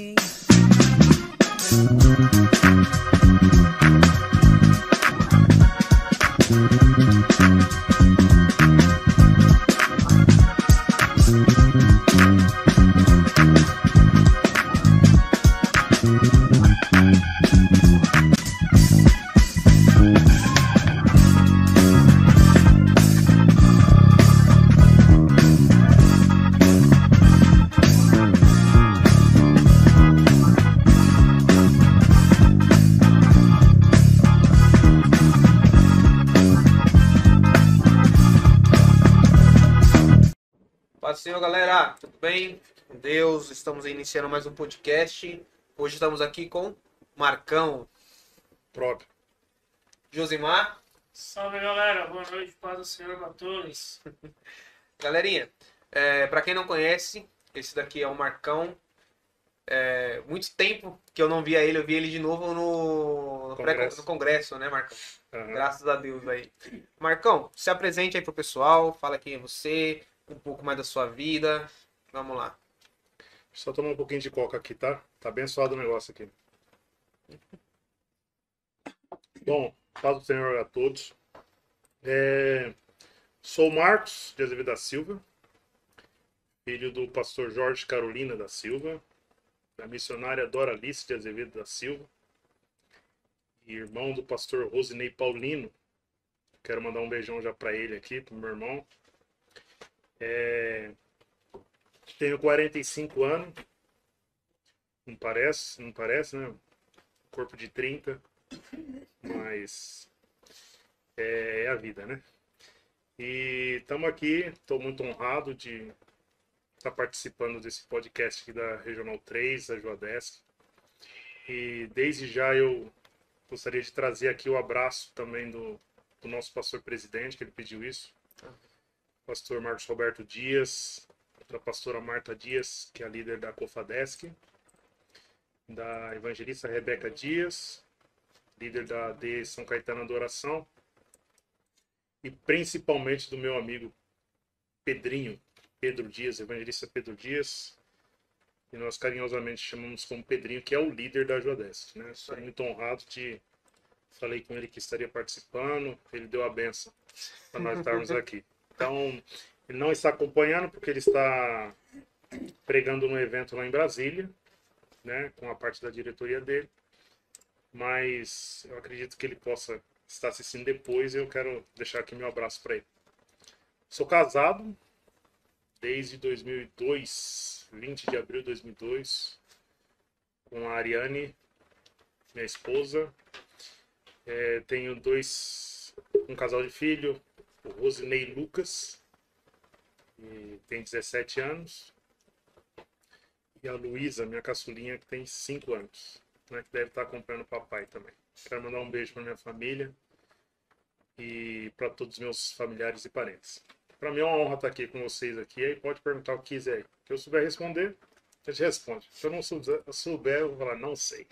Paz Deus. Estamos iniciando mais um podcast. Hoje estamos aqui com Marcão, próprio. Josimar. Salve galera, boa noite, paz do Senhor para todos. Galerinha, é, para quem não conhece, esse daqui é o Marcão. É, muito tempo que eu não via ele, eu vi ele de novo no, Congresso. no congresso, né, Marcão? Aham. Graças a Deus aí. Marcão, se apresente aí pro pessoal, fala quem é você, um pouco mais da sua vida. Vamos lá. Só tomar um pouquinho de coca aqui, tá? Tá abençoado o negócio aqui. Bom, paz do Senhor a todos. É, Sou Marcos de Azevedo da Silva, filho do pastor Jorge Carolina da Silva, da missionária Dora Alice de Azevedo da Silva, e irmão do pastor Rosinei Paulino. Quero mandar um beijão já para ele aqui, pro meu irmão. É, tenho 45 anos. Não parece, não parece, né? Corpo de 30. Mas é, é a vida, né? E estamos aqui, estou muito honrado de estar participando desse podcast aqui da Regional 3, da Joadesc. E desde já eu gostaria de trazer aqui o abraço também do, do nosso pastor presidente, que ele pediu isso. Pastor Marcos Roberto Dias, da pastora Marta Dias, que é a líder da Cofadesc, da evangelista Rebeca Dias, líder da D São Caetano da Oração, e principalmente do meu amigo Pedrinho, Pedro Dias, evangelista Pedro Dias, e nós carinhosamente chamamos como Pedrinho, que é o líder da Joadesc. Né? Estou muito honrado de. Falei com ele que estaria participando, ele deu a benção para nós estarmos aqui. Então, ele não está acompanhando porque ele está pregando num evento lá em Brasília, né, com a parte da diretoria dele. Mas eu acredito que ele possa estar assistindo depois e eu quero deixar aqui meu abraço para ele. Sou casado desde 2002, 20 de abril de 2002, com a Ariane, minha esposa. É, tenho dois, um casal de filho, o Rosinei Lucas, tem 17 anos, e a Luísa, minha caçulinha, que tem 5 anos, né, que deve estar acompanhando o papai também. Quero mandar um beijo para minha família e para todos os meus familiares e parentes. Para mim é uma honra estar aqui com vocês aqui, aí pode perguntar o que quiser. Se eu souber responder, a gente responde. Se eu não souber, souber eu vou falar, não sei.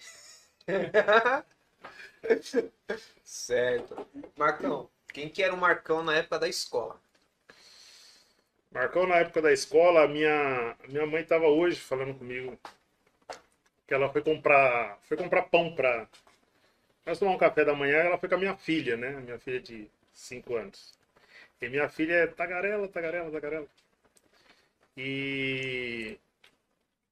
certo. Marcão, quem que era o Marcão na época da escola? Marcão, na época da escola, a minha, minha mãe estava hoje falando comigo que ela foi comprar, foi comprar pão para nós tomar um café da manhã. Ela foi com a minha filha, né? A minha filha de 5 anos. E minha filha é tagarela, tagarela, tagarela. E,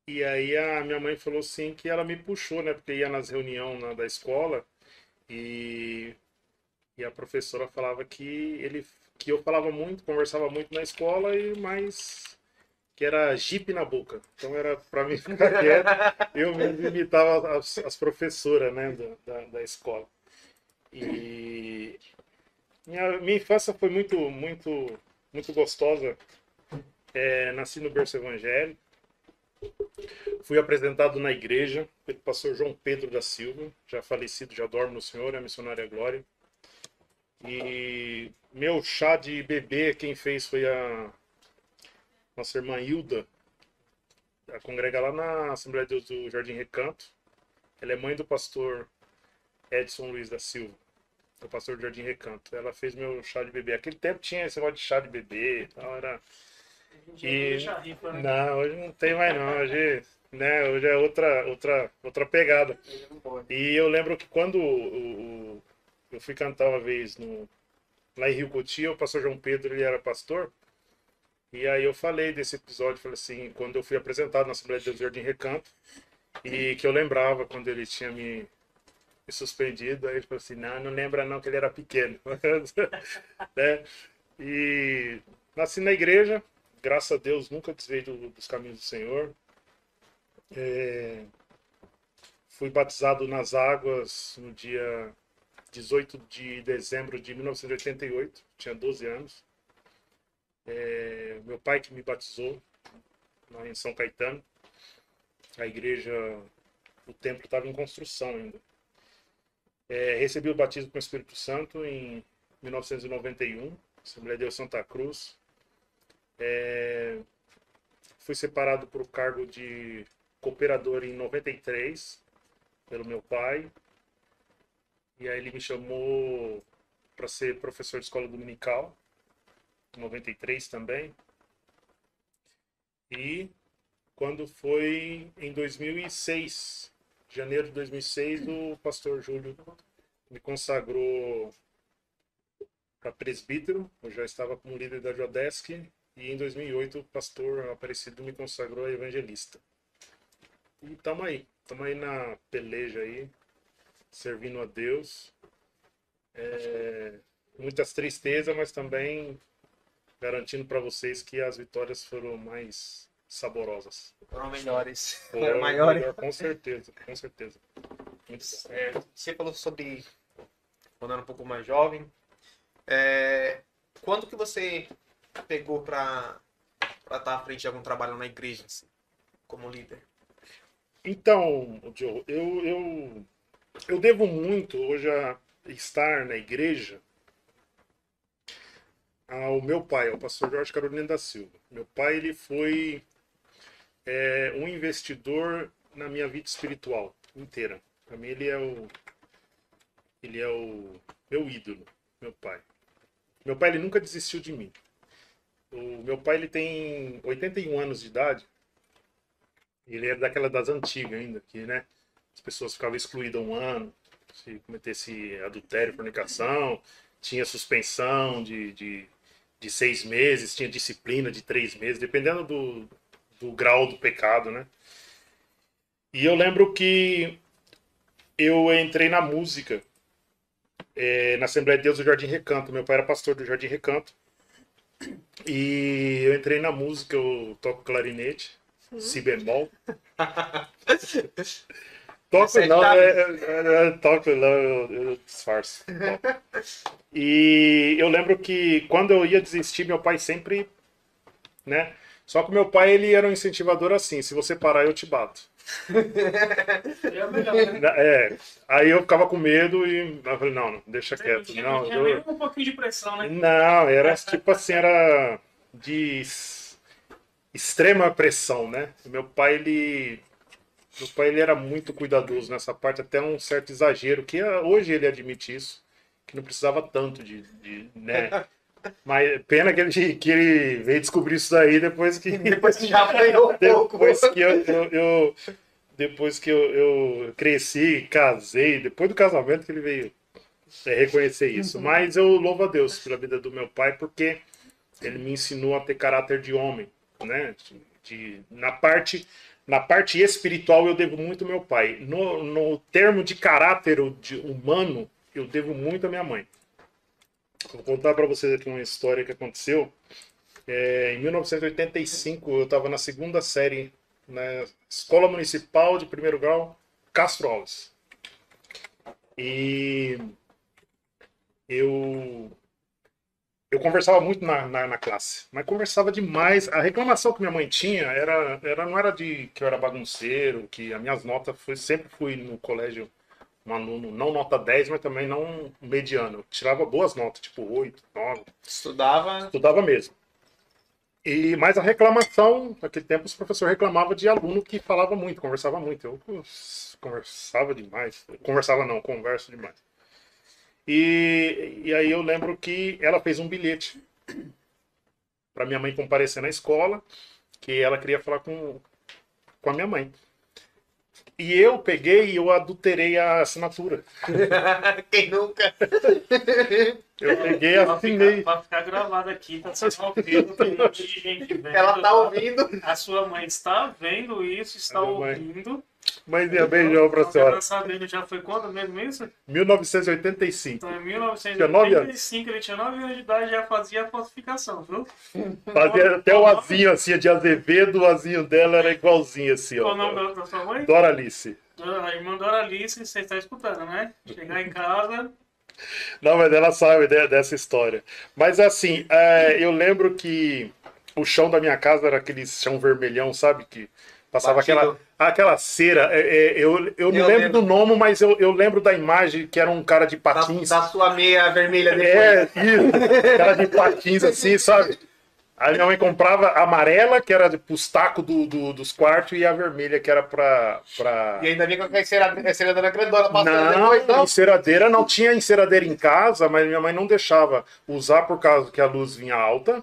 e aí a minha mãe falou assim que ela me puxou, né? Porque ia nas reuniões lá da escola e, e a professora falava que ele que eu falava muito, conversava muito na escola e mais que era jipe na boca. Então era para mim ficar quieto, eu imitava as, as professoras, né, da, da, da escola. E minha, minha infância foi muito, muito, muito gostosa. É, nasci no berço evangélico. Fui apresentado na igreja pelo pastor João Pedro da Silva, já falecido, já dorme no Senhor, é a missionária Glória. E meu chá de bebê, quem fez foi a nossa irmã Hilda. Ela congrega lá na Assembleia de Deus do Jardim Recanto. Ela é mãe do pastor Edson Luiz da Silva, do pastor do Jardim Recanto. Ela fez meu chá de bebê. Aquele tempo tinha esse negócio de chá de bebê e tal, era... E- né? Não, hoje não tem mais não. Hoje né? Hoje é outra, outra, outra pegada. E eu lembro que quando o- o- eu fui cantar uma vez no, lá em Rio Cotia, o pastor João Pedro ele era pastor. E aí eu falei desse episódio, falei assim, quando eu fui apresentado na Assembleia de Deus Jardim Recanto, e que eu lembrava quando ele tinha me, me suspendido, aí ele falou assim, não, não lembra não que ele era pequeno. né? E nasci na igreja, graças a Deus nunca desviei do- dos caminhos do Senhor. É, Fui batizado nas águas no dia 18 de dezembro de 1988, tinha 12 anos. É, meu pai que me batizou lá em São Caetano. A igreja, o templo estava em construção ainda. É, recebi o batismo com o Espírito Santo em 1991, Assembleia de Deus Santa Cruz. É, fui separado por o cargo de cooperador em 93 pelo meu pai. E aí ele me chamou para ser professor de escola dominical, em 93 também. E quando foi em 2006, janeiro de 2006, o pastor Júlio me consagrou para presbítero. Eu já estava como líder da Jodesc. E em 2008 o pastor Aparecido me consagrou a evangelista. E tamo aí, tamo aí na peleja aí, servindo a Deus. É, muitas tristezas, mas também garantindo para vocês que as vitórias foram mais saborosas. Foram melhores. Foram Foram maiores. melhor, com certeza, com certeza. Certo. Você falou sobre quando era um pouco mais jovem. É, quando que você pegou para estar à frente de algum trabalho na igreja, assim, como líder? Então, Joe, eu, eu, eu devo muito hoje a estar na igreja ao meu pai, ao pastor Jorge Carolina da Silva. Meu pai, ele foi é, um investidor na minha vida espiritual inteira. Para mim, ele é o ele é o meu ídolo, meu pai. Meu pai, ele nunca desistiu de mim. O meu pai, ele tem 81 anos de idade. Ele é daquela das antigas ainda, que, né? As pessoas ficavam excluídas um ano, se cometesse adultério, fornicação, tinha suspensão de, de, de seis meses, tinha disciplina de três meses, dependendo do, do grau do pecado, né? E eu lembro que eu entrei na música eh, na Assembleia de Deus do Jardim Recanto. Meu pai era pastor do Jardim Recanto. E eu entrei na música, eu toco clarinete, si bemol. Toco não, é, é, toco não, eu, eu disfarço. E eu lembro que quando eu ia desistir, meu pai sempre, né? Só que meu pai, ele era um incentivador assim, se você parar, eu te bato. É melhor, né? É, aí eu ficava com medo e eu falei, não, deixa quieto. Tinha, Não, tinha eu- um pouquinho de pressão, né? não, era tipo assim, era de extrema pressão, né? Meu pai, ele. Meu pai, ele era muito cuidadoso nessa parte, até um certo exagero, que ah, hoje ele admite isso, que não precisava tanto de. de, né? Mas pena que ele, que ele veio descobrir isso daí depois que. Depois que já apanhou um pouco. Depois que eu, eu- eu- depois que eu, eu cresci, casei, depois do casamento que ele veio é, reconhecer isso. Mas eu louvo a Deus pela vida do meu pai, porque ele me ensinou a ter caráter de homem, né? De, na parte na parte espiritual eu devo muito ao meu pai. No, no termo de caráter de humano, eu devo muito à minha mãe. Vou contar para vocês aqui uma história que aconteceu. É, em 1985, eu estava na segunda série na Escola Municipal de Primeiro Grau, Castro Alves. E eu eu conversava muito na, na, na classe, mas conversava demais. A reclamação que minha mãe tinha era, era não era de que eu era bagunceiro, que as minhas notas foi sempre fui no colégio um aluno não nota 10, mas também não mediano. Eu tirava boas notas, tipo 8, 9. Estudava. Estudava mesmo. E mais a reclamação, naquele tempo os professores reclamavam de aluno que falava muito, conversava muito. Eu conversava demais. Conversava não, converso demais. E, e aí eu lembro que ela fez um bilhete para minha mãe comparecer na escola, que ela queria falar com, com a minha mãe. E eu peguei e eu adulterei a assinatura. Quem nunca? Eu peguei e assinei. ficar, pra ficar gravado aqui, tá sendo vivo, tem um monte de gente vendo. Ela tá ouvindo. A sua mãe está vendo isso, está minha mãe. Ouvindo. Mãezinha, beijão pra Então, senhora. saber, já foi quando mesmo isso? 1985. Então, em Tinha nove 1985, ele tinha 9 anos de idade já fazia a falsificação, viu? Fazia até o azinho assim, de Azevedo, o azinho dela era igualzinho assim, Qual o nome ó. da, sua mãe? Dora Alice. Dona- A irmã Doralice, você está escutando, né? Chegar em casa, Não, mas ela sabe de- dessa história. Mas assim, é, eu lembro que o chão da minha casa era aquele chão vermelhão, sabe? Que passava Batido. aquela, aquela cera. É, é, eu, eu não Eu lembro, lembro. do nome, mas eu, eu lembro da imagem que era um cara de Da, patins. da sua meia vermelha É, depois. isso. Cara de patins assim, sabe? Aí minha mãe comprava a amarela, que era pros tacos do, do- dos quartos, e a vermelha, que era pra. pra... E ainda vem com a encera- enceradeira grandona passando Não, depois, não. enceradeira não tinha enceradeira em casa, mas minha mãe não deixava usar por causa que a luz vinha alta.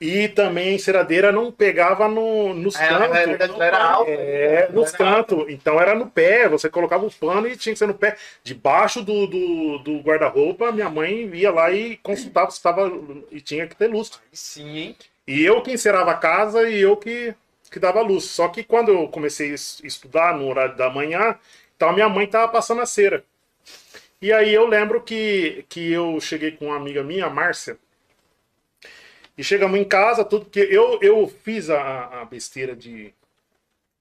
E também a enceradeira não pegava no, nos na cantos. verdade, ela era alta. É, nos Era cantos. Então era no pé, você colocava o pano e tinha que ser no pé. Debaixo do, do, do guarda-roupa, minha mãe ia lá e consultava se estava. E tinha que ter luz. Sim, hein? E eu que encerava a casa e eu que, que dava luz. Só que quando eu comecei a es- estudar no horário da manhã, então a minha mãe estava passando a cera. E aí eu lembro que, que eu cheguei com uma amiga minha, a Márcia, e chegamos em casa, tudo que eu, eu fiz a, a besteira de,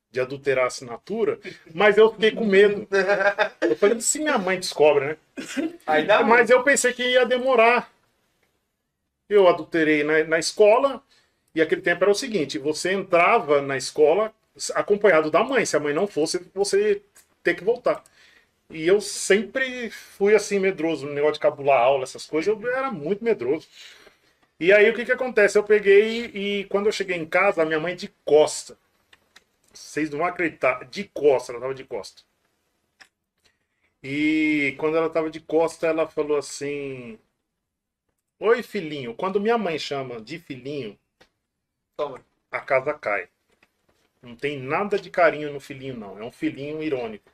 de adulterar a assinatura, mas eu fiquei com medo. Eu falei, se minha mãe descobre, né? Ainda. Mas eu pensei que ia demorar. Eu adulterei na, na escola, e aquele tempo era o seguinte: você entrava na escola acompanhado da mãe. Se a mãe não fosse, você ter que voltar. E eu sempre fui assim, medroso, no negócio de cabular aula, essas coisas, eu era muito medroso. E aí o que que acontece? Eu peguei e quando eu cheguei em casa, a minha mãe de costa. Vocês não vão acreditar, de costa, ela tava de costa. E quando ela tava de costa, ela falou assim: Oi, filhinho. Quando minha mãe chama de filhinho, Toma. a casa cai. Não tem nada de carinho no filhinho, não. É um filhinho irônico.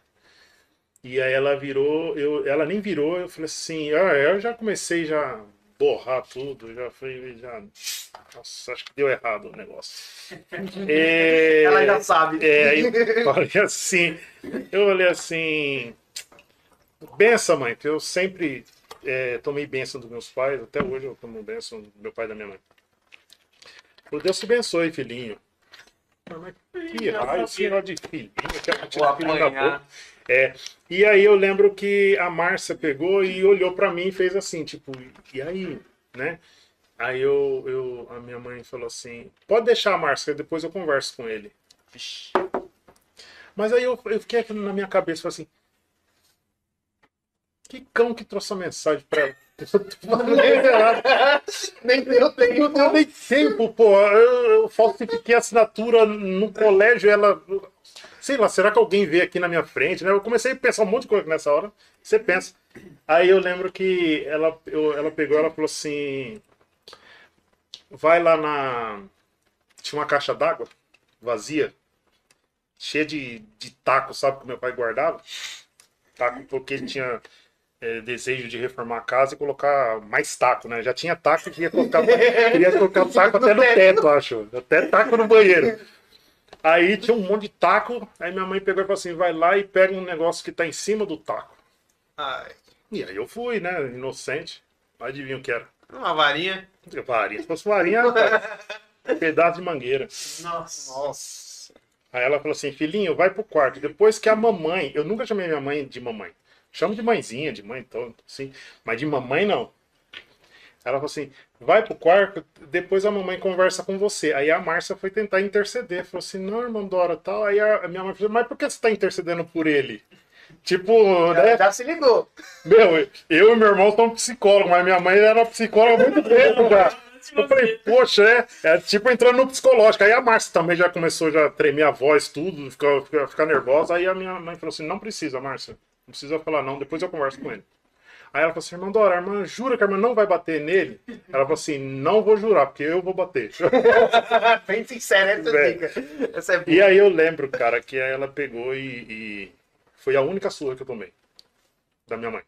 E aí ela virou, eu, ela nem virou, eu falei assim, ah, eu já comecei já borrar tudo, já foi, já. Nossa, acho que deu errado o negócio. É, Ela já sabe. é, aí eu falei assim, eu falei assim, benção, mãe, que eu sempre é, tomei benção dos meus pais, até hoje eu tomo benção do meu pai e da minha mãe. Falei, Deus te abençoe, filhinho. Mas que raio, negócio de filhinho, eu quero Vou tirar filhinho da boca. É, e aí eu lembro que a Márcia pegou e olhou pra mim e fez assim, tipo, e aí, né? Aí eu, eu, a minha mãe falou assim, pode deixar, Márcia, depois eu converso com ele. Mas aí eu, eu fiquei na minha cabeça, assim, que cão que trouxe a mensagem pra ela? Nem eu tenho, Eu não. dei tempo, pô. Eu, eu falsifiquei a assinatura no colégio, ela. Sei lá, será que alguém veio aqui na minha frente? Né? Eu comecei a pensar um monte de coisa nessa hora. Você pensa. Aí eu lembro que ela, eu- ela pegou ela falou assim: vai lá na. Tinha uma caixa d'água vazia, cheia de, de taco, sabe, que meu pai guardava? Taco porque tinha é, desejo de reformar a casa e colocar mais taco, né? Já tinha taco e queria colocar, queria colocar taco até no teto, acho. Até taco no banheiro. Aí tinha um monte de taco, aí minha mãe pegou e falou assim: vai lá e pega um negócio que tá em cima do taco. Ai, E aí eu fui, né? Inocente. Adivinha o que era? uma varinha. Varinha. Se fosse varinha, um pedaço de mangueira. Nossa. Nossa. Aí ela falou assim: filhinho, vai pro quarto. Depois que a mamãe. Eu nunca chamei minha mãe de mamãe. Chamo de mãezinha, de mãe, então, sim. Mas de mamãe, não. Ela falou assim: vai pro quarto, depois a mamãe conversa com você. Aí a Márcia foi tentar interceder. Falou assim: não, irmã Dora, tal. Aí a minha mãe falou: mas por que você tá intercedendo por ele? Tipo, Já, né? já se ligou. Meu, eu e meu irmão somos psicólogos, mas minha mãe era psicóloga há muito tempo já. Eu falei, poxa, é, é tipo entrando no psicológico. Aí a Márcia também já começou já a tremer a voz, tudo, ficar, ficar, ficar nervosa. Aí a minha mãe falou assim: não precisa, Márcia. Não precisa falar, não, depois eu converso com ele. Aí ela falou assim, irmã Dora, a irmã jura que a irmã não vai bater nele? Ela falou assim, não vou jurar, porque eu vou bater. Bem sincero, essa Velho. dica. Essa é boa. E aí eu lembro, cara, que ela pegou e, e foi a única surra que eu tomei da minha mãe.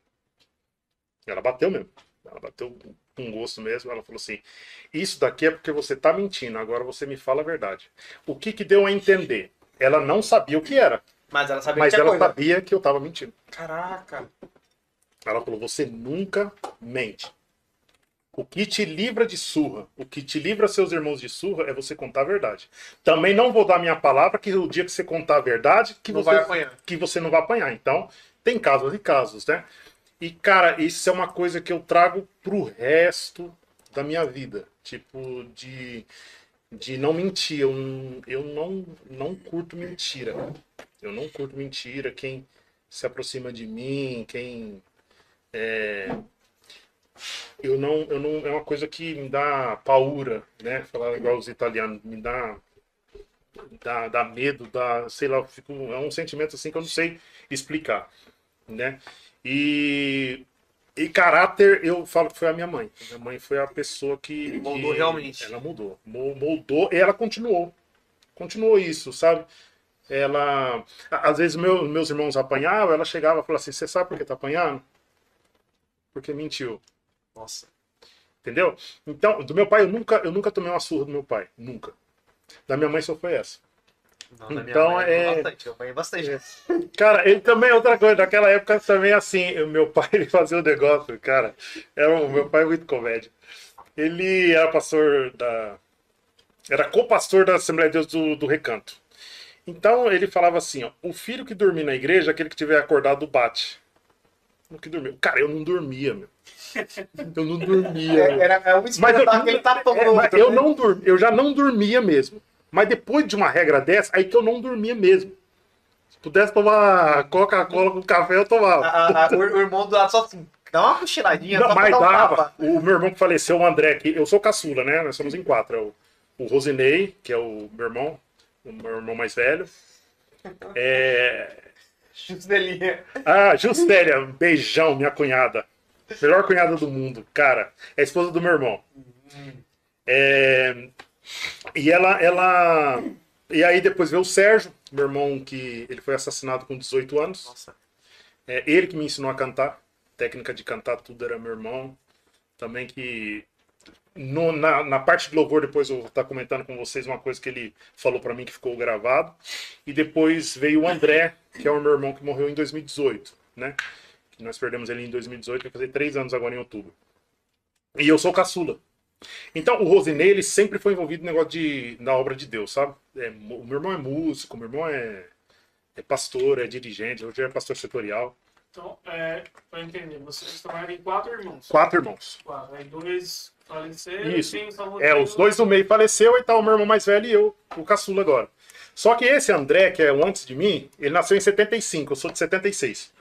Ela bateu mesmo. Ela bateu com gosto mesmo. Ela falou assim: Isso daqui é porque você tá mentindo, agora você me fala a verdade. O que que deu a entender? Ela não sabia o que era, Mas ela sabia mas que ela coisa. sabia que eu tava mentindo. Caraca. Ela falou: Você nunca mente. O que te livra de surra, o que te livra seus irmãos de surra é você contar a verdade. Também não vou dar minha palavra que o dia que você contar a verdade, que não você que você não vai apanhar. Então, tem casos e casos, né? E, cara, isso é uma coisa que eu trago pro resto da minha vida. Tipo, de, de não mentir. Eu, não- eu não, não curto mentira. Eu não curto mentira. Quem se aproxima de mim, quem. é, eu não, eu não. É uma coisa que me dá paura, né? Falar igual os italianos, me dá dá, dá medo, dá, sei lá, fico, é um sentimento assim que eu não sei explicar, né? E, e caráter, eu falo que foi a minha mãe. Minha mãe foi a pessoa que... Moldou que- realmente. Ela mudou. Mo- Moldou e ela continuou. Continuou isso, sabe? Ela... Às vezes meu, meus irmãos apanhavam, ela chegava e falava assim, você sabe por que tá apanhando? Porque mentiu. Nossa. Entendeu? Então, do meu pai, eu nunca, eu nunca tomei uma surra do meu pai. Nunca. Da minha mãe só foi essa. Não, Então, é- bastante. Eu bastante. Cara, ele também, outra coisa, naquela época também, assim, o meu pai, ele fazia um negócio, cara, era o meu pai é muito comédia. Ele era pastor da... Era co-pastor da Assembleia de Deus do, do Recanto. Então, ele falava assim, ó, o filho que dormir na igreja, aquele que tiver acordado, bate. O que dormiu. Cara, eu não dormia, meu. Eu não dormia. É, era, é um Mas eu, tapão é, no mas eu né? não dormi, eu já não dormia mesmo. Mas depois de uma regra dessa, aí que eu não dormia mesmo. Se pudesse tomar Coca-Cola com café, eu tomava. A- a- o, o irmão do lado só assim, dá uma cochiladinha, Não, mas um dava. tapa. O meu irmão que faleceu, o André, que eu sou caçula, né? Nós somos em quatro. É o, o Rosinei, que é o meu irmão, o meu irmão mais velho. É, Justelinha. Ah, Justélia, um beijão, minha cunhada. Melhor cunhada do mundo, cara. É a esposa do meu irmão. É, E ela, ela. E aí depois veio o Sérgio, meu irmão, que ele foi assassinado com 18 anos. Nossa. É ele que me ensinou a cantar. Técnica de cantar tudo era meu irmão. Também que. No- na, na parte de louvor, depois eu vou estar comentando com vocês uma coisa que ele falou pra mim que ficou gravado. E depois veio o André, que é o meu irmão que morreu em 2018, né? Nós perdemos ele em 2018, vai fazer três anos agora em outubro. E eu sou caçula. Então, o Rosinei, ele sempre foi envolvido no negócio de, na obra de Deus, sabe? É, o meu irmão é músico, o meu irmão é, é pastor, é dirigente, hoje é pastor setorial. Então, é, entender, vocês trabalham em quatro irmãos. Quatro irmãos. Quatro. Aí dois faleceram. Isso. São É, os dois do meio faleceu e tá o meu irmão mais velho e eu, o caçula agora. Só que esse André, que é o antes de mim, ele nasceu em 75, eu sou de 76.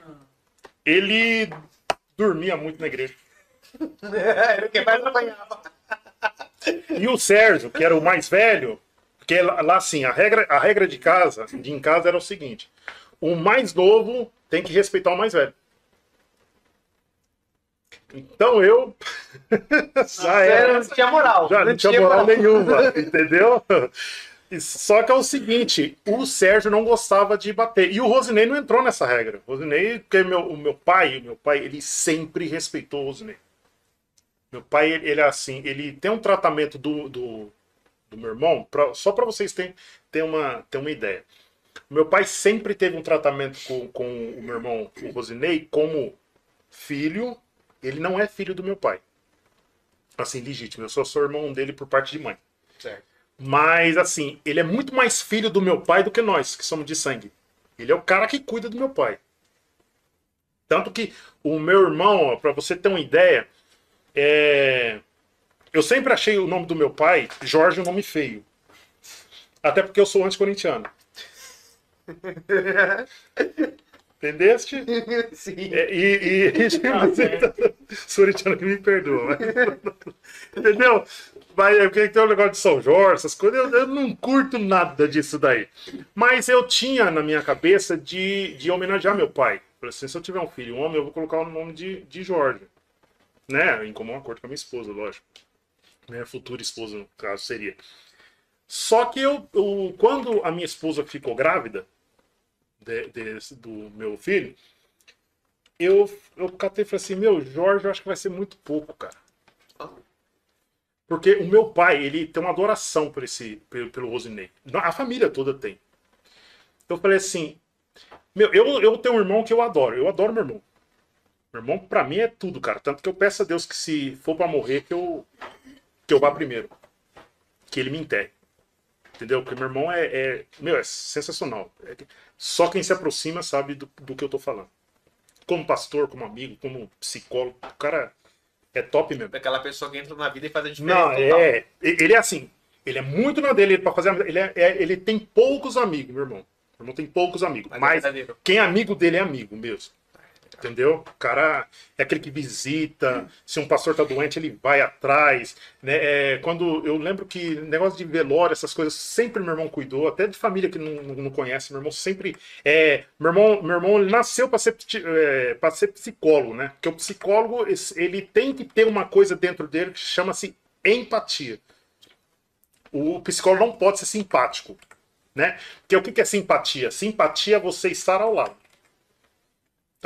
Ele dormia muito na igreja. Era quem mais apanhava. E o Sérgio, que era o mais velho, porque lá, lá, assim, a regra, a regra de casa, de em casa era o seguinte: o mais novo tem que respeitar o mais velho. Então eu já era, Não tinha moral. já não tinha moral nenhuma, entendeu? Só que é o seguinte, o Sérgio não gostava de bater. E o Rosinei não entrou nessa regra. O Rosinei, porque meu, o meu pai, meu pai, ele sempre respeitou o Rosinei. Meu pai, ele, é assim, ele tem um tratamento do, do, do meu irmão, pra- só para vocês terem, terem, uma, terem uma ideia. Meu pai sempre teve um tratamento com, com o meu irmão, o Rosinei, como filho. Ele não é filho do meu pai. Assim, legítimo. Eu só sou irmão dele por parte de mãe. Certo. Mas, assim, ele é muito mais filho do meu pai do que nós, que somos de sangue. Ele é o cara que cuida do meu pai. Tanto que o meu irmão, para você ter uma ideia, é... eu sempre achei o nome do meu pai, Jorge, um nome feio. Até porque eu sou anti-corintiano. Entendeste? Sim. É, e, e, Ah, é. Soritiano que me perdoa. mas- Entendeu? Mas é porque tem o negócio de São Jorge, essas coisas, eu, eu não curto nada disso daí. Mas eu tinha na minha cabeça de, de homenagear meu pai. Falei assim, se eu tiver um filho homem, eu vou colocar o nome de, de Jorge. Né? Em comum acordo com a minha esposa, lógico. Minha futura esposa, no caso, seria. Só que eu, eu quando a minha esposa ficou grávida de, de- do meu filho, eu, eu catei e falei assim, meu, Jorge, eu acho que vai ser muito pouco, cara. Porque o meu pai, ele tem uma adoração por esse, pelo, pelo Rosinei. A família toda tem. Eu falei assim, meu, eu, eu tenho um irmão que eu adoro. Eu adoro meu irmão. Meu irmão, pra mim, é tudo, cara. Tanto que eu peço a Deus que se for pra morrer, que eu, que eu vá primeiro. Que ele me enterre. Entendeu? Porque meu irmão é, é- meu, é sensacional. É só quem se aproxima sabe do, do que eu tô falando. Como pastor, como amigo, como psicólogo, o cara é top mesmo. Daquela pessoa que entra na vida e faz a diferença. Não, total. é. e- Ele é assim. Ele é muito na dele para fazer. Ele, é- é- ele tem poucos amigos, meu irmão. Meu irmão tem poucos amigos. Mas é Mas verdadeiro. quem é amigo dele é amigo mesmo. Entendeu? O cara é aquele que visita. Se um pastor tá doente, ele vai atrás. Né? É, quando eu lembro que negócio de velório, essas coisas, sempre meu irmão cuidou, até de família que não, não, conhece. Meu irmão sempre. É, meu irmão, meu irmão ele nasceu para ser, é, ser psicólogo, né? Porque o psicólogo ele tem que ter uma coisa dentro dele que chama-se empatia. O psicólogo não pode ser simpático, né? Porque o que é simpatia? Simpatia é você estar ao lado.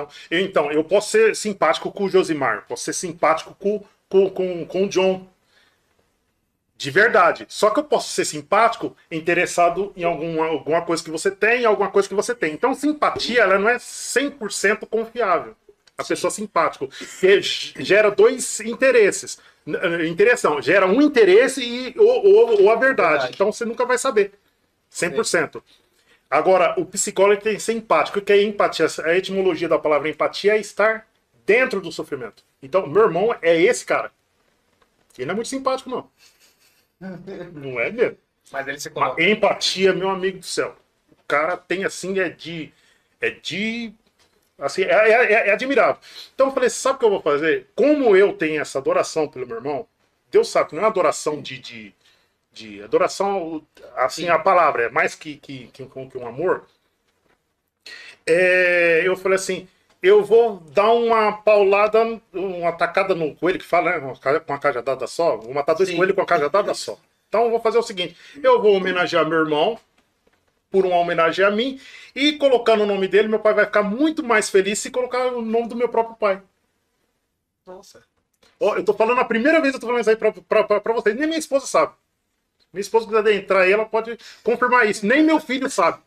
Então, eu, então, eu posso ser simpático com o Josimar, posso ser simpático com, com, com, com o John. De verdade. Só que eu posso ser simpático interessado em alguma, alguma coisa que você tem, alguma coisa que você tem. Então, simpatia, ela não é 100% confiável. A pessoa simpática. Porque g- gera dois interesses. Eh, Interesse não, gera um interesse e, ou, ou, ou a verdade. Verdade. Então, você nunca vai saber. 100%. Agora, o psicólogo tem que ser empático. O que é empatia? A etimologia da palavra empatia é estar dentro do sofrimento. Então, meu irmão é esse cara. Ele não é muito simpático, não. Não é mesmo. Mas ele se Mas coloca. empatia, meu amigo do céu. O cara tem assim, é de. É de. Assim, é, é- é- é admirável. Então eu falei, sabe o que eu vou fazer? Como eu tenho essa adoração pelo meu irmão, Deus sabe que não é adoração de. de, de adoração, assim, a palavra, é mais que, que, que, um- que um amor. É, eu falei assim, eu vou dar uma paulada, uma tacada no coelho, que fala, né? Com uma cajadada só. Vou matar dois Sim. coelhos com uma cajadada só. Então eu vou fazer o seguinte: eu vou homenagear meu irmão, por uma homenagem a mim, e colocando o nome dele, meu pai vai ficar muito mais feliz se colocar o nome do meu próprio pai. Nossa. Ó, eu tô falando a primeira vez que eu tô falando isso aí pra, pra, pra, pra vocês. Nem minha esposa sabe. Minha esposa quiser entrar aí, ela pode confirmar isso. Nem meu filho sabe.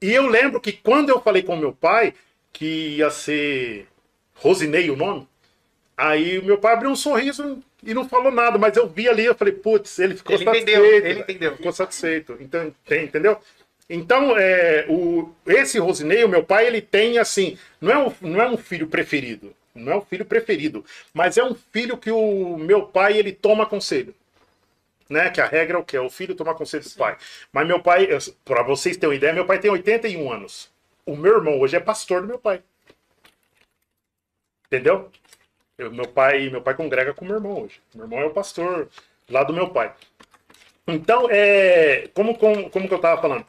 E eu lembro que quando eu falei com meu pai que ia ser Rosinei o nome, aí o meu pai abriu um sorriso e não falou nada, mas eu vi ali, eu falei, putz, ele ficou Ele satisfeito. entendeu, ele entendeu. Ficou satisfeito. Então, tem- entendeu? Então, é, o, esse Rosinei, o meu pai, ele tem assim, não é, um, não é um filho preferido, não é um filho preferido, mas é um filho que o meu pai, ele toma conselho. Né? Que a regra é o quê? O filho toma conselho do pai. Mas meu pai, para vocês terem uma ideia, meu pai tem 81 anos. O meu irmão hoje é pastor do meu pai. Entendeu? Eu- meu pai, meu pai congrega com meu irmão hoje. Meu irmão é o pastor lá do meu pai. Então, é, como, como, como que eu tava falando?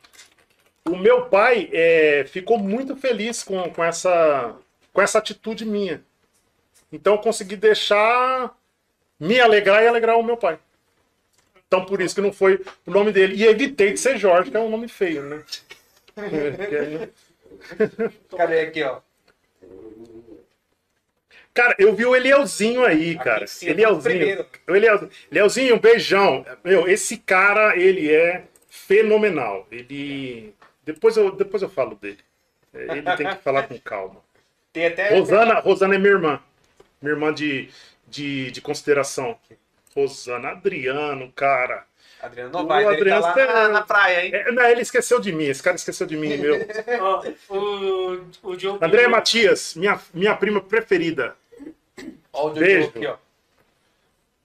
O meu pai é, ficou muito feliz com, com, essa, com essa atitude minha. Então, eu consegui deixar me alegrar e alegrar o meu pai. Então, por isso que não foi o nome dele. E evitei de ser Jorge, que é um nome feio, né? Cadê aqui, ó? Cara, eu vi o Elielzinho aí, cara. cima, Elielzinho. O Elielzinho. Elielzinho, um beijão. Meu, esse cara, ele é fenomenal. Ele. Depois eu, depois eu falo dele. Ele tem que falar com calma. Tem até. Rosana, Rosana é minha irmã. Minha irmã de, de, de consideração. Rosana, Adriano, cara. Adriano O Novaes, ele tá Adriano lá tem- na, na praia, hein? É, não, ele esqueceu de mim. Esse cara esqueceu de mim, meu. O, o Diogo. André Matias, minha, minha prima preferida. Ó, o Diogo Beijo. aqui, ó.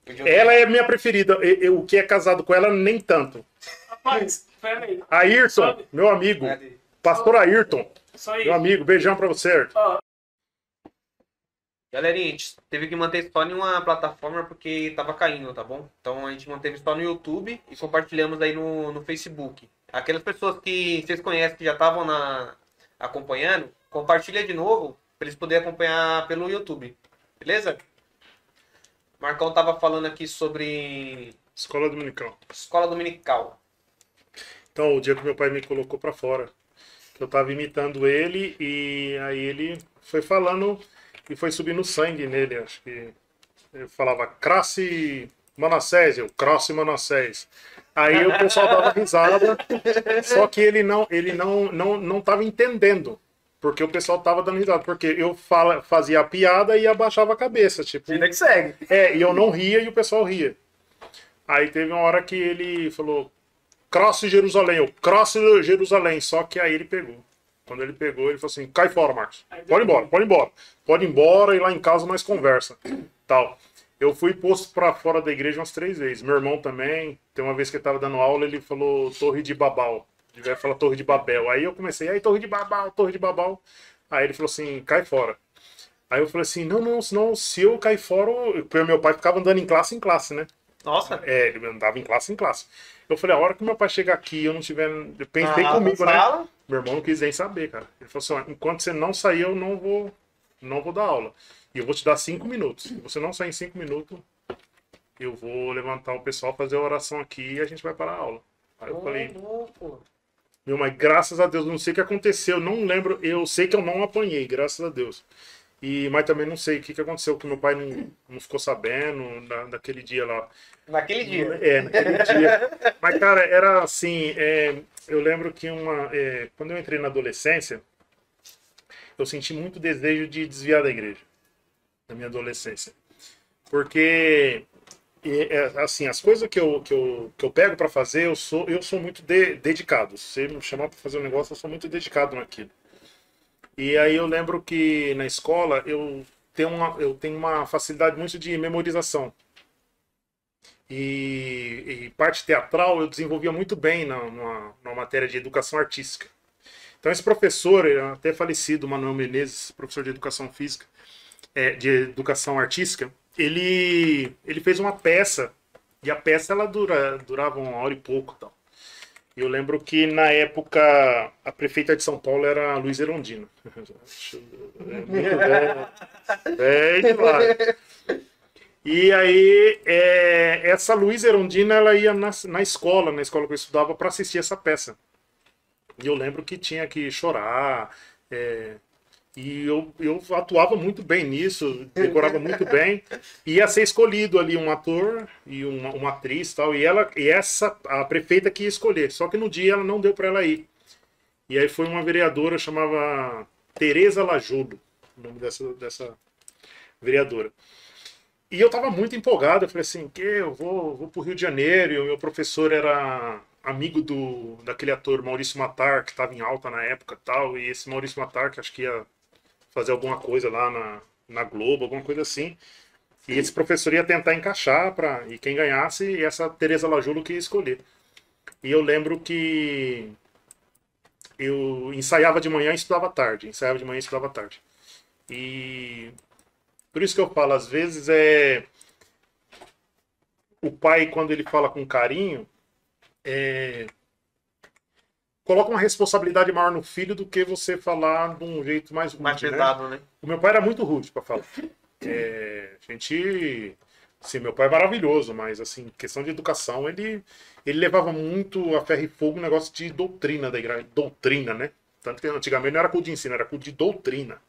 O Diogo- Ela é minha preferida. Eu- o que é casado com ela, nem tanto. Rapaz. Ayrton, meu amigo. Cadê? Pastor Ayrton, meu amigo. Beijão pra você, Ayrton. Ó, Galerinha, a gente teve que manter só em uma plataforma porque tava caindo, tá bom? Então a gente manteve só no YouTube e compartilhamos aí no, no Facebook. Aquelas pessoas que vocês conhecem que já estavam na acompanhando, compartilha de novo para eles poderem acompanhar pelo YouTube. Beleza? Marcão tava falando aqui sobre Escola dominical. escola dominical. Então, o dia que meu pai me colocou pra fora, que eu tava imitando ele e aí ele foi falando e foi subindo sangue nele, acho que ele falava Crasse Manassés, eu Crasse Manassés. Aí o pessoal dava risada, só que ele não, ele não, não, não tava entendendo. Porque o pessoal tava dando risada. Porque eu fala, fazia a piada e abaixava a cabeça. Tipo, Vida que segue. é, e eu não ria e o pessoal ria. Aí teve uma hora que ele falou, crosse Jerusalém, eu crosse Jerusalém. Só que aí ele pegou. Quando ele pegou, ele falou assim, cai fora, Marcos. Pode ir embora, pode ir embora. Pode ir embora e lá em casa nós conversa. Tal. Eu fui posto pra fora da igreja umas três vezes. Meu irmão também. Tem uma vez que ele tava dando aula, ele falou Torre de Babal. Ele vai falar Torre de Babel. Aí eu comecei, aí Torre de Babal, Torre de Babal. Aí ele falou assim, cai fora. Aí eu falei assim, não, não, senão se eu cair fora, eu- meu pai ficava andando em classe em classe, né? Nossa. É, ele andava em classe em classe. Eu falei, a hora que meu pai chegar aqui, eu não tiver. Eu pensei Ah, comigo, né? fala. Meu irmão não quis nem saber, cara. Ele falou assim: enquanto você não sair, eu não vou, não vou dar aula. E eu vou te dar cinco minutos. Se você não sair em cinco minutos, eu vou levantar o pessoal, fazer a oração aqui e a gente vai para a aula. Aí eu Ô, falei, louco. meu, mas graças a Deus, não sei o que aconteceu, não lembro. Eu sei que eu não apanhei, graças a Deus. E, mas também não sei o que, que aconteceu, que meu pai não, não ficou sabendo na, naquele dia lá. Naquele dia. É, naquele dia. Mas, cara, era assim. é, eu lembro que uma. é, quando eu entrei na adolescência, eu senti muito desejo de desviar da igreja. Na minha adolescência. Porque. é, assim, as coisas que eu, que eu, que eu pego pra fazer, eu sou, eu sou muito de- dedicado. Se você me chamar pra fazer um negócio, eu sou muito dedicado naquilo. E aí eu lembro que na escola eu tenho uma, eu tenho uma facilidade muito de memorização e, e parte teatral eu desenvolvia muito bem na, numa, numa matéria de educação artística. Então esse professor, é até falecido, Manuel Menezes, professor de educação física, é, de educação artística, ele, ele fez uma peça e a peça ela dura, durava uma hora e pouco, tal. Eu lembro que na época a prefeita de São Paulo era a Luiz Erondina. É velho. Velho demais. E aí, é, essa Luiz Erondina, ela ia na, na escola, na escola que eu estudava, para assistir essa peça. E eu lembro que tinha que chorar. é, e eu, eu atuava muito bem nisso, decorava muito bem. Ia ser escolhido ali um ator e uma, uma atriz tal. E, ela, e essa, a prefeita que ia escolher. Só que no dia ela não deu para ela ir. E aí foi uma vereadora, chamava Tereza Lajudo, o nome dessa, dessa vereadora. E eu tava muito empolgado, eu falei assim, que eu vou, vou pro Rio de Janeiro, e o meu professor era amigo do daquele ator Maurício Matar, que estava em alta na época tal, e esse Maurício Matar, que acho que ia fazer alguma coisa lá na, na Globo, alguma coisa assim. E esse professor ia tentar encaixar para e quem ganhasse, e essa Tereza Lajulo que ia escolher. E eu lembro que eu ensaiava de manhã e estudava tarde, ensaiava de manhã e estudava tarde. E por isso que eu falo, às vezes é. O pai, quando ele fala com carinho, é... coloca uma responsabilidade maior no filho do que você falar de um jeito mais rude. Mais né? pesado, né? O meu pai era muito rude pra falar. É, a gente. Sim, meu pai é maravilhoso, mas assim, questão de educação, ele, ele levava muito a ferro e fogo o negócio de doutrina da igreja. Doutrina, né? Tanto que antigamente não era culto de ensino, era culto de doutrina.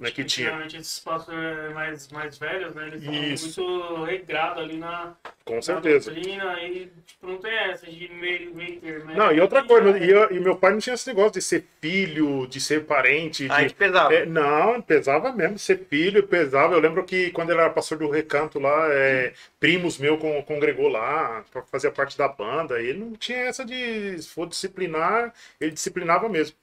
Né, que tinha. Antigamente esses pastores mais, mais velhos, né? Eles estavam Isso. muito regrados ali na, Com na certeza. doutrina e tipo, não tem essa de meio, meio termo. né? Não, e outra coisa, e, eu- e meu pai não tinha esse negócio de ser filho, de ser parente, de, Aí que pesava. É, não, pesava mesmo, ser filho, pesava. Eu lembro que quando ele era pastor do recanto lá, é, primos meu con- congregou lá, pra fazer parte da banda. E ele não tinha essa de, se for disciplinar, ele disciplinava mesmo.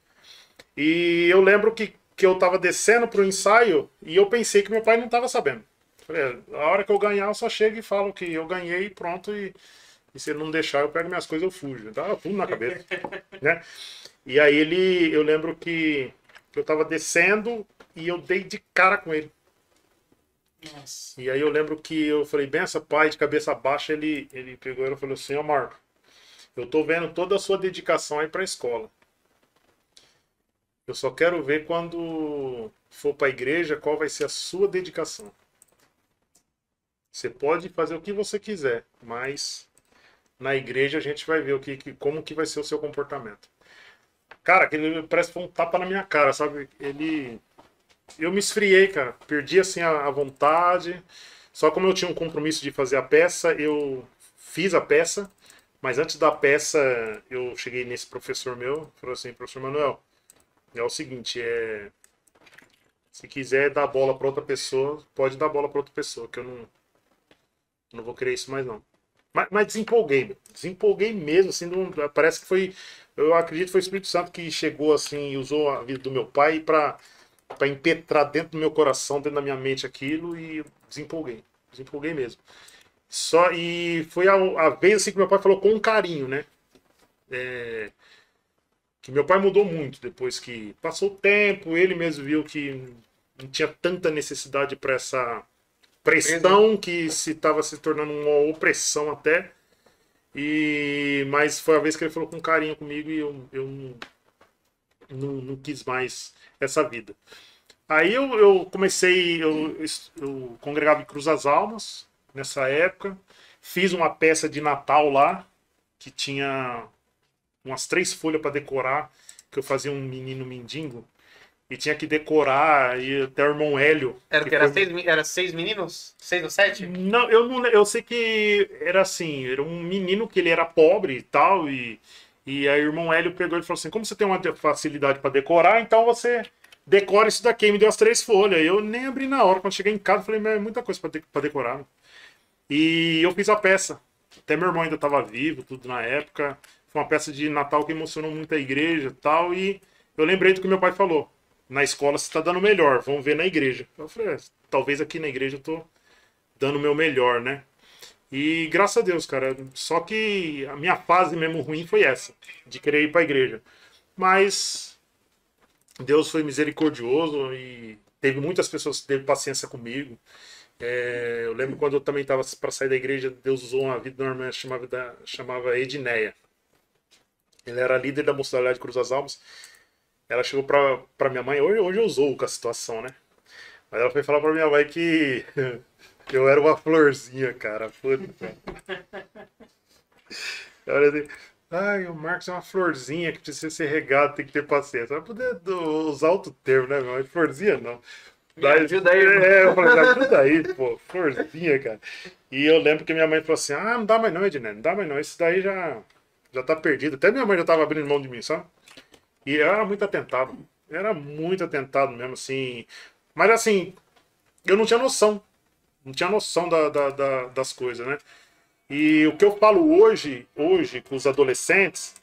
E eu lembro que, que eu tava descendo pro ensaio e eu pensei que meu pai não tava sabendo. Falei, "É, a hora que eu ganhar, eu só chego e falo que eu ganhei e pronto. E, e se ele não deixar, eu pego minhas coisas e eu fujo. Dá tudo na cabeça. né? E aí ele, eu lembro que eu tava descendo e eu dei de cara com ele. Nossa. E aí eu lembro que eu falei, benção, pai, de cabeça baixa, ele, ele pegou e falou assim, ó Marco, eu tô vendo toda a sua dedicação aí pra escola. Eu só quero ver quando for para a igreja qual vai ser a sua dedicação. Você pode fazer o que você quiser, mas na igreja a gente vai ver o que, como que vai ser o seu comportamento. Cara, aquele parece que foi um tapa na minha cara, sabe? Ele. Eu me esfriei, cara. Perdi assim a, a vontade. Só como eu tinha um compromisso de fazer a peça, eu fiz a peça. Mas antes da peça, eu cheguei nesse professor meu, falou assim, professor Manuel, é o seguinte, é se quiser dar bola para outra pessoa, pode dar bola para outra pessoa, que eu não não vou querer isso mais não. Mas, mas desempolguei, desempolguei mesmo, assim, não- parece que foi, eu acredito que foi o Espírito Santo que chegou assim usou a vida do meu pai para para impetrar dentro do meu coração, dentro da minha mente aquilo e desempolguei, desempolguei mesmo. Só e foi a, a vez assim que meu pai falou com carinho, né? É, que meu pai mudou muito depois que passou o tempo, ele mesmo viu que não tinha tanta necessidade para essa pressão que se estava se tornando uma opressão até. E mas foi a vez que ele falou com carinho comigo e eu, eu não, não, não quis mais essa vida. Aí eu, eu comecei, eu, eu congregava em Cruz das Almas nessa época, fiz uma peça de Natal lá que tinha umas três folhas para decorar, que eu fazia um menino mendigo e tinha que decorar e até o irmão Hélio. Era que? Era foi- seis, era seis meninos? Seis ou sete? não, eu não, eu sei que era assim, era um menino que ele era pobre e tal e e aí o irmão Hélio pegou e falou assim: "Como você tem uma de- facilidade para decorar, então você decora isso daqui". E me deu as três folhas. Eu nem abri na hora. Quando cheguei em casa, falei: "Mas é muita coisa para decorar". né?" E eu fiz a peça. Até meu irmão ainda estava vivo, tudo na época. Foi uma peça de Natal que emocionou muito a igreja tal. E eu lembrei do que meu pai falou. Na escola você está dando melhor, vamos ver na igreja. Eu falei, é, talvez aqui na igreja eu tô dando o meu melhor, né? E graças a Deus, cara. Só que a minha fase mesmo ruim foi essa, de querer ir pra igreja. Mas Deus foi misericordioso e teve muitas pessoas que teve paciência comigo. É, eu lembro quando eu também estava para sair da igreja, Deus usou uma vida que chamava, chamava Edneia. Ele era líder da mocidade de Cruz das Almas. Ela chegou pra, pra minha mãe, hoje, hoje eu usou com a situação, né? Mas ela foi falar pra minha mãe que eu era uma florzinha, cara. Puta. Olhei assim, ai, o Marcos é uma florzinha que precisa ser regado, tem que ter paciência. Vai poder usar outro termo, né, meu? Florzinha não. Me ajuda aí. É, eu falei, ajuda aí, pô, florzinha, cara. E eu lembro que minha mãe falou assim: ah, não dá mais não, Edné, não dá mais não, esse daí já, já tá perdido. Até minha mãe já tava abrindo mão de mim, sabe? E eu era muito atentado, era muito atentado mesmo, assim. Mas assim, eu não tinha noção, não tinha noção da, da- da- das coisas, né? E o que eu falo hoje, hoje com os adolescentes,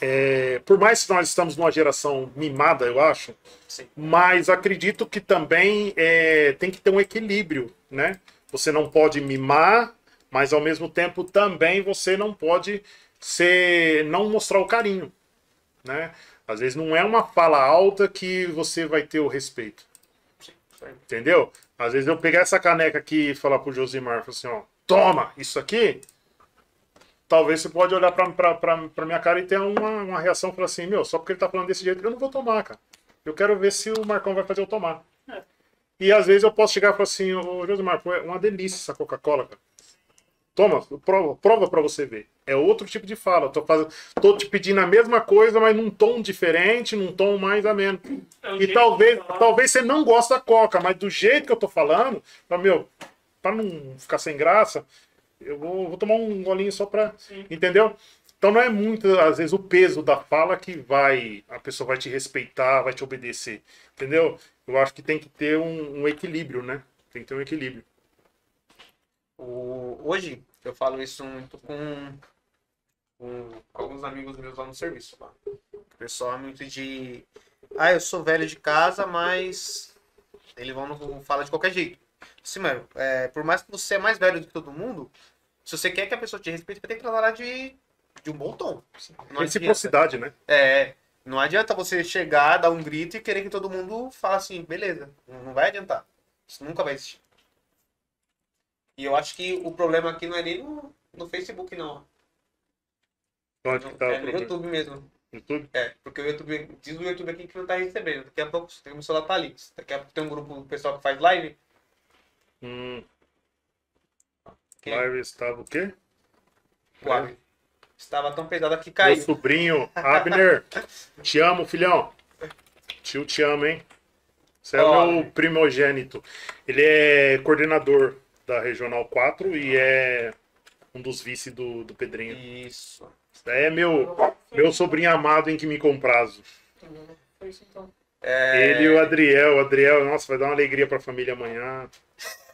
é, por mais que nós estamos numa geração mimada, eu acho, Sim. mas acredito que também é, tem que ter um equilíbrio, né? Você não pode mimar, mas ao mesmo tempo também você não pode ser, não mostrar o carinho, né? Às vezes não é uma fala alta que você vai ter o respeito. Entendeu? Às vezes eu pegar essa caneca aqui e falar pro Josimar, falar assim, ó, toma, isso aqui, talvez você pode olhar pra, pra, pra, pra minha cara e ter uma, uma reação, falar assim, meu, só porque ele tá falando desse jeito, eu não vou tomar, cara. Eu quero ver se o Marcão vai fazer eu tomar. E às vezes eu posso chegar e falar assim, ô Josimar, é uma delícia essa Coca-Cola, cara. Toma, prova, prova pra você ver. É outro tipo de fala. Tô, fazendo, tô te pedindo a mesma coisa, mas num tom diferente, num tom mais ameno. É E talvez, talvez você não goste da Coca, mas do jeito que eu tô falando, pra, meu, pra não ficar sem graça, eu vou, vou tomar um golinho só pra. Sim. Entendeu? Então não é muito, às vezes, o peso da fala que vai. A pessoa vai te respeitar, vai te obedecer. Entendeu? Eu acho que tem que ter um, um equilíbrio, né? Tem que ter um equilíbrio. O- hoje eu falo isso muito com, com alguns amigos meus lá no serviço. Lá. O pessoal é muito de. Ah, eu sou velho de casa, mas eles vão não fala de qualquer jeito. Sim, mano, é, por mais que você é mais velho do que todo mundo, se você quer que a pessoa te respeite, você tem que tratar de, de um bom tom. Não. Reciprocidade, né? É, não adianta você chegar, dar um grito e querer que todo mundo fale assim, beleza. Não vai adiantar. Isso nunca vai existir. E eu acho que o problema aqui não é nem no, no Facebook, não. Onde que tá o é no? YouTube mesmo. YouTube? É, porque o YouTube, diz o YouTube aqui que não tá recebendo. Daqui a pouco tem o celular ali. Daqui a pouco tem um grupo do pessoal que faz live. Hum, Que live estava o quê? Uai, Estava tão pesada que Meu caiu. sobrinho, Abner. te amo, filhão. Tio te amo, hein? Você é Ó. meu primogênito. Ele é coordenador da Regional 4 e é um dos vice do, do Pedrinho. Isso. É meu, meu sobrinho amado em que me comprazo. Foi isso então. É, Ele e o Adriel. O Adriel, nossa, vai dar uma alegria pra família amanhã.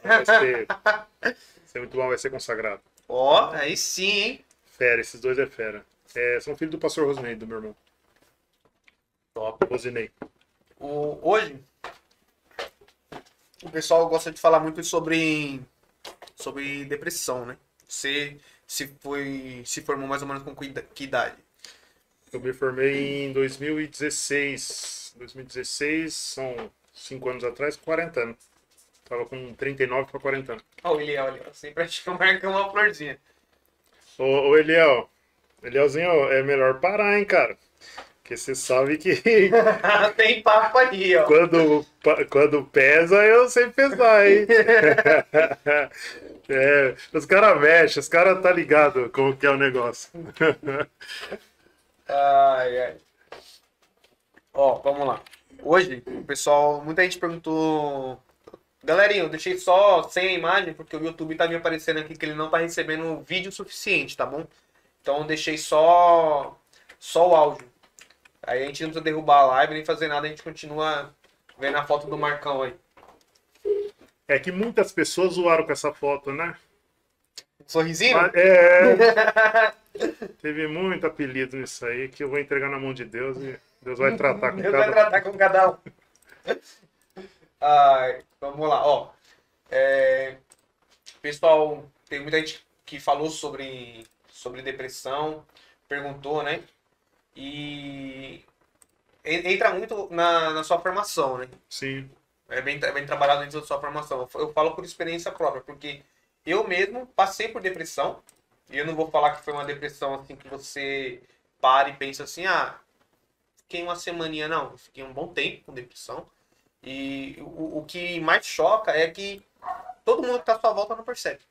Vai ser, vai ser muito bom, vai ser consagrado. Ó, aí sim, hein? Fera, esses dois é fera. É, são filhos do pastor Rosinei, do meu irmão. Top. Rosinei. O, hoje, o pessoal gosta de falar muito sobre, sobre depressão, né? Você se foi se formou mais ou menos com que ida- que idade? Eu me formei em 2016. 2016 são 5 anos atrás, 40 anos. Tava com 39 para 40 anos. Ó, o Eliel ali. Sempre acho que eu marco uma florzinha. Ô, ô Eliel, Elielzinho, é melhor parar, hein, cara? Porque você sabe que Tem papo ali, ó. quando, quando pesa, eu sei pesar, hein? É, os caras mexem, os caras tá ligado como que é o negócio. Ai, ai. Ó, vamos lá. Hoje, o pessoal, muita gente perguntou. Galerinha, eu deixei só sem a imagem, porque o YouTube tá me aparecendo aqui que ele não tá recebendo vídeo suficiente, tá bom? Então deixei só só o áudio. Aí a gente não precisa derrubar a live nem fazer nada, a gente continua vendo a foto do Marcão aí. É que muitas pessoas zoaram com essa foto, né? Sorrisinho? Mas- É, teve muito apelido nisso aí que eu vou entregar na mão de Deus e Deus vai tratar com Deus vai cada. tratar com cada um. Ai, vamos lá, ó. É, pessoal, tem muita gente que falou sobre, sobre depressão, perguntou, né? E en- entra muito na, na sua formação, né? Sim, É bem, é bem trabalhado dentro da sua formação. Eu falo por experiência própria, porque eu mesmo passei por depressão. E eu não vou falar que foi uma depressão assim que você para e pensa assim, ah, fiquei uma semaninha, não. Eu fiquei um bom tempo com depressão. E o, o que mais choca é que todo mundo que tá à sua volta não percebe.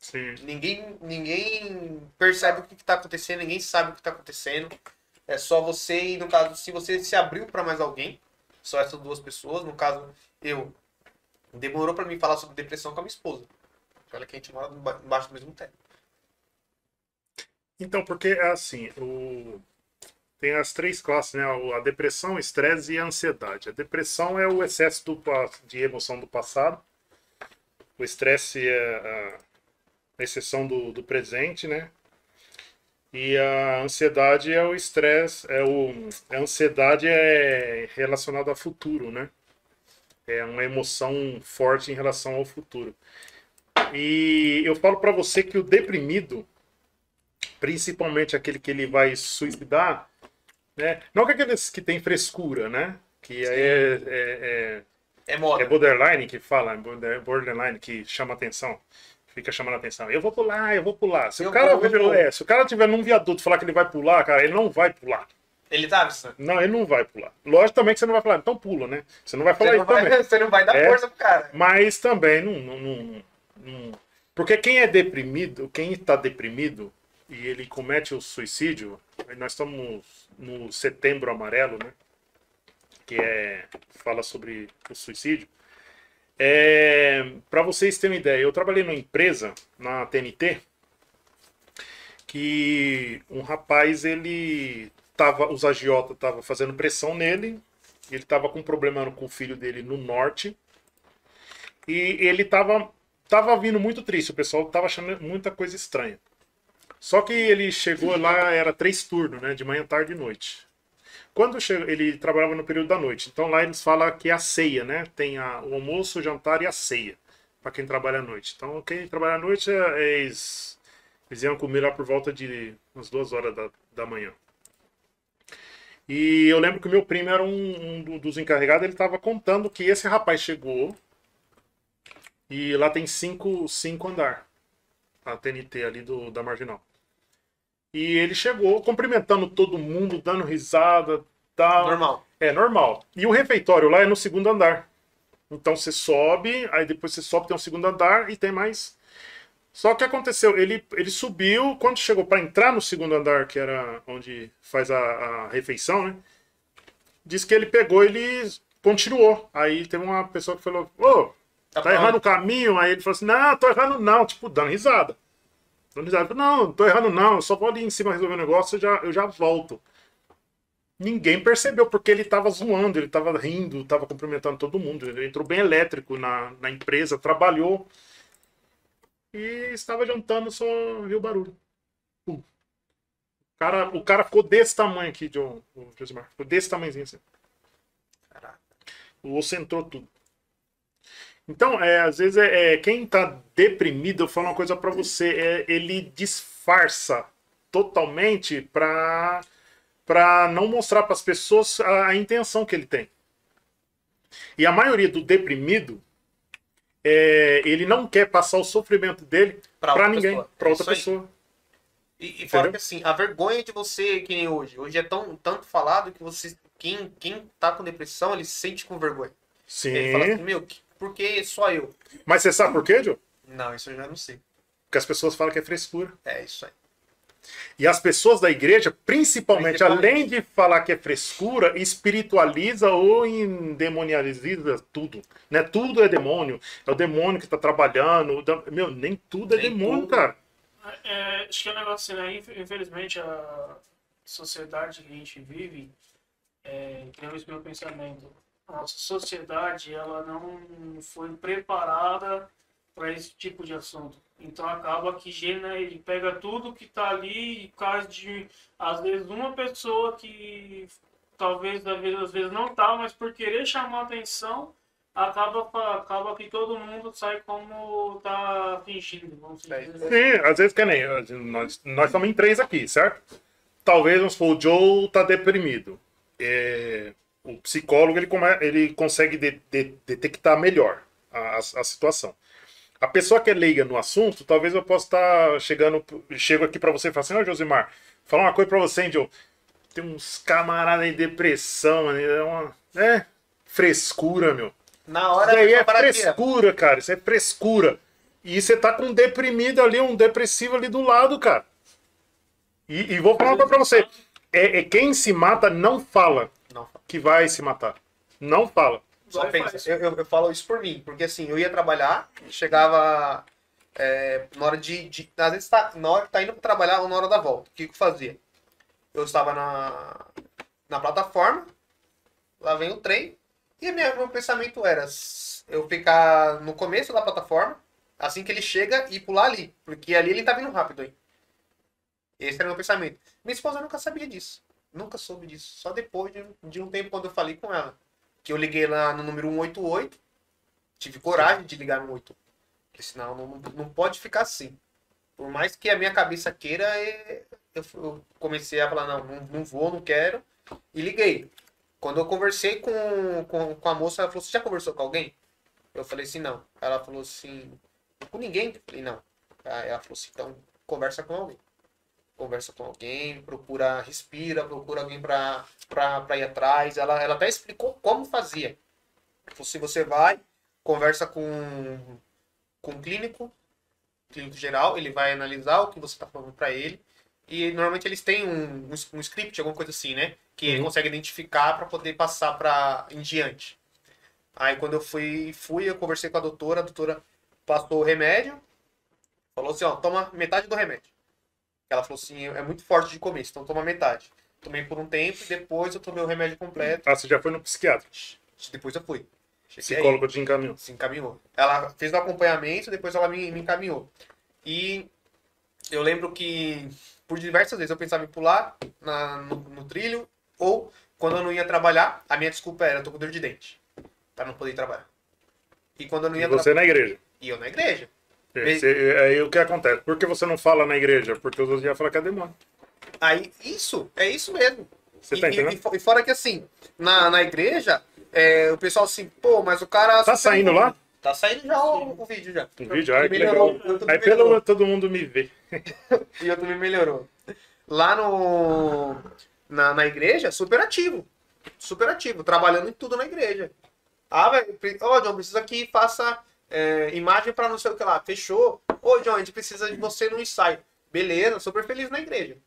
sim. Ninguém, ninguém percebe o que está acontecendo, ninguém sabe o que está acontecendo. É só você, e no caso, se você se abriu para mais alguém, só essas duas pessoas, no caso, eu. Demorou para mim falar sobre depressão com a minha esposa. Olha que a gente mora emba- embaixo do mesmo teto. Então, porque é assim, o... tem as três classes, né? A depressão, o estresse e a ansiedade. A depressão é o excesso do de emoção do passado. O estresse é a exceção do, do presente, né? E a ansiedade é o estresse, é o a ansiedade é relacionada ao futuro, né? É uma emoção forte em relação ao futuro. E eu falo para você que o deprimido, principalmente aquele que ele vai suicidar, né? Não que aqueles que tem frescura, né? Que aí é, é, É é, é borderline que fala, border- borderline que chama atenção. Fica chamando atenção. Eu vou pular, eu vou pular. Se Eu o cara vou, é, se o cara tiver num viaduto falar que ele vai pular, cara, ele não vai pular. Ele tá avisando. Não, ele não vai pular. Lógico também que você não vai falar, então pula, né? Você não vai falar Você isso não, vai, também. você não vai dar É. força pro cara. Mas também não, não, não- não- Porque quem é deprimido, quem está deprimido e ele comete o suicídio, nós estamos no setembro amarelo, né? Que é. fala sobre o suicídio. É, Para vocês terem uma ideia, eu trabalhei numa empresa, na TNT, que um rapaz, ele tava, os agiotas estavam fazendo pressão nele, ele estava com um problema com o filho dele no norte, e ele estava tava vindo muito triste, o pessoal estava achando muita coisa estranha. Só que ele chegou lá, era três turnos, né? De manhã, tarde e noite. Quando ele trabalhava no período da noite. Então lá eles falam que é a ceia, né? Tem a- o almoço, o jantar e a ceia. Para quem trabalha à noite. Então quem trabalha à noite, é, eles, eles iam comer lá por volta de umas duas horas da, da manhã. E eu lembro que o meu primo era um, um do- dos encarregados, ele estava contando que esse rapaz chegou e lá tem cinco, cinco andar. A TNT ali do, da Marginal. E ele chegou cumprimentando todo mundo, dando risada, tal. Normal. É normal. E o refeitório lá é no segundo andar. Então você sobe, aí depois você sobe, tem um segundo andar e tem mais. Só que aconteceu, ele, ele subiu, quando chegou para entrar no segundo andar, que era onde faz a, a refeição, né? Diz que ele pegou, ele continuou. Aí teve uma pessoa que falou: Ô, Tá tá errando o caminho? Aí ele falou assim: Não, tô errando não. Tipo, dando risada. Falei, Não, tô errando não. Eu só vou ali em cima resolver o negócio eu já, eu já volto. Ninguém percebeu, porque ele tava zoando, ele tava rindo, tava cumprimentando todo mundo. Ele entrou bem elétrico na, na empresa, trabalhou. E estava jantando, só viu o barulho. Pum. O cara, o cara ficou desse tamanho aqui, John, o Josimar. Ficou desse tamanhozinho assim. Caraca. O osso entrou tudo. Então, é, às vezes, é, é, quem tá deprimido, eu falo uma coisa pra você, é, ele disfarça totalmente pra, pra não mostrar pras pessoas a, a intenção que ele tem. E a maioria do deprimido, é, ele não quer passar o sofrimento dele outra ninguém, pra É outra isso aí. pessoa. E, e fora que assim, a vergonha de você, que nem hoje. Hoje é tão tanto falado que você. Quem, quem tá com depressão, ele se sente com vergonha. Sim. Ele fala assim, meu, que- por que só eu? Mas você sabe por quê, Joe? Não, isso eu já não sei. Porque as pessoas falam que é frescura. É isso aí. E as pessoas da igreja, principalmente, Principalmente. além de falar que é frescura, espiritualiza ou endemonializa tudo. Né? Tudo é demônio. É o demônio que está trabalhando. Meu, nem tudo é Nem demônio, tudo. cara. É, acho que é um negócio assim, né? Inf- Infelizmente, a sociedade que a gente vive, é, que é esse meu pensamento, nossa sociedade, ela não foi preparada para esse tipo de assunto. Então acaba que gera, ele pega tudo que está ali e causa de, às vezes, uma pessoa que talvez, às vezes, às vezes não tá, mas por querer chamar atenção, acaba, acaba que todo mundo sai como tá fingindo, vamos dizer. É, assim. Sim, às vezes que nem. Nós, nós estamos em três aqui, certo? Talvez, vamos supor, o Joe tá deprimido. É, o psicólogo ele, come- ele consegue de- de- detectar melhor a, a- a situação. A pessoa que é leiga no assunto, talvez eu possa estar chegando, chego aqui para você e falar assim, ó, Josimar, falar uma coisa para você, Joe. Tem uns camaradas em depressão, mano, é uma. É, frescura, meu. Na Isso hora daí da é frescura, cara. Isso é frescura. E você tá com um deprimido ali, um depressivo ali do lado, cara. E, e vou falar uma coisa pra você. É, é quem se mata não fala Não, que vai se matar. Não fala. Só Vai, pensa, eu, eu, eu falo isso por mim, porque assim, eu ia trabalhar, chegava é, na hora de, de- Às vezes tá, na hora que tá indo pra trabalhar ou na hora da volta. O que, que eu fazia? Eu estava na, na plataforma, lá vem o trem, e minha, meu pensamento era eu ficar no começo da plataforma, assim que ele chega, e pular ali. Porque ali ele tá vindo rápido aí. Esse era o meu pensamento. Minha esposa nunca sabia disso. Nunca soube disso. Só depois de, de um tempo quando eu falei com ela que eu liguei lá no número 188. Tive coragem de ligar no 188. Porque senão não, não pode ficar assim. Por mais que a minha cabeça queira, é- eu, eu comecei a falar, não, não, não vou, não quero. E liguei. Quando eu conversei com, com, com a moça, ela falou, você já conversou com alguém? Eu falei assim, não. Ela falou assim, com ninguém? Eu falei, não. Ela falou assim, então conversa com alguém. Conversa com alguém, procura, respira, procura alguém pra ir atrás. Ela, ela até explicou como fazia. Falou, Se você vai, conversa com, com o clínico, clínico geral, ele vai analisar o que você está falando para ele. E normalmente eles têm um, um, um script, alguma coisa assim, né? Que ele Uhum. consegue identificar para poder passar para em diante. Aí quando eu fui, fui, eu conversei com a doutora, a doutora passou o remédio, falou assim, ó, toma metade do remédio. Ela falou assim, é muito forte de começo, então toma metade. Tomei por um tempo e depois eu tomei o remédio completo. Ah, você já foi no psiquiatra. Depois eu fui. Cheguei aí Psicólogo te encaminhou. se encaminhou. Ela fez o acompanhamento, depois ela me, me encaminhou. E eu lembro que por diversas vezes eu pensava em pular na- no, no trilho, ou quando eu não ia trabalhar, a minha desculpa era, eu tô com dor de dente, pra não poder trabalhar. E quando eu não E ia você trabalhar, na igreja. e eu na igreja. É, você- Aí o que acontece? Por que você não fala na igreja? Porque os outros iam falar que é demônio. Aí, isso, é isso mesmo. Você e, tá entendendo? e e fora que assim, na, na igreja, é, o pessoal assim, pô, mas o cara. Tá saindo lá? Tá saindo já o, o vídeo já. Um vídeo? Que Melhorou, o Aí pelo todo mundo me vê. E o YouTube melhorou. lá no, na, na igreja, super ativo. Super ativo, trabalhando em tudo na igreja. Ah, velho, ô John, precisa que faça é, imagem para não sei o que lá. Fechou. Ô John, a gente precisa de você no ensaio. Beleza, super feliz na igreja.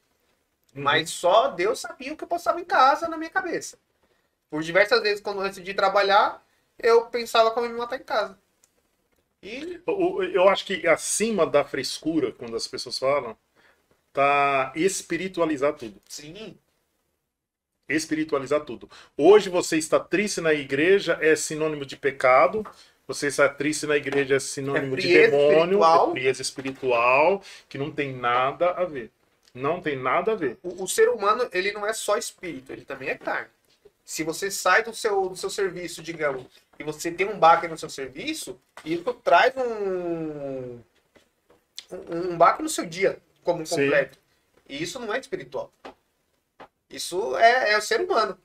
Uhum. Mas só Deus sabia o que eu passava em casa na minha cabeça. Por diversas vezes, quando antes de trabalhar, eu pensava como me matar em casa. E Eu acho que acima da frescura, quando as pessoas falam, tá espiritualizar tudo. sim, Espiritualizar tudo. Hoje você está triste na igreja é sinônimo de pecado. Você está triste na igreja é sinônimo É de demônio, espiritual. é frieza espiritual, que não tem nada a ver. Não tem nada a ver. o, o ser humano, ele não é só espírito, ele também é carne. Se você sai do seu, do seu serviço, digamos, e você tem um baque no seu serviço, isso traz um, um, um baque no seu dia como um Sim. completo. E isso não é espiritual. Isso é, é o ser humano.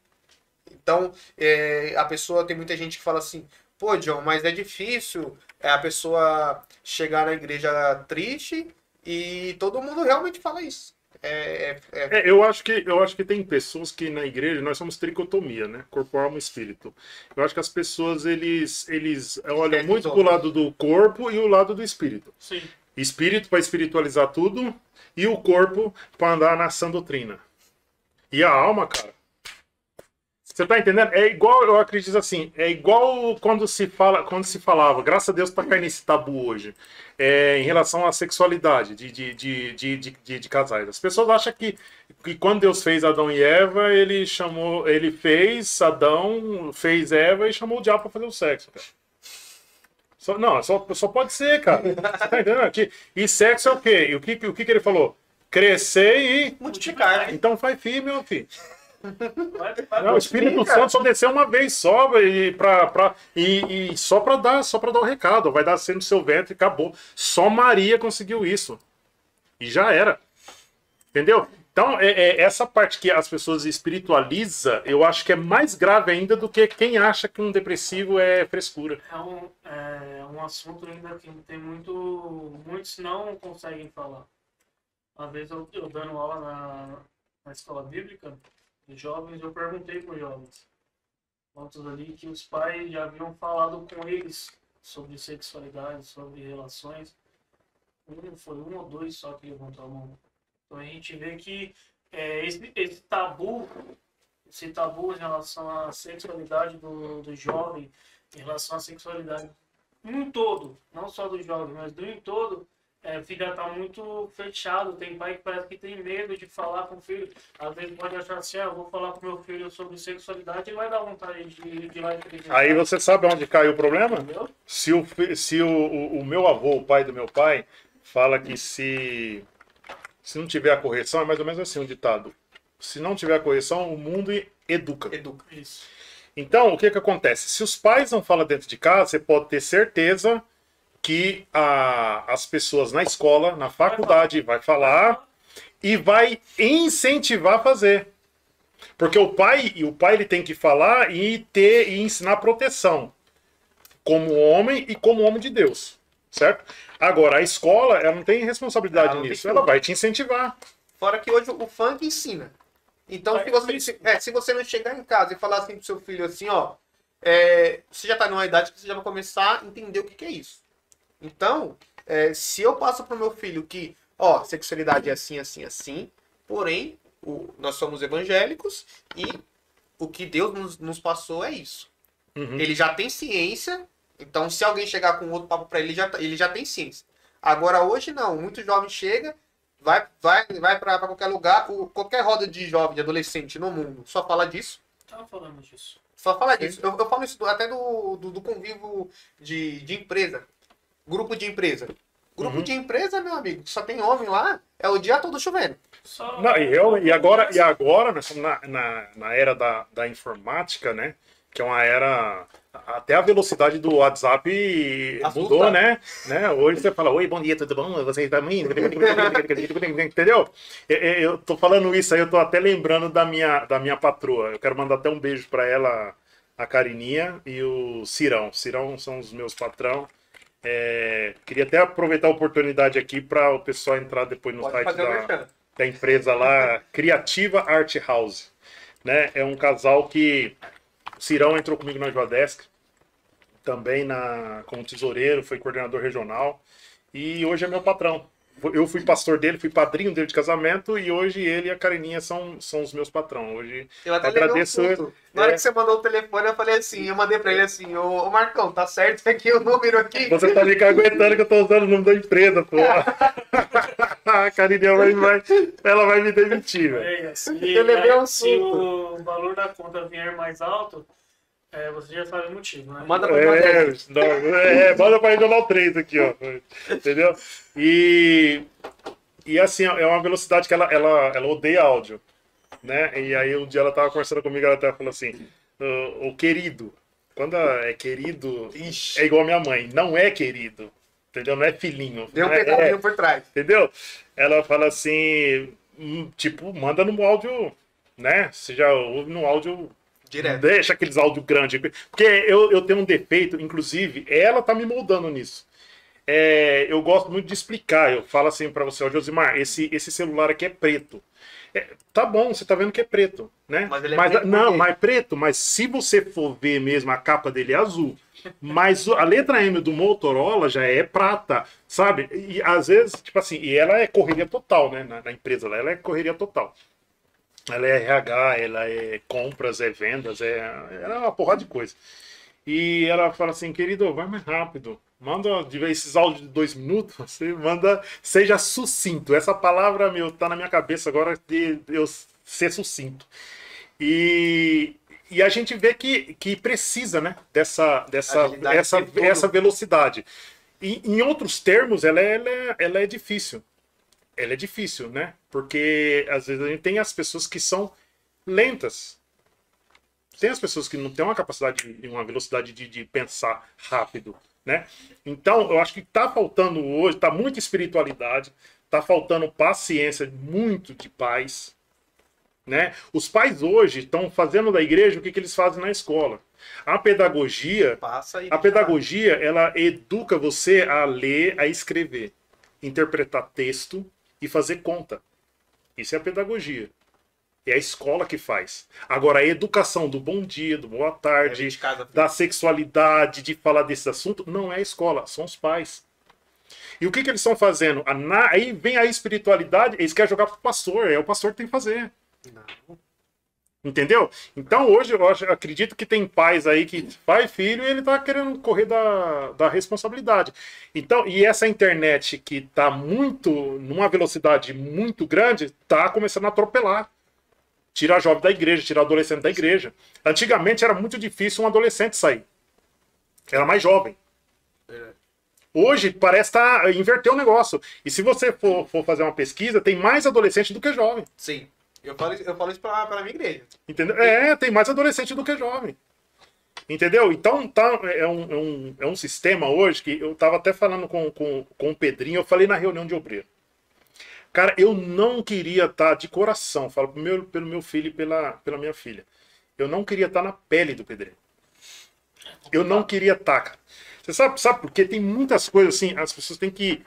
Então, é, a pessoa, tem muita gente que fala assim, pô, John, mas é difícil é, a pessoa chegar na igreja triste e todo mundo realmente fala isso. É, é- é- É, eu acho que eu acho que tem pessoas que na igreja nós somos tricotomia, né? Corpo, alma e espírito. Eu acho que as pessoas eles eles olham muito os pro lado do corpo e o lado do espírito. Sim. Espírito para espiritualizar tudo e o corpo para andar na sã doutrina. E a alma, cara. Você tá entendendo? É igual, eu acredito assim, é igual quando se fala, quando se falava, graças a Deus tá caindo esse tabu hoje, é, em relação à sexualidade de, de, de, de, de, casais. As pessoas acham que, que quando Deus fez Adão e Eva, ele chamou, ele fez Adão, fez Eva e chamou o diabo para fazer o sexo. cara. Só, não, só, só pode ser, cara. Você tá entendendo? Que, e sexo é o quê? E o que, o que, que ele falou? Crescer e. multiplicar. Então faz filho, meu filho. Não, o Espírito. Santo só desceu uma vez só e, pra, pra, e, e só para dar só para dar o recado. Vai dar sendo seu ventre e acabou. Só Maria conseguiu isso. E já era. Entendeu? Então, é, é essa parte que as pessoas espiritualizam, eu acho que é mais grave ainda do que quem acha que um depressivo é frescura. É um, é um assunto ainda que tem muito. Muitos não conseguem falar. Uma vez eu, eu dando aula na, na escola bíblica, de jovens, eu perguntei para os jovens. Quantos ali que os pais já haviam falado com eles sobre sexualidade, sobre relações. Um, foi um ou dois só que levantou a mão. Então a gente vê que é, esse, esse tabu, esse tabu em relação à sexualidade do, do jovem, em relação à sexualidade um todo, não só do jovem, mas do em todo, é, fica tá muito fechado. Tem pai que parece que tem medo de falar com o filho. Às vezes pode achar assim, ah, eu vou falar com meu filho sobre sexualidade e vai dar vontade de, de ir lá experimentar. Aí você sabe onde caiu o problema? Entendeu? Se o, se o, o, o meu avô, o pai do meu pai, fala que se, se não tiver a correção, é mais ou menos assim um ditado. Se não tiver a correção, o mundo educa. Educa. Isso. Então, o que que acontece? Se os pais não falam dentro de casa, você pode ter certeza que a, as pessoas na escola, na faculdade, vai falar e vai incentivar a fazer. Porque o pai, e o pai ele tem que falar e ter e ensinar proteção como homem e como homem de Deus, certo? Agora a escola, ela não tem responsabilidade Ela tem nisso, culpa. ela vai te incentivar. Fora que hoje o funk ensina. Então, É, se você, se, é, se você não chegar em casa e falar assim pro seu filho assim, ó, é, você já tá numa idade que você já vai começar a entender o que, que é isso. Então, é, se eu passo pro meu filho que, ó, sexualidade é assim, assim, assim, porém, o- nós somos evangélicos e o que Deus nos, nos passou é isso. Uhum. Ele já tem ciência, então se alguém chegar com outro papo pra ele, já, tá- ele já tem ciência. Agora hoje não, muito jovem chega, vai, vai, vai pra pra qualquer lugar, o- qualquer roda de jovem, de adolescente no mundo, só fala disso. Tava falando disso. Só fala disso. Eu, eu falo isso do- até do, do, do convívio de, de empresa. Grupo de empresa. Grupo Uhum. de empresa, meu amigo, só tem homem lá, é o dia todo chovendo. Só... Não, e, eu- e agora, e agora nós estamos na, na, na era da, da informática, né? Que é uma era. Até a velocidade do WhatsApp Assusta. mudou, né? né? Hoje você fala, oi, bom dia, tudo bom? Você tá bem? Entendeu? Eu, eu tô falando isso aí, eu tô até lembrando da minha, da minha patroa. Eu quero mandar até um beijo para ela, a Carininha e o Cirão. Cirão são os meus patrão. É, queria até aproveitar a oportunidade aqui para o pessoal entrar depois no Pode site da, da empresa lá, Criativa Art House. Né? É um casal que o Cirão entrou comigo na Joadesk, também na, como tesoureiro, foi coordenador regional e hoje é meu patrão. Eu fui pastor dele, fui padrinho dele de casamento e hoje ele e a Carininha são, são os meus patrões. Hoje eu até agradeço. Um Na hora é... que você mandou o telefone, eu falei assim, eu mandei pra ele assim, ô, ô Marcão, tá certo aqui o número aqui. Você tá me aguentando que eu tô usando o nome da empresa, pô. a Carininha vai, vai, ela vai me demitir, velho. É, se, eu levei um se o valor da conta vier mais alto, é, você já sabe o motivo, né? Manda pra é, não, é, manda pra Regional 3 aqui, ó. Entendeu? E, e assim, é uma velocidade que ela, ela, ela odeia áudio. Né? E aí um dia ela tava conversando comigo, ela até falou assim, o, o querido, quando é querido, Ixi. é igual a minha mãe, não é querido. Entendeu? Não é filhinho. Deu um é, pedacinho é, por trás. Entendeu? Ela fala assim, hum, tipo, manda no áudio, né? Você já ouve no áudio Direto. Deixa aqueles áudios grandes. Porque eu, eu tenho um defeito, inclusive, ela tá me moldando nisso. É, eu gosto muito de explicar. Eu falo assim para você, ó, Josimar, esse, esse celular aqui é preto. É, tá bom, você tá vendo que é preto, né? Mas ele é mas, preto não, mas é preto, mas se você for ver mesmo, a capa dele é azul. Mas a letra M do Motorola já é prata, sabe? E às vezes, tipo assim, e ela é correria total, né? Na, na empresa lá, ela é correria total. Ela é RH, ela é compras, é vendas, é, ela é uma porrada de coisa. E ela fala assim, querido, vai mais rápido. Manda de vez esses áudios de dois minutos, você manda, seja sucinto. Essa palavra, meu, tá na minha cabeça agora de eu ser sucinto. E, e a gente vê que, que precisa, né, dessa, dessa essa, essa velocidade. E, em outros termos, ela é, ela é, ela é difícil ela é difícil, né? Porque às vezes a gente tem as pessoas que são lentas. Tem as pessoas que não têm uma capacidade, uma velocidade de, de pensar rápido, né? Então, eu acho que está faltando hoje, está muita espiritualidade, está faltando paciência, muito de paz, né? Os pais hoje estão fazendo da igreja o que, que eles fazem na escola. A pedagogia, a pedagogia, ela educa você a ler, a escrever, interpretar texto, e fazer conta. Isso é a pedagogia. É a escola que faz. Agora, a educação do bom dia, do boa tarde, da sexualidade, de falar desse assunto, não é a escola, são os pais. E o que, que eles estão fazendo? Aí vem a espiritualidade, eles querem jogar pro pastor, é o pastor que tem que fazer. Não. Entendeu? Então hoje eu acho, acredito que tem pais aí que pai filho e ele tá querendo correr da, da responsabilidade. Então, e essa internet que tá muito, numa velocidade muito grande, tá começando a atropelar. Tirar jovem da igreja, tirar adolescente da igreja. Antigamente era muito difícil um adolescente sair. Era mais jovem. Hoje parece tá, inverter o negócio. E se você for, for fazer uma pesquisa, tem mais adolescente do que jovem. Sim. Eu falo, eu falo isso pra, pra minha igreja. Entendeu? É, tem mais adolescente do que jovem. Entendeu? Então tá, é, um, é, um, é um sistema hoje que eu tava até falando com, com, com o Pedrinho, eu falei na reunião de obreiro. Cara, eu não queria estar tá, de coração, falo pro meu, pelo meu filho e pela, pela minha filha. Eu não queria estar tá na pele do pedreiro. Eu não queria estar, tá, cara. Você sabe, sabe porque tem muitas coisas assim, as pessoas têm que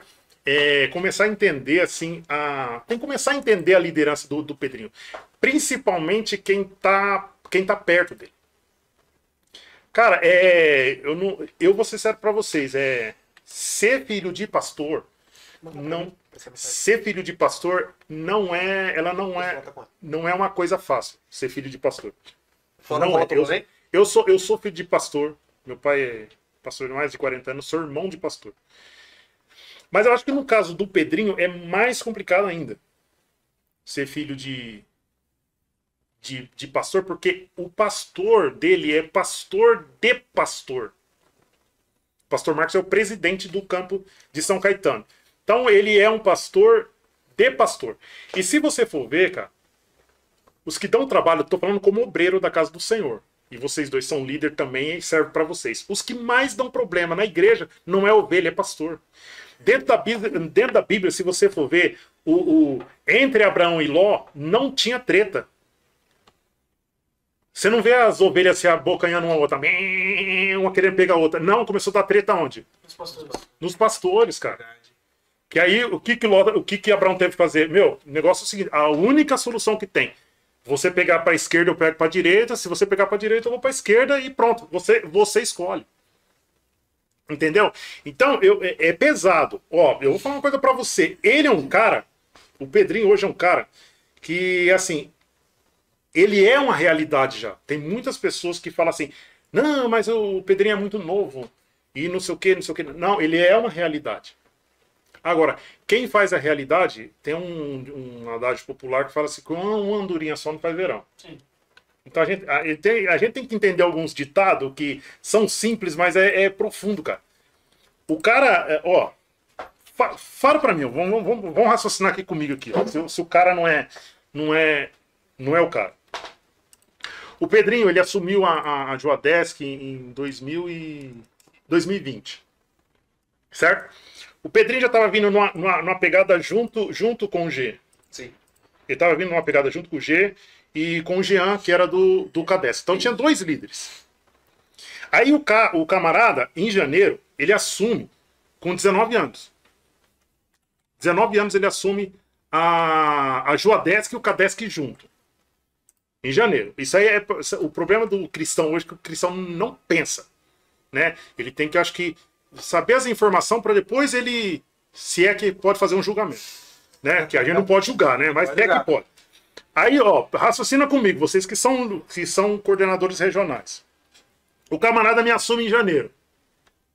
é, começar a entender assim, a, tem que começar a entender a liderança do, do Pedrinho, principalmente quem tá, quem tá perto dele. Cara, é, eu não, eu vou ser sério para vocês, é ser filho de pastor não ser filho de pastor não é, ela não é, não é uma coisa fácil. Ser filho de pastor. Não é. Eu, eu sou eu sou filho de pastor. Meu pai é pastor de mais de 40 anos, sou irmão de pastor. Mas eu acho que no caso do Pedrinho é mais complicado ainda ser filho de, de, de pastor, porque o pastor dele é pastor de pastor. Pastor Marcos é o presidente do campo de São Caetano. Então ele é um pastor de pastor. E se você for ver, cara, os que dão trabalho, tô falando como obreiro da casa do Senhor. E vocês dois são líder também e serve para vocês. Os que mais dão problema na igreja não é ovelha, é pastor. Dentro da Bíblia, dentro da Bíblia se você for ver, o, o, entre Abraão e Ló não tinha treta. Você não vê as ovelhas se abocanhando uma outra, uma querendo pegar a outra. Não, começou a dar treta onde? Nos pastores. Nos pastores, cara. Que aí, o que que, Ló- o que que Abraão teve que fazer? Meu, o negócio é o seguinte, a única solução que tem, você pegar para esquerda, eu pego para direita, se você pegar para direita, eu vou para esquerda e pronto, você, você escolhe. Entendeu? Então, eu, é, é pesado. Ó, eu vou falar uma coisa para você. Ele é um cara, o Pedrinho hoje é um cara que, assim, ele é uma realidade já. Tem muitas pessoas que falam assim: não, mas o Pedrinho é muito novo e não sei o que, não sei o que. Não, ele é uma realidade. Agora, quem faz a realidade, tem um, um adágio popular que fala assim: com uma andorinha só não faz verão. Sim. Então a gente, a, a gente tem que entender alguns ditados que são simples, mas é, é profundo, cara. O cara, é, ó, fa, fala pra mim, vamos, vamos, vamos raciocinar aqui comigo aqui. ó, se, se o cara não é, não é, não é o cara. O Pedrinho, ele assumiu a, a, a Joadesk em 2000 e 2020. Certo? O Pedrinho já estava vindo numa, numa, numa pegada junto, junto com o G. Sim. Ele estava vindo numa pegada junto com o G e com o Jean, que era do, do Cadesc. Então tinha dois líderes. Aí o, ca, o camarada, em janeiro, ele assume com 19 anos. 19 anos ele assume a, a Joadesk e o Cadesc junto. Em janeiro. Isso aí é o problema do cristão hoje, que o cristão não pensa. Né? Ele tem que, acho que, saber as informações para depois ele, se é que pode fazer um julgamento. Né? Que a gente não pode julgar, né? Mas Pode é julgar. que pode. Aí, ó, raciocina comigo, vocês que são, que são coordenadores regionais. O camarada me assume em janeiro.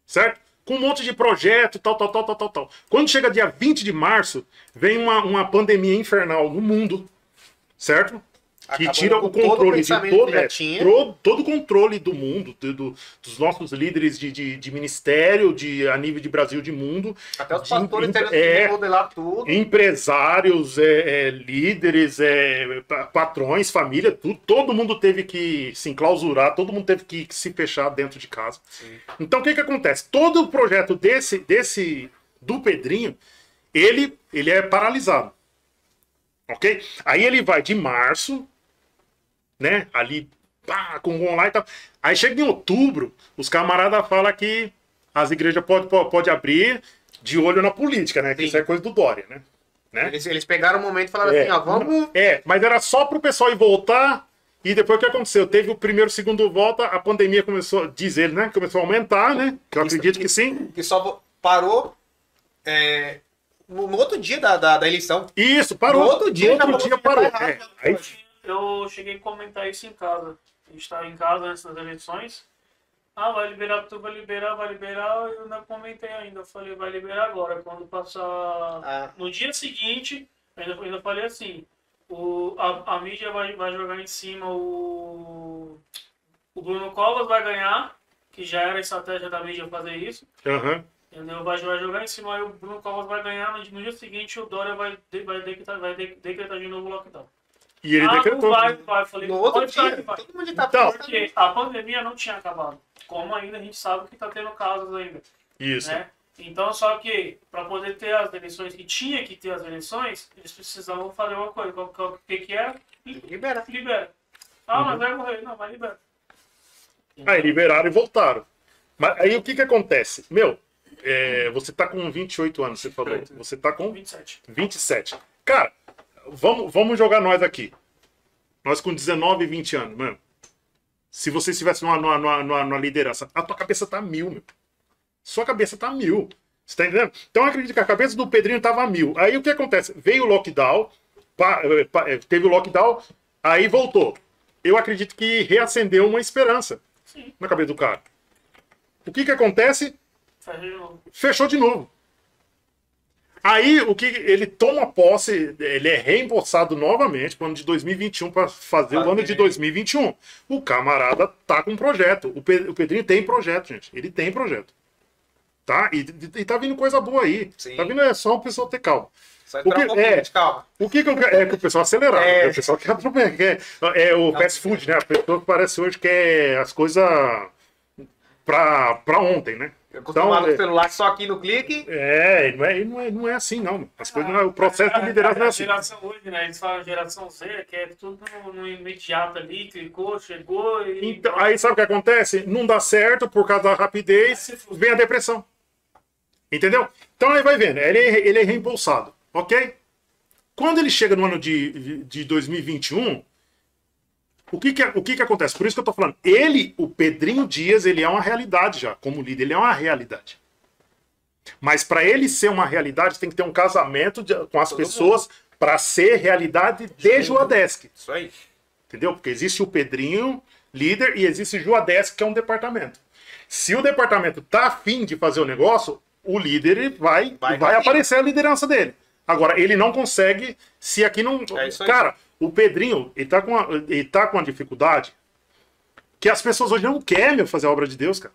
Certo? Com um monte de projeto, tal, tal, tal, tal, tal, tal. Quando chega dia 20 de março, vem uma, uma pandemia infernal no mundo. Certo? Que tira o todo o controle de todo, que é, tro- todo o controle do mundo, do- do- dos nossos líderes de, de, de ministério, de, a nível de Brasil, de mundo, Até os de- pastores tendo é, que modelar tudo. empresários, é, é, líderes, é, pa- patrões, família, tudo, todo mundo teve que se enclausurar, todo mundo teve que, se fechar dentro de casa. Então o que que acontece? Todo o projeto desse, desse do Pedrinho, ele, ele é paralisado. Ok? Aí ele vai de março, né? Ali, pá, com o online e tal. Aí chega em outubro, os camaradas falam que as igrejas podem pode, abrir de olho na política, né? Que Sim. isso é coisa do Dória, né? né? Eles, eles pegaram o momento e falaram É, assim, ó, vamos... É, mas era só pro pessoal ir voltar. E depois o que aconteceu? Teve o primeiro, segundo volta, a pandemia começou, diz ele, né? Começou a aumentar, né? Que eu Isso acredito aqui. que sim. Que só parou é, no, outro dia da, da, da eleição. Isso, parou. No outro dia, No outro dia parou. que É, aí- Eu cheguei a comentar isso em casa. A gente estava em casa antes das eleições. Ah, vai liberar, tu vai liberar, vai liberar. Eu não comentei ainda. Eu falei, vai liberar agora. Quando passar. Ah, No dia seguinte, ainda, ainda falei assim: o, a, a mídia vai, vai jogar em cima o. O Bruno Covas vai ganhar, que já era a estratégia da mídia fazer isso. Aham. Entendeu? Vai, vai jogar em cima, aí o Bruno Covas vai ganhar. No, no dia seguinte, o Dória vai, vai, decretar, vai de- decretar de novo o lockdown. E ele ah, decretou. não vai, vai. Falei, no outro pode dia, que vai. todo mundo tá Então, Porque a pandemia não tinha acabado. Como ainda a gente sabe que está tendo casos ainda. Isso. Né? Então, só que para poder ter as eleições, que tinha que ter as eleições, eles precisavam fazer uma coisa. O que, que era? libera. Libera. Ah, Uhum. mas vai morrer. Não, vai liberar. Aí liberaram e voltaram. Mas aí o que que acontece? Meu, é, você tá com 28 anos, você falou. Você tá com 27. 27. Cara, vamos, vamos jogar nós aqui. Nós com 19 e 20 anos, mano. Se você estivesse numa, numa, numa, numa- liderança, a tua cabeça tá mil, meu. Sua cabeça tá mil. Você tá entendendo? Então eu acredito que a cabeça do Pedrinho tava mil. Aí o que acontece? Veio o lockdown, pa- eh, pa- eh, teve o lockdown, aí voltou. Eu acredito que reacendeu uma esperança Sim, na cabeça do cara. O que que acontece? fechou de novo. Aí o que ele toma posse, ele é reembolsado novamente para o ano de 2021 para fazer o ano de 2021. O camarada tá com projeto. O, Pe- o Pedrinho tem projeto, gente. Ele tem projeto. Tá? E, e- e tá vindo coisa boa aí. Sim. Tá vindo é só o pessoal ter calma. Só O que- um é. calma. O que, que eu quero? É que o pessoal acelerar. É. né? O pessoal quer atropelar. Quer, é o fast food, né? A pessoa que parece hoje que é as coisas pra ontem, né? Acostumado Então, com o celular só aqui no clique. É, não é, não é, não é assim, não. As coisas não é, o processo de liderança não é A assim. geração hoje, né? Eles falam geração Z, que é tudo no, no imediato ali, clicou, chegou e. Então, aí sabe o que acontece? Não dá certo por causa da rapidez, vem a depressão. Entendeu? Então aí vai vendo, ele, é- ele é reembolsado, ok? Quando ele chega no ano de, de 2021, o que que, o que que acontece? Por isso que eu tô falando, ele, o Pedrinho Dias, ele é uma realidade já, como líder, ele é uma realidade. Mas para ele ser uma realidade, tem que ter um casamento de- com as Todo pessoas para ser realidade de Juadesk. Isso aí. Entendeu? Porque existe o Pedrinho, líder, e existe o Juadesk, que é um departamento. Se o departamento tá afim de fazer o negócio, o líder vai, Vai vai, tá aparecer a liderança dele. Agora, ele não consegue, se aqui não. É. Cara, o Pedrinho, ele tá, com uma, ele tá com uma dificuldade que as pessoas hoje não querem meu, fazer a obra de Deus, cara.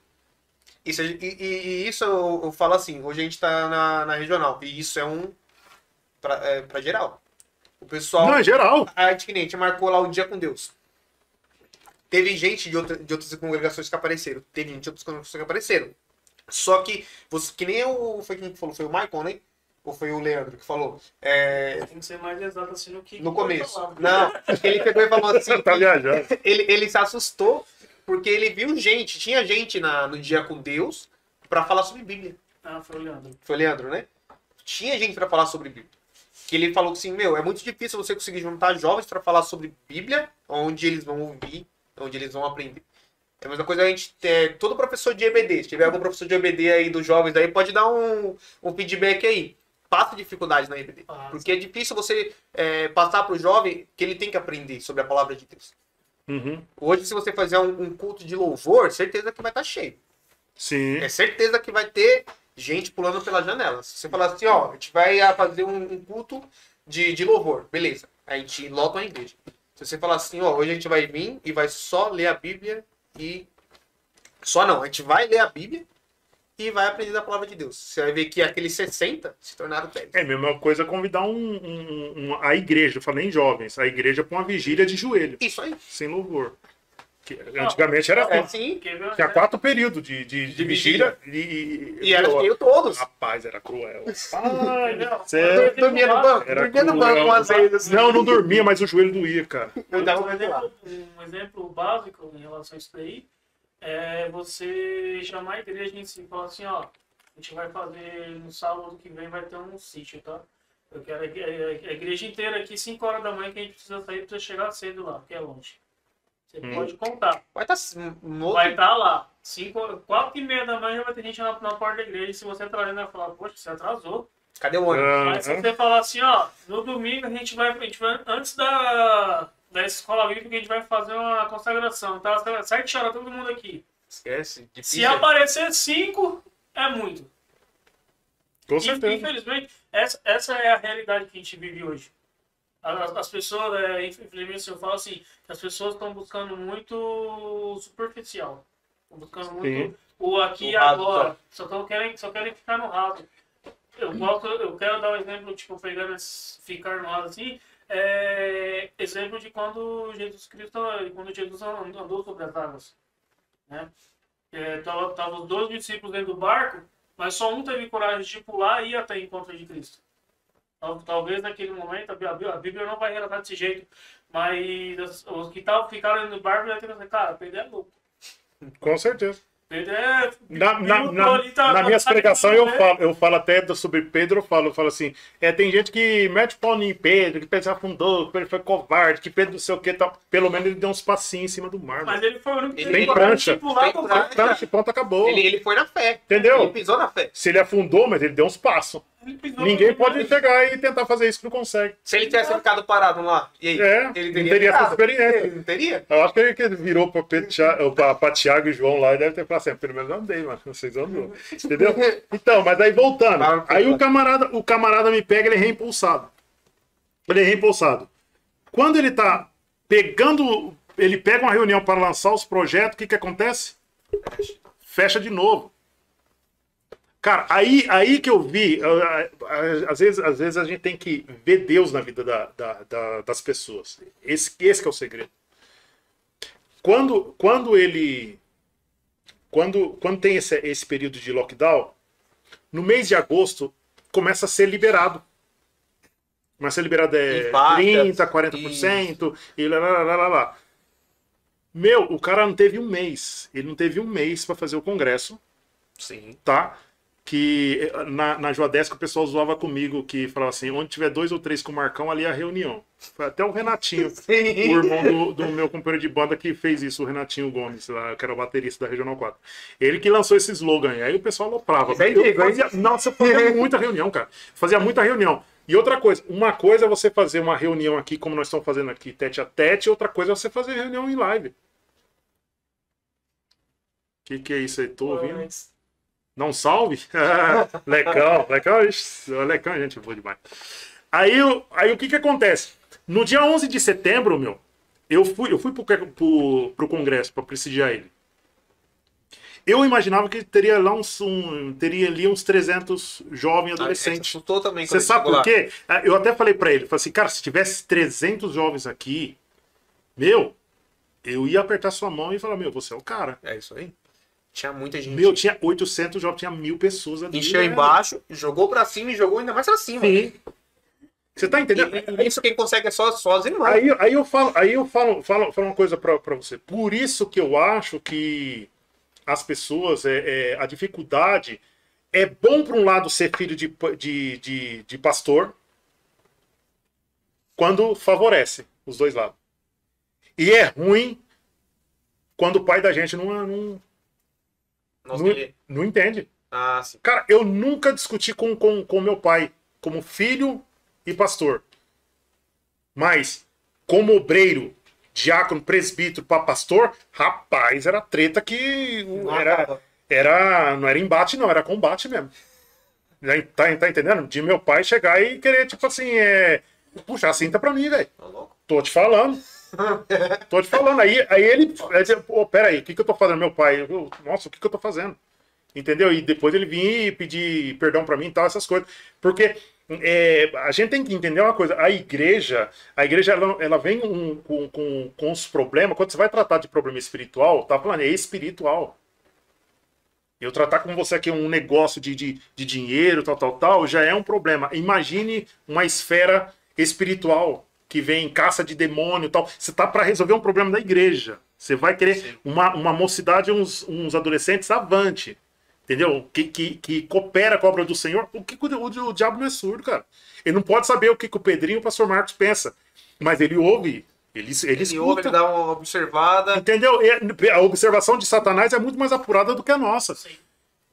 Isso, e, e- isso eu, eu falo assim, hoje a gente tá na, na regional, e isso é um pra, é, pra geral. O pessoal, Não, é geral. a a gente marcou lá o dia com Deus. Teve gente de, outra, de outras congregações que apareceram. Teve gente de outras congregações que apareceram. Só que, você, que nem o. Foi quem que falou? Foi o Michael, né? Ou foi o Leandro que falou? É, Tem que ser mais exato assim no que. no começo. falar. Não, ele pegou e falou assim. Tá viajando. ele, ele se assustou porque ele viu gente, tinha gente na, no dia com Deus pra falar sobre Bíblia. Ah, foi o Leandro. Foi o Leandro, né? Tinha gente pra falar sobre Bíblia. Que ele falou assim, meu, é muito difícil você conseguir juntar jovens pra falar sobre Bíblia, onde eles vão ouvir, onde eles vão aprender. É a mesma coisa a gente ter todo professor de EBD. Se tiver algum professor de EBD aí dos jovens aí, pode dar um, um feedback aí. Passa dificuldade na EBD. Passa. Porque é difícil você é, passar pro jovem que ele tem que aprender sobre a palavra de Deus. Uhum. Hoje, se você fizer um, um culto de louvor, certeza que vai estar cheio. Sim. É certeza que vai ter gente pulando pela janela. Se você falar assim, ó, a gente vai ah, fazer um, um culto de, de louvor, beleza. A gente lota a igreja. Se você falar assim, ó, hoje a gente vai vir e vai só ler a Bíblia e. Só não, a gente vai ler a Bíblia e vai aprender da palavra de Deus. Você vai ver que aqueles 60 se tornaram 10. É a mesma coisa convidar um, um- um- a igreja, eu falei em jovens, a igreja pra uma vigília de joelho, Isso aí. sem louvor. Que antigamente era É assim. assim. Tinha quatro períodos de, de, de De vigília e, E era cheio todos. Rapaz, era cruel. Céu. Dormia no banco. Era Dormia no banco umas vezes. Não, não dormia, mas o joelho doía, cara. Eu dava um, lá. exemplo, um exemplo básico em relação a isso daí é você chamar a igreja em si e falar assim, ó, a gente vai fazer no sábado que vem vai ter um sítio, tá? Eu quero a igre- a igreja inteira aqui, 5 horas da manhã, que a gente precisa sair, precisa chegar cedo lá, porque é longe. Você Hum. pode contar. Vai estar no Vai estar lá. 4 e meia da manhã já vai ter gente na, na porta da igreja. Se você atrasar, vai falar, poxa, você atrasou. Cadê o ônibus? Mas se você falar assim, ó, no domingo a gente vai, a gente vai antes da, da escola bíblica, a gente vai fazer uma consagração, tá? Sete horas, todo mundo aqui. Esquece. Se aparecer cinco, é muito. Com E, certeza. Infelizmente, essa, essa é a realidade que a gente vive hoje. As, as pessoas, é, infelizmente, eu falo assim, as pessoas estão buscando muito superficial. Estão buscando muito Sim. o aqui e agora. Só, tão querem, só querem ficar no raso. Eu, gosto, eu quero dar um exemplo, tipo, pegando esse ficar no raso assim, é, exemplo de quando Jesus Cristo, quando Jesus andou sobre as águas. Né? É, tava, os dois discípulos dentro do barco, mas só um teve coragem de pular e ir até encontro de Cristo. Tal- Talvez naquele momento, a Bí- a Bíblia não vai relatar desse jeito, mas as- os que tavam, ficaram do barco já ter pensado, cara, Pedro é louco. Com certeza. Pedro é. Na, na, Pedro na, tá- na tá- minha tá- pregação eu né? falo, eu falo até do- sobre Pedro, eu falo, eu falo assim, é, tem gente que mete o pau em Pedro, que Pedro se afundou, que Pedro foi covarde, que Pedro não sei o que, tá, pelo menos ele deu uns passinhos em cima do mar. Mas mano. ele foi o único que Ele teve tem prancha, tem prancha. barco. Tá, ponto acabou. Ele, ele foi na fé. Entendeu? Ele pisou na fé. Se ele afundou, mas ele deu uns passos. Ele Ninguém pode pegar e tentar fazer isso que não consegue. Se ele tivesse ficado parado lá, e aí? É, não teria essa ficado. experiência. Ele teria? Eu acho que ele virou pra, pra, pra Thiago e João lá e deve ter falado assim, pelo menos eu andei, mano. Vocês andou. Entendeu? Então, mas aí voltando. Fala, Aí o fala. camarada, o camarada me pega, ele é reimpulsado. Ele é reimpulsado. Quando ele tá pegando. Ele pega uma reunião para lançar os projetos, o que que acontece? Fecha de novo. Cara, aí, aí que eu vi, às vezes, às vezes a gente tem que ver Deus na vida da- da- da- das pessoas. Esse, esse que é o segredo. Quando, quando ele. Quando, quando tem esse, esse período de lockdown, no mês de agosto começa a ser liberado. Começa a ser liberado é, faixas, 30%, 40% e lá, lá, lá, lá, lá. Meu, o cara não teve um mês. Ele não teve um mês para fazer o congresso Sim. tá? Que na, na Joadesca o pessoal zoava comigo, que falava assim, onde tiver dois ou três com o Marcão, ali é a reunião. Foi até o Renatinho, o irmão do, do meu companheiro de banda que fez isso, o Renatinho Gomes, lá, que era o baterista da Regional 4. Ele que lançou esse slogan, aí o pessoal aloprava. Aí Eu digo, fazia, nossa, eu fazia muita reunião, cara. Fazia muita reunião. E outra coisa, uma coisa é você fazer uma reunião aqui, como nós estamos fazendo aqui, tete a tete, outra coisa é você fazer reunião em live. O que, que é isso aí? Tô ouvindo? Mas, Não salve? Lecão, Lecão, ixi, Lecão é gente boa demais. Aí, o- aí o que que acontece? No dia 11 de setembro, meu, eu fui, eu fui pro, pro, pro congresso para prestigiar ele. Eu imaginava que teria lá uns, um, teria ali uns 300 jovens Ah, adolescentes. Você assustou também Você sabe por quê? Ah, Eu até falei pra ele, falei assim, cara, se tivesse 300 jovens aqui, meu, eu ia apertar sua mão e falar, meu, você é o cara. É isso aí. Tinha muita gente. Meu, tinha 800 jovens, tinha mil pessoas ali. Encheu né? embaixo, jogou pra cima e jogou ainda mais pra cima. Sim. Você tá E, entendendo? e isso quem consegue é só, só os irmãos. Aí, aí eu falo, aí eu falo, falo, falo uma coisa pra, pra você. Por isso que eu acho que as pessoas, é, é, a dificuldade é bom para um lado ser filho de, de, de, de pastor, quando favorece os dois lados. E é ruim quando o pai da gente não, não, não, não entende. Ah, sim. Cara, eu nunca discuti com, com, com meu pai como filho e pastor. Mas, como obreiro, diácono, presbítero para pastor, rapaz, era treta que Não era, acaba. era. Não era embate, não, era combate mesmo. Já Tá, tá entendendo? De meu pai chegar e querer, tipo assim, é, puxar a cinta pra mim, velho. Tá? Tô te falando. tô te falando. Aí, aí ele. Aí, ele, pô, peraí, o que, que eu tô fazendo, meu pai? Eu, Nossa, o que, que eu tô fazendo? Entendeu? E depois ele vinha e pedir perdão pra mim e tal, essas coisas. Porque é, a gente tem que entender uma coisa: a igreja, a igreja ela, ela vem um- com, com, com os problemas. Quando você vai tratar de problema espiritual, tá falando, é espiritual. Eu tratar com você aqui um negócio de, de, de dinheiro, tal, tal, tal, já é um problema. Imagine uma esfera espiritual que vem em caça de demônio e tal. Você tá para resolver um problema da igreja. Você vai querer uma, uma mocidade, uns, uns adolescentes avante. Entendeu? Que, que, que coopera com a obra do Senhor. O que o, o, o diabo não é surdo, cara. Ele não pode saber o que, que o Pedrinho e o pastor Marcos pensa. Mas ele ouve. Ele, ele, Ele escuta. ouve, ele dá uma observada. Entendeu? E a observação de Satanás é muito mais apurada do que a nossa. sim.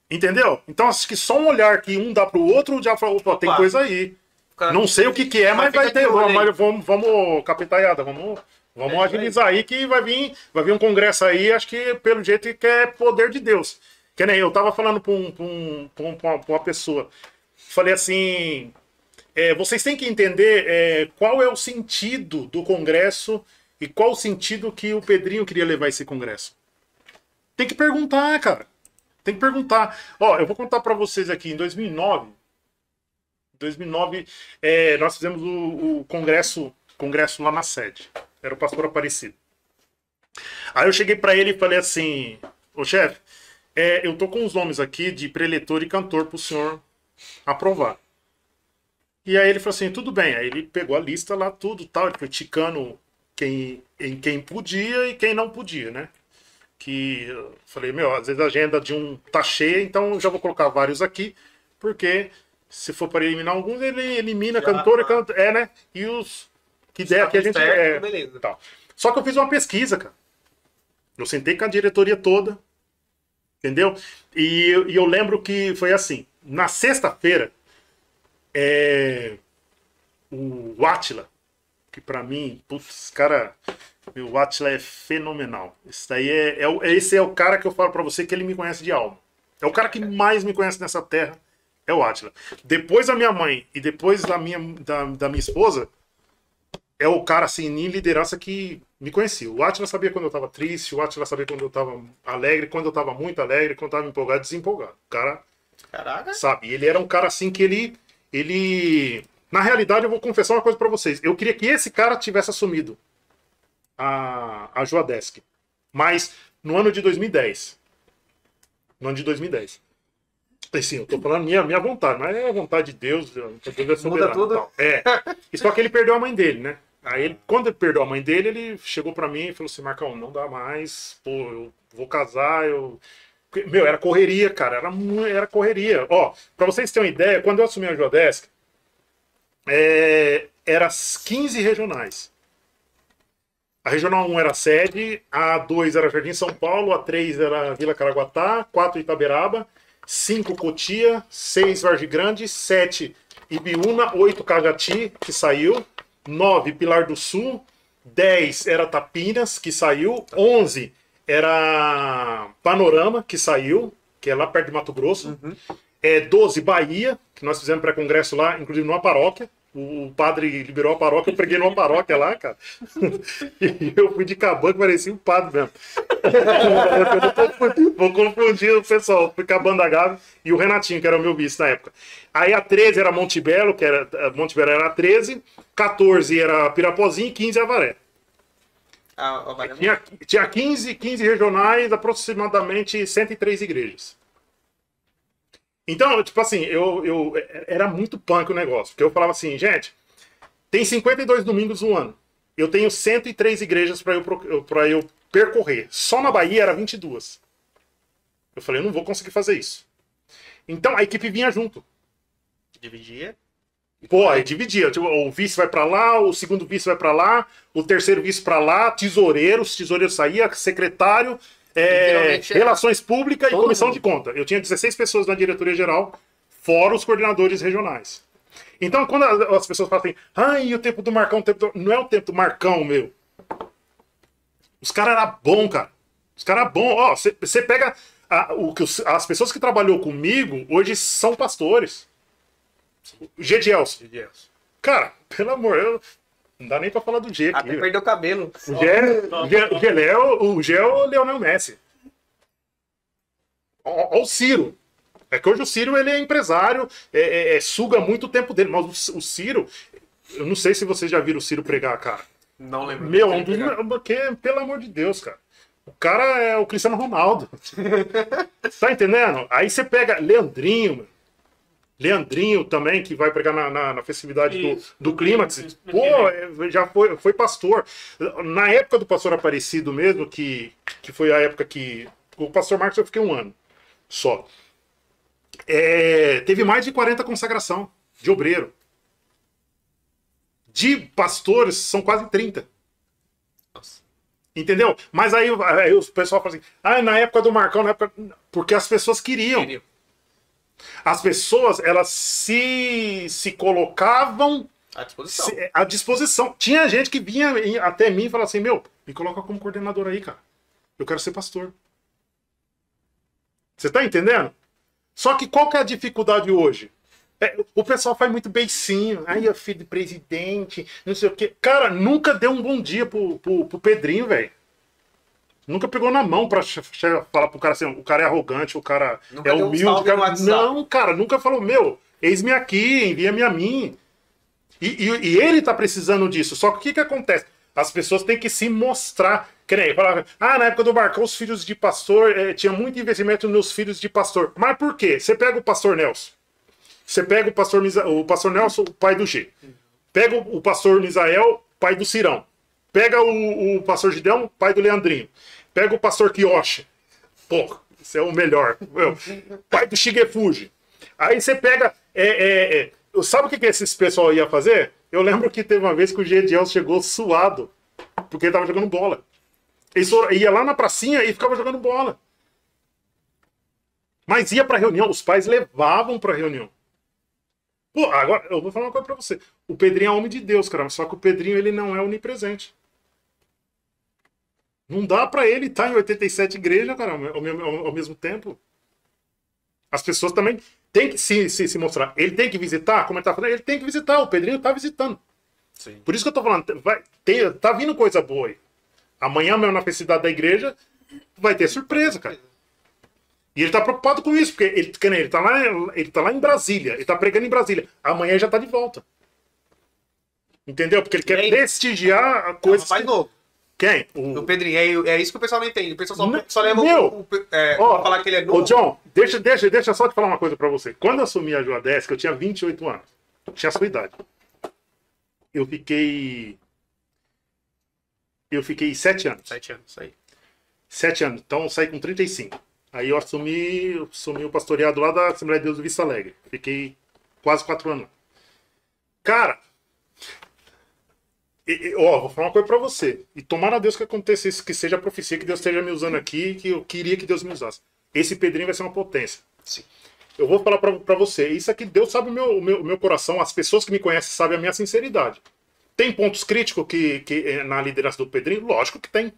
Entendeu? Então acho que só um olhar que um dá pro outro, o diabo fala, opa, tem coisa aí. Cara- Não sei o que, que é, mas Mas vai ter. olho aí. Vamos, vamos, vamos capitaiada, vamos, vamos É, agilizar aí que vai vir, vai vir um congresso aí, acho que pelo jeito que é poder de Deus. Que nem eu tava falando pra, um, pra, um, pra, um- pra uma, uma pessoa. Falei assim. é, vocês têm que entender é, qual é o sentido do congresso e qual o sentido que o Pedrinho queria levar esse congresso. Tem que perguntar, cara. Tem que perguntar. Ó, eu vou contar pra vocês aqui. Em 2009, 2009, é, nós fizemos o, o congresso, congresso lá na sede. Era o pastor Aparecido. Aí eu cheguei pra ele e falei assim: Ô chefe, é, eu tô com os nomes aqui de preletor e cantor pro senhor aprovar. E aí ele falou assim: tudo bem. Aí ele pegou a lista lá, tudo tal. Ele foi ticando quem, em quem podia e quem não podia, né? Que eu falei: meu, às vezes a agenda de um tá cheia, então já vou colocar vários aqui, porque se for para eliminar alguns, ele elimina Já, cantor e tá. cantor. É, né? E os que der aqui a gente. É, beleza. tal. Só que eu fiz uma pesquisa, cara. Eu sentei com a diretoria toda, entendeu? E, eu- e eu lembro que foi assim. Na sexta-feira, é, o Atila, que pra mim, putz, cara, o Atila é fenomenal. Esse daí é, é esse é o cara que eu falo pra você que ele me conhece de alma. É o cara que mais me conhece nessa terra, é o Atila. Depois da minha mãe e depois da minha, da, da minha esposa, é o cara assim, em liderança que me conhecia. O Atila sabia quando eu tava triste, o Atila sabia quando eu tava alegre, quando eu tava muito alegre, quando eu tava empolgado, desempolgado. O cara Caraca. sabe? Ele era um cara assim que ele, ele, na realidade, eu vou confessar uma coisa pra vocês. Eu queria que esse cara tivesse assumido a a Joadesk, mas no ano de 2010, no ano de 2010. Assim, eu tô falando minha, minha vontade, mas é a vontade de Deus, Deus é soberano, tudo. tal. É. E só que ele perdeu a mãe dele, né? Aí, ele, quando ele perdeu a mãe dele, ele chegou pra mim e falou assim: Marcão, não dá mais, pô, eu vou casar, eu Meu, era correria, cara. Era, era correria. Ó, pra vocês terem uma ideia, quando eu assumi a Jodesk, é, era as 15 regionais. A Regional 1 era a sede, a 2 era Jardim São Paulo, a 3 era Vila Caraguatá, 4 Itaberaba, 5 Cotia, 6 Vargem Grande, 7 Ibiúna, 8 Cagati, que saiu, 9 Pilar do Sul, 10 era Tapinas, que saiu, 11 era Panorama, que saiu, que é lá perto de Mato Grosso, é, 12 Bahia, que nós fizemos pré-congresso lá, inclusive numa paróquia. O, padre liberou a paróquia, eu preguei numa paróquia lá, cara. E eu fui de cabana, parecia um padre mesmo. Eu Vou confundir o pessoal. Fui com a banda Gávea e o Renatinho, que era o meu vice na época. Aí a 13 era Monte Belo, que era. a Monte Belo era a 13, 14 era Pirapozinho e 15 Avaré. Ah, vai- Tinha, tinha 15, 15 regionais, aproximadamente 103 igrejas. Então, tipo assim, eu, eu era muito punk o negócio. Porque eu falava assim, gente, tem 52 domingos no ano. Eu tenho 103 igrejas para eu, pra eu percorrer. Só na Bahia era 22. Eu falei, eu não vou conseguir fazer isso. Então a equipe vinha junto. Dividia. Pô, aí dividia. Tipo, o vice vai pra lá, o segundo vice vai pra lá, o terceiro vice pra lá, tesoureiro, os tesoureiros saía, secretário, é, é. relações públicas e comissão mundo. de conta. Eu tinha 16 pessoas na diretoria geral, fora os coordenadores regionais. Então, quando as as pessoas falam assim, ai, o tempo do Marcão, o tempo do... não é o tempo do Marcão, meu. Os caras eram bons, cara. Os caras eram bons. Ó, você pega a- o que os- as pessoas que trabalhou comigo hoje são pastores. G de Elcio. Dividia. Cara, pelo amor, eu... não dá nem pra falar do G aqui. Até perdeu o cabelo. O G, é- o G, o G, é o- o G é o Leonel Messi. Ó, ó o Ciro. É que hoje o Ciro ele é empresário, é- é- é, suga muito o tempo dele, mas o, o Ciro, eu não sei se vocês já viram o Ciro pregar, cara. Não lembro. Meu, é um dos, porque, pelo amor de Deus, cara. O cara é o Cristiano Ronaldo. tá entendendo? Aí você pega Leandrinho. Leandrinho também, que vai pregar na, na, na festividade do, Isso. do Clímax. Isso. Pô, é, já foi, foi pastor. Na época do pastor Aparecido mesmo, que, que foi a época que. O pastor Marcos eu fiquei um ano só. É, teve mais de 40 consagração de obreiro. De pastores, são quase 30. Nossa. Entendeu? Mas aí, aí o pessoal fala assim, ah, na época do Marcão, na época. Porque as pessoas queriam. Queria. As pessoas, elas se, se colocavam À disposição. se- à disposição. Tinha gente que vinha em- até mim e falava assim, meu, me coloca como coordenador aí, cara. Eu quero ser pastor. Você tá entendendo? Só que qual que é a dificuldade hoje? É, o pessoal faz muito beicinho. Aí, eu filho de presidente, não sei o quê. Cara, nunca deu um bom dia pro, pro, pro Pedrinho, velho. Nunca pegou na mão pra falar pro cara assim, o cara é arrogante, o cara Nunca é um humilde. o cara... Não, cara, nunca falou, meu, eis-me aqui, envia-me a mim. E, e- e ele tá precisando disso. Só que o que, que acontece? As pessoas têm que se mostrar. Que nem falava, ah, na época do Marcão, os filhos de pastor, eh, tinha muito investimento nos filhos de pastor. Mas por quê? Você pega o pastor Nelson. Você pega o pastor, Misa- o pastor Nelson, o pai do G. Pega o, o pastor Misael, pai do Cirão. Pega o, o pastor Gideão, pai do Leandrinho. Pega o pastor Kiyoshi. Pô, esse é o melhor. Meu, pai do Shigefuji. Aí você pega. É, é, é, sabe o que, que esses pessoal ia fazer? Eu lembro que teve uma vez que o Gediel chegou suado, porque ele tava jogando bola. Ele ia lá na pracinha e ficava jogando bola. Mas ia pra reunião, os pais levavam pra reunião. Pô, agora eu vou falar uma coisa pra você. O Pedrinho é homem de Deus, cara, só que o Pedrinho ele não é onipresente. Não dá pra ele estar em 87 igrejas, cara, ao, ao- ao mesmo tempo. As pessoas também têm que se, se, se mostrar. Ele tem que visitar, como ele tá falando, ele tem que visitar. O Pedrinho tá visitando. Sim. Por isso que eu tô falando, vai, tem, tá vindo coisa boa aí. Amanhã mesmo na festividade da igreja vai ter surpresa, cara. E ele tá preocupado com isso, porque ele, ele, tá lá, ele tá lá em Brasília, ele tá pregando em Brasília. Amanhã ele já tá de volta. Entendeu? Porque ele quer prestigiar a coisa. Rapaz novo. Quem? O O... Pedrinho, é, é isso que o pessoal não entende. O pessoal só, Não- só leva meu! o. o é, Ó, falar que ele é novo. Ô, John, deixa, deixa, deixa só te falar uma coisa pra você. Quando eu assumi a Joadesc, eu tinha 28 anos. Tinha a sua idade. Eu fiquei. Eu fiquei 7 anos. Sete anos, isso aí. 7 anos. Então eu saí com 35. Aí eu assumi, eu assumi o pastoreado lá da Assembleia de Deus do Vista Alegre. Fiquei quase quatro anos. lá. Cara, e- ó, vou falar uma coisa pra você. E tomara a Deus que aconteça isso, que seja a profecia, que Deus esteja me usando aqui, que eu queria que Deus me usasse. Esse Pedrinho vai ser uma potência. Sim. Eu vou falar pra, pra você. Isso aqui, Deus sabe o meu, o meu, o meu coração, as pessoas que me conhecem sabem a minha sinceridade. Tem pontos críticos que, que eh, na liderança do Pedrinho? Lógico que tem.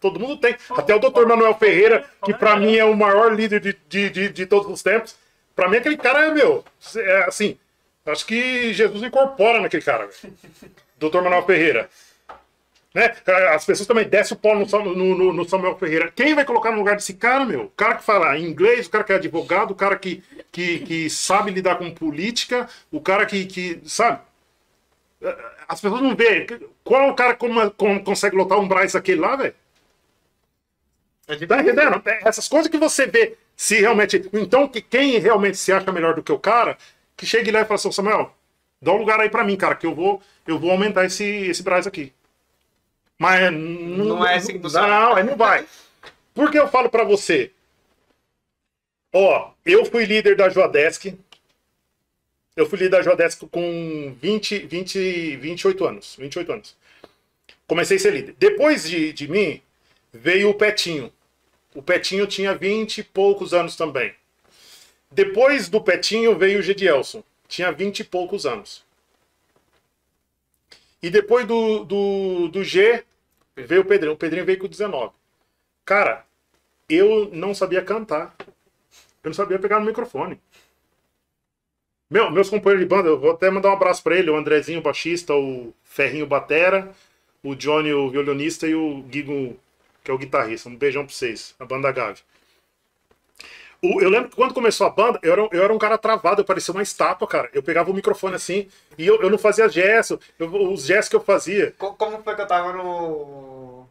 Todo mundo tem. Até o doutor Manuel Ferreira, que pra mim é o maior líder de, de, de, de todos os tempos. Pra mim, aquele cara é meu. É, assim, acho que Jesus incorpora naquele cara, velho. Doutor Manuel Ferreira. Né? As pessoas também descem o pau no, no, no- Samuel Ferreira. Quem vai colocar no lugar desse cara, meu? O cara que fala inglês, o cara que é advogado, o cara que, que, que sabe lidar com política, o cara que, que sabe? As pessoas não veem. Qual é o cara que como- como consegue lotar um Braz aquele lá, velho? Tá entendendo? É, Essas coisas que você vê, se realmente. Então, que quem realmente se acha melhor do que o cara, que chegue lá e fala assim, "Ô, Samuel, dá um lugar aí pra mim, cara, que eu vou, eu vou aumentar esse, esse Braz aqui. Mas não, Não é assim que funciona. Não, aí não vai. Por que eu falo pra você? Ó, eu fui líder da Joadesc. Eu fui líder da Joadesc com 20, 20, 28 anos. 28 anos. Comecei a ser líder. Depois de, de mim, veio o Petinho. O Petinho tinha 20 e poucos anos também. Depois do Petinho veio o Gedielson. Tinha 20 e poucos anos. E depois do, do, do G, veio o Pedrinho. O Pedrinho veio com 19. Cara, eu não sabia cantar. Eu não sabia pegar no microfone. Meu, meus companheiros de banda, eu vou até mandar um abraço pra ele, o Andrezinho, o baixista, o Ferrinho Batera, o Johnny, o violonista, e o Guigo, que é o guitarrista. Um beijão pra vocês, a banda Gave. Eu lembro que quando começou a banda, eu era, eu era um cara travado, eu parecia uma estátua, cara. Eu pegava o microfone assim, e eu, eu não fazia gesto, eu- os gestos que eu fazia. Co- Como foi que eu tava no.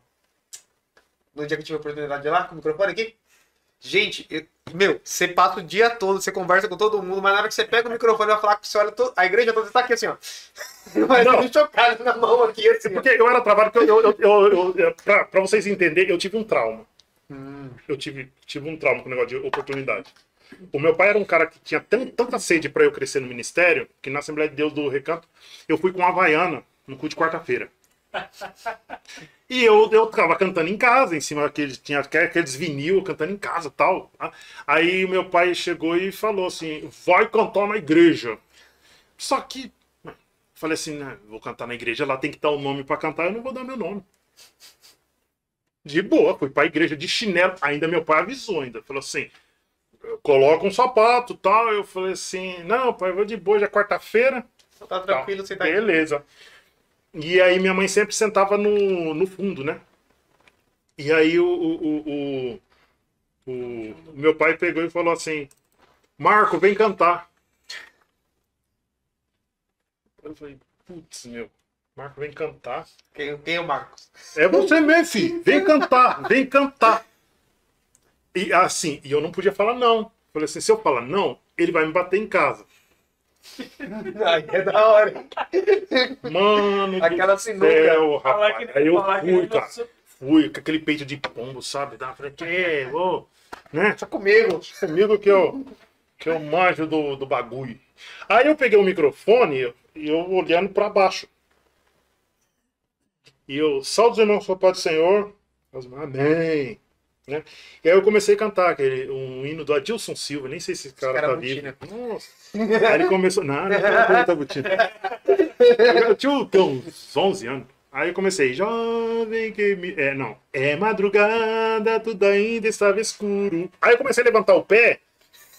No dia que eu tive a oportunidade de ir lá, com o microfone aqui? Gente, eu- meu, você passa o dia todo, você conversa com todo mundo, mas na hora que você pega o microfone e vai falar com você, olha, to- a igreja toda tá aqui assim, ó. Mas Não. chocado na mão aqui, assim. ó. Porque eu era travado, porque eu, eu, eu, eu, eu- pra, pra vocês entenderem, eu tive um trauma. Eu tive, tive um trauma com o negócio de oportunidade. O meu pai era um cara que tinha tan- tanta sede para eu crescer no ministério, que na Assembleia de Deus do Recanto, eu fui com uma Havaiana no culto de quarta-feira. E eu, eu tava cantando em casa, em cima daqueles, tinha aqueles vinil cantando em casa tal. tá? Aí meu pai chegou e falou assim: vai cantar na igreja. Só que, falei assim: né, vou cantar na igreja, lá tem que dar o nome para cantar, eu não vou dar meu nome. De boa, fui pra igreja de chinelo. Ainda meu pai avisou, ainda. Falou assim: coloca um sapato tal. Eu falei assim: não, pai, eu vou de boa, já é quarta-feira. tá tranquilo, você tá aqui. Beleza. E aí minha mãe sempre sentava no, no fundo, né? E aí o, o, o, o meu pai pegou e falou assim: Marco, vem cantar. Eu falei, putz, meu, Marco vem cantar. Quem, quem é o Marcos? É você mesmo, filho. Vem cantar, vem cantar. E assim, e eu não podia falar não. Falei assim, se eu falar não, ele vai me bater em casa. Aí é da hora. Mano Aquela sinuca. céu, rapaz. que- Aí eu que fui, cara. não- Fui com aquele peito de pombo, sabe? Da frente, é, ô, né? Só comigo. Comigo que eu, que eu manjo do, do bagulho. Aí eu peguei o microfone e eu olhando pra baixo. E eu, salve os irmãos para Pai do Senhor. Amém. Né? E aí eu comecei a cantar aquele, um hino do Adilson Silva, nem sei se esse cara cara tá Butina. vivo. Nossa. Aí ele começou. Não, não, não, tá Butina. Eu tinha tinha uns 11 anos. Aí eu comecei, jovem que me. É, não. É madrugada, tudo ainda estava escuro. Aí eu comecei a levantar o pé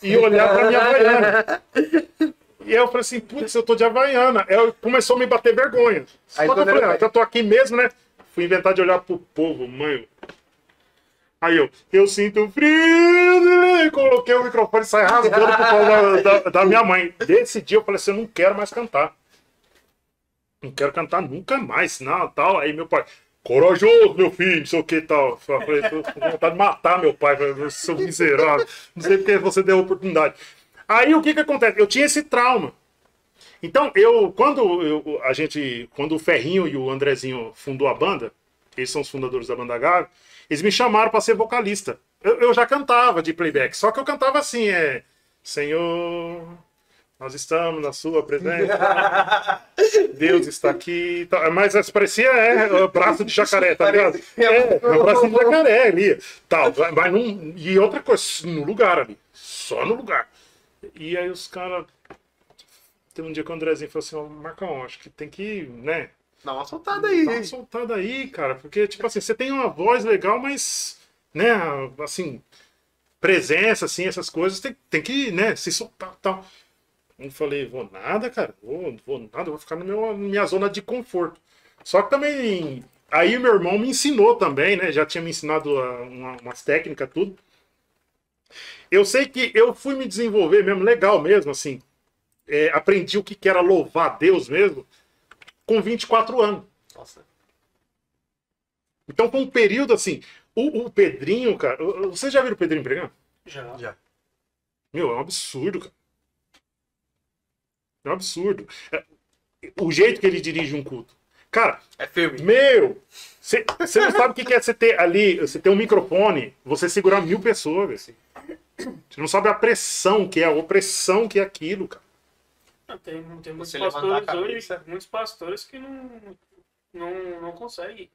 e olhar pra minha Havaiana. E aí eu falei assim, putz, eu tô de Havaiana. Eu- começou a me bater vergonha. Só Aí que eu falei, ah, já tô aqui mesmo, né? Fui inventar de olhar pro povo, mãe. Aí eu, eu sinto frio, coloquei o microfone e saí rasgando pro pau da, da, da minha mãe. Desse dia eu falei assim, eu não quero mais cantar. Não quero cantar nunca mais, não, tal. Aí meu pai, corajoso, meu filho, não sei o que tal. Eu falei, tô com vontade de matar meu pai, falei, seu miserável. Não sei porque você deu a oportunidade. Aí o que que acontece? Eu tinha esse trauma. Então, eu, quando eu, a gente, quando o Ferrinho e o Andrezinho fundou a banda, eles são os fundadores da banda Gave, eles me chamaram para ser vocalista. Eu, eu já cantava de playback, só que eu cantava assim, é. Senhor, nós estamos na sua presença. Deus está aqui. Tá, Mas parecia é, o braço de jacaré, tá ligado? É, o braço de jacaré ali. Tal, mas não, e outra coisa, no lugar ali. Só no lugar. E aí os caras. Teve um dia que o Andrezinho falou assim: ó, Marcão, acho que tem que, né? Dá uma soltada aí. Dá uma soltada aí, cara. Porque, tipo assim, você tem uma voz legal, mas, né, assim, presença, assim, essas coisas, tem, tem que, né, se soltar tal. Eu falei, vou nada, cara, vou, vou nada, vou ficar na meu, minha zona de conforto. Só que também, aí meu irmão me ensinou também, né, já tinha me ensinado uma- umas técnicas, tudo. Eu sei que eu fui me desenvolver mesmo, legal mesmo, assim, é, aprendi o que que era louvar a Deus mesmo, com 24 anos. Nossa. Então foi um período assim. O, o Pedrinho, cara. Vocês já viram o Pedrinho pregando? Já. Já. Meu, é um absurdo, cara. É um absurdo. É, o jeito que ele dirige um culto. Cara, É filme. meu! Você não sabe o que que é você ter ali, você ter um microfone, você segurar mil pessoas, velho. Você não sabe a pressão que é, a opressão que é aquilo, cara. Não, Tem, tem muitos pastores hoje, muitos pastores que não, não, não conseguem.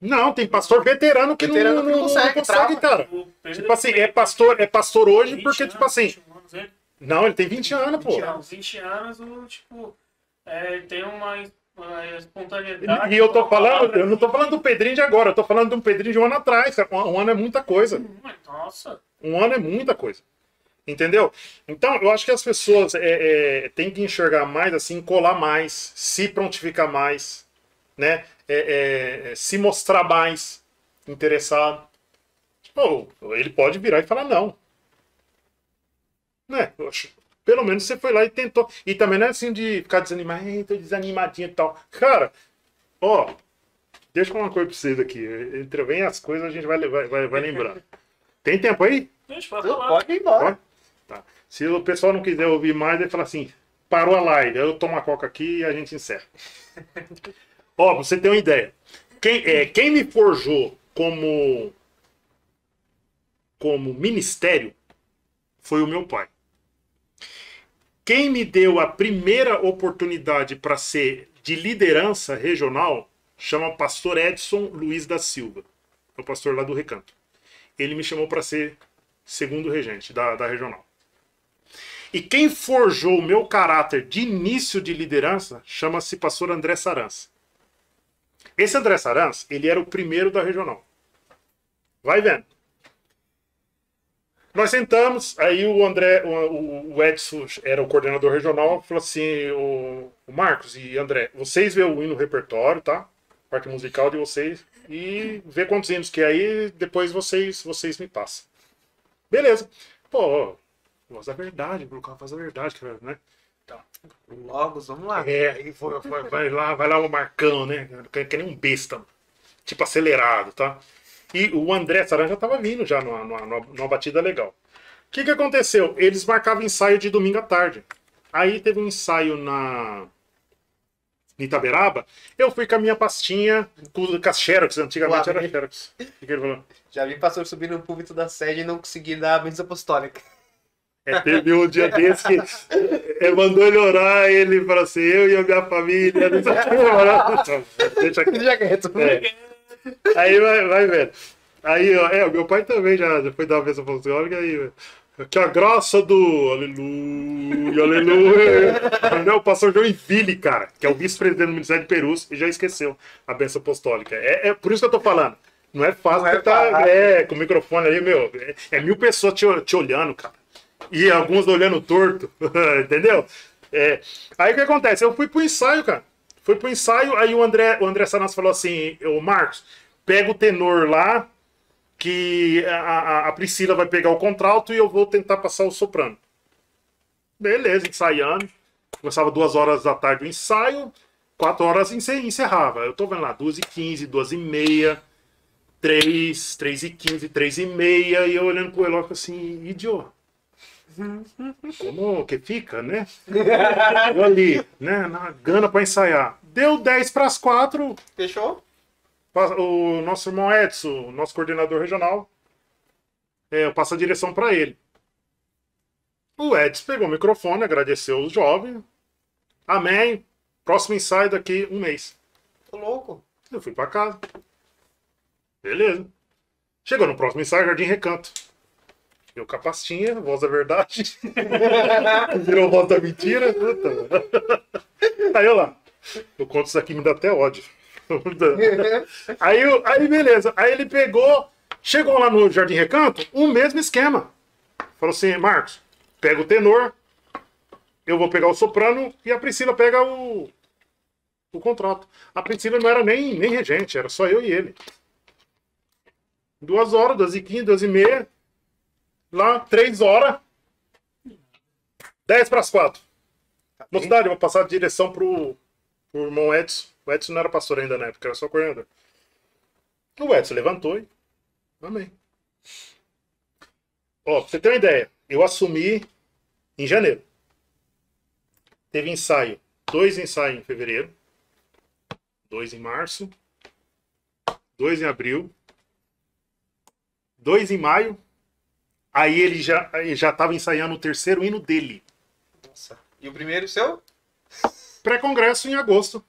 Não, tem pastor veterano que Veterano não, que não, não não consegue, consegue, cara. Tipo assim, é pastor, é pastor hoje 20 porque, anos, tipo assim. 21 anos, ele- Não, ele tem 20 anos, pô. Não, 20 anos, o, tipo, é, tem uma, uma espontaneidade. E eu tô falando, eu não tô falando do Pedrinho de agora, eu tô falando de um Pedrinho de um ano atrás. cara. Um um ano é muita coisa. Nossa, Um ano é muita coisa. Entendeu? Então, eu acho que as pessoas é, é, têm que enxergar mais assim, colar mais, se prontificar mais, né? É, é, se mostrar mais interessado. Ou ele pode virar e falar não. Né? Pelo menos você foi lá e tentou. E também não é assim de ficar desanimado, "Ai, tô desanimadinho e tal. Cara, ó, deixa eu falar uma coisa pra vocês aqui. Entre vem as coisas, a gente vai, vai, vai, vai lembrando. Tem tempo aí? Pode Não, falar. Pode ir embora. Pode? Tá. Se o pessoal não quiser ouvir mais, ele fala assim: parou a live, eu tomo a coca aqui e a gente encerra. Ó, pra você ter uma ideia. Quem, é, quem me forjou como, como ministério foi o meu pai. Quem me deu a primeira oportunidade para ser de liderança regional chama pastor Edson Luiz da Silva. É o pastor lá do Recanto. Ele me chamou para ser segundo regente da, da regional. E quem forjou o meu caráter de início de liderança chama-se pastor André Sarans. Esse André Sarans, ele era o primeiro da regional. Vai vendo. Nós sentamos, aí o André, o, o Edson era o coordenador regional, falou assim, o, o Marcos e André, vocês vê o hino no repertório, tá? Parte musical de vocês e vê quantos hinos que é aí, depois vocês vocês me passam. Beleza. Pô, voz da verdade, colocar a voz da verdade, cara, né? Logo, vamos lá. É, aí foi, foi- vai lá, vai lá o Marcão, né? Que, que nem um besta, tipo acelerado, tá? E o André Saran já tava vindo já numa, numa, numa batida legal. O que que aconteceu? Eles marcavam ensaio de domingo à tarde. Aí teve um ensaio na em Itaberaba. Eu fui com a minha pastinha, com, com as Xerox, antigamente Uau. era Xerox. O que, ele falou? Já vi pastor subir no púlpito da sede e não conseguir dar a bênção apostólica. É, teve um dia desse que ele mandou ele orar, ele falou assim, eu e a minha família, não sei o que, deixa aqui. Já quieto. É. Aí vai, vai vendo. Aí, ó, é, o meu pai também já, já foi dar uma vez apostólica aí, que a graça do aleluia, aleluia. Não, o pastor Joinville, cara, que é o vice-presidente do Ministério de Perus, e já esqueceu a benção apostólica. É, é por isso que eu tô falando. Não é fácil Não é tá é, com o microfone ali, meu. É, é mil pessoas te, te olhando, cara. E alguns olhando torto, entendeu? É, aí o que acontece? Eu fui pro ensaio, cara. Fui pro ensaio, aí o André, o André Sanas falou assim: Ô Marcos, pega o tenor lá, que a, a- a Priscila vai pegar o contralto e eu vou tentar passar o soprano. Beleza, ensaiando. Começava duas horas da tarde o ensaio, quatro horas encer- encerrava. Eu tô vendo lá, duas e quinze, duas e meia, três, três e quinze, três e meia, e eu olhando pro relógio assim, idiota. Como que fica, né? Eu ali, né, na gana pra ensaiar. Deu 10 para as 4, Fechou? O nosso irmão Edson, nosso coordenador regional, é, eu passo a direção para ele. O Edson pegou o microfone, agradeceu os jovens. Amém. Próximo ensaio daqui um mês. Tô louco. Eu fui para casa. Beleza. Chegou no próximo ensaio, Jardim Recanto. Eu capacinha, voz da verdade. Virou voz da mentira. Puta. Aí eu lá. Eu conto isso aqui, me dá até ódio. Aí, eu- aí beleza. Aí ele pegou, chegou lá no Jardim Recanto, o mesmo esquema. Falou assim, Marcos, pega o tenor, eu vou pegar o soprano e a Priscila pega o, o contrato. A Priscila não era nem, nem regente, era só eu e ele. Duas horas, duas e quinze, duas e meia. Lá, três horas. Dez para as quatro. Mocidade, eu vou passar a direção pro, pro irmão Edson. O Edson não era pastor ainda na época, era só coordenador. O Edson levantou e. Amém. Ó, pra você ter uma ideia, eu assumi em janeiro. Teve ensaio. Dois ensaios em fevereiro. Dois em março. Dois em abril. Dois em maio. Aí ele já, ele já tava ensaiando o terceiro hino dele. Nossa. E o primeiro seu? Pré-congresso em agosto.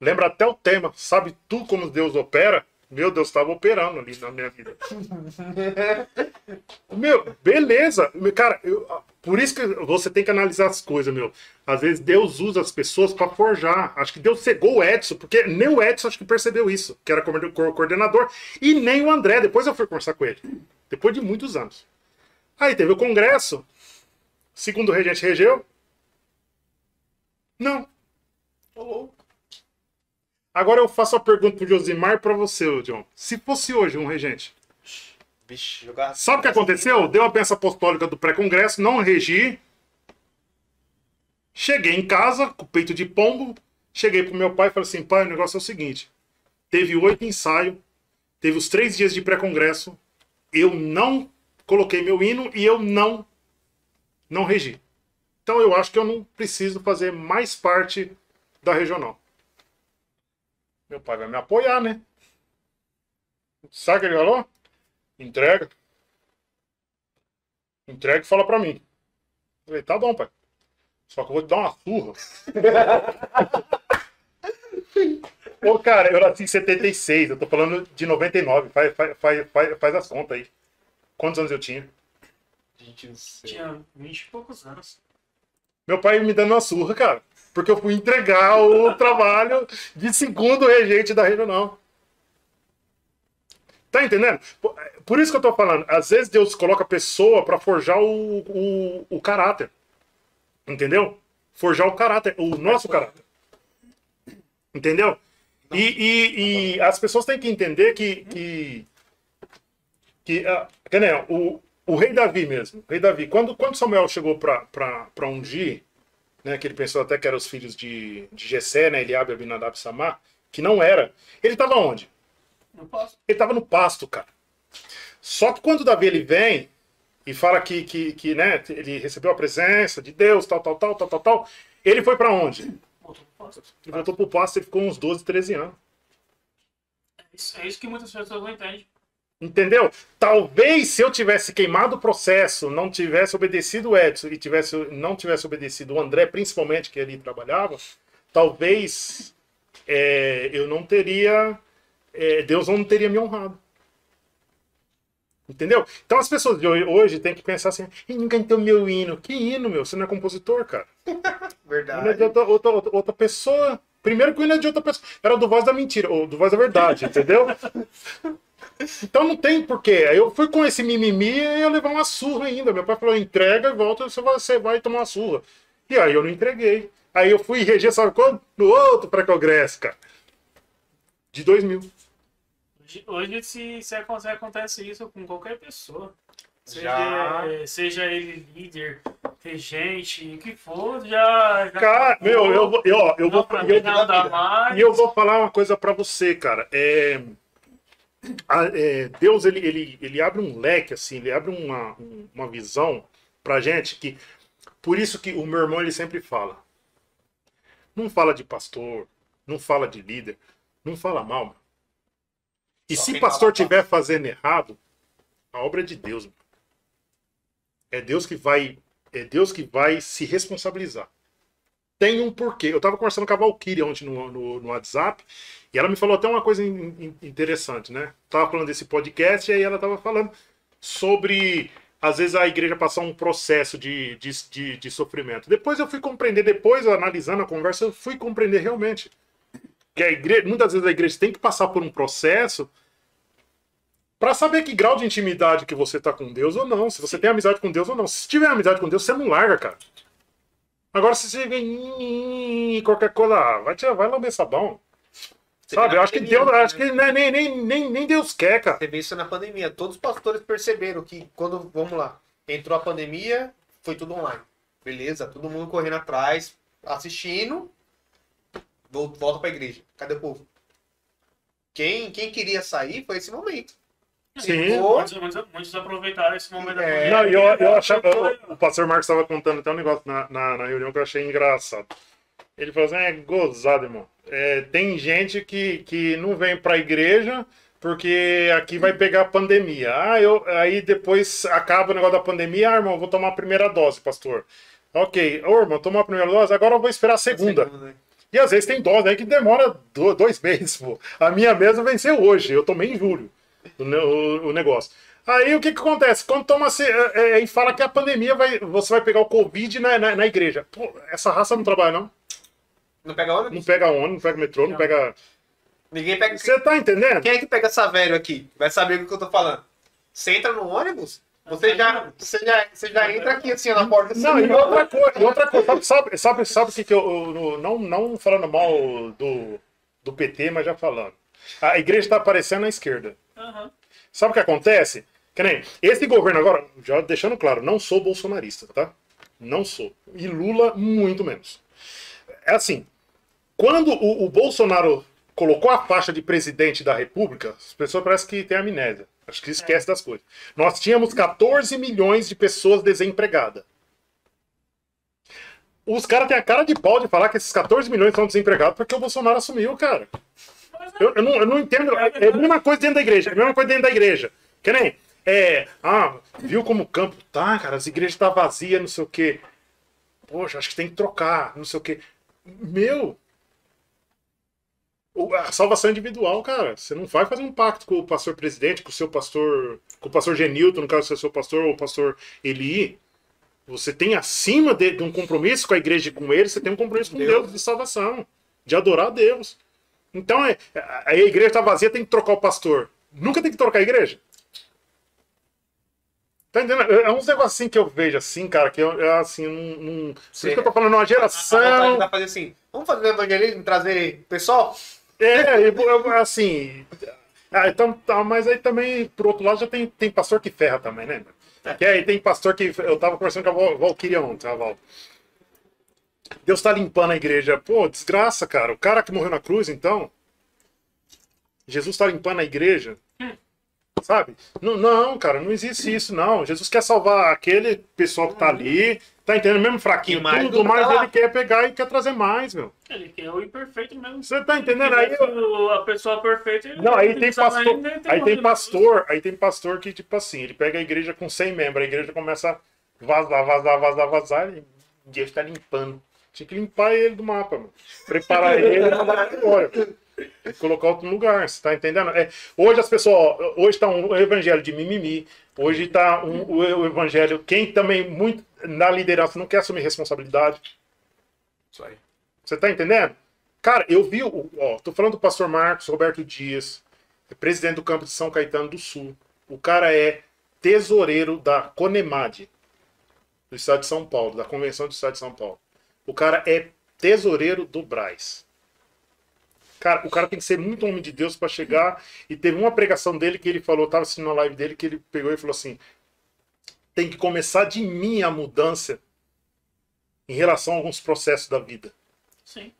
Lembra até o tema. Sabe tu como Deus opera? Meu Deus, estava operando ali na minha vida. Meu, beleza. Meu, Cara, eu- por isso que você tem que analisar as coisas, meu. Às vezes Deus usa as pessoas para forjar. Acho que Deus cegou o Edson, porque nem o Edson acho que percebeu isso, que era coorden- co- coordenador, e nem o André. Depois eu fui conversar com ele. Depois de muitos anos. Aí teve o congresso. Segundo o regente regeu. Não. Louco. Agora eu faço a pergunta pro Josimar pra você, John. Se fosse hoje um regente, Vixe, jogar. sabe o que aconteceu? Deu a benção apostólica do pré-congresso, não regi. Cheguei em casa, com o peito de pombo. Cheguei pro meu pai e falei assim: pai, o negócio é o seguinte. Teve oito ensaios, teve os três dias de pré-congresso. Eu não coloquei meu hino e eu não, não regi. Então eu acho que eu não preciso fazer mais parte da regional. Meu pai vai me apoiar, né? Sabe o que ele falou? Entrega. Entrega e fala pra mim. Eu falei, tá bom, pai. Só que eu vou te dar uma surra. Ô, cara, eu nasci em 76, eu tô falando de 99. Faz, faz, faz, faz, faz as contas aí. Quantos anos eu tinha? Gente céu. Tinha 20 e poucos anos. Meu pai me dando uma surra, cara. Porque eu fui entregar o trabalho de segundo regente da regional. Tá entendendo? Por- isso que eu tô falando. Às vezes Deus coloca a pessoa pra forjar o, o, o caráter. Entendeu? Forjar o caráter, o nosso caráter. Entendeu? E, e, e as pessoas têm que entender que. que, que ah, que nem, o, o rei Davi mesmo. O rei Davi. Quando, quando Samuel chegou para ungir, né, que ele pensou até que eram os filhos de, de Jessé, né, Eliabe, Abinadab e Samar, que não era. Ele estava onde? Não posso. Ele estava no pasto, cara. Só que quando Davi ele vem e fala que, que, que né, ele recebeu a presença de Deus, tal, tal, tal, tal, tal, tal, ele foi para onde? Voltou pro posto. Ele voltou pro pasto e ficou uns 12, 13 anos. É isso, é isso que muitas pessoas não entendem. Entendeu? Talvez se eu tivesse queimado o processo, não tivesse obedecido o Edson e tivesse, não tivesse obedecido o André, principalmente, que ali trabalhava, talvez é, eu não teria. é, Deus não teria me honrado. Entendeu? Então as pessoas de hoje- têm que pensar assim: "Ih, não cantou meu hino. Que hino, meu? Você não é compositor, cara. O hino é de Verdade. outra, outra, outra, outra pessoa. Primeiro que o hino é de outra pessoa. Era do Voz da Mentira, ou do Voz da Verdade, entendeu? Então não tem porquê. Aí eu fui com esse mimimi e eu ia levar uma surra ainda. Meu pai falou: entrega e volta, você vai, você vai tomar uma surra. E aí eu não entreguei. Aí eu fui reger, sabe quando? No outro pré-congresso, cara. De 2000. Hoje, hoje se, se aconte- acontece isso com qualquer pessoa. Seja, Já. seja ele líder, regente, o que for, já. já Cara, meu, eu vou. Eu, ó, eu vou eu- dá mais. E eu vou falar uma coisa pra você, cara. É, a- é, Deus ele, ele, ele abre um leque, assim, ele abre uma, um- uma visão pra gente que. Por isso que o meu irmão ele sempre fala. Não fala de pastor, não fala de líder, não fala mal. Mano. E Só se pastor estiver fazendo errado, A obra é de Deus. Mano. É Deus que vai, é Deus que vai se responsabilizar. Tem um porquê. Eu tava conversando com a Valkyria ontem no, no, no WhatsApp e ela me falou até uma coisa in- in- interessante, né? Tava falando desse podcast e aí ela tava falando sobre às vezes a igreja passar um processo de, de, de, de sofrimento. Depois eu fui compreender, depois analisando a conversa, eu fui compreender realmente que a igreja, muitas vezes a igreja tem que passar por um processo para saber que grau de intimidade que você tá com Deus ou não, se você tem amizade com Deus ou não. Se tiver amizade com Deus, você não larga, cara. Agora se você vem qualquer coisa, vai, vai lamber sabão. Sabe? Eu acho que Deus, né? acho que nem, nem, nem, nem, nem Deus quer, cara. Você vê isso na pandemia. Todos os pastores perceberam que quando, vamos lá, entrou a pandemia, foi tudo online. Beleza, todo mundo correndo atrás, assistindo, vol- volta pra igreja. Cadê o povo? Quem, quem queria sair foi esse momento. Sim. Muitos, aproveitaram esse momento da É. pandemia. Não, e eu, eu achava, o, o pastor Marcos estava contando até um negócio na, na, na reunião que eu achei engraçado. Ele falou assim: é gozado, irmão. É, tem gente que, que não vem pra igreja porque aqui vai pegar a pandemia. Ah, eu, aí depois acaba o negócio da pandemia. Ah, irmão, vou tomar a primeira dose, pastor. Ok, ô irmão, tomar a primeira dose, agora eu vou esperar a segunda. né? E às vezes tem dose aí que demora do- dois meses, pô. A minha mesmo venceu hoje, eu tomei em julho o, o- o negócio. Aí o que que acontece? Quando toma é, é, e fala que a pandemia vai, você vai pegar o Covid na, na, na igreja. Pô, essa raça não trabalha, não. Não pega ônibus? Não pega ônibus, não pega metrô, não Não. pega. Ninguém pega. Você tá entendendo? Quem é que pega essa velho aqui? Vai saber o que eu tô falando. Você entra no ônibus, você já, você já, você já entra aqui assim na porta. Assim, Não, e outra coisa, e outra coisa, sabe, sabe, sabe, sabe o que, que eu, eu- não, não falando mal do, do PT, mas já falando. A igreja tá aparecendo à esquerda. Aham. Sabe o que acontece? Que nem esse governo agora, já deixando claro, não sou bolsonarista, tá? Não sou. E Lula, muito menos. É assim, quando o, o Bolsonaro colocou a faixa de presidente da República, as pessoas parecem que têm amnésia. Acho que esquece das coisas. Nós tínhamos 14 milhões de pessoas desempregadas. Os caras têm a cara de pau de falar que esses 14 milhões são desempregados porque o Bolsonaro assumiu, cara. Mas Eu, eu não, eu não entendo. É é a mesma coisa dentro da igreja. É a mesma coisa dentro da igreja. Que nem. É. Ah, viu como o campo tá, cara? As igrejas tá vazia, não sei o quê. Poxa, acho que tem que trocar, não sei o quê. Meu. A salvação individual, cara. Você não vai fazer um pacto com o pastor presidente, com o seu pastor. Com o pastor Genilton, no caso, se é seu pastor, ou o pastor Eli. Você tem acima de, de um compromisso com a igreja e com ele, você tem um compromisso com Deus. Deus de salvação, de adorar a Deus. Então, é, a a igreja está vazia, tem que trocar o pastor. Nunca tem que trocar a igreja. Tá entendendo? É é uns negócios assim que eu vejo, assim, cara, que eu, eu, assim, não. não... Por isso que eu tô falando, uma A, a geração. vai fazer assim. Vamos fazer o evangelismo, trazer pessoal? É, eu- eu- assim. Ah, então, tá, mas aí também, por outro lado, já tem, tem pastor que ferra também, né? Que aí tem pastor que. Eu tava conversando com a Val- Valquíria ontem, a Val. Deus tá limpando a igreja. Pô, desgraça, cara. O cara que morreu na cruz, então. Jesus tá limpando a igreja. Sabe? Não, não, cara, não existe isso, não. Jesus quer salvar aquele pessoal que tá ali. Tá entendendo? Mesmo fraquinho, mais tudo, mas tá lá. ele quer pegar e quer trazer mais, meu. Ele quer o imperfeito mesmo. Você tá entendendo? Aí eu, a pessoa perfeita. ele- não, aí tem pastor, ainda, ele aí tem pastor, aí tem pastor que tipo assim, ele pega a igreja com 100 membros, a igreja começa a vazar, vazar, vazar, vazar, e Deus tá limpando. Tinha que limpar ele do mapa, mano. Preparar ele e mandar ele embora. Colocar outro lugar, você tá entendendo? É, hoje as pessoas, hoje tá um evangelho de mimimi, hoje tá um, o, evangelho, quem também muito na liderança não quer assumir responsabilidade. Isso aí. Você tá entendendo? Cara, eu vi, ó, tô falando do pastor Marcos Roberto Dias, é presidente do campo de São Caetano do Sul. O cara é tesoureiro da Conemad, do estado de São Paulo, da Convenção do estado de São Paulo. O cara é tesoureiro do Braz. Cara, o cara tem que ser muito homem de Deus para chegar. E teve uma pregação dele que ele falou, eu tava assistindo a live dele, que ele pegou e falou assim: tem que começar de mim a mudança em relação a alguns processos da vida. Sim.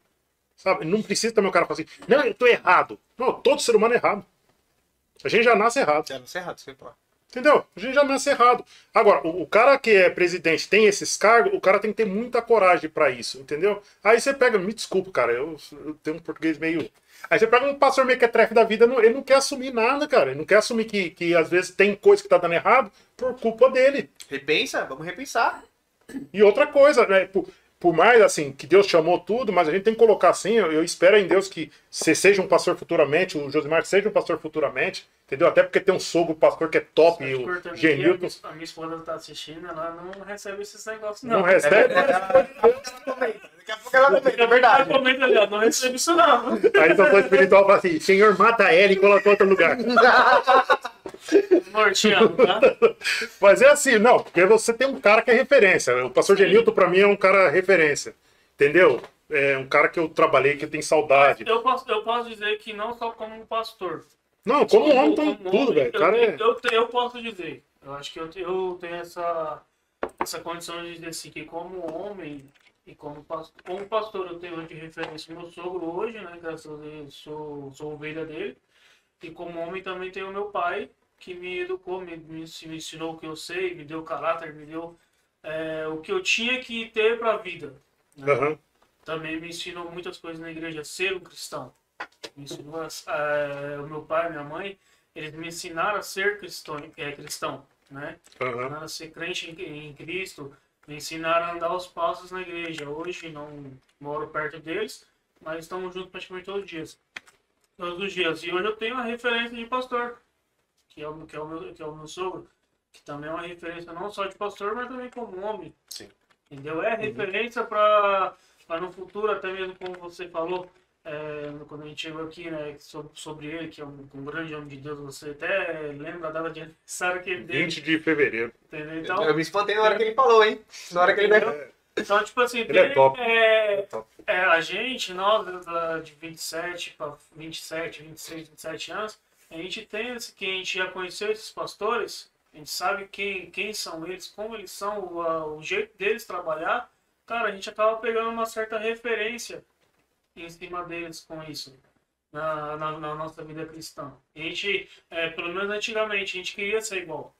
Sabe? Não precisa também o cara falar assim, não, eu tô errado. Não, todo ser humano é errado. A gente já nasce errado. Já sei errado, sei lá. Entendeu? A gente já nasce errado. Agora, o, o cara que é presidente tem esses cargos, o cara tem que ter muita coragem pra isso, entendeu? Aí você pega, me desculpa, cara, eu, eu tenho um português meio. Aí você pega um pastor meio que é trefe da vida, não- ele não quer assumir nada, cara. Ele não quer assumir que, que às vezes tem coisa que tá dando errado por culpa dele. Repensa, vamos repensar. E outra coisa, né? Por, mais assim, que Deus chamou tudo, mas a gente tem que colocar assim, eu, eu espero em Deus que você seja um pastor futuramente, o Josimar seja um pastor futuramente, entendeu? Até porque tem um sogro pastor que é top, e o Genilton minha- A minha esposa tá assistindo, ela não recebe esses negócios, não não. recebe. Daqui a pouco ela comenta, é verdade. Ela comenta ali, ó, não recebe isso não. Aí o pastor espiritual fala assim, Senhor, mata ela e coloca outro lugar. Norteando, tá? Mas é assim, não, porque você tem um cara que é referência. O pastor Genilton, pra mim, é um cara referência. Entendeu? É um cara que eu trabalhei, que eu tenho saudade. Eu posso, eu posso dizer que não só como pastor. Não, como homem, Como tudo, velho. Eu, é. eu, eu posso dizer. Eu acho que eu, eu tenho essa, essa condição de dizer assim, que como homem e como pastor, como pastor eu tenho de referência meu sogro hoje, né? Graças a Deus, sou, sou ovelha dele. E como homem também tenho meu pai, que me educou, me, me me ensinou o que eu sei, me deu caráter, me deu é, o que eu tinha que ter para a vida. né? Aham. também me ensinou muitas coisas na igreja, ser um cristão. Me ensinou a, a- o meu pai, minha mãe, eles me ensinaram a ser cristão, é, cristão né? Me Aham. ensinaram a ser crente em, em Cristo, me ensinaram a andar os passos na igreja. Hoje não moro perto deles, mas estamos juntos praticamente todos os dias. Todos os dias. E hoje eu tenho a referência de pastor, que é o, que é o, meu, que é o meu sogro, que também é uma referência não só de pastor, mas também como homem. Sim. Entendeu? É referência para no futuro, até mesmo como você falou, é, quando a gente chegou aqui, né, sobre, sobre ele, que é um, um grande homem de Deus, você até lembra a data de aniversário que ele deu, 20 de fevereiro. entendeu? Eu Então, me espantei na hora que ele falou, hein? Na hora que ele Entendeu? então tipo assim, Ele é tem- top. é, Top. é, a gente, nós, de 27 para 27, 26, 27 anos, a gente tem esse, que a gente já conheceu esses pastores, a gente sabe quem, quem são eles, como eles são, o, o jeito deles trabalhar, cara, a gente acaba pegando uma certa referência em cima deles com isso. Na, na, na nossa vida cristã. A gente, é, pelo menos antigamente, a gente queria ser igual.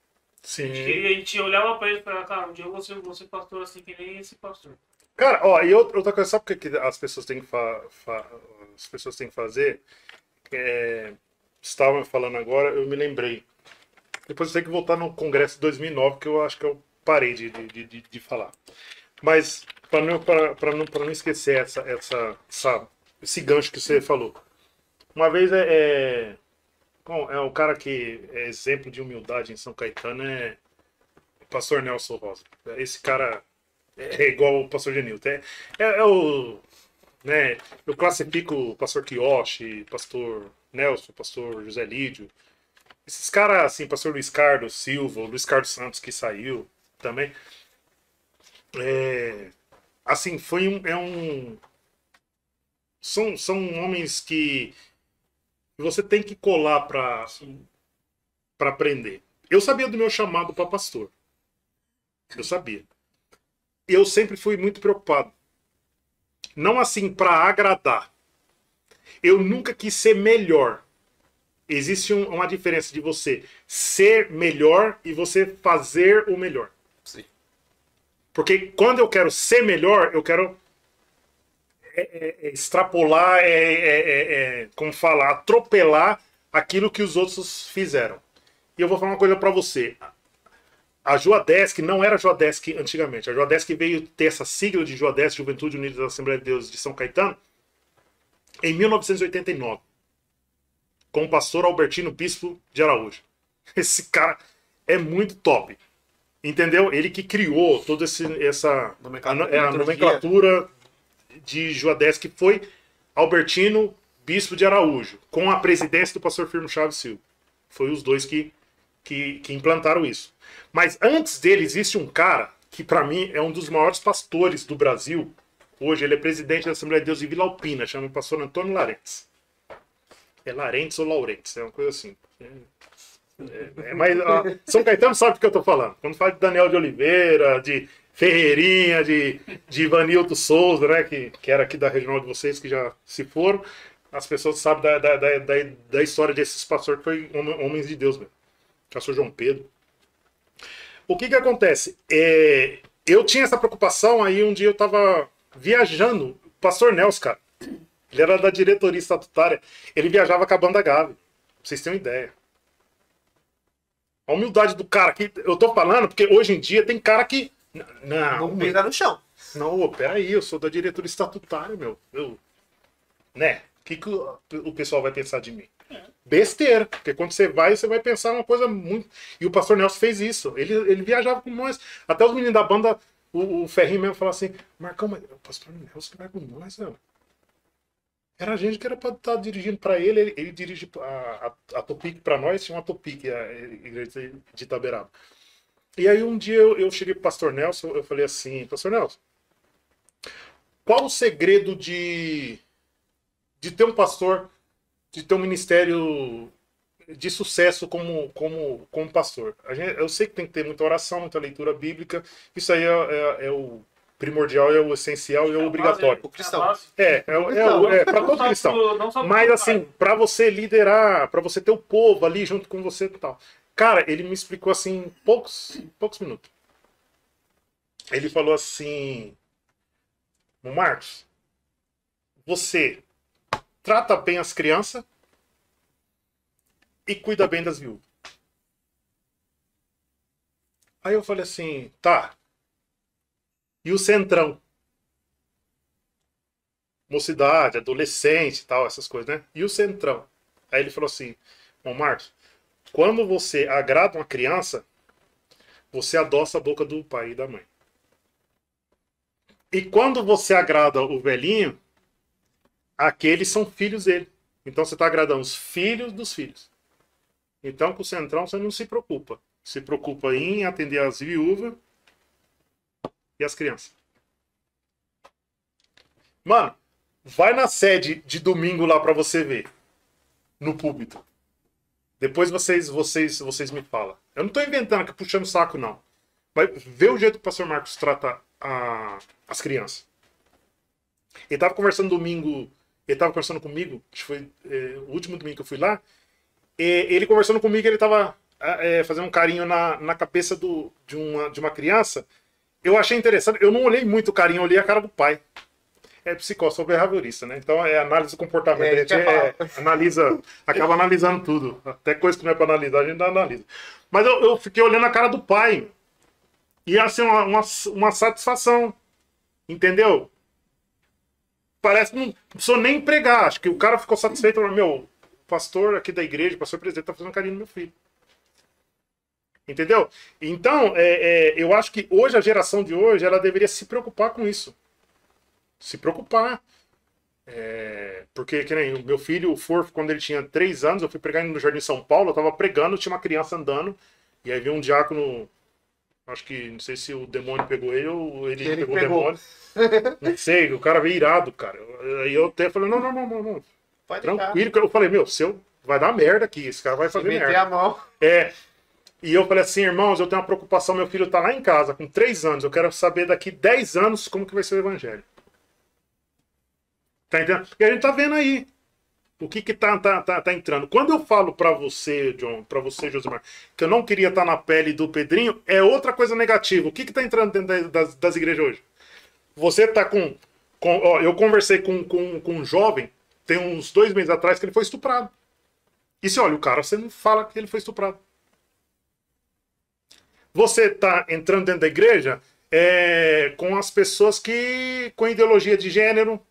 A gente, Sim. queria, a gente olhava pra ele e falava, cara, um dia eu vou ser, vou ser pastor assim que nem esse pastor. Cara, ó, e outra, coisa, sabe o que que as pessoas têm que, fa- fa- as pessoas têm que fazer? É, estavam falando agora, eu me lembrei. Depois eu tenho que voltar no Congresso de 2009, que eu acho que eu parei de, de, de, de falar. Mas, para não, não, não esquecer essa, essa, essa, esse gancho que você falou. Uma vez é, é, bom, é o cara que é exemplo de humildade em São Caetano é o pastor Nelson Rosa. Esse cara é igual o pastor Genilton. É, é, é o. Né, eu classifico o pastor Kiyoshi, pastor Nelson, pastor José Lídio. Esses caras, assim, pastor Luiz Carlos Silva, Luiz Carlos Santos que saiu também. É, assim, foi um. É um são, são homens que você tem que colar para para aprender. Eu sabia do meu chamado para pastor. Eu sabia. Eu sempre fui muito preocupado. Não assim para agradar. Eu nunca quis ser melhor. Existe um- uma diferença de você ser melhor e você fazer o melhor. Sim. Porque quando eu quero ser melhor, eu quero é, é, é, extrapolar, é, é, é, é, como falar, atropelar aquilo que os outros fizeram. E eu vou falar uma coisa para você. A Joadesc não era Joadesc antigamente. A Joadesc veio ter essa sigla de Joadesc, Juventude Unida da Assembleia de Deus de São Caetano, em 1989, com o pastor Albertino Bispo de Araújo. Esse cara é muito top. Entendeu? Ele que criou toda essa Nomenclatura. a, é, a nomenclatura de Joadesc, que foi Albertino Bispo de Araújo, com a presidência do pastor Firmo Chaves Silva. Foi os dois que, que, que implantaram isso. Mas antes dele existe um cara que para mim é um dos maiores pastores do Brasil. Hoje ele é presidente da Assembleia de Deus de Vila Alpina, chama o pastor Antônio Larentes. É Larentes ou Laurentes, é uma coisa assim. É, é- é, mas ó, São Caetano sabe do que eu tô falando. Quando fala de Daniel de Oliveira, de Ferreirinha, de, de Ivanildo Souza, né, que, que era aqui da regional de vocês, que já se foram, as pessoas sabem da, da, da, da, da história desses pastores que foi hom- homens de Deus mesmo. Pastor João Pedro. o que que acontece? É, eu tinha essa preocupação, aí um dia eu tava viajando, o pastor Nelson, cara, ele era da diretoria estatutária, ele viajava com a banda Gave, pra vocês terem uma ideia. A humildade do cara que eu tô falando, porque hoje em dia tem cara que. Não, Não pisa no chão. não, peraí, eu sou da diretoria estatutária, meu. Eu, né? O que, que o, o pessoal vai pensar de mim? Besteira, porque quando você vai, você vai pensar uma coisa muito. E o pastor Nelson fez isso. Ele, ele viajava com nós. Até os meninos da banda, o, o Ferrinho mesmo falou assim: Marcão, mas o pastor Nelson vai com nós, velho. Era a gente que era pra estar dirigindo pra ele, ele, ele dirige a, a, a Topic pra nós, tinha uma Topic, a igreja de Itaberaba. E aí um dia eu, eu cheguei pastor Nelson, eu falei assim, pastor Nelson, qual o segredo de, de ter um pastor, de ter um ministério de sucesso como, como, como pastor? A gente, eu sei que tem que ter muita oração, muita leitura bíblica, isso aí é, é- é o primordial, é o essencial e é o obrigatório. É, é, o- é, é para todo cristão. Mas assim, pra você liderar, pra você ter o povo ali junto com você e tal. Cara, ele me explicou assim em poucos, poucos minutos. Ele falou assim: "Ô, Marcos, você trata bem as crianças e cuida bem das viúvas. Aí eu falei assim, tá. E o centrão? mocidade, adolescente tal, essas coisas, né? E o centrão. Aí ele falou assim: Bom, Marcos, quando você agrada uma criança, você adoça a boca do pai e da mãe. E quando você agrada o velhinho, aqueles são filhos dele. Então você está agradando os filhos dos filhos. Então com o centrão você não se preocupa. Se preocupa em atender as viúvas e as crianças. Mano, vai na sede de domingo lá pra você ver. No púlpito. Depois vocês vocês vocês me falam. Eu não tô inventando aqui puxando saco não. Mas vê o jeito que o pastor Marcos trata a- as crianças. Ele tava conversando domingo, ele tava conversando comigo, acho que foi é, o último domingo que eu fui lá. E ele conversando comigo, ele tava é, fazendo um carinho na, na cabeça do, de, uma, de uma criança. Eu achei interessante, eu não olhei muito o carinho, eu olhei a cara do pai é psicólogo, sou behaviorista, né? Então é análise do comportamento. É, a gente é- analisa, acaba analisando tudo. Até coisa que não é pra analisar, a gente analisa. Mas eu, eu fiquei olhando a cara do pai. E assim, uma, uma, uma satisfação. Entendeu? Parece que não precisou nem pregar. Acho que o cara ficou satisfeito. Meu, pastor aqui da igreja, pastor presidente, tá fazendo carinho no meu filho. Entendeu? Então, é, é, eu acho que hoje, a geração de hoje, ela deveria se preocupar com isso se preocupar. É, porque, que nem o meu filho, o Forfo, quando ele tinha três anos, eu fui pregar no Jardim São Paulo, eu tava pregando, tinha uma criança andando, e aí veio um diácono, acho que, não sei se o demônio pegou ele ou ele, Ele pegou, pegou. o demônio. Não sei, o cara veio irado, cara. Aí eu até falei, não, não, não, não, não. Tranquilo, eu falei, meu, seu vai dar merda aqui, esse cara vai fazer merda. a mão. É. E eu falei assim, irmãos, eu tenho uma preocupação, meu filho tá lá em casa com três anos, eu quero saber daqui 10 anos como que vai ser o evangelho. Tá entendendo? E a gente tá vendo aí o que que tá, tá, tá, tá entrando. Quando eu falo pra você, John, pra você, Josimar, que eu não queria estar na pele do Pedrinho, é outra coisa negativa. O que que tá entrando dentro das, das, das igrejas hoje? Você tá com... com ó, eu conversei com, com, com um jovem, tem uns dois meses atrás, que ele foi estuprado. E se olha, o cara, você não fala que ele foi estuprado. Você tá entrando dentro da igreja é, com as pessoas que. com ideologia de gênero,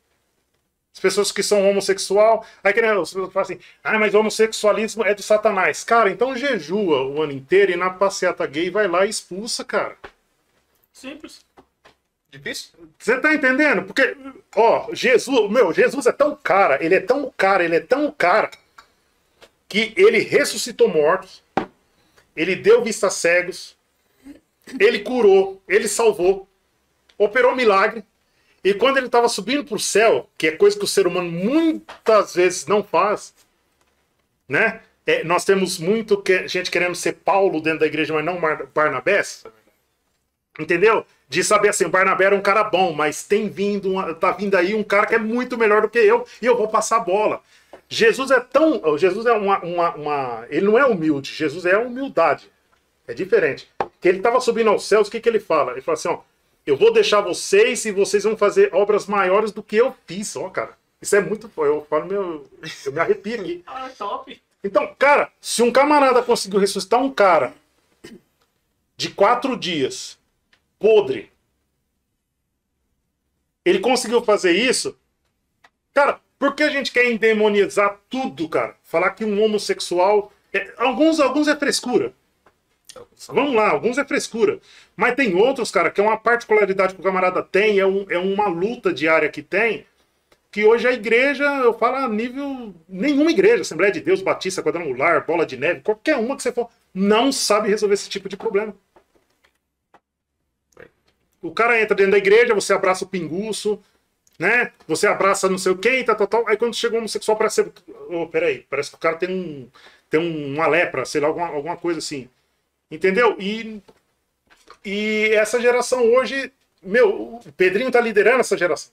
as pessoas que são homossexual. Aí que as pessoas falam assim, ah, mas homossexualismo é do satanás. Cara, então jejua o ano inteiro e na passeata gay vai lá e expulsa, cara. Simples. Difícil? Você tá entendendo? Porque, ó, Jesus, meu, Jesus é tão cara, ele é tão cara, ele é tão cara, que ele ressuscitou mortos, ele deu vista a cegos, ele curou, ele salvou, operou milagre, e quando ele estava subindo para o céu, que é coisa que o ser humano muitas vezes não faz, né? É, nós temos muito que, gente querendo ser Paulo dentro da igreja, mas não Barnabés. Entendeu? De saber assim, o Barnabé era um cara bom, mas tem vindo, uma- tá vindo aí um cara que é muito melhor do que eu, e eu vou passar a bola. Jesus é tão. Jesus é uma, uma, uma- Ele não é humilde, Jesus é humildade. É diferente. que ele estava subindo aos céus, o que, que ele fala? Ele fala assim, ó, eu vou deixar vocês e vocês vão fazer obras maiores do que eu fiz, ó, cara. Isso é muito. Eu falo, meu. Eu me arrepio aqui. Ah, top. Então, cara, se um camarada conseguiu ressuscitar um cara de quatro dias, podre, ele conseguiu fazer isso, cara, por que a gente quer endemonizar tudo, cara? Falar que um homossexual. é- alguns, alguns é frescura. Vamos lá, alguns é frescura. Mas tem outros, cara, que é uma particularidade que o camarada tem, é, um- é uma luta diária que tem, que hoje a igreja, eu falo a nível. Nenhuma igreja, Assembleia de Deus, Batista, Quadrangular, Bola de Neve, qualquer uma que você for, não sabe resolver esse tipo de problema. O cara entra dentro da igreja, você abraça o pinguço, né? Você abraça não sei o quê, tal, tal, tal. Aí quando chega um homossexual, parece. Oh, peraí, parece que o cara tem um. Tem um- uma lepra, sei lá, alguma, alguma coisa assim. Entendeu? E, e essa geração hoje, meu, o Pedrinho tá liderando essa geração.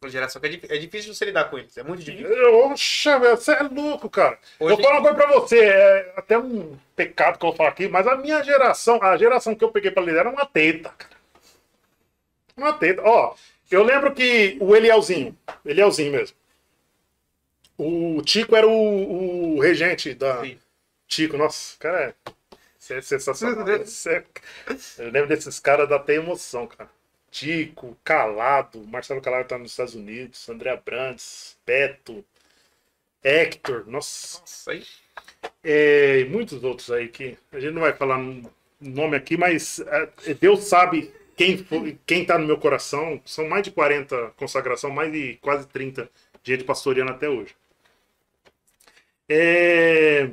Uma geração que é, é difícil você lidar com eles. É muito difícil. Oxa, meu, você é louco, cara. Hoje- Eu falo uma coisa pra você, é até um pecado que eu vou falar aqui, mas a minha geração, a geração que eu peguei pra liderar era uma teta, cara. Uma teta. Ó, eu lembro que o Elielzinho, Elielzinho mesmo. O Tico era o, o regente da. Sim. Tico, nossa, cara, é, é sensacional. É- Eu lembro desses caras, dá até emoção, cara. Tico, Calado, Marcelo Calado tá nos Estados Unidos, André Brandes, Beto, Hector, nossa, Nossa, aí. é, e muitos outros aí que a gente não vai falar nome aqui, mas é, Deus sabe quem, quem tá no meu coração. São mais de 40 consagração, mais de quase 30 de gente pastoreando até hoje. É,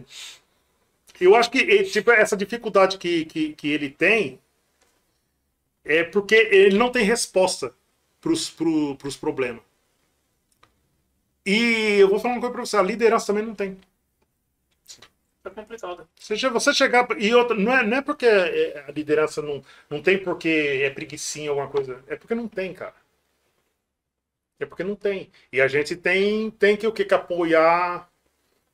eu acho que tipo, essa dificuldade que, que, que ele tem é porque ele não tem resposta para os pro, pros problemas. E eu vou falar uma coisa para você: a liderança também não tem. É complicado. Você, che- você chegar. E outra, não é, não é porque é, a liderança não, não tem porque é preguiçinha alguma coisa. É porque não tem, cara. É porque não tem. E a gente tem, tem que o que? Que apoiar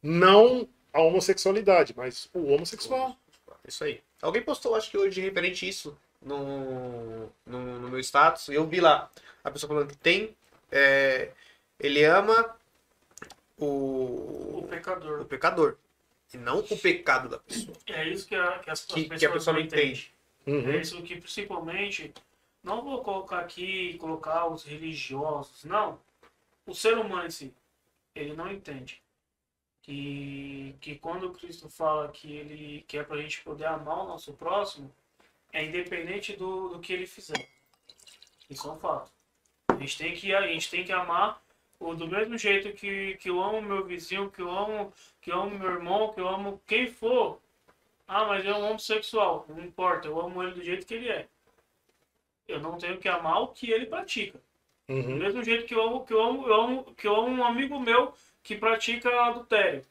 não a homossexualidade, mas o homossexual. Isso aí. Alguém postou, acho que hoje, referente a isso no, no, no meu status. Eu vi lá a pessoa falando que tem. é, ele ama O o, pecador. o pecador. E não o pecado da pessoa. É isso que a, que as, Que- pessoas que a pessoa não entende. Uhum. É isso que principalmente, não vou colocar aqui, colocar os religiosos, não. O ser humano em si, ele não entende. Que, que quando Cristo fala que, ele, que é pra gente poder amar o nosso próximo, é independente do, do que ele fizer. Isso é um fato. A gente tem que, a gente tem que amar o, do mesmo jeito que, que eu amo meu vizinho, que eu amo, que eu amo meu irmão, que eu amo quem for. Ah, mas é um homossexual. Não importa, eu amo ele do jeito que ele é. Eu não tenho que amar o que ele pratica. Do Uhum. mesmo jeito que eu amo, que eu amo, eu amo, que eu amo um amigo meu que pratica adultério.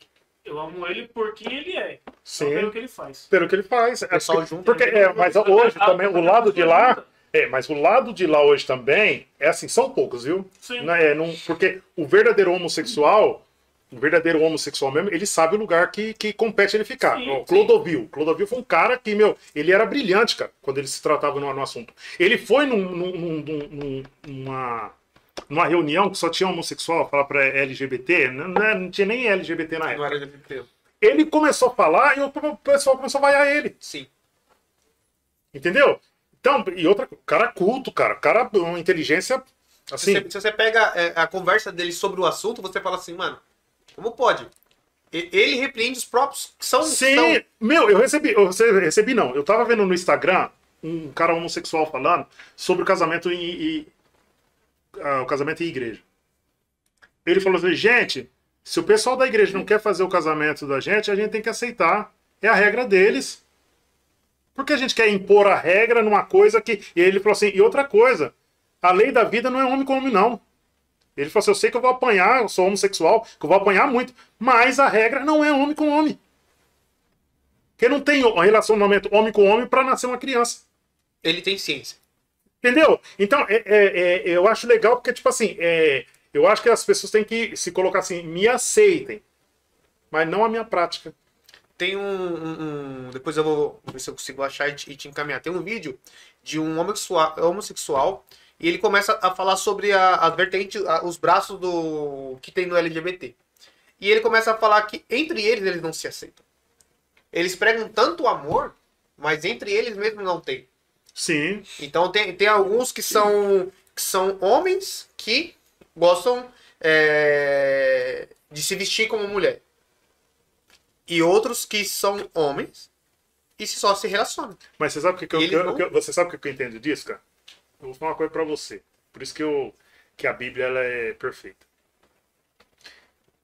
Eu amo ele por quem ele é, Sim. pelo que ele faz. Pelo que ele faz. É porque, junto, porque, né? é, mas hoje também, o lado de lá. É, mas o lado de lá hoje também é assim, são poucos, viu? Sim. Não é, não, porque o verdadeiro homossexual, o verdadeiro homossexual mesmo, ele sabe o lugar que, que compete ele ficar. Sim, Ó, sim. Clodovil. Clodovil foi um cara que, meu, ele era brilhante, cara, quando ele se tratava no, no assunto. Ele foi num, num- num- num- numa, numa reunião que só tinha homossexual, falar pra LGBT, não, não, é- não tinha nem LGBT na Não época. era LGBT. Ele começou a falar e o pessoal começou a vaiar ele. Sim. Entendeu? Então, e outra, o cara culto, cara. O cara, uma inteligência Se assim. você, se você pega é, a conversa dele sobre o assunto, você fala assim, mano, como pode? Ele repreende os próprios que são. Sim, são- meu, eu recebi, eu rece- recebi não. Eu tava vendo no Instagram um cara homossexual falando sobre o casamento em- ah, o casamento em igreja. Ele falou assim, gente, se o pessoal da igreja não quer fazer o casamento da gente, a gente tem que aceitar. É a regra deles. Por que a gente quer impor a regra numa coisa que. E ele falou assim, e outra coisa, a lei da vida não é homem com homem, não. Ele falou assim, eu sei que eu vou apanhar, eu sou homossexual, que eu vou apanhar muito, mas a regra não é homem com homem. Porque não tem relacionamento homem com homem para nascer uma criança. Ele tem ciência. Entendeu? Então, é, é- é- eu acho legal porque, tipo assim, é, eu acho que as pessoas têm que se colocar assim, me aceitem, mas não a minha prática. tem um, um- um- Depois eu vou ver se eu consigo achar e te, e te encaminhar. Tem um vídeo de um homossexual, homossexual e ele começa a falar sobre a, as vertentes, a- os braços do que tem no LGBT. E ele começa a falar que entre eles eles não se aceitam. Eles pregam tanto amor, mas entre eles mesmo não tem. Sim. Então tem, tem alguns que são, que são homens que gostam é, de se vestir como mulher. E outros que são homens e só se relacionam. Mas você sabe o que, que eu, eu- não- eu- você sabe o que eu entendo disso, cara? Eu vou falar uma coisa pra você. Por isso que, eu, que a Bíblia ela é perfeita.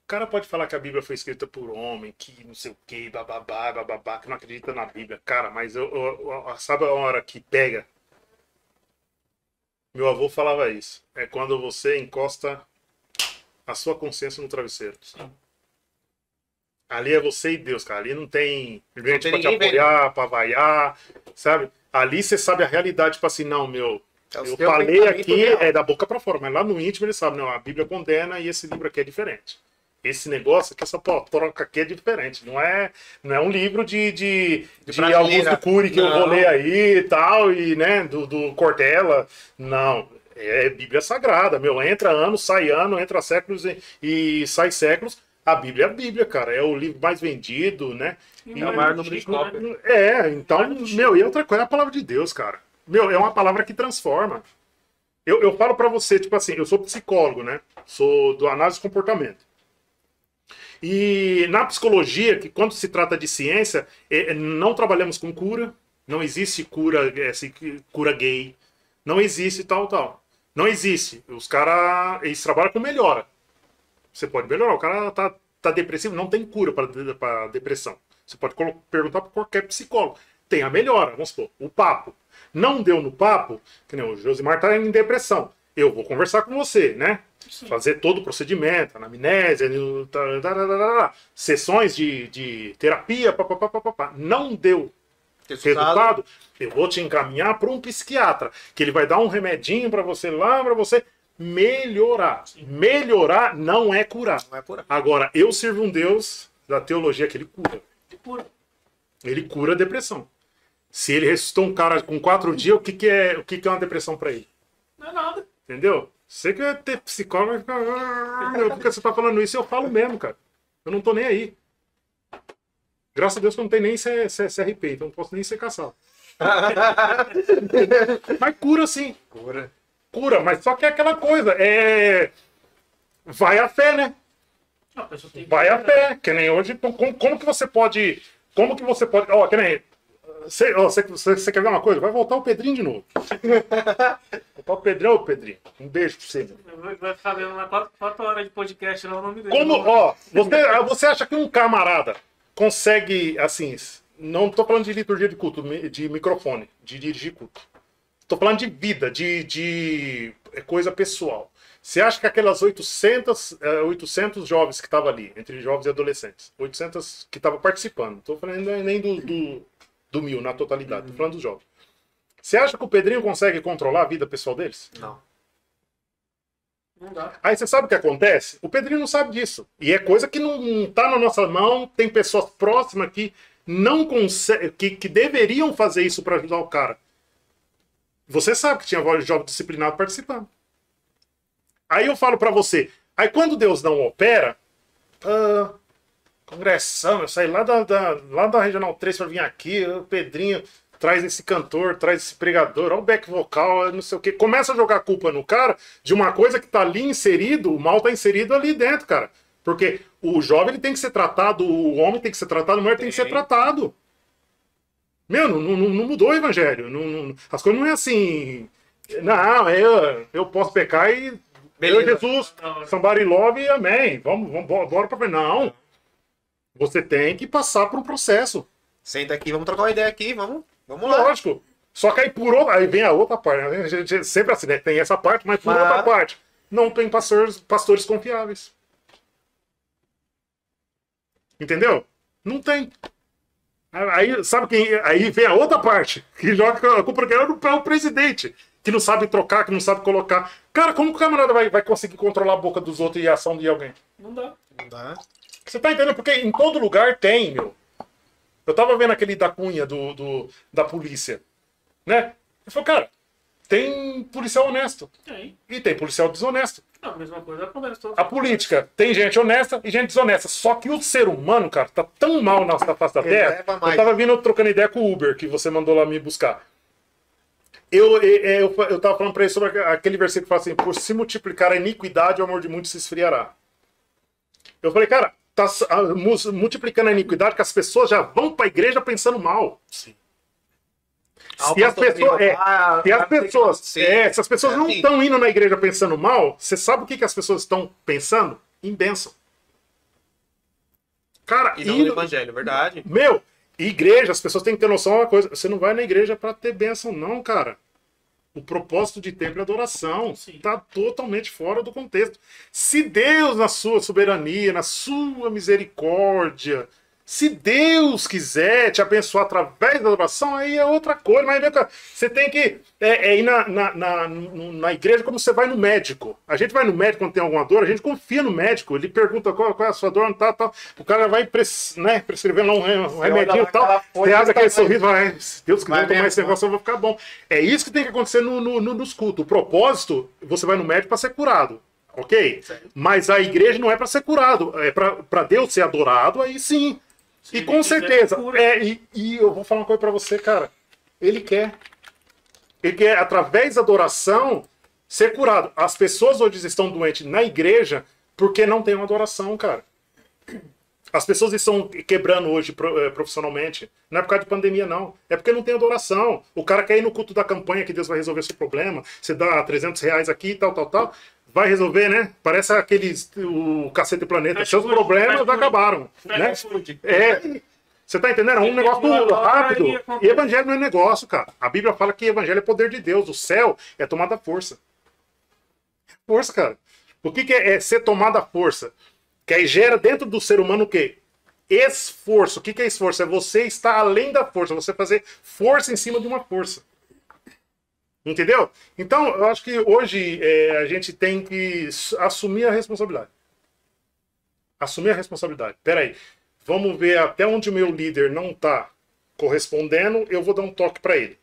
O cara pode falar que a Bíblia foi escrita por homem, que não sei o que, bababá, bababá, que não acredita na Bíblia. Cara, mas eu, eu- eu- sabe a hora que pega? Meu avô falava isso. É quando você encosta a sua consciência no travesseiro. Ali é você e Deus, cara. Ali não tem gente pra te ninguém vendo. apoiar, pra vaiar, sabe? Ali você sabe a realidade, tipo assim, não, meu, É eu falei aqui real. é da boca pra fora, mas lá no íntimo ele sabe, não, a Bíblia condena e esse livro aqui é diferente. Esse negócio aqui, essa troca aqui é diferente. Não é, não é um livro de, de, De de. Augusto Cury que eu vou Não. ler aí e tal, e, né, do, do Cortella. Não. É Bíblia Sagrada, meu. Entra ano, sai ano, entra séculos e, e sai séculos. A Bíblia é a Bíblia, cara. É o livro mais vendido, né? E É o maior número de né? cópias. É, então, meu, e outra coisa é a palavra de Deus, cara. Meu, é uma palavra que transforma. Eu, eu falo pra você, tipo assim, eu sou psicólogo, né? Sou do análise de comportamento. E na psicologia, que quando se trata de ciência, é, não trabalhamos com cura, não existe cura, é, assim, cura gay, não existe tal, tal. Não existe. Os caras, eles trabalham com melhora. Você pode melhorar. O cara tá, tá depressivo, não tem cura para depressão. Você pode perguntar para qualquer psicólogo. Tem a melhora, vamos supor, o papo. Não deu no papo, que nem o Josimar tá em depressão. Eu vou conversar com você, né? Sim. Fazer todo o procedimento, anamnésia, tá, tá, tá, sessões de, de terapia, papapá, papapá. Não deu resultado, eu vou te encaminhar para um psiquiatra, que ele vai dar um remedinho para você lá, para você melhorar. Melhorar não é curar. Não é aí. Agora, eu sirvo um Deus da teologia que ele cura. De cura. Ele cura a depressão. Se ele ressuscitou um cara com quatro dias, o que, que, é, o que, que é uma depressão para ele? Não é nada. Entendeu? Você que é ter psicólogo. "Ah, meu, Por que você tá falando isso? Eu falo mesmo, cara. Eu não tô nem aí. Graças a Deus que eu não tenho nem C- C- CRP, então não posso nem ser caçado. Mas cura sim. Cura. Cura, mas só que é aquela coisa. É. Vai a fé, né? Que Vai a fé. Que nem hoje. então, Como, como que você pode. Como que você pode. Ó, que nem. Você, ó, você, você, você quer ver uma coisa? Vai voltar o Pedrinho de novo. voltar o Pedrinho, ô Pedrinho. Um beijo pra você. Vai- ficar vendo lá quatro, quatro horas de podcast lá o nome dele. Como, ó, você, você acha que um camarada consegue, assim, não tô falando de liturgia de culto, de microfone, de dirigir culto. Tô falando de vida, de, de é, coisa pessoal. Você acha que aquelas 800, eh, 800 jovens que estavam ali, entre jovens e adolescentes, 800 que estavam participando, não tô falando nem do, do, do mil na totalidade, tô falando dos jovens. Você acha que o Pedrinho consegue controlar a vida pessoal deles? Não. Não dá. Aí você sabe o que acontece? O Pedrinho não sabe disso. E é coisa que não, não tá na nossa mão. Tem pessoas próximas que não conseguem, que, que deveriam fazer isso para ajudar o cara. Você sabe que tinha voz de jovem disciplinado participando. Aí eu falo para você. Aí quando Deus não opera, ah, congressão, eu saí lá da, da- lá da Regional 3 para vir aqui, o Pedrinho traz esse cantor, traz esse pregador, olha o back vocal, não sei o que. Começa a jogar culpa no cara de uma coisa que tá ali inserido, o mal tá inserido ali dentro, cara. Porque o jovem ele tem que ser tratado, o homem tem que ser tratado, a mulher tem que ser Tem. tratado. Meu, não, não- não mudou o evangelho. Não- não- as coisas não é assim. Não, eu, eu posso pecar e. Eu, Beleza. Jesus, somebody love e amém. Vamos, vamos bora- pra. Não. Você tem que passar por um processo. Senta aqui, vamos trocar uma ideia aqui, vamos, vamos lá. Lógico. Só que aí por outra, aí vem a outra parte. né? A gente- Sempre assim, né? Tem essa parte, mas por Mas- outra parte. Não tem pastores, pastores confiáveis. Entendeu? Não tem. Aí, sabe quem. Aí vem a outra parte, que joga a culpa que é o o presidente, que não sabe trocar, que não sabe colocar. Cara, como que o camarada vai, vai conseguir controlar a boca dos outros e a ação de alguém? Não dá. Não dá. Você tá entendendo? Porque em todo lugar tem, meu. Eu tava vendo aquele da cunha do, do- da polícia, né? Eu falei, cara, tem policial honesto Tem. e tem policial desonesto. Não, a mesma coisa acontece. A política tem gente honesta e gente desonesta. Só que o ser humano, cara, tá tão mal na face da terra. Eu tava vindo trocando ideia com o Uber, que você mandou lá me buscar. Eu, eu, eu, eu tava falando pra ele sobre aquele versículo que fala assim: por se multiplicar a iniquidade, o amor de muitos se esfriará. Eu falei, cara, tá a- mu- multiplicando a iniquidade que as pessoas já vão pra igreja pensando mal. Sim. Se as pessoas, é, se as pessoas, é, se as pessoas É não estão indo na igreja pensando mal, você sabe o que, que as pessoas estão pensando? Em bênção. Cara, E não indo- no evangelho, verdade. meu, igreja, as pessoas têm que ter noção de uma coisa. Você não vai na igreja pra ter bênção, não, cara. O propósito de templo é adoração. Sim. Tá totalmente fora do contexto. Se Deus, na sua soberania, na sua misericórdia, se Deus quiser te abençoar através da adoração, aí é outra coisa. Mas você tem que é, é ir na, na, na, na igreja como você vai no médico. A gente vai no médico quando tem alguma dor, a gente confia no médico. Ele pergunta qual, qual é a sua dor, tal, tal. O cara vai pres, né, prescrevendo lá um, um remedinho e tal. Você abre que aquele tá- sorriso e vai, "Ai, se Deus quiser Vai tomar mesmo, esse negócio, eu vou ficar bom. É isso que tem que acontecer no, no- no- nos cultos. O propósito, você vai no médico para ser curado. Ok? Mas a igreja não é para ser curado, é para Deus ser adorado, aí sim. Se e com certeza. É, e, e eu vou falar uma coisa para você, cara. Ele quer. Ele quer, através da adoração, ser curado. As pessoas hoje estão doentes na igreja porque não tem uma adoração, cara. As pessoas estão quebrando hoje eh, profissionalmente. Não é por causa de pandemia, não. É porque não tem adoração. O cara quer ir no culto da campanha que Deus vai resolver seu problema. Você dá 300 reais aqui, tal, tal, tal. Vai resolver, né? Parece aqueles. O Cacete Planeta. Fast Seus food, problemas food. acabaram. Né? É. Você tá entendendo? É um negócio rápido. e evangelho não é negócio, cara. A Bíblia fala que evangelho é poder de Deus. O céu é tomada força. Força, cara. O que, que é, é ser tomada força? Que aí gera dentro do ser humano o quê? Esforço. O que, que é esforço? É você estar além da força. Você fazer força em cima de uma força. Entendeu? Então, eu acho que hoje é, a gente tem que assumir a responsabilidade. Assumir a responsabilidade. Peraí, vamos ver até onde o meu líder não está correspondendo, eu vou dar um toque para ele.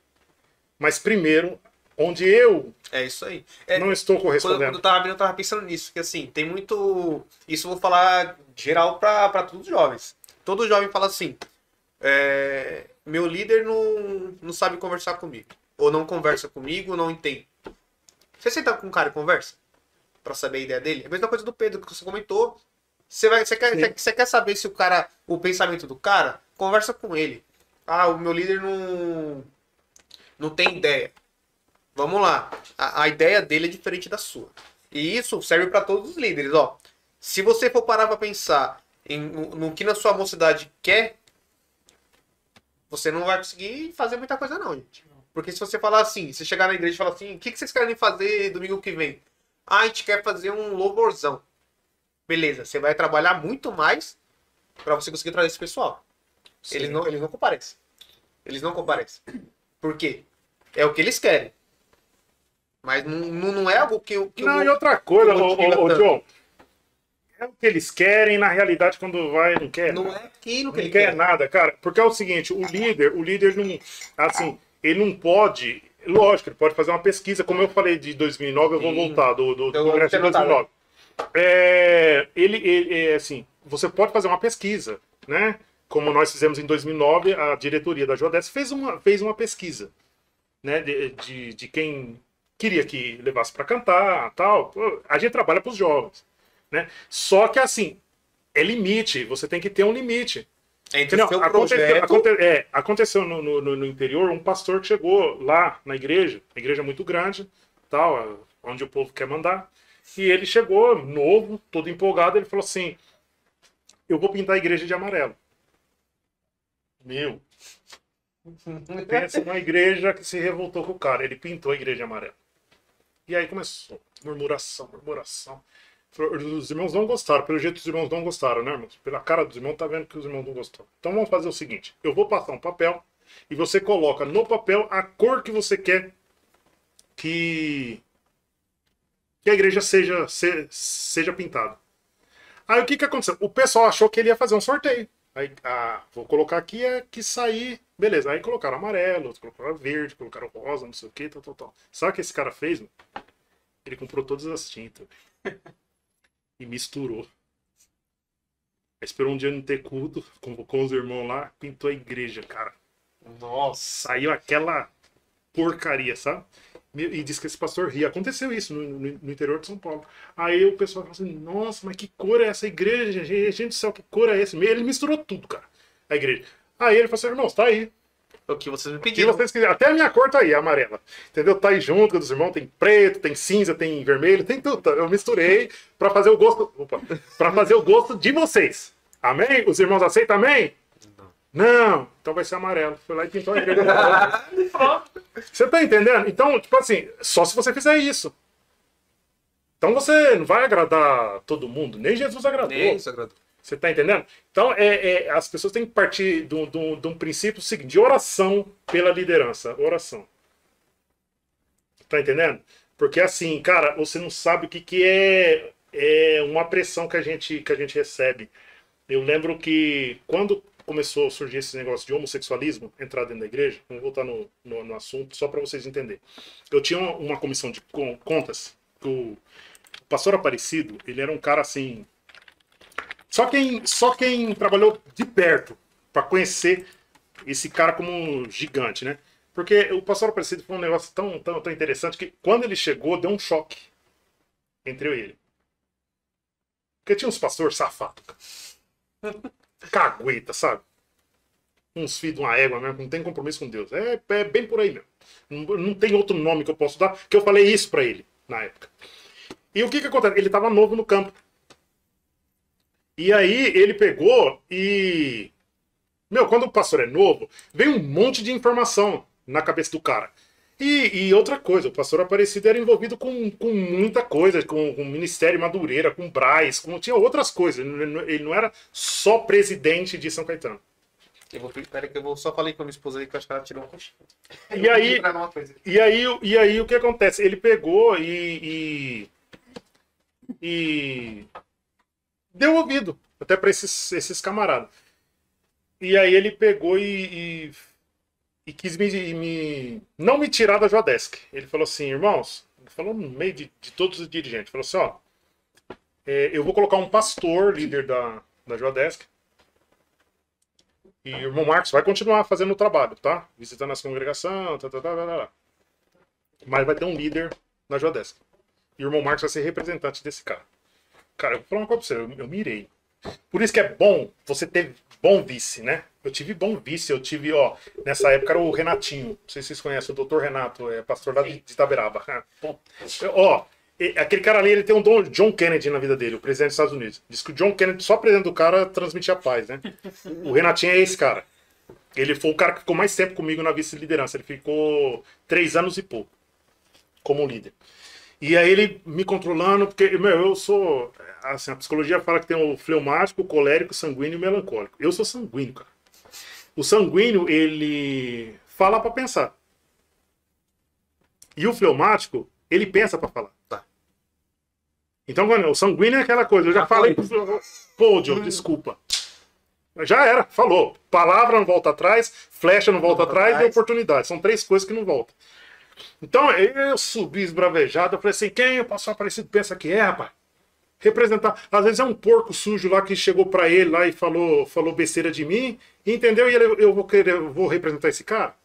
Mas primeiro, onde eu É isso aí. É, não estou quando, quando eu correspondendo. tava eu tava pensando nisso, que assim, tem muito. Isso eu vou falar geral pra, pra todos os jovens. Todo jovem fala assim: é, meu líder não, não sabe conversar comigo. Ou não conversa comigo, ou não entende. Você senta com um cara e conversa? Pra saber a ideia dele? É a mesma coisa do Pedro que você comentou. Você, vai, você, quer, Sim. você, quer saber se o cara. O pensamento do cara? Conversa com ele. Ah, o meu líder não. Não tem ideia. Vamos lá. A, a ideia dele é diferente da sua. E isso serve para todos os líderes, ó. Se você for parar para pensar em, no, no que na sua mocidade quer, você não vai conseguir fazer muita coisa não, gente. Porque se você falar assim, se chegar na igreja e falar assim, o que, que vocês querem fazer domingo que vem? Ah, a gente quer fazer um louvorzão. Beleza, você vai trabalhar muito mais para você conseguir trazer esse pessoal. Eles não, eles não comparecem. Eles não comparecem. Por quê? É o que eles querem. Mas não, não não é algo que, que eu Não, vou- e outra coisa, vou ô. É o que eles querem, na realidade, quando vai, não quer. Não é aquilo que Não ele quer quer. nada, cara. Porque é o seguinte, o líder, o líder não, assim, ele não pode, lógico, ele pode fazer uma pesquisa, como eu falei de 2009, eu vou voltar do, do, do Congresso de vou ter notado. 2009. É, ele, ele, é, assim, você pode fazer uma pesquisa, né? Como nós fizemos em 2009, a diretoria da Jodes fez uma, fez uma pesquisa, né? De, de, de quem queria que levasse para cantar, tal. A gente trabalha para os jovens, né? Só que assim, é limite. Você tem que ter um limite. Entre Entendeu? o seu Aconteceu, projeto. aconte- é, aconteceu no, no- no interior um pastor que chegou lá na igreja, a igreja é muito grande, tal, onde o povo quer mandar. E ele chegou novo, todo empolgado, ele falou assim: Eu vou pintar a igreja de amarelo. Meu, pensa numa igreja que se revoltou com o cara. Ele pintou a igreja de amarelo. E aí começou murmuração, murmuração. Os irmãos não gostaram, pelo jeito os irmãos não gostaram, né, irmãos? Pela cara dos irmãos, tá vendo que os irmãos não gostaram. Então vamos fazer o seguinte: eu vou passar um papel e você coloca no papel a cor que você quer que, que a igreja seja, se- seja pintada. Aí o que, que aconteceu? O pessoal achou que ele ia fazer um sorteio. Aí, ah, vou colocar aqui é que sair. Beleza, aí colocaram amarelo, colocaram verde, colocaram rosa, não sei o que, tal, tal, tal. Sabe o que esse cara fez? Mano? Ele comprou todas as tintas e misturou. Aí esperou um dia não ter culto, convocou os irmãos lá, pintou a igreja, cara. Nossa. Saiu aquela porcaria, sabe? E diz que esse pastor ria. Aconteceu isso no, no- no interior de São Paulo. Aí o pessoal falou assim: Nossa, mas que cor é essa igreja? Gente, gente do céu, que cor é esse? Ele misturou tudo, cara. A igreja. Aí ele falou assim: Irmãos, tá aí. O que vocês me pediram. vocês quiserem. Até a minha cor tá aí, a amarela. Entendeu? Tá aí junto com os irmãos. Tem preto, tem cinza, tem vermelho, tem tudo. Eu misturei pra fazer o gosto. Opa! Pra fazer o gosto de vocês. Amém? Os irmãos aceitam amém? Não. Então vai ser amarelo. Foi lá e pintou a igreja. Você tá entendendo? Então, tipo assim, só se você fizer isso. Então você não vai agradar todo mundo, nem Jesus agradou. Nem isso agradou. Você tá entendendo? Então, é, é, as pessoas têm que partir de um- princípio seguinte, de oração pela liderança. Oração. Tá entendendo? Porque assim, cara, você não sabe o que, que é, é uma pressão que a, gente, que a gente recebe. Eu lembro que quando começou a surgir esse negócio de homossexualismo, entrar dentro da igreja, vamos voltar no, no, no assunto, só para vocês entenderem. Eu tinha uma, uma comissão de con- contas, que o, o pastor Aparecido, ele era um cara assim, só quem, só quem trabalhou de perto para conhecer esse cara como um gigante, né? Porque o pastor Aparecido foi um negócio tão, tão, tão interessante que quando ele chegou, deu um choque entre eu e ele. Porque tinha uns pastores safados. Cagueta, sabe? Uns filhos de uma égua mesmo, que não tem compromisso com Deus. É, é bem por aí mesmo. Não, não tem outro nome que eu posso dar, que eu falei isso pra ele na época. E o que que acontece? Ele tava novo no campo. E aí ele pegou e. Meu, quando o pastor é novo, vem um monte de informação na cabeça do cara. E, e outra coisa, o pastor Aparecido era envolvido com, com muita coisa, com, com o Ministério Madureira, com o Braz, com, tinha outras coisas. Ele não- ele não era só presidente de São Caetano. Eu vou, pera que eu vou só falei com a minha esposa ali que eu acho que ela tirou um cochilo. E aí. E aí, e aí o que acontece? Ele pegou e. e, e deu ouvido até para esses, esses camaradas. E aí ele pegou e, e, e quis me, me- não me tirar da Jodesk. Ele falou assim, irmãos, falou no meio de, de todos os dirigentes, falou assim, ó, é, eu vou colocar um pastor, líder da, da Jodesk, e o irmão Marcos vai continuar fazendo o trabalho, tá? Visitando as congregações, tá, tá, tá, tá, tá, tá. Mas vai ter um líder na Jodesk. E o irmão Marcos vai ser representante desse cara. Cara, eu vou falar uma coisa pra você, eu, eu mirei. Por isso que é bom você ter bom vice, né? Eu tive bom vice, eu tive, ó, nessa época era o Renatinho. Não sei se vocês conhecem, o doutor Renato, é pastor lá de, Itaberaba. Ó, aquele cara ali, ele tem um Dom- John Kennedy na vida dele, o presidente dos Estados Unidos. Diz que o John Kennedy, só presidente do cara, transmitia paz, né? O Renatinho é esse cara. Ele foi o cara que ficou mais tempo comigo na vice-liderança. Ele ficou três anos e pouco como líder. E aí ele me controlando, porque, meu, eu sou. Assim, a psicologia fala que tem o fleumático, o colérico, o sanguíneo e o melancólico. Eu sou sanguíneo, cara. O sanguíneo, ele fala pra pensar. E o fleumático, ele pensa pra falar. Tá. Então, o sanguíneo é aquela coisa. Eu já falei pro Pô, Diogo, desculpa. Já era, falou. Palavra não volta atrás, flecha não volta Volta atrás e atrás. oportunidade. São três coisas que não voltam. Então, eu subi esbravejado, eu falei assim, quem o pastor Aparecido pensa que é, rapaz? Representar. Às vezes é um porco sujo lá que chegou pra ele lá e falou, falou besteira de mim, entendeu? E ele, eu vou querer, eu vou representar esse cara?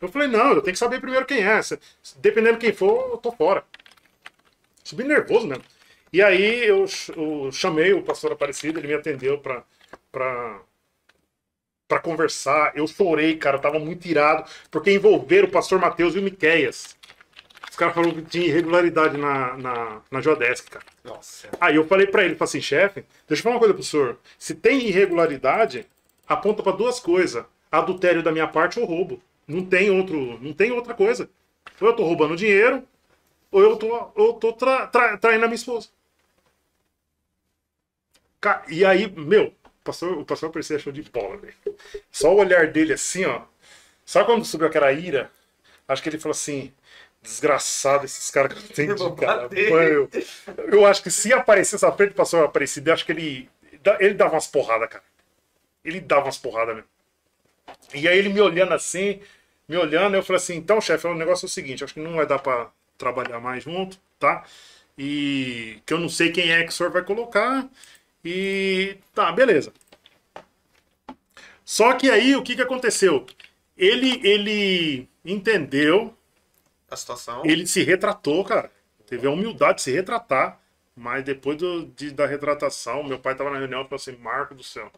Eu falei, não, eu tenho que saber primeiro quem é. Dependendo quem for, eu tô fora. Subi nervoso mesmo. E aí eu, eu chamei o pastor Aparecido, ele me atendeu pra, pra, pra conversar. Eu chorei, cara, eu tava muito irado, porque envolveram o pastor Mateus e o Miqueias. Os caras falaram que tinha irregularidade na, na, na Geodesk, cara. Nossa. Aí eu falei pra ele, falei assim, chefe, deixa eu falar uma coisa pro senhor. Se tem irregularidade, aponta pra duas coisas: adultério da minha parte ou roubo. Não tem outro, não tem outra coisa. Ou eu tô roubando dinheiro, ou eu tô, eu tô tra, tra- traindo a minha esposa. E aí, meu, pastor, o pastor Percy achou de bola, velho. Só o olhar dele assim, ó. Sabe quando subiu aquela ira? Acho que ele falou assim: desgraçado esses caras que eu entendi, cara. Eu, eu acho que se aparecesse essa frente do pastor Aparecido, acho que ele, ele dava umas porradas, cara. Ele dava umas porradas mesmo. E aí ele me olhando assim, me olhando, eu falei assim, então, chefe, o negócio é o seguinte, acho que não vai dar pra trabalhar mais junto, tá? E que eu não sei quem é que o senhor vai colocar. E tá, beleza. Só que aí o que, que aconteceu? Ele, ele entendeu, A situação. ele se retratou, cara. Teve a humildade de se retratar. Mas depois do, de- da retratação, meu pai tava na reunião e falou assim: Marco do céu.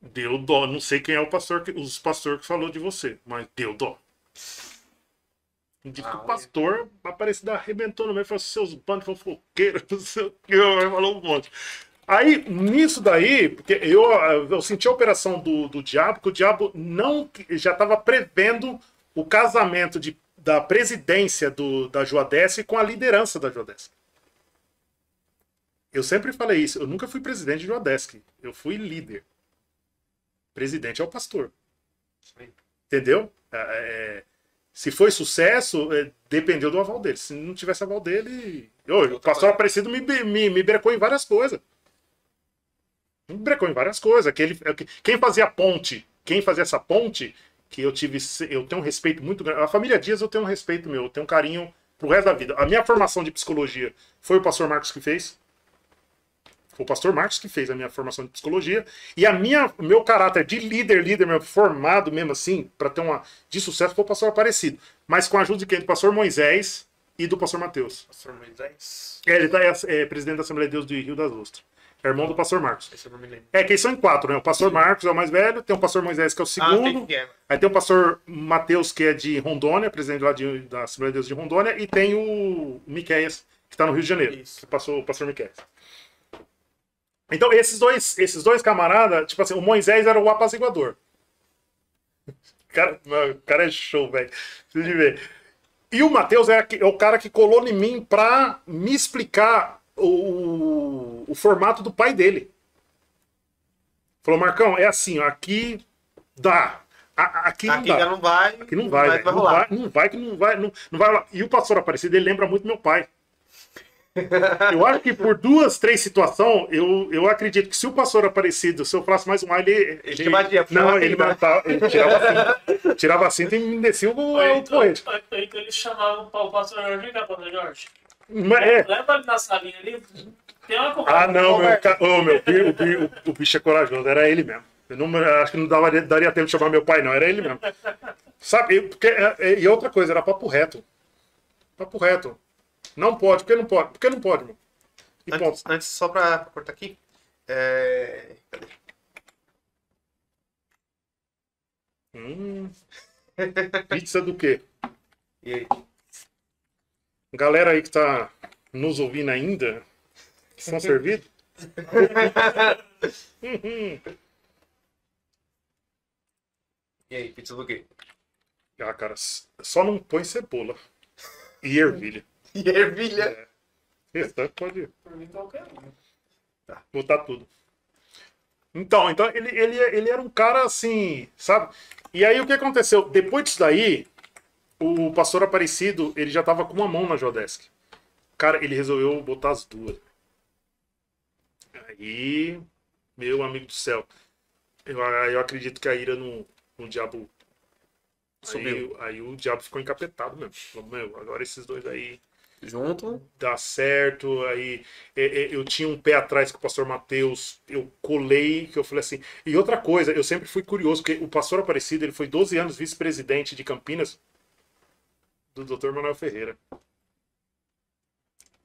Deu dó. Não sei quem é o pastor que, os pastor que falou de você, mas deu dó. Que Ah, o pastor Aparecido arrebentou no meio falou: seus bandos fofoqueiros, não sei o que, falou um monte. Aí, nisso daí, porque eu, eu senti a operação do, do diabo, que o diabo não já estava prevendo o casamento de, da presidência do, da Joadesc com a liderança da Joadesc. Eu sempre falei isso, eu nunca fui presidente de Joadesc, eu fui líder. Presidente é o pastor. Sim. Entendeu? É, é, se foi sucesso, é, dependeu do aval dele. Se não tivesse aval dele. Eu, o pastor Aparecido me, me, me brecou em várias coisas. Me brecou em várias coisas. Aquele, quem fazia ponte, quem fazia essa ponte, que eu tive. Eu tenho um respeito muito grande. A família Dias eu tenho um respeito meu, eu tenho um carinho pro resto da vida. A minha formação de psicologia foi o pastor Marcos que fez. O pastor Marcos que fez a minha formação de psicologia. E a minha, meu caráter de líder, líder mesmo, formado mesmo assim, para ter uma de sucesso, foi o pastor Aparecido. Mas com a ajuda de quem? Do pastor Moisés e do pastor Mateus. Pastor Moisés. É, ele tá, é, é presidente da Assembleia de Deus do Rio das Ostras. É irmão do pastor Marcos. É, que eles são em quatro, né? O pastor Marcos é o mais velho, tem o pastor Moisés que é o Ah, segundo, que é. aí tem o pastor Mateus que é de Rondônia, presidente lá de, da Assembleia de Deus de Rondônia, e tem o Miqueias, que está no Rio de Janeiro. Isso. Que passou o pastor Miqueias. Então, esses dois, esses dois camaradas, tipo assim, o Moisés era o apaziguador. O cara, o cara é show, velho. Preciso de ver. E o Matheus é, é o cara que colou em mim pra me explicar o, o formato do pai dele. Falou, Marcão, é assim, ó, aqui dá. A- aqui não Aqui dá. já não vai. Aqui não vai, vai não, rolar. vai, não vai que não vai, não, não vai rolar. E o pastor Aparecido, ele lembra muito meu pai. Eu acho que por duas, três situações, eu, eu acredito que se o pastor Aparecido, se eu falasse mais um ar, ele. Ele te batia, Não, ele né? matava, ele tirava a cinta. Tirava a cinta e me descia o, Foi o então, porrete. foi então eles chamavam o pastor Jorge, cá, pastor Jorge. Mas é. Leva ele na salinha ali, tem uma Ah, não, meu, ca- ô, meu o, o- o bicho é corajoso, era ele mesmo. Eu não, acho que não dava, daria tempo de chamar meu pai, não, era ele mesmo. Sabe, porque, é- é- e outra coisa, era papo reto. Papo reto. Não pode, porque não pode, porque não pode, mano. E ponto. Antes, antes, só pra, pra cortar aqui. É... Cadê? Hum. Pizza do quê? E aí? Galera aí que tá nos ouvindo ainda, que são servidos. Uhum. E aí, pizza do quê? Ah, cara, só não põe cebola. E ervilha. E ervilha. Restante pode Por mim, qualquer um. botar tudo. Então, então ele, ele, ele era um cara assim, sabe? E aí o que aconteceu? Depois disso daí, o pastor Aparecido, ele já tava com uma mão na Jodesk. Cara, ele resolveu botar as duas. Aí, meu amigo do céu, eu, eu acredito que a ira no, no diabo subiu. Aí, o diabo ficou encapetado mesmo. Falou, meu, agora esses dois aí Junto. dá certo. Aí é, é, eu tinha um pé atrás com o pastor Mateus, eu colei, que eu falei assim. E outra coisa, eu sempre fui curioso, porque o pastor Aparecido, ele foi 12 anos vice-presidente de Campinas do Dr. Manuel Ferreira.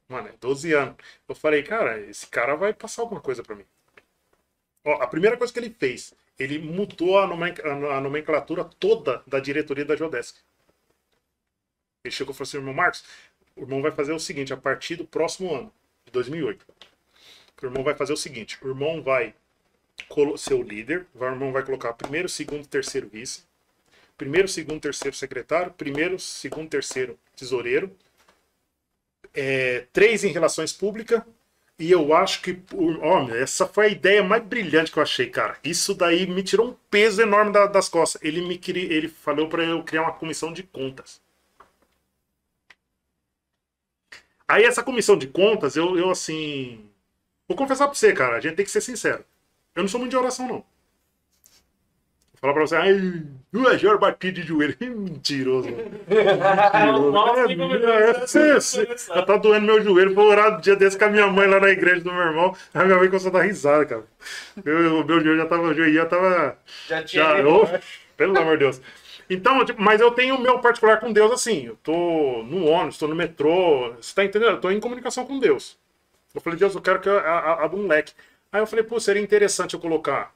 Mano, é 12 anos. Eu falei, cara, esse cara vai passar alguma coisa pra mim. Ó, a primeira coisa que ele fez, ele mudou a, nomen- a- a nomenclatura toda da diretoria da Geodesk. Ele chegou e falou assim, irmão Marcos, o irmão vai fazer o seguinte, a partir do próximo ano, de 2008. O irmão vai fazer o seguinte, o irmão vai ser o líder, o irmão vai colocar primeiro, segundo, terceiro vice, primeiro, segundo, terceiro secretário, primeiro, segundo, terceiro tesoureiro, é, três em relações públicas, e eu acho que, meu, essa foi a ideia mais brilhante que eu achei, cara. Isso daí me tirou um peso enorme da- das costas. Ele me ele falou para eu criar uma comissão de contas. Aí essa comissão de contas, eu, eu assim. Vou confessar pra você, cara, a gente tem que ser sincero. Eu não sou muito de oração, não. Falar pra você, ai, duas horas bati de joelho. Mentiroso. Nossa, É, é, é, tá doendo meu joelho. Vou orar um dia desse com a minha mãe lá na igreja do meu irmão. A minha mãe começou a dar risada, cara. Eu- O meu joelho já tava, o joelho já tava. Já tinha. Já, né? pelo amor de Deus. Então, tipo, mas eu tenho o meu particular com Deus assim. Eu tô no ônibus, tô no metrô. Você tá entendendo? Eu tô em comunicação com Deus. Eu falei, Deus, eu quero que a- abra um leque. Aí eu falei, pô, seria interessante eu colocar.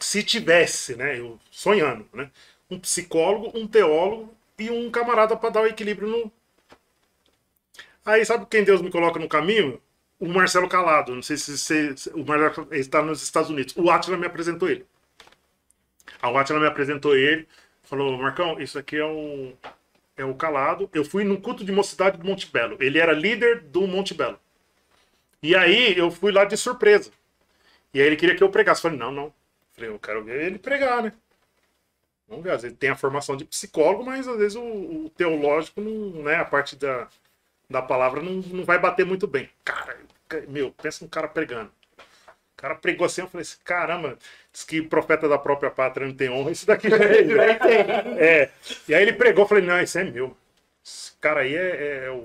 Se tivesse, né? Eu sonhando, né? Um psicólogo, um teólogo e um camarada para dar o equilíbrio no. Aí sabe quem Deus me coloca no caminho? O Marcelo Calado. Não sei se você. O Marcelo está nos Estados Unidos. O Atila me apresentou ele. A Atila me apresentou ele. Falou, Marcão, isso aqui é um. É o Calado. Eu fui num culto de mocidade do Monte Belo. Ele era líder do Monte Belo. E aí eu fui lá de surpresa. E aí ele queria que eu pregasse. Eu falei, não, não. Falei, eu quero ver ele pregar, né? Vamos ver, às vezes tem a formação de psicólogo, mas às vezes o, o teológico, não, né, a parte da, da palavra não, não vai bater muito bem. Cara, meu, pensa num cara pregando. O cara pregou assim, eu falei assim, caramba, diz que profeta da própria pátria não tem honra, isso daqui tem. É. E aí ele pregou, eu falei, não, isso é meu. Esse cara aí é, é o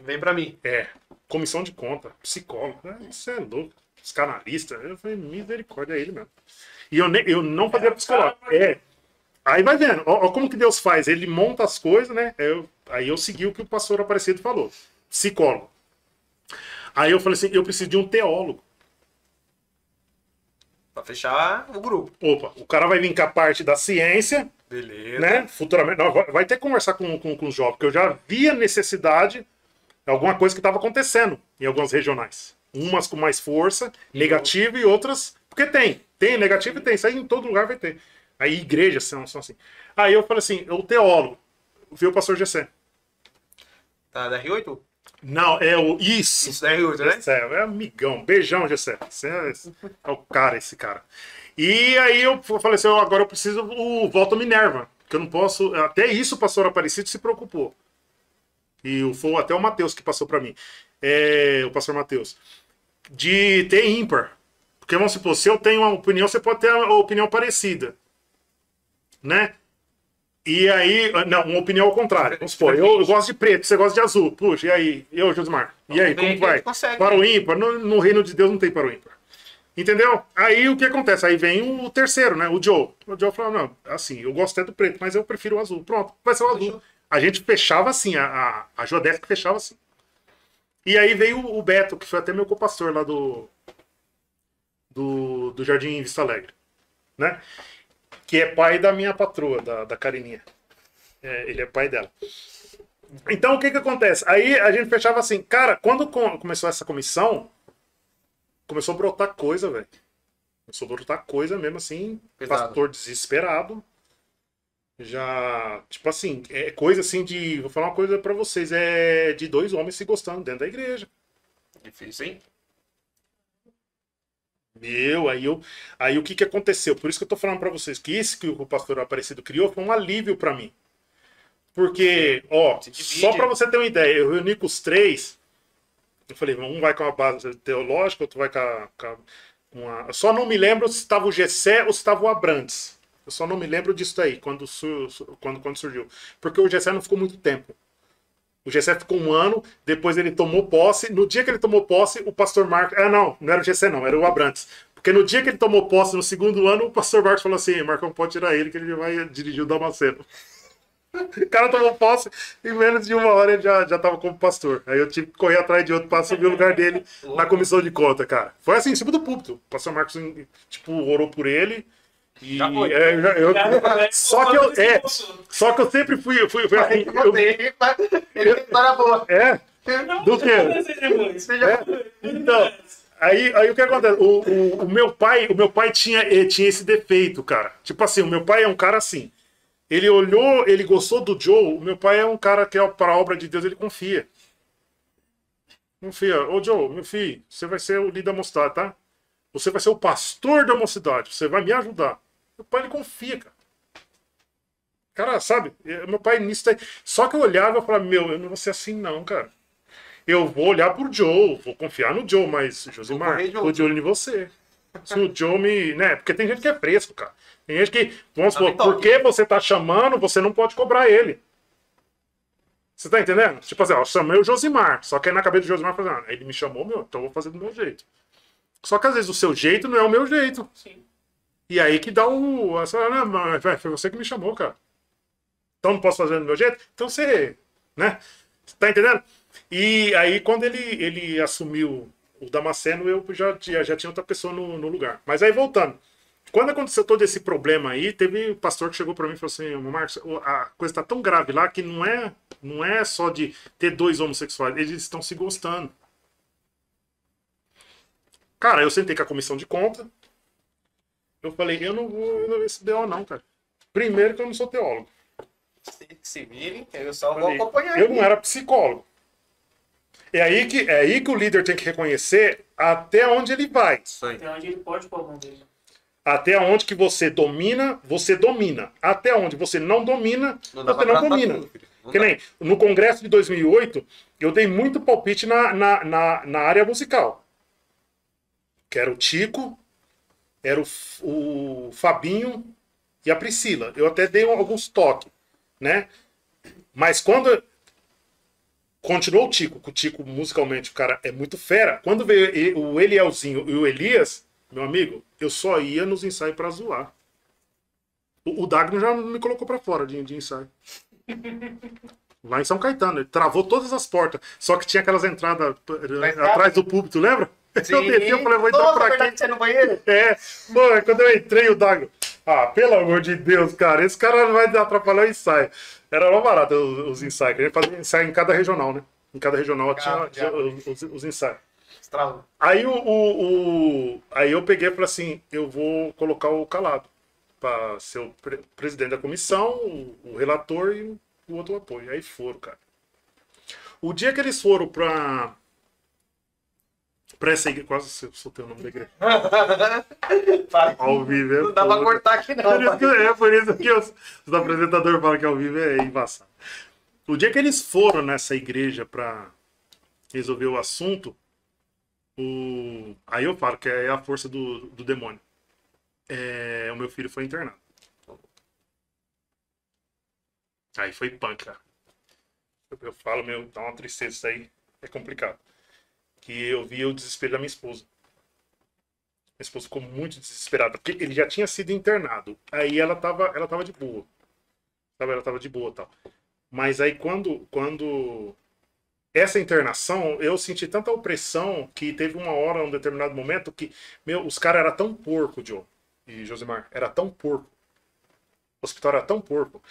Vem pra mim. é, comissão de conta, psicólogo, ah, isso é louco, psicanalista. Eu falei, misericórdia, é ele mesmo. E eu, nem, eu não fazia psicólogo. É. Aí vai vendo, ó, ó como que Deus faz. Ele monta as coisas, né? Eu- aí eu segui o que o pastor Aparecido falou. Psicólogo. Aí eu falei assim, eu preciso de um teólogo. Pra fechar o grupo. Opa, o cara vai vir com a parte da ciência, Beleza. né? Futuramente. Não, vai- ter que conversar com, com, com os jovens, porque eu já via necessidade de alguma coisa que estava acontecendo em algumas regionais. Umas com mais força, negativa, e outras. Porque tem. Tem negativo e tem. Isso aí em todo lugar vai ter. Aí igrejas são, são assim. Aí eu falei assim: o teólogo, viu o pastor Gessé? Tá da R8? Não, é o. Isso! Isso da R8, né? É amigão. Beijão, Gessé. É, é o cara, esse cara. E aí eu falei assim: agora eu preciso o Volta Minerva. Que eu não posso. Até isso o pastor Aparecido se preocupou. E o- foi até o Matheus que passou para mim. É, o pastor Matheus. De ter ímpar. Porque vamos supor, se eu tenho uma opinião, você pode ter uma opinião parecida. Né? E aí, não, uma opinião ao contrário. Vamos supor, eu, eu gosto de preto, você gosta de azul. Puxa, e aí? Eu, Josmar? E aí, como vai? Para o ímpar? No, no reino de Deus não tem para o ímpar. Entendeu? Aí o que acontece? Aí vem o terceiro, né? O Joe. O Joe fala, não, assim, eu gosto até do preto, mas eu prefiro o azul. Pronto, vai ser o azul. Fechou. A gente fechava assim, a, a, a fechava assim. E aí veio o Beto, que foi até meu copastor lá do, do, do Jardim Vista Alegre, né? Que é pai da minha patroa, da, da Carininha. É, ele é pai dela. Então o que que acontece? Aí a gente fechava assim, cara, quando co- começou essa comissão, começou a brotar coisa, velho. Começou a brotar coisa mesmo assim, Pesado. pastor desesperado. Já, tipo assim, é coisa assim de. Vou falar uma coisa pra vocês: é de dois homens se gostando dentro da igreja. Difícil, hein? Meu, aí eu. Aí o que que aconteceu? Por isso que eu tô falando pra vocês que isso que o pastor Aparecido criou foi um alívio pra mim. Porque, ó, só pra você ter uma ideia, eu reuni com os três. Eu falei, um vai com a base teológica, outro vai com a. Com a com a- eu só não me lembro se estava o Gessé ou se estava o Abrantes. Eu só não me lembro disso aí, quando, quando, quando surgiu. Porque o Gessé não ficou muito tempo. O Gessé ficou um ano, depois ele tomou posse. No dia que ele tomou posse, o pastor Marcos. Ah, não, não era o Gessé, não, era o Abrantes. Porque no dia que ele tomou posse, no segundo ano, o pastor Marcos falou assim: Marcão, pode tirar ele, que ele vai dirigir o Damasceno. O cara tomou posse em menos de uma hora ele já, já tava como pastor. Aí eu tive que correr atrás de outro para assumir o lugar dele na comissão de conta, cara. Foi assim, em cima do púlpito. O pastor Marcos, tipo, orou por ele. E Já foi. é, eu já- eu- Cara, só que eu. É, só que eu sempre fui. eu fui, fui assim, eu- Ele história boa. é, do quê? É, então, aí, aí o que acontece? O, o, o meu pai, o meu pai tinha, tinha esse defeito, cara. Tipo assim, o meu pai é um cara assim. Ele olhou, ele gostou do Joe. O meu pai é um cara que, para a obra de Deus, ele confia. Confia. Ô, Joe, meu filho, você vai ser o líder da mocidade, tá? Você vai ser o pastor da mocidade. Você vai me ajudar. Meu pai, ele confia, cara. Cara, sabe? Meu pai nisso. aí- Só que eu olhava e falava, meu, eu não vou ser assim, não, cara. Eu vou olhar pro Joe, vou confiar no Joe, mas, Josimar, tô de olho em você. Se o Joe me. Né? Porque tem gente que é fresco, cara. Tem gente que. Vamos supor, toque. porque você tá chamando, você não pode cobrar ele. Você tá entendendo? Tipo assim, ó, eu chamei o Josimar. Só que aí na cabeça do Josimar, falando, ah, ele me chamou, meu, então eu vou fazer do meu jeito. Só que às vezes o seu jeito não é o meu jeito. Sim. E aí que dá o. Mas, velho, foi você que me chamou, cara. Então não posso fazer do meu jeito? Então você. Né? Tá entendendo? E aí quando ele, ele assumiu o Damasceno, eu já, já, já tinha outra pessoa no, no lugar. Mas aí voltando. Quando aconteceu todo esse problema aí, teve o pastor que chegou para mim e falou assim: Marcos, o- a coisa tá tão grave lá que não é, não é só de ter dois homossexuais, eles estão se gostando. Cara, eu sentei com a comissão de conta. Eu falei: eu não vou resolver esse BO, não, cara. Primeiro que eu não sou teólogo. Se, se virem, eu só vou Falei, acompanhar. eu aqui. não era psicólogo. É aí, que, é aí que o líder tem que reconhecer até onde ele vai. Até onde ele pode pôr a mão dele. Até onde que você domina, você domina. Até onde você não domina, Não você não domina. tudo. Não Que dá. nem no congresso de 2008, eu dei muito palpite na, na, na, na área musical. Que era o Tico, era o, o Fabinho e a Priscila. Eu até dei alguns toques, né? Mas quando continuou o Tico, que o Tico musicalmente o cara é muito fera. Quando veio o Elielzinho e o Elias, meu amigo, eu só ia nos ensaios pra zoar. O, o Dagno já me colocou pra fora de, de ensaio. Lá em São Caetano, ele travou todas as portas. Só que tinha aquelas entradas eh, atrás do púlpito, lembra? Eu desci, eu falei, vou entrar Nossa, por verdade aqui. que você é no banheiro? É, pô, quando eu entrei, o Dagno. Ah, pelo amor de Deus, cara, esse cara não vai atrapalhar o ensaio. Era uma barata os, os ensaios, que a gente fazia ensaio em cada regional, né? Em cada regional tinha, tinha os, os- os ensaios. Estralo. Aí, o, o- o- aí eu peguei e falei assim: eu vou colocar o calado para ser o pre- presidente da comissão, o, o relator e o outro apoio. Aí foram, cara. O dia que eles foram pra. Pra essa igreja. Quase soltei o nome da igreja. Ao vivo é Não dá pra cortar aqui, não. Por isso que, é por isso que os, os apresentadores falam que ao vivo é embaçado. O dia que eles foram nessa igreja pra resolver o assunto, o... aí eu falo que é a força do, do demônio. É, o meu filho foi internado. Aí foi punk, cara. Eu, eu falo, meu, dá uma tristeza isso aí. É complicado. Que eu vi o desespero da minha esposa. Minha esposa ficou muito desesperada, porque ele já tinha sido internado. Aí ela tava, ela tava de boa. Ela tava de boa tal. Mas aí quando, quando essa internação, eu senti tanta opressão que teve uma hora, um determinado momento, que, meu, os caras eram tão porco, Joe e Josimar, era tão porco. O hospital era tão porco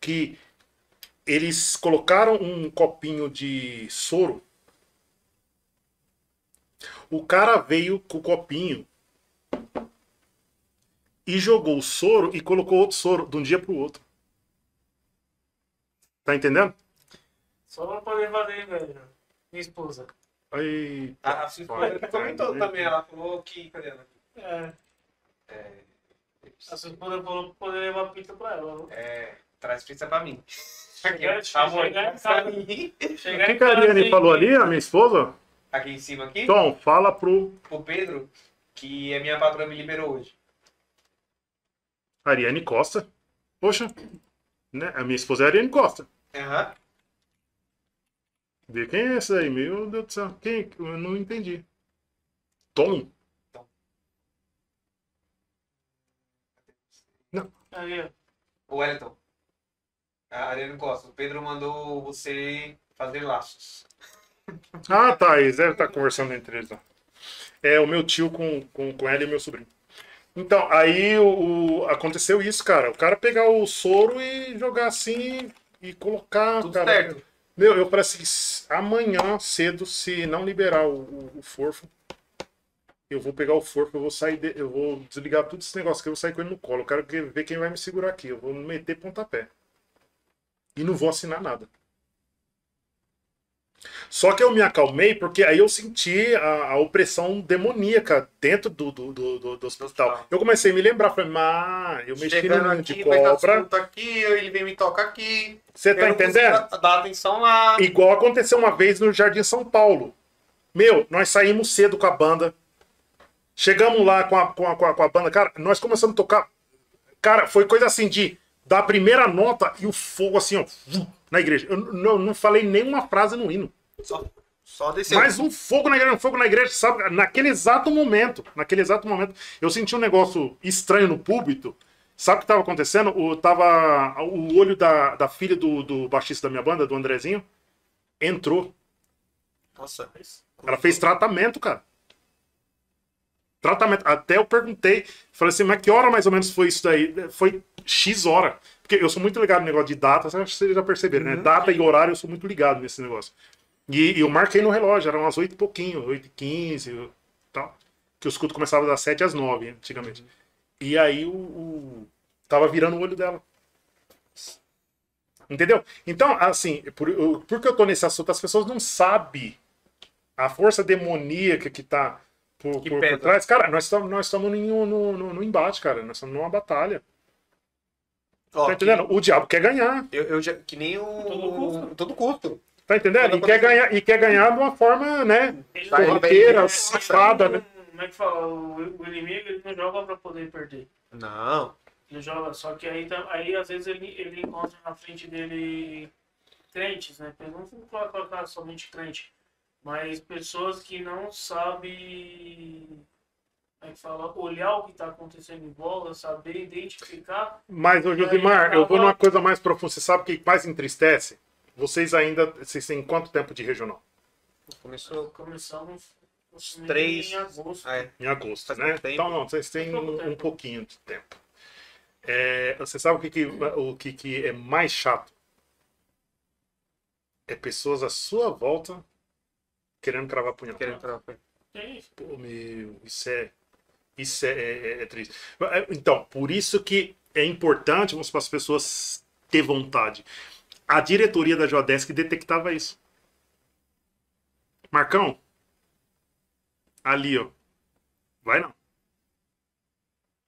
que eles colocaram um copinho de soro. O cara veio com o copinho e jogou o soro e colocou outro soro de um dia pro outro. Tá entendendo? Só pra poder fazer, velho. Minha esposa. Aí. A sua esposa comentou também, ela falou que. Cadê ela? É. A sua esposa falou pra poder levar pizza pra ela. É, traz pizza pra mim. Chegar- Aqui, amor, chegar. Chegar que que a casa Ariane e- falou ali, a minha esposa? Aqui em cima aqui, Tom, fala pro. o Pedro, que a minha patroa me liberou hoje. Ariane Costa. Poxa, né? A minha esposa é a Ariane Costa. Aham. Vê quem é essa aí? Meu Deus do céu. Quem? Eu não entendi. Tom? Aí, ó. O Wellington. A Ariane Costa. O Pedro mandou você fazer laços. Ah, tá. Eles devem estar conversando entre eles. Ó. É o meu tio com, com, com ela e meu sobrinho. Então, aí o, o- aconteceu isso, cara. O cara pegar o soro e jogar assim e colocar. Tudo cara, certo. Meu, eu falei assim, s- amanhã cedo, se não liberar o, o, o forfo, eu vou pegar o forfo, eu vou sair, de- eu vou desligar tudo esse negócio que eu vou sair com ele no colo. Eu quero que- ver quem vai me segurar aqui. Eu vou meter pontapé. E não vou assinar nada. Só que eu me acalmei porque aí eu senti a, a opressão demoníaca dentro do, do, do, do- do hospital. hospital. Eu comecei a me lembrar, falei, mas eu mexi no aqui, de vai dar cobra. assunto aqui, ele vem me tocar aqui. Você tá entendendo? Dar atenção lá. Igual aconteceu uma vez no Jardim São Paulo. Meu, nós saímos cedo com a banda. Chegamos lá com a, com, a, com, a, com a banda, cara, nós começamos a tocar. Cara, foi coisa assim de da primeira nota e o fogo assim, ó, na igreja. Eu não, não falei nenhuma frase no hino. Só, só desceu. Mas um fogo na igreja, um fogo na igreja, sabe? Naquele exato momento, naquele exato momento, eu senti um negócio estranho no púlpito. Sabe o que estava acontecendo? O, tava, o olho da, da filha do, do baixista da minha banda, do Andrezinho, entrou. Nossa. Ela fez tratamento, cara. Tratamento. Até eu perguntei, falei assim, mas que hora mais ou menos foi isso daí? Foi X hora. Porque eu sou muito ligado no negócio de data, vocês já perceberam, né? Uhum. Data e horário eu sou muito ligado nesse negócio. E, e eu marquei no relógio, eram umas 8 e pouquinho, 8 e 15 tal. Que os cultos começavam das 7 às 9, antigamente. E aí o, o- tava virando o olho dela. Entendeu? Então, assim, por, eu- porque eu tô nesse assunto, as pessoas não sabem a força demoníaca que tá por, Que por- por trás. Cara, nós estamos nós estamos no, no, no- no embate, cara. Nós estamos numa batalha. Ó, Tá entendendo? O diabo quer ganhar. que- eu, eu já, que nem Todo o. custo. Todo custo. Tá entendendo? E quer ganhar, e quer ganhar de uma forma, né? Corriqueira, vai, safada, né? Como é que fala? O, o inimigo ele não joga pra poder perder. Não. Ele joga, só que aí, tá- aí às vezes ele, ele encontra na frente dele crentes, né? Não vou colocar somente crente, mas pessoas que não sabem como é que fala, olhar o que está acontecendo em volta, saber identificar. Mas, ô Josimar, eu vou numa coisa mais profunda. Você sabe o que mais entristece? Vocês ainda. Vocês têm quanto tempo de regional? Começou. Começamos uns três- em agosto. É. Em agosto, Faz né? tempo. Então, não, vocês têm um, um pouquinho de tempo. É, você sabe o que, que, o que, que é mais chato? É pessoas à sua volta querendo cravar punhal. Querendo. Que isso? Pô, meu, isso é. Isso é, é- é triste. Então, por isso que é importante vamos, para as pessoas ter vontade. A diretoria da Jodesk detectava isso. Marcão, ali, ó. Vai não.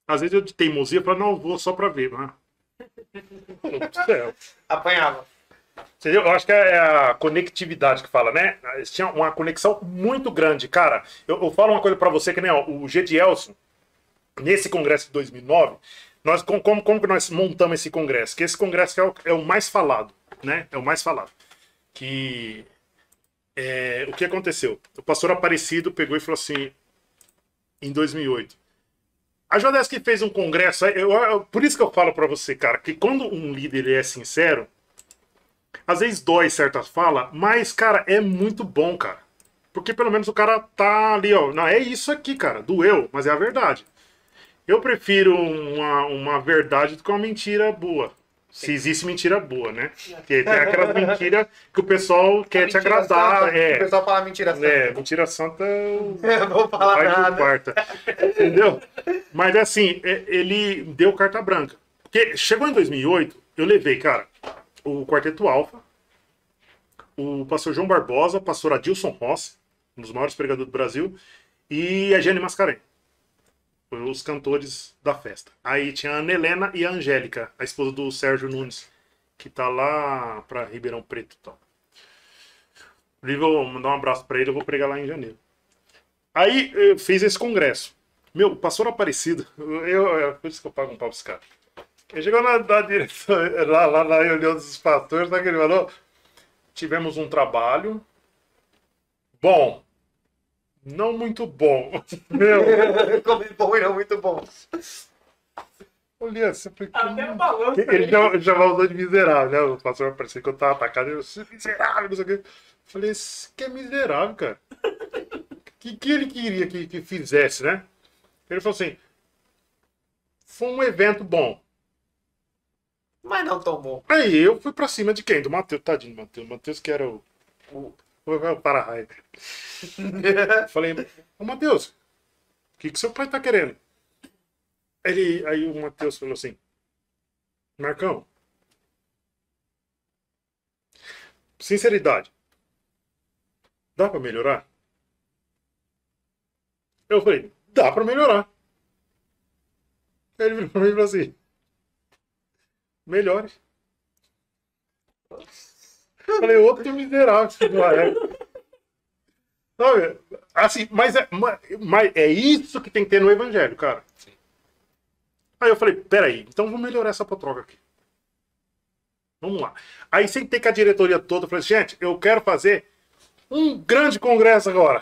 Às vezes eu de teimosia falo, não, vou só pra ver, mas. Céu. Apanhava. Entendeu? Eu acho que é a conectividade que fala, né? Eles tinham uma conexão muito grande. Cara, eu, eu falo uma coisa pra você que nem ó, o G de Elson, nesse congresso de 2009, nós, com- como, como que nós montamos esse congresso? Que esse congresso é o, é o mais falado, né? É o mais falado. Que é, o que aconteceu? O pastor Aparecido pegou e falou assim, em 2008. A Jodesk fez um congresso, eu, eu- por isso que eu falo pra você, cara, que quando um líder ele é sincero, às vezes dói certas falas, mas, cara, é muito bom, cara. Porque pelo menos o cara tá ali, ó. Não, é isso aqui, cara. Doeu, mas é a verdade. Eu prefiro uma, uma verdade do que uma mentira boa. Se existe mentira boa, né? Porque tem aquelas mentiras que o pessoal quer te Mentira agradar. santa. O É, pessoal fala mentira santa. é, mentira santa eu- não vou falar vai nada. quarta. Entendeu? Mas assim, é- ele deu carta branca. Porque chegou em 2008, eu levei, cara, o Quarteto Alfa, o pastor João Barbosa, o pastor Adilson Rossi, um dos maiores pregadores do Brasil, e a Jenny Mascarenhas. Os cantores da festa. Aí tinha a Ana Helena e a Angélica, a esposa do Sérgio Nunes, que tá lá pra Ribeirão Preto e tal. Vou mandar um abraço pra ele, eu vou pregar lá em janeiro. Aí eu fiz esse congresso. Meu, o pastor Aparecido, eu, é por isso que eu pago um pau pros caras. Ele chegou na, na direção, lá, lá na reunião dos pastores, sabe o que ele falou? Tivemos um trabalho bom, não muito bom. Meu, Como é bom e não muito bom. olhei assim, falei, Até balanço. ele já, já de miserável, né? O pastor parecia que eu tava atacado. Eu sou miserável, não sei o quê. Eu Falei, esse que é miserável, cara. O que, que ele queria que, que fizesse, né? Ele falou assim: foi um evento bom. Mas não tão bom. Aí eu fui pra cima de quem? Do Matheus, tadinho do Matheus. Matheus que era o. O, o, para-raio. Falei, ô Matheus, o que, que seu pai tá querendo? Ele, aí o Matheus falou assim, Marcão, sinceridade, dá pra melhorar? Eu falei, dá pra melhorar. Ele virou pra mim e falou assim, melhore. Falei, outro miserável que você é. Sabe? Assim, mas é, ma- mas é isso que tem que ter no evangelho, cara. Sim. Aí eu falei, peraí, então vamos melhorar essa patroca aqui. Vamos lá. Aí sentei com a diretoria toda, falei, gente, eu quero fazer um grande congresso agora.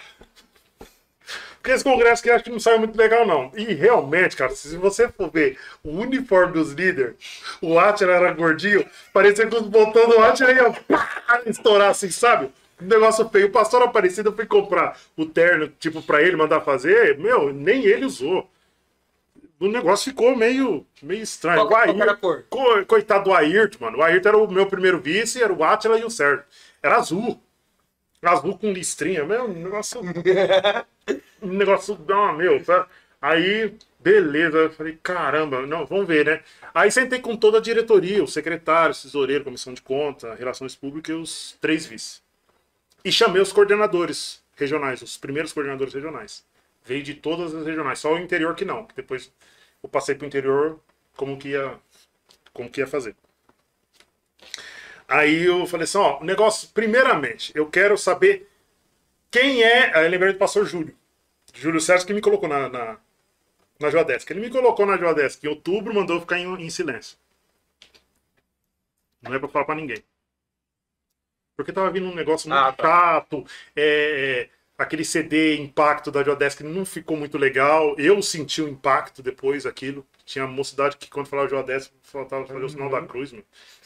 Porque esse congresso que acho que não saiu muito legal, não. E realmente, cara, se você for ver o uniforme dos líderes, o Atila era gordinho, parecia que os botões do Atila iam pá, estourar assim, sabe? Um negócio feio. O pastor Aparecido, eu fui comprar o terno, tipo, pra ele mandar fazer. Meu, nem ele usou. O negócio ficou meio, meio estranho. Qual, qual a Ayrton-? Co- Coitado do Ayrton, mano. O Ayrton era o meu primeiro vice, era o Atila e o Sérgio. Era azul. Azul com listrinha. Meu, um negócio. um negócio. Ah, meu, tá? Aí, beleza. Eu falei, caramba, não, vamos ver, né? Aí sentei com toda a diretoria, o secretário, o tesoureiro, comissão de conta, relações públicas e os três vice. E chamei os coordenadores regionais, os primeiros coordenadores regionais. Veio de todas as regionais, só o interior que não, que depois eu passei pro interior como que ia, como que ia fazer. Aí eu falei assim, ó, o negócio, primeiramente, eu quero saber quem é, aí eu lembrei do pastor Júlio, Júlio Sérgio que me colocou na, na, na Joadesc. Ele me colocou na Joadesc em outubro, mandou eu ficar em, em silêncio. Não é pra falar pra ninguém. Porque tava vindo um negócio muito Ah, tá. chato, é, é, aquele CD impacto da Jodesk não ficou muito legal. Eu senti o impacto depois, aquilo. Tinha mocidade que quando falava Jodesk, faltava fazer o sinal da cruz, meu.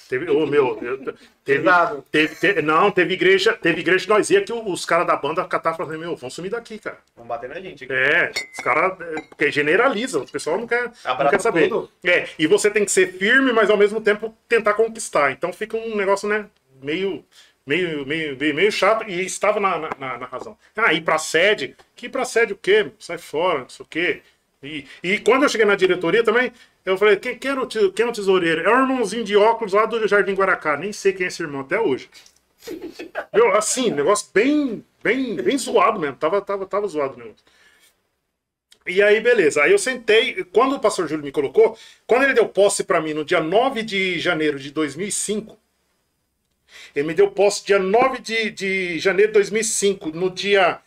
Teve, ô, meu, eu- teve, teve, te- não, teve igreja, teve igreja nós ia que os caras da banda catavam e falavam, meu, vamos sumir daqui, cara. Vamos bater na gente aqui. É, os caras, é, porque generaliza, o pessoal não quer, não quer saber. tudo. É, e você tem que ser firme, mas ao mesmo tempo tentar conquistar. Então fica um negócio, né, meio, meio, meio, meio, meio chato, e estava na, na- na, na razão. Ah, ir pra sede, que ir pra sede o quê? Sai fora, não sei o quê. E, e quando eu cheguei na diretoria também, eu falei, quem, quem, era o, quem é o tesoureiro? É o irmãozinho de óculos lá do Jardim Guaracá. Nem sei quem é esse irmão até hoje. Meu, assim, negócio bem, bem, bem zoado mesmo. Tava, tava, tava zoado o negócio. E aí, beleza. Aí eu sentei. Quando o pastor Júlio me colocou, quando ele deu posse pra mim no dia 9 de janeiro de 2005, ele me deu posse dia 9 de, de janeiro de 2005. No dia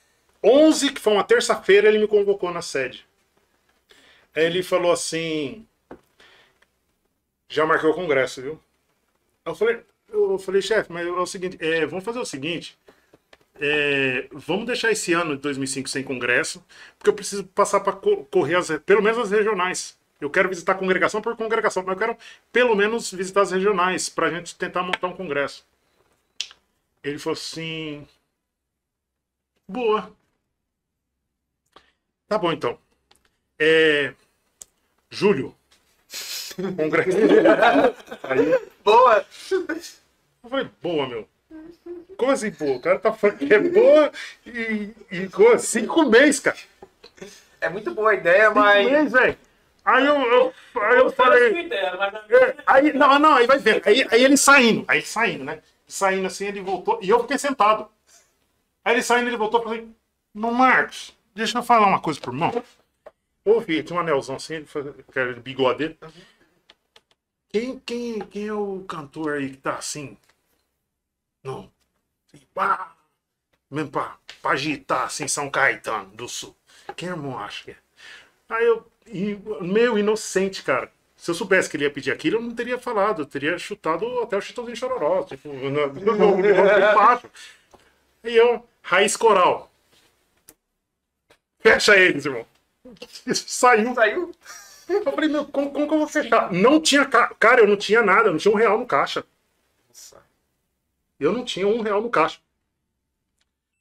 11, que foi uma terça-feira, ele me convocou na sede. Ele falou assim: Já marquei o congresso, viu? Eu falei, eu falei, chefe, mas é o seguinte, é, vamos fazer o seguinte. é, vamos deixar esse ano de 2005 sem congresso, porque eu preciso passar para correr as, pelo menos as regionais. Eu quero visitar congregação por congregação, mas eu quero pelo menos visitar as regionais para a gente tentar montar um congresso. Ele falou assim: boa. Tá bom então. É, Júlio. Congresso. Aí Boa! eu falei, boa, meu. Como assim, boa? O cara tá falando que é boa e, e com cinco meses, cara. É muito boa a ideia, Cinco mas. meses, velho. Aí eu, eu, aí eu falei. ideia, mas na é, Aí, não, não, aí vai ver. Aí, aí ele saindo, aí saindo, né? Saindo assim, ele voltou. E eu fiquei sentado. Aí ele saindo, ele voltou e falei, não, Marcos, deixa eu falar uma coisa pro irmão. Ouvi, tinha um anelzão assim, que era de bigode. Quem, quem, quem é o cantor aí que tá assim? Não. Pá, mesmo pra, pra agitar assim, São Caetano do Sul. Quem irmão acha que é? Aí eu, e, meu, inocente, cara. Se eu soubesse que ele ia pedir aquilo, eu não teria falado. Eu teria chutado até o Chitãozinho Chororó. Tipo, no, no, no, no, bem baixo. E eu, raiz coral. Fecha eles, irmão. Saiu. Saiu. Eu falei, meu, como, como que eu vou fechar? Não tinha, ca- cara, eu não tinha nada, eu não tinha um real no caixa. Nossa. Eu não tinha um real no caixa.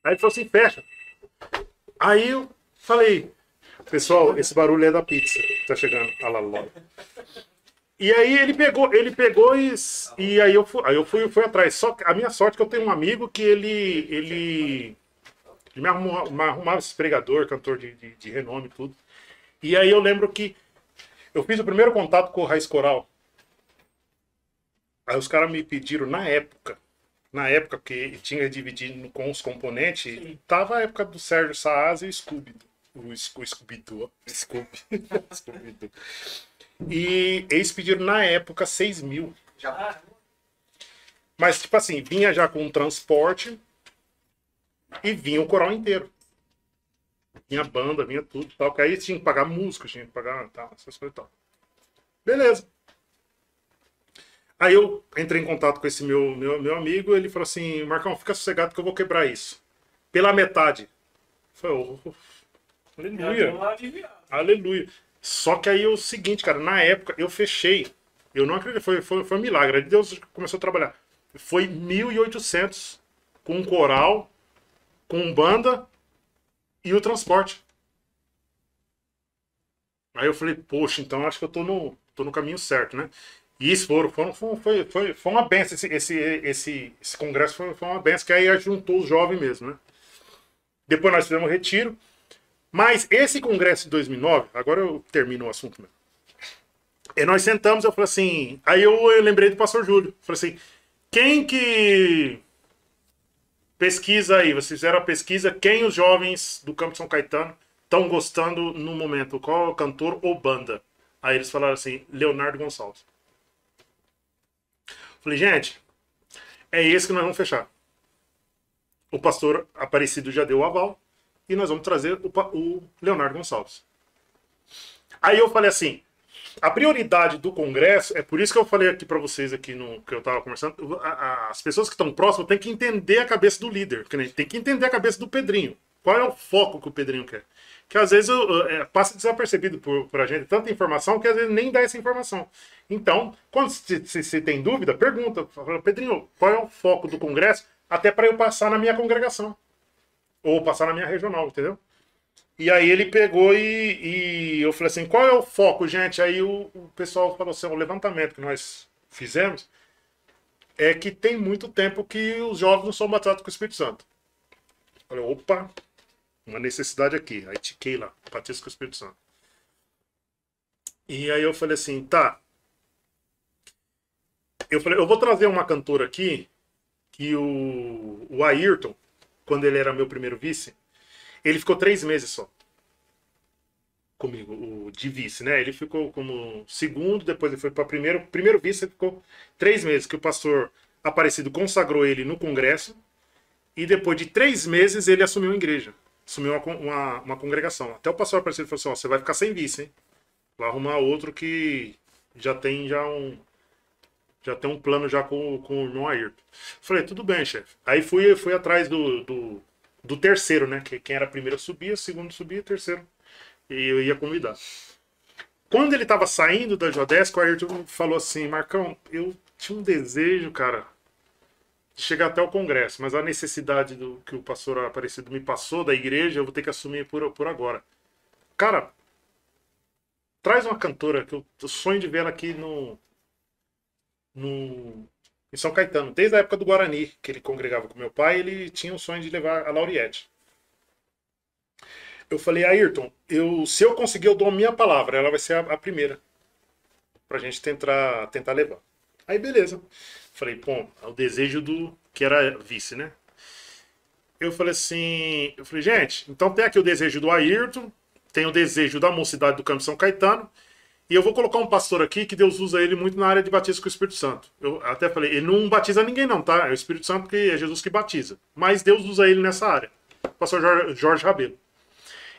Aí ele falou assim, fecha. Aí eu falei, pessoal, esse barulho é da pizza. Tá chegando. Lá, lá. E aí ele pegou, ele pegou e, e aí eu fui, aí eu fui, fui atrás. Só que a minha sorte é que eu tenho um amigo que ele, ele, ele me arrumou, me arrumava esse pregador, cantor de, de, de renome e tudo. E aí eu lembro que eu fiz o primeiro contato com o Raiz Coral. Aí os caras me pediram na época, na época que tinha dividido com os componentes, Sim. tava a época do Sérgio Saaz e o Scooby. O, Sco- o Scooby-Doo. Scooby. Scooby-Doo. E eles pediram na época 6 mil. Já. Mas, tipo assim, vinha já com transporte e vinha o coral inteiro. Vinha banda, vinha tudo tal. Que aí tinha que pagar música, tinha que pagar tal, essas coisas e tal. Beleza. Aí eu entrei em contato com esse meu, meu, meu amigo, ele falou assim, Marcão, fica sossegado que eu vou quebrar isso. Pela metade. Falei, oh, oh, aleluia. Aleluia. Só que aí é o seguinte, cara, na época eu fechei. Eu não acredito, foi, foi, foi um milagre. Aí Deus começou a trabalhar. Foi 1.800 com coral, com banda e o transporte. Aí eu falei, poxa, então acho que eu tô no, tô no caminho certo, né? E isso foram, foram, foi, foi, foi uma benção. Esse, esse, esse, esse congresso foi, foi uma benção, que aí juntou os jovens mesmo, né? Depois nós fizemos o retiro. Mas esse congresso de 2009, agora eu termino o assunto mesmo. E nós sentamos, eu falei assim. Aí eu, eu lembrei do pastor Júlio. Falei assim: quem que pesquisa aí? Vocês fizeram a pesquisa, quem os jovens do Campo São Caetano estão gostando no momento? Qual cantor ou banda? Aí eles falaram assim: Leonardo Gonçalves. Falei, gente, é esse que nós vamos fechar. O pastor Aparecido já deu o aval e nós vamos trazer o, o Leonardo Gonçalves. Aí eu falei assim, a prioridade do Congresso, é por isso que eu falei aqui para vocês aqui no que eu estava conversando, a, a, as pessoas que estão próximas têm que entender a cabeça do líder, tem que entender a cabeça do Pedrinho. Qual é o foco que o Pedrinho quer? Que às vezes é, passa desapercebido por, por a gente tanta informação que às vezes nem dá essa informação. Então, quando você tem dúvida, pergunta, fala, Pedrinho, qual é o foco do Congresso? Até para eu passar na minha congregação. Ou passar na minha regional, entendeu? E aí ele pegou e, e, eu falei assim, qual é o foco, gente? Aí o, o pessoal falou assim, o levantamento que nós fizemos é que tem muito tempo que os jovens não são batizados com o Espírito Santo. Eu falei, opa, uma necessidade aqui. Aí tiquei lá, batismo com o Espírito Santo. E aí eu falei assim, tá. Eu falei, eu vou trazer uma cantora aqui que o, o Ayrton, quando ele era meu primeiro vice, ele ficou três meses só comigo, o de vice, né? Ele ficou como segundo, depois ele foi para primeiro. Primeiro vice, ele ficou três meses, que o pastor Aparecido consagrou ele no congresso. E depois de três meses, ele assumiu a igreja. Assumiu uma, uma, uma congregação. Até o pastor Aparecido falou assim: ó, você vai ficar sem vice, hein? Vai arrumar outro que já tem já um. Já tem um plano já com, com o irmão Ayrton. Falei, tudo bem, chefe. Aí fui, fui atrás do, do do terceiro, né? Que quem era primeiro subia, segundo subia, terceiro. E eu ia convidar. Quando ele tava saindo da Jodesco, o Ayrton falou assim: Marcão, eu tinha um desejo, cara, de chegar até o Congresso, mas a necessidade do que o pastor Aparecido me passou da igreja, eu vou ter que assumir por, por agora. Cara, traz uma cantora que eu, eu sonho de ver ela aqui no, no, em São Caetano. Desde a época do Guarani, que ele congregava com meu pai, ele tinha o sonho de levar a Lauriette. Eu falei, Ayrton, eu, se eu conseguir, eu dou a minha palavra, ela vai ser a, a primeira pra gente tentar, tentar levar. Aí beleza. Falei, bom, é o desejo do que era vice, né? Eu falei assim, eu falei, gente, então tem aqui o desejo do Ayrton, tem o desejo da mocidade do Campo São Caetano, e eu vou colocar um pastor aqui que Deus usa ele muito na área de batismo com o Espírito Santo. Eu até falei, ele não batiza ninguém não, tá? É o Espírito Santo que é Jesus que batiza. Mas Deus usa ele nessa área. Pastor Jorge Rabelo.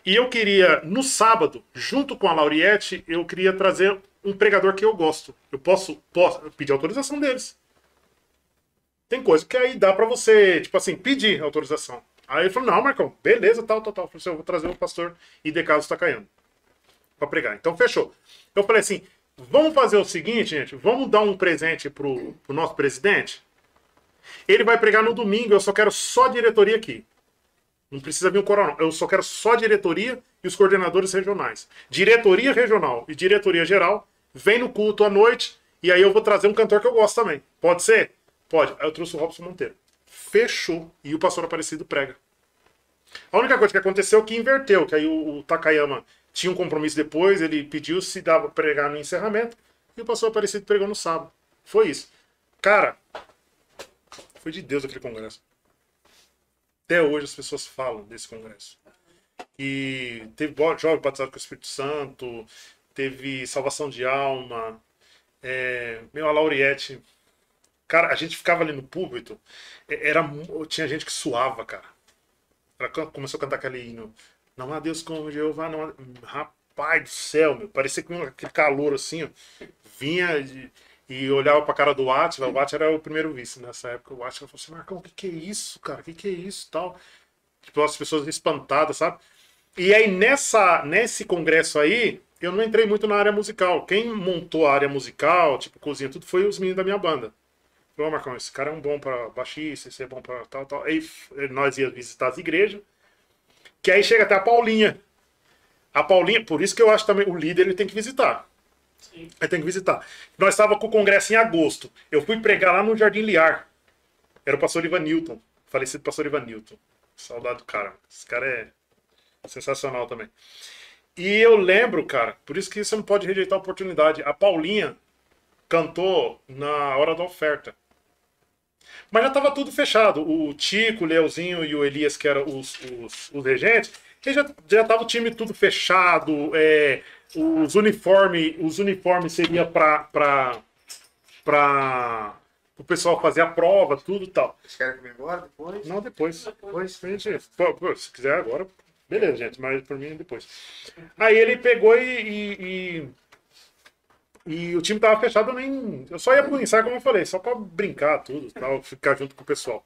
E eu queria, no sábado, junto com a Lauriette, eu queria trazer um pregador que eu gosto. Eu posso, posso pedir autorização deles. Tem coisa que aí dá para você, tipo assim, pedir autorização. Aí ele falou, não, Marcão, beleza, tal, tal, tal. Eu falei assim, eu vou trazer o pastor Ide Carlos Takayama para pregar. Então fechou. Eu falei assim: vamos fazer o seguinte, gente, vamos dar um presente pro, pro nosso presidente. Ele vai pregar no domingo, eu só quero só diretoria aqui. Não precisa vir o coronel. Eu só quero só diretoria e os coordenadores regionais. Diretoria regional e diretoria geral vem no culto à noite e aí eu vou trazer um cantor que eu gosto também. Pode ser? Pode. Aí eu trouxe o Robson Monteiro. Fechou. E o pastor Aparecido prega. A única coisa que aconteceu é que inverteu, que aí o, o Takayama tinha um compromisso depois, ele pediu se dava pregar no encerramento, e o pastor Aparecido pregou no sábado. Foi isso. Cara, foi de Deus aquele congresso. Até hoje as pessoas falam desse congresso. E teve jovem batizado com o Espírito Santo, teve salvação de alma, é, meu, a Lauriette. Cara, a gente ficava ali no púlpito, é, era, tinha gente que suava, cara. Ela começou a cantar aquele hino Não há Deus como Jeová, não há... Rapaz do céu, meu. Parecia que aquele calor assim, ó. Vinha de- e olhava pra cara do Atila. O Atila era o primeiro vice nessa época. O Atila falou assim: Marcão, o que, que é isso, cara? O que, que é isso tal? Tipo, as pessoas espantadas, sabe? E aí, nessa, nesse congresso aí, eu não entrei muito na área musical. Quem montou a área musical, tipo, cozinha, tudo, foi os meninos da minha banda. Falei, Ô, Marcão, esse cara é um bom pra baixista, esse é bom pra tal, tal. Aí nós ia visitar as igrejas. Que aí chega até a Paulinha. A Paulinha, por isso que eu acho também o líder ele tem que visitar. Sim. Ele tem que visitar. Nós estávamos com o congresso em agosto. Eu fui pregar lá no Jardim Liar. Era o pastor Ivan Newton. Falecido pastor Ivan Newton. Saudade do cara. Esse cara é sensacional também. E eu lembro, cara, por isso que você não pode rejeitar a oportunidade. A Paulinha cantou na hora da oferta. Mas já estava tudo fechado. O Tico, o Leozinho e o Elias, que eram os, os, os regentes, já, já tava o time tudo fechado. é, os uniformes os uniformes seria para para o pessoal fazer a prova, tudo e tal. Vocês querem comer agora, depois? Não, depois. Depois. Gente, se quiser agora, beleza, gente, mas por mim depois. Aí ele pegou e. e, e- e o time tava fechado, eu nem. Eu só ia pro ensaio, como eu falei, só pra brincar, tudo, tal, ficar junto com o pessoal.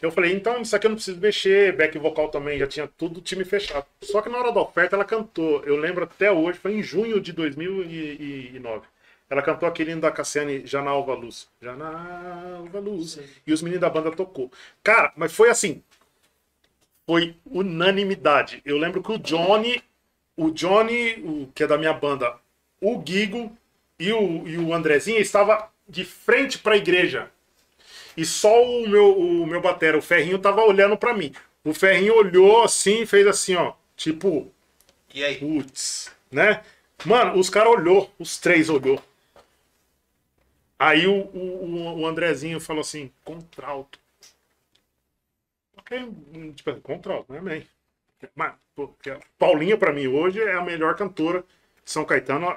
Eu falei, então isso aqui eu não preciso mexer, back vocal também, já tinha tudo o time fechado. Só que na hora da oferta ela cantou, eu lembro até hoje, foi em junho de 2009. Ela cantou aquele hino da Cassiane, Janalva Luz. Janalva Luz. E os meninos da banda tocou. Cara, mas foi assim. Foi unanimidade. Eu lembro que o Johnny, o Johnny, o, que é da minha banda, o Guigo e o, e o Andrezinho estava de frente para a igreja. E só o meu, o meu batera, o Ferrinho, tava olhando para mim. O Ferrinho olhou assim e fez assim, ó. Tipo, E aí? Putz, né? Mano, os caras olhou, os três olhou. Aí o, o, o Andrezinho falou assim, contralto. Ok, tipo, contralto, né, man? Mas, pô, a Paulinha, pra mim, hoje é a melhor cantora de São Caetano,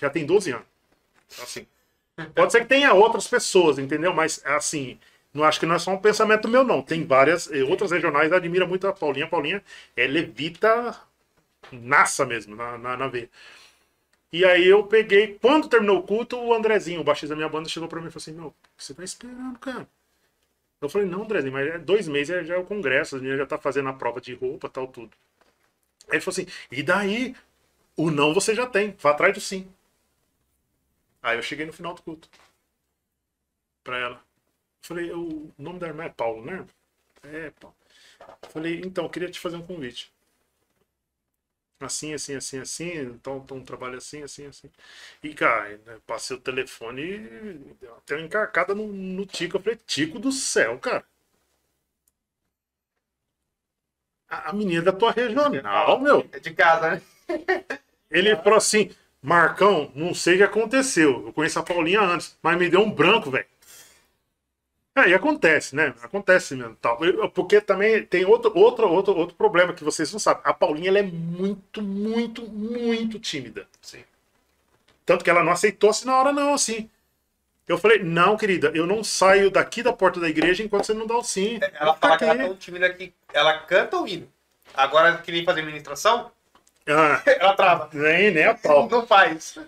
já tem 12 anos. Assim. Pode ser que tenha outras pessoas, entendeu? Mas, assim, não acho que não é só um pensamento meu, não. Tem várias, eh, outras regionais admiram muito a Paulinha. A Paulinha é levita naça mesmo, na, na, na veia. E aí eu peguei, quando terminou o culto, o Andrezinho, o baixista da minha banda, chegou pra mim e falou assim, meu, você tá esperando, cara? Eu falei, não, Andrezinho, mas é dois meses é- já é o congresso, as meninas já tá fazendo a prova de roupa, tal, tudo. Aí ele falou assim, e daí? O não você já tem, vá atrás do sim. Aí eu cheguei no final do culto. Pra ela. Falei, o nome da irmã é Paulo, né? É, Paulo. Falei, então, eu queria te fazer um convite assim, assim, assim, assim, então, então um trabalho assim, assim, assim. E, cara, né, passei o telefone e deu até uma encarcada no, no Tico. Eu falei, Tico do céu, cara. A, a menina da tua regional, meu. É de casa, né? Ele falou assim, Marcão, não sei o que aconteceu. Eu conheço a Paulinha antes, mas me deu um branco, velho. Aí acontece, né? Acontece mesmo. Tal. Porque também tem outro, outro, outro, outro problema que vocês não sabem. A Paulinha ela é muito, muito, muito tímida. Sim. Tanto que ela não aceitou assim na hora, não, assim. Eu falei, não, querida, eu não saio daqui da porta da igreja enquanto você não dá o sim. Ela fala ficar que ela é tão tímida que ela canta o hino. Agora que vem fazer ministração, Ah, ela trava. nem, nem a pau. Não faz.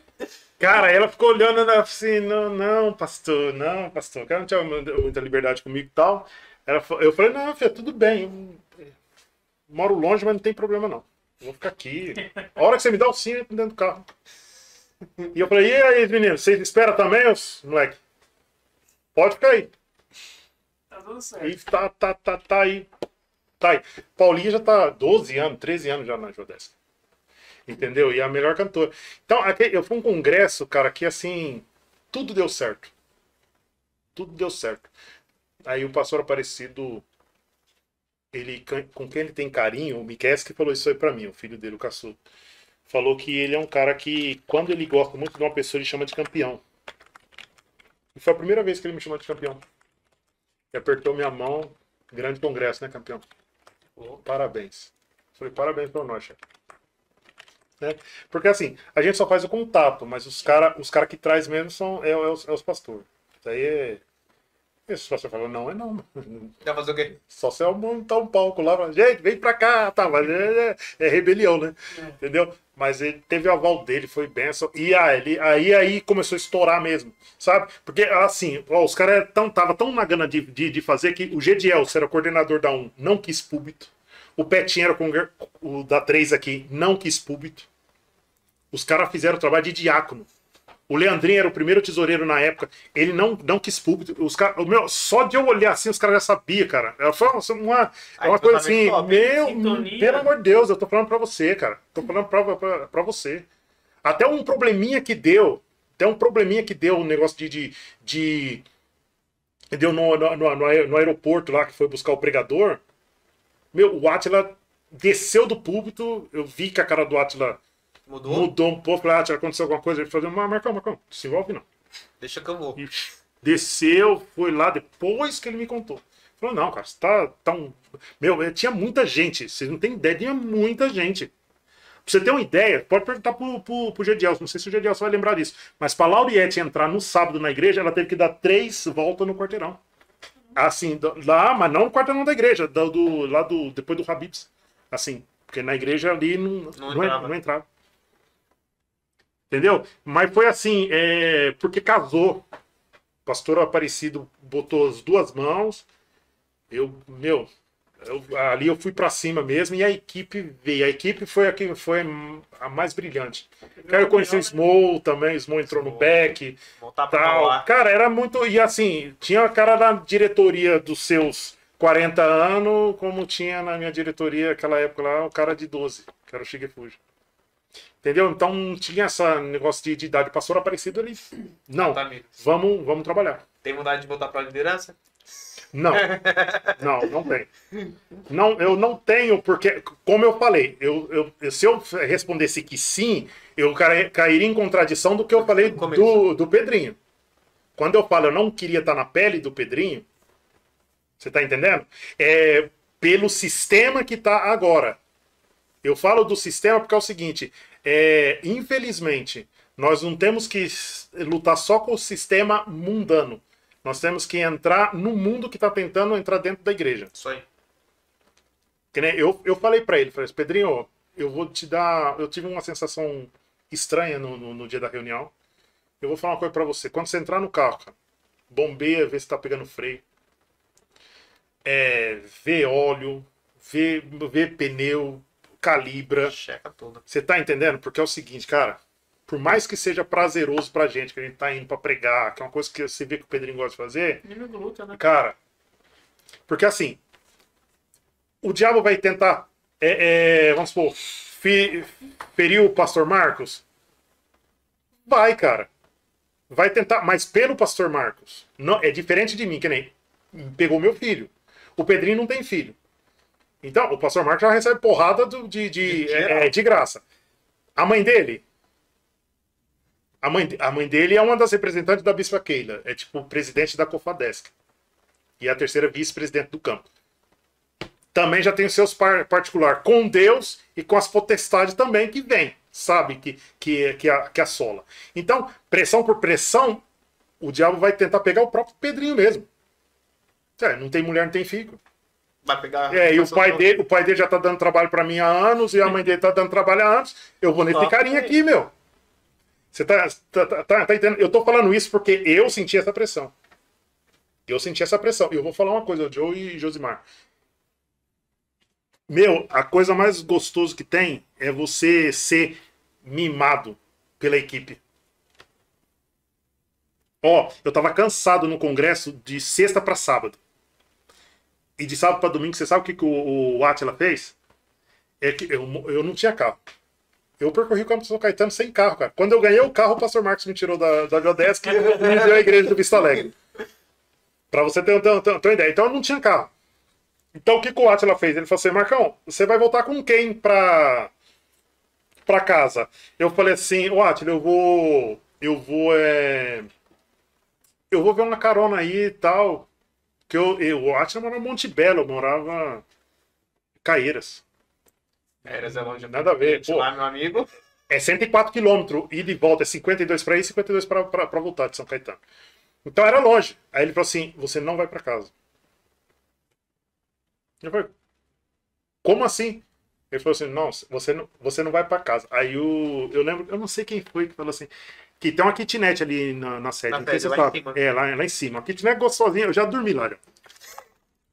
Cara, ela ficou olhando ela assim, não, não, pastor, não, pastor, cara não tinha muita liberdade comigo e tal. Ela, eu falei, não, filha, tudo bem. eu Moro longe, mas não tem problema não. Eu Vou ficar aqui. A hora que você me dá o sim, eu entro dentro do carro. E eu falei, e aí, menino, você espera também, os moleque? Pode ficar aí. Tá tudo certo. E tá, tá, tá, tá aí. Tá aí. Paulinha já tá 12 anos, 13 anos já na Jodesca. Entendeu? E é a melhor cantora. Então, eu fui um congresso, cara, que assim, tudo deu certo. Tudo deu certo. Aí o pastor Aparecido, ele, com quem ele tem carinho, o Miquel que falou isso aí pra mim, o filho dele, o caçudo. Falou que ele é um cara que, quando ele gosta muito de uma pessoa, ele chama de campeão. E foi a primeira vez que ele me chamou de campeão. E apertou minha mão. Grande congresso, né, campeão? Parabéns. Falei, parabéns pra nós, chefe. Né? Porque assim, a gente só faz o contato, mas os caras os cara que traz mesmo são é, é os, é os pastores. Isso aí é. Esse pastor falou, não é não. Vai fazer o quê? Só se eu montar um palco lá, fala, gente, vem pra cá, tá, mas é, é- é rebelião, né? É. Entendeu? Mas ele teve o aval dele, foi benção. E aí, ele- aí, aí começou a estourar mesmo, sabe? Porque, assim, ó, os caras tão, tava tão na gana de, de, de fazer que o Gediel, que era o coordenador da 1, não quis púlpito. O Petinho era o da 3 aqui, não quis púlpito. Os caras fizeram o trabalho de diácono. O Leandrinho era o primeiro tesoureiro na época. Ele não, não quis público. Os cara, o meu, só de eu olhar assim, os caras já sabiam, cara. Foi uma, uma, coisa assim, top, meu, pelo amor de Deus, eu tô falando pra você, cara. Tô falando pra, pra, pra você. Até um probleminha que deu, até um probleminha que deu, um negócio de. de, de deu no, no, no, no aeroporto lá, que foi buscar o pregador. Meu, o Atila desceu do púlpito, eu vi que a cara do Atila Mudou? mudou um pouco, falei, Atila, aconteceu alguma coisa. Ele falou, mas Marcão, Marcão, não se envolve não. Deixa que eu vou. E desceu, foi lá depois que ele me contou. Falou, não, cara, você tá tão. Meu, eh, tinha muita gente. Vocês não têm ideia, tinha muita gente. Pra você ter uma ideia, pode perguntar pro, pro, pro Gedielson, não sei se o Gedielson vai lembrar disso. Mas pra Lauriette entrar no sábado na igreja, ela teve que dar três voltas no quarteirão. Assim, lá, mas não no quarteirão da igreja, do, do- lá do. depois do Habibs. Assim, porque na igreja ali não, Não não, en- entrava. não entrava. Entendeu? Mas foi assim, é, porque casou. O pastor Aparecido botou as duas mãos. Eu, meu, eu- ali eu fui pra cima mesmo e a equipe veio. A equipe foi a que foi a mais brilhante. Cara, eu conheci o Small também, o Small entrou no Small. back Voltar pra tal. Cara, era muito. E assim, tinha a cara da diretoria dos seus 40 anos, como tinha na minha diretoria naquela época lá, o cara de 12, que era o Shigefuji. Entendeu? Então não tinha esse negócio de, de idade. Pastor Aparecido, ele. Não, Tá, vamos, vamos trabalhar. Tem vontade de voltar pra liderança? Não, não, não tem. Não, eu não tenho, porque, como eu falei, eu, eu, se eu respondesse que sim, eu cai- cairia em contradição do que eu falei do, do Pedrinho. Quando eu falo eu não queria estar na pele do Pedrinho, você tá entendendo? É pelo sistema que tá agora. Eu falo do sistema porque é o seguinte: é, infelizmente, nós não temos que lutar só com o sistema mundano. Nós temos que entrar no mundo que está tentando entrar dentro da igreja. Isso aí. Eu, eu falei para ele, falei, assim, Pedrinho, eu vou te dar. Eu tive uma sensação estranha no, no, no dia da reunião. Eu vou falar uma coisa para você. Quando você entrar no carro, cara, bombeia, vê se tá pegando freio. É, vê óleo, vê, vê pneu, calibra. Checa tudo. Você tá entendendo? Porque é o seguinte, cara. Por mais que seja prazeroso pra gente, que a gente tá indo pra pregar, que é uma coisa que você vê que o Pedrinho gosta de fazer, luta, né? cara. Porque assim, o diabo vai tentar, é, é, vamos supor, fe- ferir o pastor Marcos? Vai, cara. Vai tentar, mas pelo pastor Marcos. Não, é diferente de mim, que nem pegou meu filho. O Pedrinho não tem filho. Então, o pastor Marcos já recebe porrada do- de, de, De é, é, de graça. A mãe dele. A mãe, a mãe dele é uma das representantes da Bispa Keila. É tipo presidente da Cofadesc. E a terceira vice-presidente do campo. Também já tem os seus par particular com Deus e com as potestades também que vem, sabe? Que, que, que, a, que assola. Então, pressão por pressão, o diabo vai tentar pegar o próprio Pedrinho mesmo. É, não tem mulher, não tem filho. Vai pegar. É, e o pai dele, o pai dele já tá dando trabalho pra mim há anos e a mãe dele tá dando trabalho há anos. Eu vou nesse Só carinha aqui, meu. Você tá, tá, tá, tá- tá entendendo? Eu tô falando isso porque eu senti essa pressão. Eu senti essa pressão. E eu vou falar uma coisa, Joe e Josimar. Meu, a coisa mais gostosa que tem é você ser mimado pela equipe. Ó, eu tava cansado no congresso de sexta pra sábado. E de sábado pra domingo, você sabe o que, que o, o Atila fez? É que eu, eu não tinha carro. Eu percorri o Campo São Caetano sem carro, cara. Quando eu ganhei o carro, o pastor Marcos me tirou da, da e me deu a igreja do Vista Alegre. Pra você ter, ter, ter, ter uma ideia. Então eu não tinha carro. Então o que, que o Atila fez? Ele falou assim, Marcão, você vai voltar com quem pra, pra casa? Eu falei assim, ô Atila, eu vou. Eu vou. É, eu vou ver uma carona aí e tal. Que eu, eu, o Atila morava em Monte Belo, eu morava Caeiras. É, Zé Longe. Nada a ver, pô. Lá, meu amigo. É 104 quilômetros, e volta, é 52 para ir e 52 para voltar de São Caetano. Então era loja. Aí ele falou assim: você não vai para casa. Eu falei, como assim? Ele falou assim: não, você não, você não vai para casa. Aí o, eu lembro, eu não sei quem foi que falou assim: que tem uma kitnet ali na, na sede. Na sede, lá você em cima. É, lá, lá em cima. Uma kitnet gostosinha, eu já dormi lá. Já.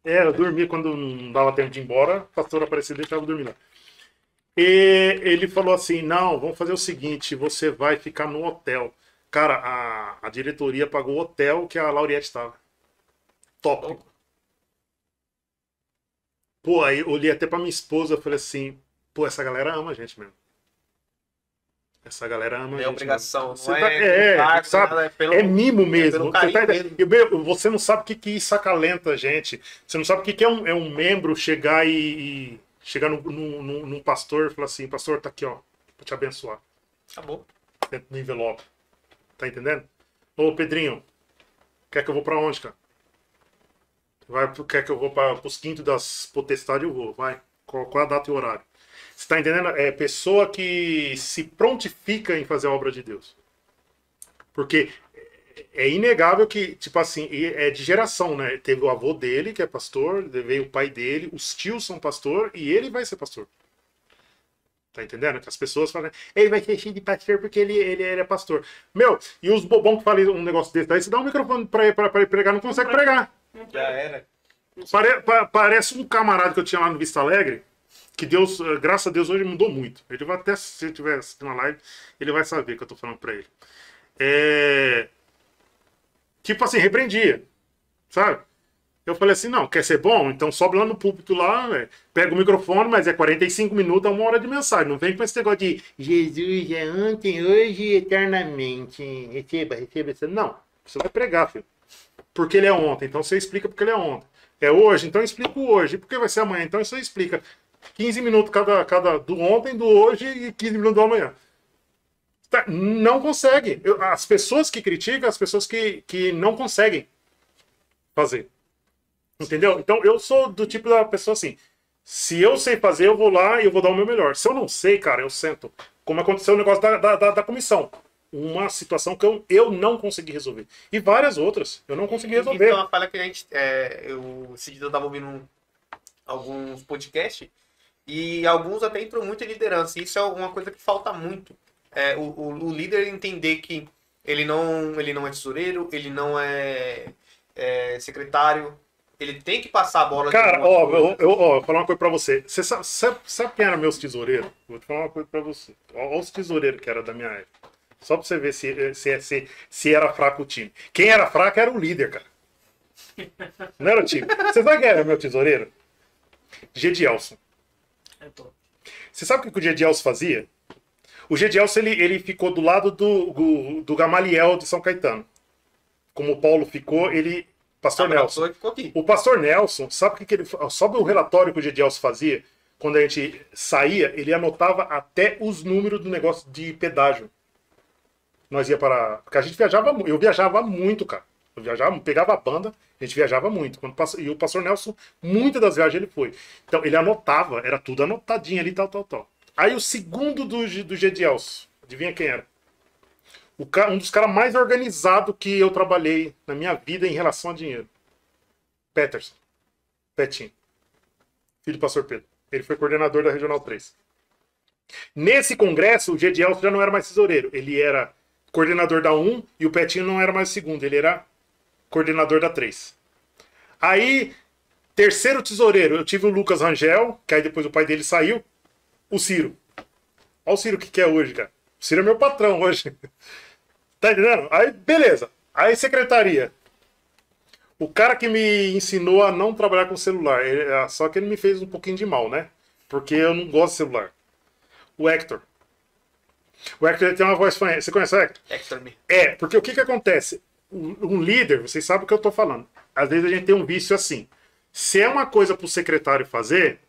É, eu dormi quando não dava tempo de ir embora, o pastor apareceu e deixava eu dormir lá. E ele falou assim: não, vamos fazer o seguinte, você vai ficar no hotel. Cara, a, a diretoria pagou o hotel que a Lauriette estava. Top. Pô, aí eu olhei até pra minha esposa e falei assim: pô, essa galera ama a gente mesmo. Essa galera ama é gente. obrigação, mesmo. não Você é, tá- é, cargo, sabe? é pelo... É mimo mesmo. pelo Você, tá- mesmo. você não sabe o que, que isso acalenta a gente. Você não sabe o que, que é, um, é um membro chegar e, e chegar num, num, num- pastor e falar assim: Pastor, tá aqui, ó, pra te abençoar. Acabou. Dentro do envelope. Tá entendendo? Ô, Pedrinho, quer que eu vou pra onde, cara? Vai, quer que eu vou para os quintos das potestades? Eu vou, vai. Qual, qual a data e o horário? Você tá entendendo? É pessoa que se prontifica em fazer a obra de Deus. Porque é inegável que, tipo assim, é de geração, né? Teve o avô dele, que é pastor, veio o pai dele, os tios são pastor e ele vai ser pastor. Tá entendendo? Que as pessoas falam, ele vai ser cheio de pastor porque ele, ele, ele é pastor. Meu, e os bobão que falam um negócio desse daí, você dá um microfone pra, pra, pra ele pregar, não consegue pregar. Já era. Pare- pa- parece um camarada que eu tinha lá no Vista Alegre, que Deus, eh, graças a Deus, hoje mudou muito. Ele vai até, se ele tiver assistindo a live, ele vai saber que eu tô falando pra ele. É... Tipo assim, repreendia, sabe? Eu falei assim, não, quer ser bom? Então sobe lá no púlpito lá, né? pega o microfone, mas é 45 minutos a uma hora de mensagem. Não vem com esse negócio de Jesus é ontem, hoje e eternamente. Receba, receba. Não, você vai pregar, filho. Porque ele é ontem, então você explica porque ele é ontem. É hoje, então eu explico hoje. Porque vai ser amanhã, então você explica. 15 minutos cada, cada do ontem, do hoje e 15 minutos do amanhã. Tá, Não consegue. Eu- as pessoas que criticam, as pessoas que, que não conseguem fazer. Entendeu? Então eu sou do tipo da pessoa assim. Se eu sei fazer, eu vou lá e eu vou dar o meu melhor. Se eu não sei, cara, eu sento. Como aconteceu o negócio da, da, da, da comissão. Uma situação que eu, eu não consegui resolver. E várias outras. Eu não consegui resolver. é uma falha que a gente. É, eu, esse dia eu tava ouvindo um- alguns podcasts e alguns até entram muito em liderança. Isso é uma coisa que falta muito. É, o, o, o líder entender que ele não, ele não é tesoureiro, ele não é, é secretário. Ele tem que passar a bola Cara, algumas ó, coisas. eu, eu, ó, vou falar uma coisa pra você. Você sabe, sabe, sabe quem era meus tesoureiros? Vou te falar uma coisa pra você. Ó, ó os tesoureiros que era da minha época. Só pra você ver se, se, se, se era fraco o time. Quem era fraco era o líder, cara. Não era o time. Você sabe quem era meu tesoureiro? Gedielson. É. Você sabe o que o Gedielson fazia? O Gedielson ele, ele ficou do lado do, do, do Gamaliel de São Caetano. Como o Paulo ficou, ele. Pastor Nelson. O pastor Nelson, sabe o que, que ele Sabe o relatório que o Gedielson fazia? Quando a gente saía, ele anotava até os números do negócio de pedágio. Nós ia para. Porque a gente viajava Eu viajava muito, cara. Eu viajava, pegava a banda, a gente viajava muito. Quando passa- E o pastor Nelson, muitas das viagens ele foi. Então ele anotava, era tudo anotadinho ali, tal, tal, tal. Aí o segundo do, do Gedielson, adivinha quem era? Um dos caras mais organizados que eu trabalhei na minha vida em relação a dinheiro. Peterson. Petinho. Filho do pastor Pedro. Ele foi coordenador da Regional 3. Nesse congresso, o Gedielson já não era mais tesoureiro. Ele era coordenador da 1 e o Petinho não era mais o segundo. Ele era coordenador da 3. Aí, terceiro tesoureiro, eu tive o Lucas Rangel, que aí depois o pai dele saiu. O Ciro. Olha o Ciro que que é hoje, cara. O Ciro é meu patrão hoje. Tá entendendo? Aí, beleza. Aí, secretaria. O cara que me ensinou a não trabalhar com celular. ele- ah, só que ele me fez um pouquinho de mal, né? Porque eu não gosto de celular. O Hector. O Hector tem uma voz fanha. Você conhece o Hector? Hector me. É, porque o que que acontece? Um um líder, vocês sabem o que eu tô falando. Às vezes a gente tem um vício assim. Se é uma coisa pro secretário fazer,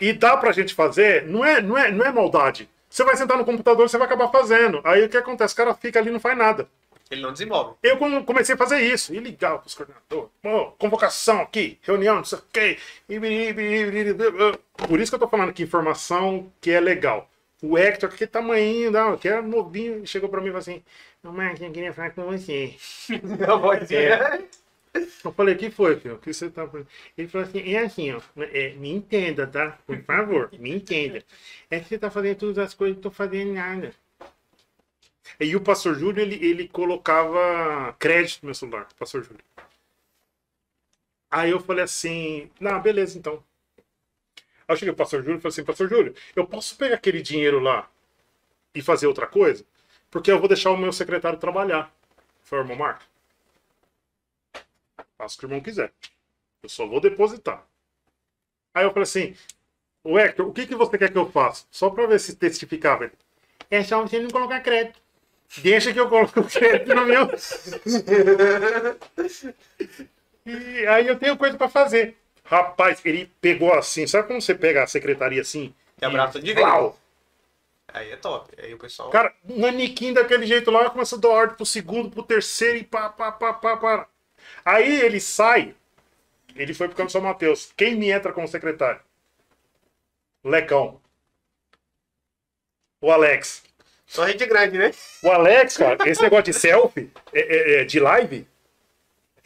e dá pra gente fazer, não é, não é, não é maldade. Você vai sentar no computador, você vai acabar fazendo. Aí o que acontece? O cara fica ali e não faz nada. Ele não desenvolve. Eu come- comecei a fazer isso, e ligava pros coordenadores. Pô, convocação aqui, reunião, não sei o quê. Por isso que eu tô falando que informação que é legal. O Hector, que tamanho, não, que era novinho, chegou pra mim e falou assim: Não, Marquinhos, eu queria falar com você. A vozinha. Eu falei, o que foi, filho? O que você tá falando? Ele falou assim, é assim, ó, é, me entenda, tá? Por favor, me entenda. É que você tá fazendo todas as coisas e não tô fazendo nada. E o pastor Júlio, ele, ele colocava crédito no meu celular, pastor Júlio. Aí eu falei assim, não, beleza, então. Aí eu cheguei pro pastor Júlio e falei assim, pastor Júlio, eu posso pegar aquele dinheiro lá e fazer outra coisa? Porque eu vou deixar o meu secretário trabalhar. Foi o irmão Marco? Faça o que o irmão quiser. Eu só vou depositar. Aí eu falei assim, o Hector, o que, que você quer que eu faça? Só pra ver se testificava. É só você não colocar crédito. Deixa que eu coloco o crédito no meu. E aí eu tenho coisa pra fazer. Rapaz, ele pegou assim, sabe como você pega a secretaria assim? E abraço de vez. Aí é top. Aí o pessoal. Cara, naniquim daquele jeito lá, começa a dar ordem pro segundo, pro terceiro e pá, pá, pá, pá, pá. Aí ele sai, ele foi pro Campo São Mateus. Quem me entra como secretário? Lecão. O Alex. Só gente grande, né? O Alex, cara, esse negócio de selfie, é, é, é, de live,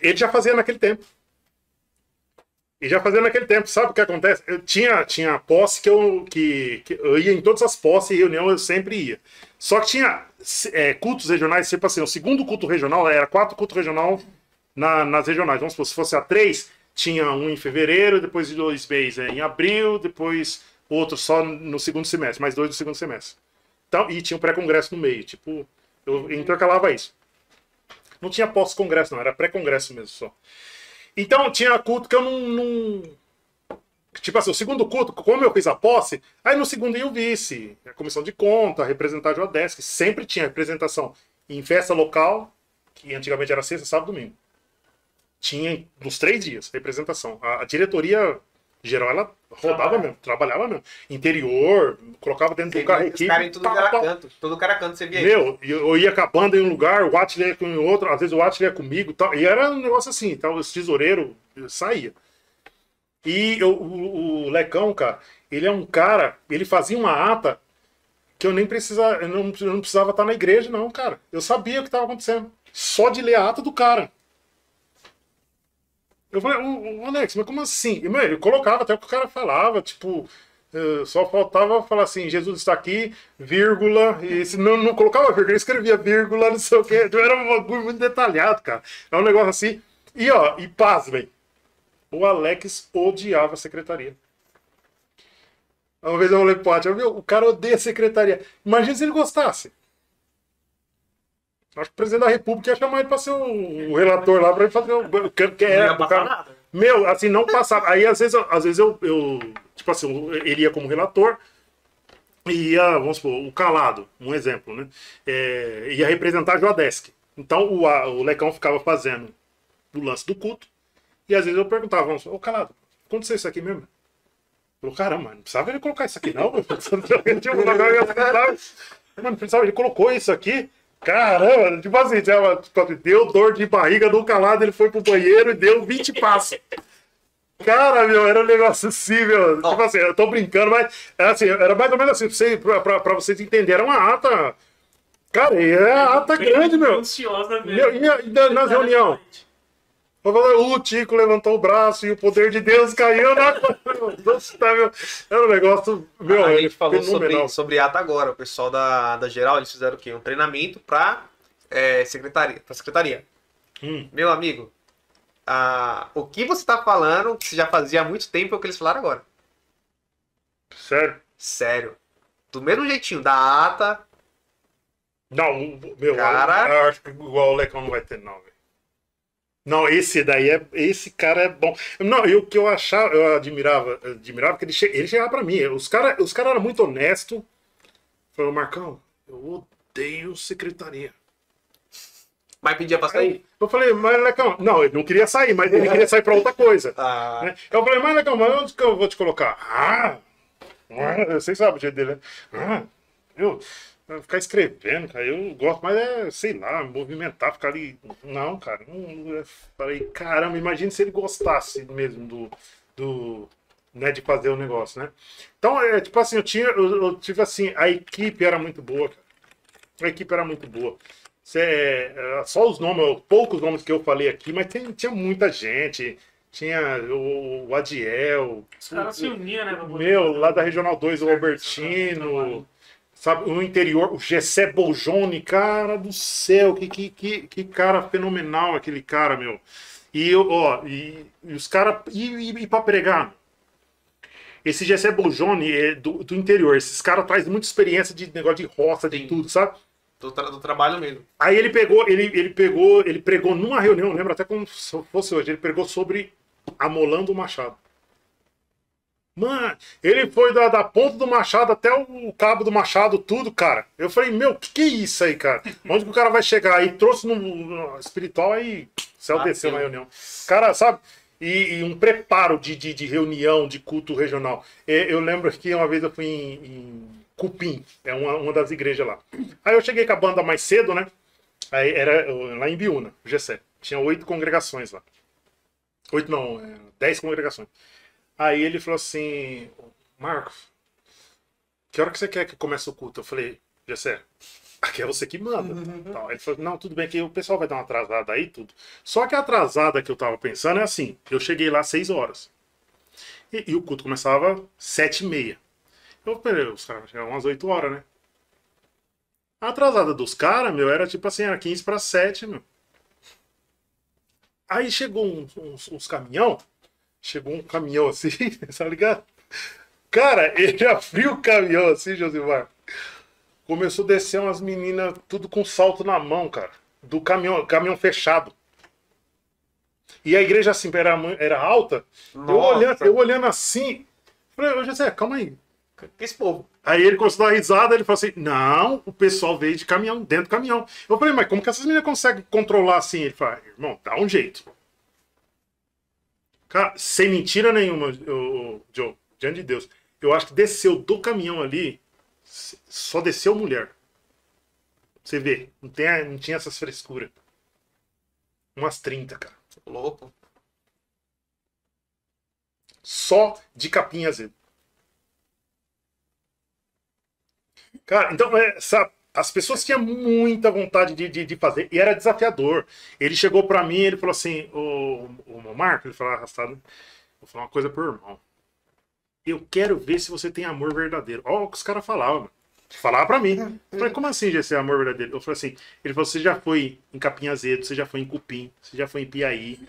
ele já fazia naquele tempo. E já fazia naquele tempo, sabe o que acontece? Eu tinha, tinha posse que eu, que, que eu ia em todas as posses e reunião eu sempre ia. Só que tinha é, cultos regionais, tipo assim, o segundo culto regional era quatro cultos regional na- nas regionais. Vamos supor, se fosse a três, tinha um em fevereiro, depois de dois meses é, em abril, depois outro só no segundo semestre, mais dois no segundo semestre. Então, e tinha um pré-congresso no meio, tipo, eu intercalava isso. Não tinha pós-congresso, não, era pré-congresso mesmo só. Então tinha culto que eu não, não- Tipo assim, o segundo culto, como eu fiz a posse, aí no segundo ia o vice, a comissão de conta, representar a Desk, sempre tinha representação em festa local, que antigamente era sexta, sábado e domingo. Tinha nos três dias representação. A, a diretoria geral, ela rodava mesmo, trabalhava mesmo. Interior, colocava dentro do carro equipe. em tudo pá, cara pá. canto. Todo cara canto você via aí. Meu, e eu ia acabando em um lugar, o Atila ia com outro, às vezes o Atila ia comigo e tal. E era um negócio assim, então os tesoureiros saía. E eu- o, o Lecão, cara, ele é um cara, ele fazia uma ata que eu nem precisava, eu não, eu não precisava estar na igreja, não, cara. Eu sabia o que estava acontecendo. Só de ler a ata do cara. Eu falei, "Ô, ô, Alex, mas como assim? E, mano, ele colocava até o que o cara falava, tipo, eh, só faltava falar assim, Jesus está aqui, vírgula, e se não, não colocava vírgula, ele escrevia vírgula, não sei o quê. Então, Era um bagulho muito detalhado, cara. É um negócio assim. E ó, e pasmem, o Alex odiava a secretaria. Uma vez eu falei pro meu, o cara odeia a secretaria. Imagina se ele gostasse. Acho que o presidente da República ia chamar ele pra ser o, o relator lá, pra ele fazer o. Que, que Não é, ia o passar cara- nada. meu, assim, não passava. Aí, às vezes, às vezes eu, eu- Tipo assim, ele ia como relator e ia, vamos supor, o Calado, um exemplo, né? É, ia representar a Joadesc. Então, o, a- o Lecão ficava fazendo o lance do culto. E às vezes eu perguntava, vamos supor, ô Calado, aconteceu isso aqui mesmo? Falou, caramba, mano, não precisava ele colocar isso aqui, não? Mano, precisava, ele colocou isso aqui. Caramba, tipo assim, tipo assim, deu dor de barriga do calado, ele foi pro banheiro e deu 20 passos. Cara, meu, era um negócio assim, meu. Tipo assim, eu tô brincando, mas é assim, era mais ou menos assim, pra, você, pra, pra, pra vocês entenderem, era uma ata. Cara, e é a ata grande, meu. Ansiosa mesmo. Meu, e, e na, nas reuniões? Eu falei, O Tico levantou o braço e o poder de Deus caiu na. Era um negócio, meu, a é gente falou fenomenal. sobre, sobre ata agora. O pessoal da, da geral, eles fizeram o quê? Um treinamento pra é, secretaria. Pra secretaria. Hum. Meu amigo, ah, o que você tá falando, que você já fazia há muito tempo, é o que eles falaram agora. Sério. Sério. Do mesmo jeitinho, da ata. Não, meu, Cara. eu acho que igual o Lecão não vai ter, não, velho. Não, esse daí é. Esse cara é bom. Não, e o que eu achava, eu admirava, admirava que ele, che, ele chegava pra mim. Os caras os cara eram muito honestos. Falou, Marcão, eu odeio secretaria. Mas pedia pra sair. Eu falei, mas Lecão, não, ele não queria sair, mas ele queria sair pra outra coisa. Ah, né? Eu falei, mas Lecão, mas onde que eu vou te colocar? Ah! ah, Vocês sabem o jeito dele, né? Ah, eu ficar escrevendo, cara, eu gosto, mas é, sei lá, movimentar, ficar ali. Não, cara, não, falei, caramba, imagina se ele gostasse mesmo do. do né, de fazer o negócio, né? Então, é, tipo assim, eu tinha, eu, eu tive assim, a equipe era muito boa, cara. A equipe era muito boa. Cê, é, só os nomes, poucos nomes que eu falei aqui, mas tem, tinha muita gente. Tinha o, o Adiel. Os caras se uniam, né? Meu, lá da Regional 2, o Albertino. Sabe, no interior, o Gessé Boljone, cara do céu, que, que, que, que cara fenomenal aquele cara, meu. E, eu, ó, e, e os caras. E, e, e pra pregar? Esse Gessé Boljone é do, do interior. Esses caras trazem muita experiência de negócio de roça, de Sim. tudo, sabe? Do, tra- do trabalho mesmo. Aí ele pegou, ele, ele pegou, ele pregou numa reunião, lembro até como se fosse hoje, ele pregou sobre amolando o machado. Mano, ele foi da, da ponta do machado até o cabo do machado, tudo, cara. Eu falei, meu, que que é isso aí, cara? Onde que o cara vai chegar? Aí trouxe no, no espiritual, aí o céu Bateu. desceu na reunião. Cara, sabe? E, e um preparo de, de, de reunião, de culto regional. Eu lembro que uma vez eu fui em, em Cupim, é uma, uma das igrejas lá. Aí eu cheguei com a banda mais cedo, né? Aí era lá em Biúna, Gessé. Tinha oito congregações lá. Oito não, é, dez congregações. Aí ele falou assim, Marcos, que hora que você quer que comece o culto? Eu falei, Gessé, aqui é você que manda. Tal. Ele falou, não, tudo bem que o pessoal vai dar uma atrasada aí, tudo. Só que a atrasada que eu tava pensando é assim, eu cheguei lá às seis horas. E, e o culto começava sete e meia. Eu falei, os caras chegavam umas oito horas, né? A atrasada dos caras, meu, era tipo assim, era 15 para 7, meu. Aí chegou uns, uns, uns caminhão, chegou um caminhão assim, tá ligado? Cara, ele abriu o caminhão assim, Josimar. Começou a descer umas meninas, tudo com salto na mão, cara. Do caminhão, caminhão fechado. E a igreja assim, era, era alta. Eu olhando, eu olhando assim, falei, ô José, calma aí. Que esse povo. Aí ele começou a dar risada, ele falou assim: Não, o pessoal veio de caminhão, dentro do caminhão. Eu falei, mas como que essas meninas conseguem controlar assim? Ele falou, irmão, dá um jeito. Cara, sem mentira nenhuma, ô, Joe, diante de Deus. Eu acho que desceu do caminhão ali, só desceu mulher. Você vê, não, tem, não tinha essas frescuras. Umas 30, cara. Louco. Só de capinha azedo. Cara, então, é, sabe, as pessoas tinham muita vontade de, de, de fazer e era desafiador. Ele chegou pra mim ele falou assim: O, o Marco, ele falou arrastado, vou falar uma coisa pro irmão. Eu quero ver se você tem amor verdadeiro. Olha o que os caras falavam. Falava pra mim. Eu falei, como assim, esse amor verdadeiro? Eu falei assim, ele falou, você já foi em Capim Azedo, você já foi em Cupim, você já foi em Piaí,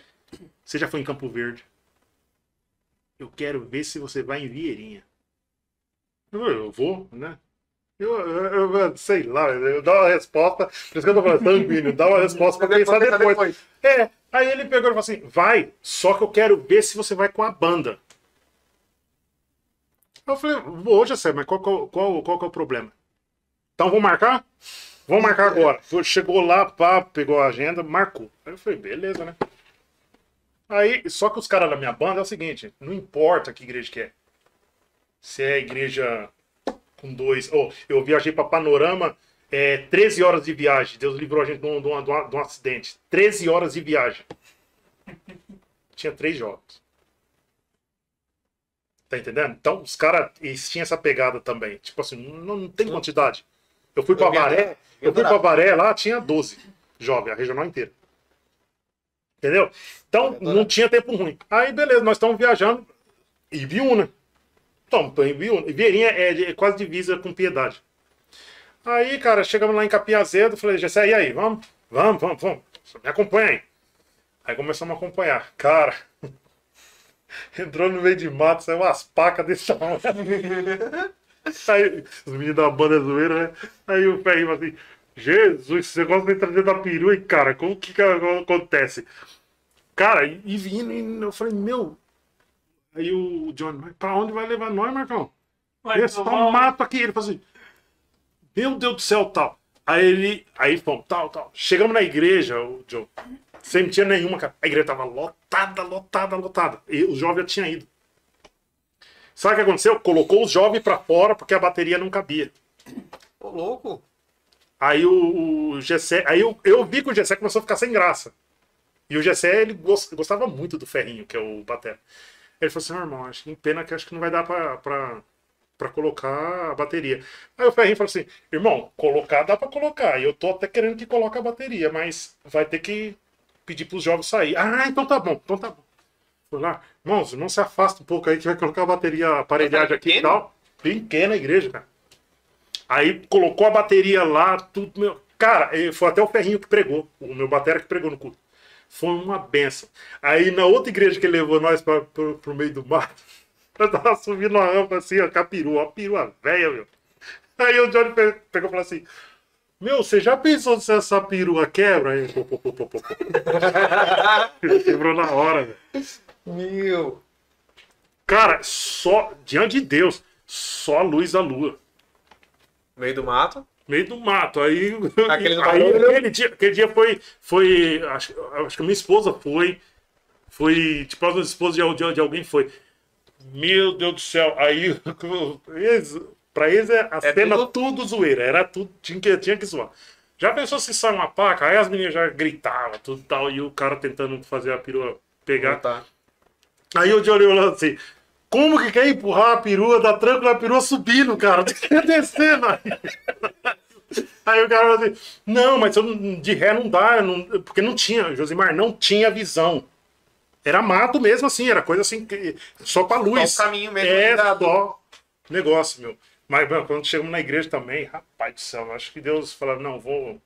você já foi em Campo Verde. Eu quero ver se você vai em Vieirinha. Eu, eu vou, né? Eu, eu- eu- sei lá, eu dou uma resposta, por isso que eu tô falando, sanguíneo, dá uma resposta pra pensar depois. É, aí ele pegou e falou assim: vai, só que eu quero ver se você vai com a banda. Eu falei, vou, já sei, mas qual, qual, qual, qual que é o problema? Então vamos marcar? Vamos marcar agora. Chegou lá, pá, pegou a agenda, marcou. Aí eu falei, beleza, né? Aí, só que os caras da minha banda é o seguinte: não importa que igreja que é. Se é igreja com dois. Oh, eu viajei para Panorama, é, 13 horas de viagem. Deus livrou a gente de um, de um- de um- de acidente. 13 horas de viagem. Tinha três jogos. Tá entendendo? Então, os caras tinham essa pegada também. Tipo assim, não, não tem quantidade. Eu fui vi Varé, eu fui adorava. Varé, lá tinha 12 jovens, a regional inteira. Entendeu? Então, não tinha tempo ruim. Aí, beleza, nós estamos viajando em Biúna. Então, tô em Vieirinha é, de- é quase divisa com Piedade. Aí, cara, chegamos lá em Capim Azedo, falei, Gessé, e aí, vamos? Vamos, vamos, vamos. Me acompanha aí. Aí começamos a acompanhar. Cara, entrou no meio de mato, saiu umas pacas desse tamanho. Aí, os meninos da banda zoeira, né? Aí o Ferrinho assim, Jesus, esse negócio vai trazer da perua, e cara, como que, que acontece? Cara, e vindo, e eu falei, meu. Aí o Johnny, mas pra onde vai levar nós, Marcão? Vai Esse tá um mato aqui. Ele falou assim, meu Deus do céu, tal. Aí ele, aí fomos, tal, tal. Chegamos na igreja, o Joe. Sem tinha nenhuma, cara. A igreja tava lotada, lotada, lotada. E o jovem já tinha ido. Sabe o que aconteceu? Colocou os jovens pra fora porque a bateria não cabia. Ô, louco. Aí o, o Gessé, aí eu, eu vi que o Gessé começou a ficar sem graça. E o Gessé, ele gos- gostava muito do Ferrinho, que é o batera. Ele falou assim, não, irmão, acho que pena que acho que não vai dar pra, pra, pra colocar a bateria. Aí o Ferrinho falou assim, irmão, colocar dá pra colocar. E eu tô até querendo que coloque a bateria, mas vai ter que pedir pros jovens sair. Ah, então tá bom, então tá bom. Foi lá, irmãos, não se afasta um pouco aí que vai colocar a bateria, a aparelhagem aqui e tal. Pequena a igreja, cara. Aí colocou a bateria lá, tudo, meu. Cara, foi até o Ferrinho que pregou, o meu batera que pregou no culto. Foi uma benção. Aí na outra igreja que ele levou nós pro, pro meio do mato, eu tava subindo uma rampa assim, ó, com a perua, a perua velha, meu. Aí o Johnny pe- pegou e falou assim: Meu, você já pensou se essa perua quebra? Aí, pô, pô, pô, pô, pô. Quebrou na hora, velho. Meu. Cara, só, diante de Deus, só a luz da lua. Meio do mato. Meio do mato. Aí, Aquele do aí aquele, dia, aquele dia foi. foi acho, acho que a minha esposa foi. Foi. Tipo, a esposa de, de, de alguém foi. Meu Deus do céu. Aí. Eles, pra eles é a É cena tudo- tudo... zoeira. Era tudo. Tinha que, tinha que zoar. Já pensou se sai uma placa? Aí as meninas já gritavam, tudo tal. E o cara tentando fazer a perua pegar. Tá. Aí o Johnny olhando assim. Como que quer empurrar a perua, dar tranco na perua subindo, cara? Tem que descer, mano. Aí o cara falou assim: Não, mas eu de ré não dá, não- porque não tinha, Josimar, não tinha visão. Era mato mesmo, assim, era coisa assim, só com a luz. Só o caminho mesmo, É só negócio, meu. Mas mano, quando chegamos na igreja também, rapaz do céu, acho que Deus falou: Não, vou,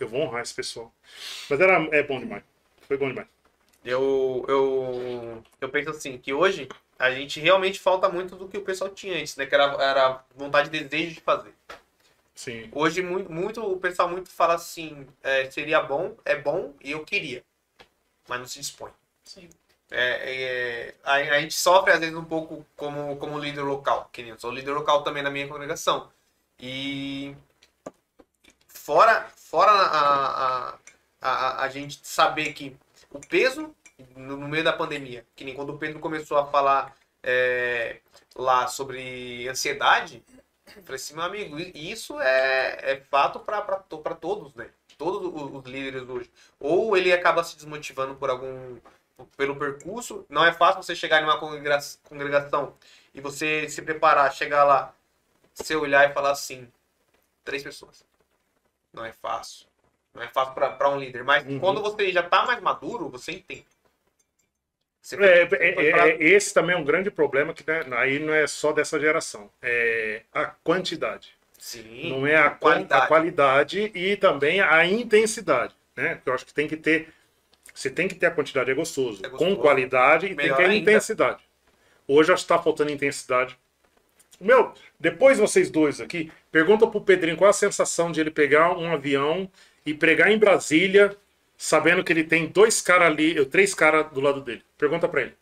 eu vou honrar esse pessoal. Mas era, é bom demais. Foi bom demais. Eu, eu, eu penso assim, que hoje a gente realmente falta muito do que o pessoal tinha antes, né? Que era, era vontade e desejo de fazer. Sim. Hoje muito, muito o pessoal muito fala assim, é, seria bom, é bom e eu queria, mas não se dispõe. Sim. É, é, a, a gente sofre às vezes um pouco como, como líder local, que nem eu sou líder local também na minha congregação. E fora, fora a, a, a, a gente saber que o peso no, meio da pandemia, que nem quando o Pedro começou a falar é, lá sobre ansiedade, eu falei assim, meu amigo, isso é, é fato para todos, né? Todos os, líderes hoje. Ou ele acaba se desmotivando por algum pelo percurso. Não é fácil você chegar em uma congrega- congregação e você se preparar, chegar lá, você olhar e falar assim, três pessoas. Não é fácil. Não é fácil para um líder. Mas Uhum. quando você já tá mais maduro, você entende. É, é, é, pra- é, esse também é um grande problema que né, aí não é só dessa geração, é a quantidade. Sim. não é a qualidade. a qualidade e também a intensidade, né? Porque eu acho que tem que ter, você tem que ter a quantidade é gostoso, É gostoso. com qualidade e tem que ter ainda. intensidade. Hoje acho que está faltando intensidade. Meu, depois vocês dois aqui, pergunta pro Pedrinho qual a sensação de ele pegar um avião e pregar em Brasília, sabendo que ele tem dois caras ali, três caras do lado dele. Pergunta pra ele.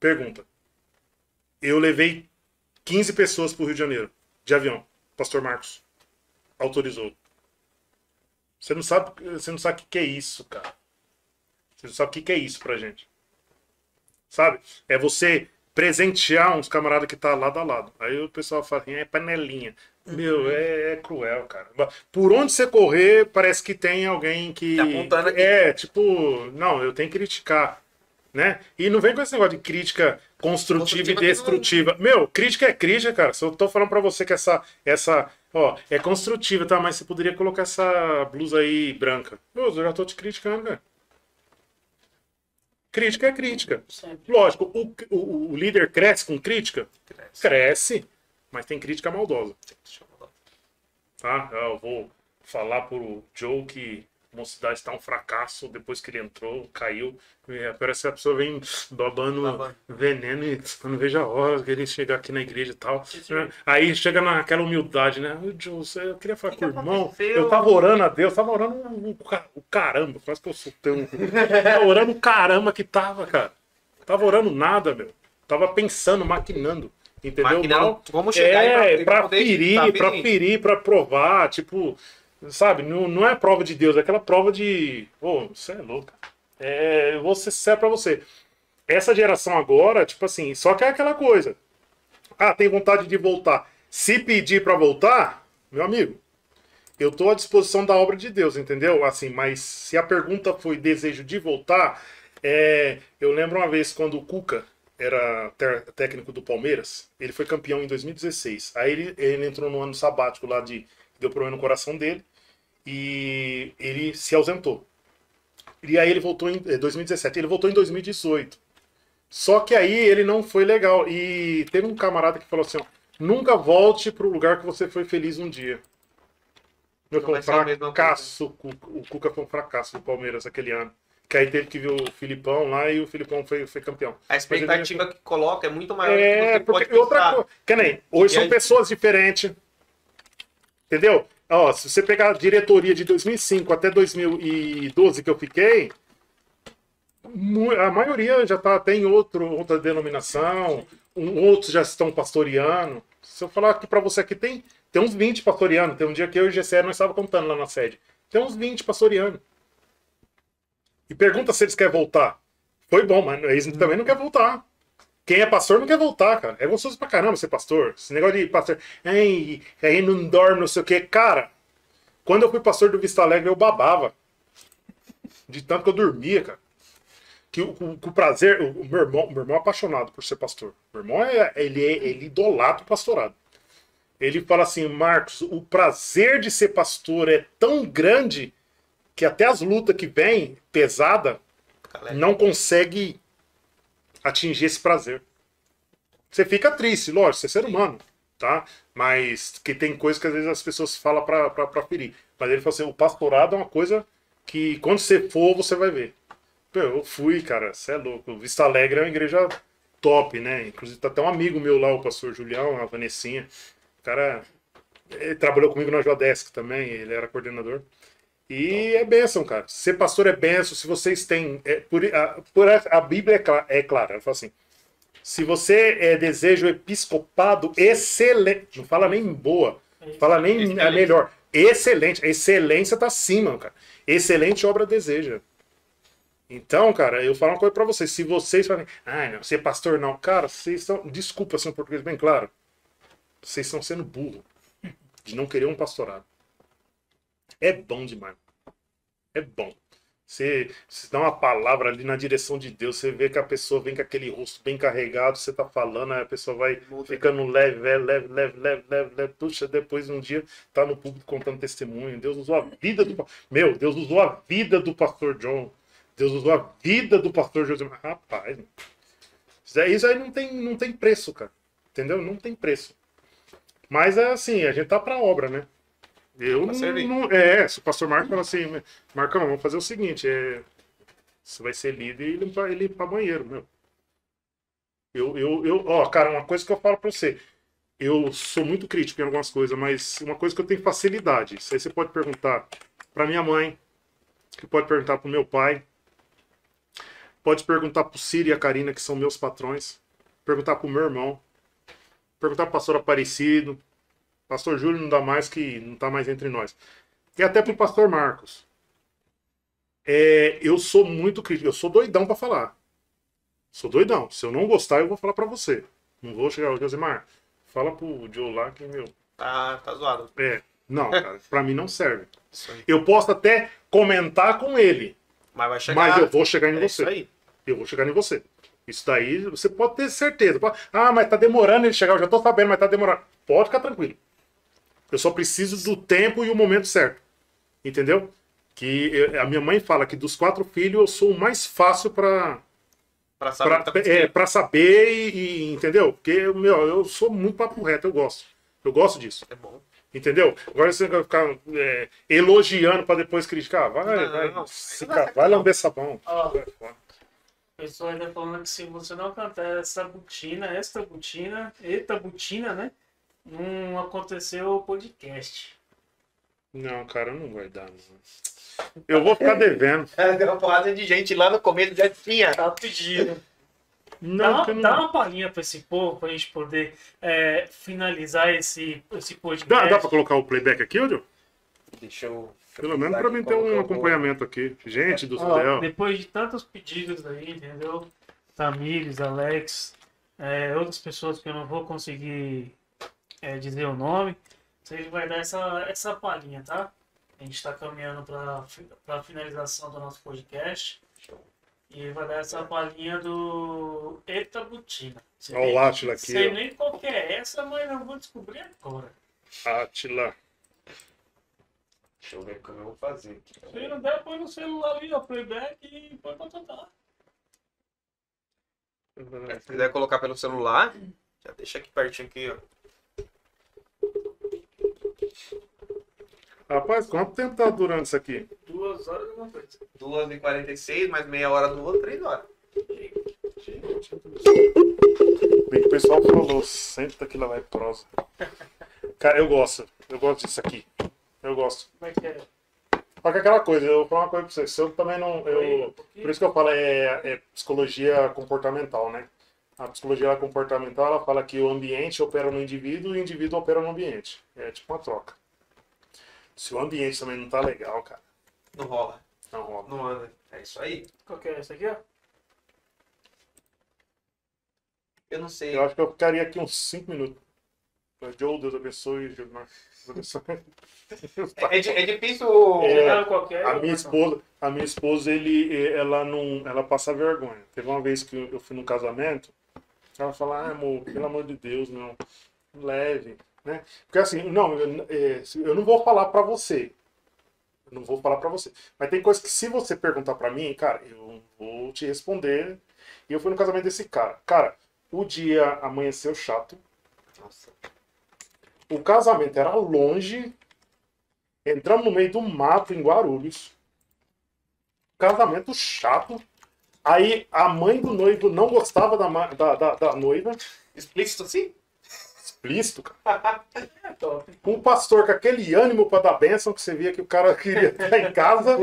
Pergunta. Eu levei 15 pessoas pro Rio de Janeiro, de avião. Pastor Marcos autorizou. Você não sabe, você não sabe o que é isso, cara. Você não sabe o que é isso pra gente. Sabe? É você presentear uns camaradas que tá lado a lado. Aí o pessoal fala assim, é panelinha. Meu, é, é cruel, cara. Por onde você correr, parece que tem alguém que. Tá apontando aqui. É, tipo, não, eu tenho que criticar. Né? E não vem com esse negócio de crítica construtiva Construtiva e não- destrutiva. Meu, crítica é crítica, cara. Se eu tô falando pra você que essa, essa, ó, é construtiva, tá? Mas você poderia colocar essa blusa aí branca. Meu, eu já tô te criticando, cara. Crítica é crítica. Sempre. Lógico, o, o, o líder cresce com crítica? Cresce. Cresce, mas tem crítica maldosa. Tá? Eu vou falar pro Joe que Mocidade está um fracasso depois que ele entrou, caiu. E parece que a pessoa vem babando Babando. veneno e eu não vejo a hora que ele chegar aqui na igreja e tal. Né? Aí chega naquela humildade, né? Ô, eu queria falar Que com o que irmão. aconteceu? Eu tava orando a Deus, tava orando o, ca- o caramba, quase que eu sou tão. tava orando o caramba que tava, cara. Tava orando nada, meu. Tava pensando, maquinando. Entendeu? Maquinando Mal- como chegar é, e pra, poder ferir, saber. pra ferir, pra provar, tipo, sabe, não, não é prova de Deus, é aquela prova de, pô, você é louco. É, vou ser pra você. Essa geração agora, tipo assim, só que é aquela coisa. Ah, tem vontade de voltar. Se pedir pra voltar, meu amigo, eu tô à disposição da obra de Deus, entendeu? Assim, mas se a pergunta foi desejo de voltar, É, eu lembro uma vez quando o Cuca era técnico do Palmeiras, ele foi campeão em 2016. Aí ele, ele entrou no ano sabático lá de. Deu problema no coração dele e ele se ausentou. E aí ele voltou em eh, 2017. Ele voltou em 2018. Só que aí ele não foi legal. E teve um camarada que falou assim: ó, nunca volte pro lugar que você foi feliz um dia. Meu, foi um fracasso. O Cuca- o foi um fracasso do Palmeiras aquele ano. Que aí teve que ver o Filipão lá e o Filipão foi, foi campeão. A expectativa que coloca é muito maior do que É, você porque pode outra pensar. coisa. Que nem, hoje E são aí- pessoas diferentes. Entendeu? Ó, se você pegar a diretoria de 2005 até 2012 que eu fiquei, a maioria já tá até em outro, outra denominação, um- outros já estão pastoreando. Se eu falar aqui pra você aqui, tem, tem uns 20 pastoreando. Tem um dia que eu e o Gessé nós estávamos contando lá na sede. Tem uns 20 pastoreando. E pergunta se eles querem voltar. Foi bom, mas eles também não querem voltar. Quem é pastor não quer voltar, cara. É gostoso pra caramba ser pastor. Esse negócio de pastor. Ai, aí não dorme, não sei o quê. Cara, quando eu fui pastor do Vista Alegre, eu babava. De tanto que eu dormia, cara. Que o, o- que o prazer. O, o meu, irmão, meu irmão é apaixonado por ser pastor. Meu irmão é. Ele, é, ele idolatra o pastorado. Ele fala assim, Marcos, o prazer de ser pastor é tão grande que até as lutas que vêm, pesada, Galera, não consegue atingir esse prazer. Você fica triste, lógico, você é ser humano, tá? Mas que tem coisas que às vezes as pessoas falam pra ferir. Mas ele falou assim, o pastorado é uma coisa que quando você for, você vai ver. Eu fui, cara, você é louco. Vista Alegre é uma igreja top, né? Inclusive tá até um amigo meu lá, o pastor Julião, a Vanessinha. O cara ele trabalhou comigo na Jodesc também, ele era coordenador. E é bênção, cara. Ser pastor é bênção. Se vocês têm. é, por, a, por a, a Bíblia é, cla- é clara. Ela fala assim: se você é, deseja o episcopado excelente. Não fala nem boa. Fala nem a Excelente. melhor. Excelente. A excelência tá acima, cara. Excelente obra deseja. Então, cara, eu falo uma coisa pra vocês. Se vocês falarem, ah, não, ser pastor não. Cara, vocês estão. Desculpa ser um português bem claro. Vocês estão sendo burro de não querer um pastorado. É bom demais. É bom. Você, você dá uma palavra ali na direção de Deus, você vê que a pessoa vem com aquele rosto bem carregado, você tá falando, aí a pessoa vai ficando leve, leve, leve, leve, leve, leve, leve. Puxa, depois um dia tá no público contando testemunho. Deus usou a vida do. Meu, Deus usou a vida do pastor John. Deus usou a vida do pastor José. Rapaz, mano. isso aí, isso aí não, tem, não tem preço, cara. Entendeu? Não tem preço. Mas é assim, a gente tá pra obra, né? Eu não, não- É, se o pastor Marco fala assim, Marcão, vamos fazer o seguinte, é, você vai ser líder e limpar, e limpar banheiro, meu. Eu, eu, eu, ó, cara, uma coisa que eu falo pra você, eu sou muito crítico em algumas coisas, mas uma coisa que eu tenho facilidade, isso aí você pode perguntar pra minha mãe, que pode perguntar pro meu pai, pode perguntar pro Ciro e a Karina, que são meus patrões, perguntar pro meu irmão, perguntar pro pastor Aparecido, pastor Júlio não dá mais, que não tá mais entre nós. E até pro pastor Marcos. É, eu sou muito crítico, eu sou doidão pra falar. Sou doidão. Se eu não gostar, eu vou falar pra você. Não vou chegar, ô Josemar, fala pro Joe lá que, meu, Tá, tá zoado. é, não, cara, pra mim não serve. Eu posso até comentar com ele, Mas vai chegar. mas eu vou chegar em é você. isso aí. Eu vou chegar em você. Isso daí você pode ter certeza. Ah, mas tá demorando ele chegar. Eu já tô sabendo, mas tá demorando. Pode ficar tranquilo. Eu só preciso do tempo e o momento certo. Entendeu? Que eu- a minha mãe fala que dos quatro filhos eu sou o mais fácil pra, Pra saber pra, tá é, meu saber e, e- Entendeu? Porque, meu, eu sou muito papo reto, eu gosto. Eu gosto disso. É bom. Entendeu? Agora você vai ficar é, elogiando pra depois criticar. Vai, Não, vai, não, se não vai não. lamber sabão. Ó, Vai o pessoal ainda falando que se você não cantar essa butina, esta butina, eita butina, né? Não aconteceu o podcast. Não, cara, não vai dar. Não. Eu vou ficar devendo. É, deu uma porrada de gente lá no começo já tinha. Tá pedindo. Não, Dá, não- dá uma palhinha pra esse povo, pra gente poder é, finalizar esse, esse podcast. Dá, dá pra colocar o playback aqui, Odio? Deixa eu. Pelo menos pra mim ter um acompanhamento aqui. Gente do Ó, céu. depois de tantos pedidos aí, entendeu? Tamires, Alex, é, outras pessoas que eu não vou conseguir é, dizer o nome, vocês vai dar essa, essa palhinha, tá? A gente está caminhando para a finalização do nosso podcast. E vai dar essa palhinha do Eita Butina. Sei Olha o nem- Átila aqui, Sei ó. nem qual que é essa, mas eu vou descobrir agora. Atila. Deixa eu ver como eu vou fazer. Se não der, põe no celular ali, ó, playback e põe pra tocar. Se quiser colocar pelo celular, já deixa aqui pertinho aqui, ó. Rapaz, quanto tempo tá durando isso aqui? Duas horas e uma coisa. 2h46, mais meia hora do outro, 3 horas. Bem que o pessoal falou, senta que lá vai prosa. Cara, eu gosto. Eu gosto disso aqui. Eu gosto. Como é que é? Só que aquela coisa, eu vou falar uma coisa pra vocês. Se eu também não. Eu, por isso que eu falo, é, é psicologia comportamental, né? A psicologia comportamental, ela fala que o ambiente opera no indivíduo e o indivíduo opera no ambiente. É tipo uma troca. Se o ambiente também não tá legal, cara, Não rola, não rola. não anda. É isso aí. Qual que é essa aqui, ó? Eu não sei. Eu acho que eu ficaria aqui uns 5 minutos. Mas, Joe, Deus abençoe. Deus abençoe. É, di- é difícil. É, Sabe qual que é? A minha esposa, a minha esposa, ele, ela não, ela passa vergonha. Teve uma vez que eu fui num casamento, ela fala, ah, amor, pelo amor de Deus, não, leve, né? Porque assim, não, eu, é, não vou falar pra você, eu não vou falar pra você. Mas tem coisa que se você perguntar pra mim, cara, eu vou te responder. E eu fui no casamento desse cara. Cara, o dia amanheceu chato. Nossa. O casamento era longe. Entramos no meio do mato em Guarulhos. Casamento chato. Aí a mãe do noivo não gostava da, da, da, da noiva. Explícito assim? Explícito, cara. Com o pastor com aquele ânimo pra dar bênção, que você via que o cara queria estar em casa,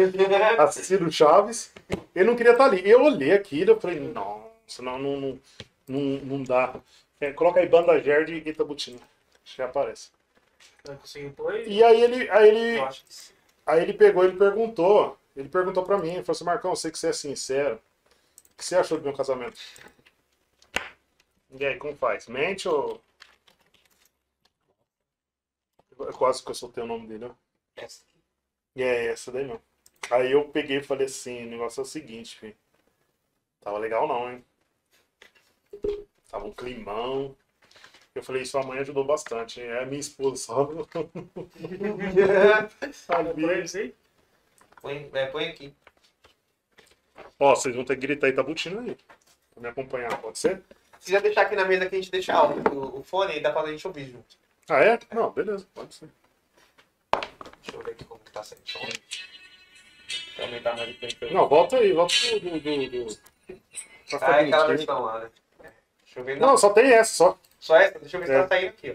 assistindo Chaves. Ele não queria estar ali. Eu olhei aquilo e falei, nossa, não, não, não, não, não dá. É, coloca aí Banda Gerd e Itabutina. Já aparece. E aí ele, aí ele, Eu. Aí ele pegou, ele perguntou, ele perguntou pra mim, ele falou assim, Marcão, eu sei que você é sincero. O que você achou do meu casamento? E aí, como faz? Mente ou. Quase que eu soltei o nome dele, ó. Essa. É essa daí não. Aí eu peguei e falei assim, o negócio é o seguinte, filho. Tava legal não, hein? Tava um climão. Eu falei, sua mãe ajudou bastante. hein? É a minha esposa só. Põe sabia. isso aí? põe, é, põe aqui. Ó, vocês vão ter que gritar Itabutina aí. Pra me acompanhar, pode ser? Se quiser deixar aqui na mesa que a gente deixa alto o, o fone, aí dá pra gente ouvir junto. Ah, é? Não, beleza, pode ser. Deixa eu ver aqui como que tá som. Pra aumentar mais tempo. Não, volta aí, volta do. do, do, do... Ah, é aquela versão lá, né? É. Deixa eu ver. Não, Não, só tem essa, só. só essa. Deixa eu ver se É. tá saindo aqui, ó.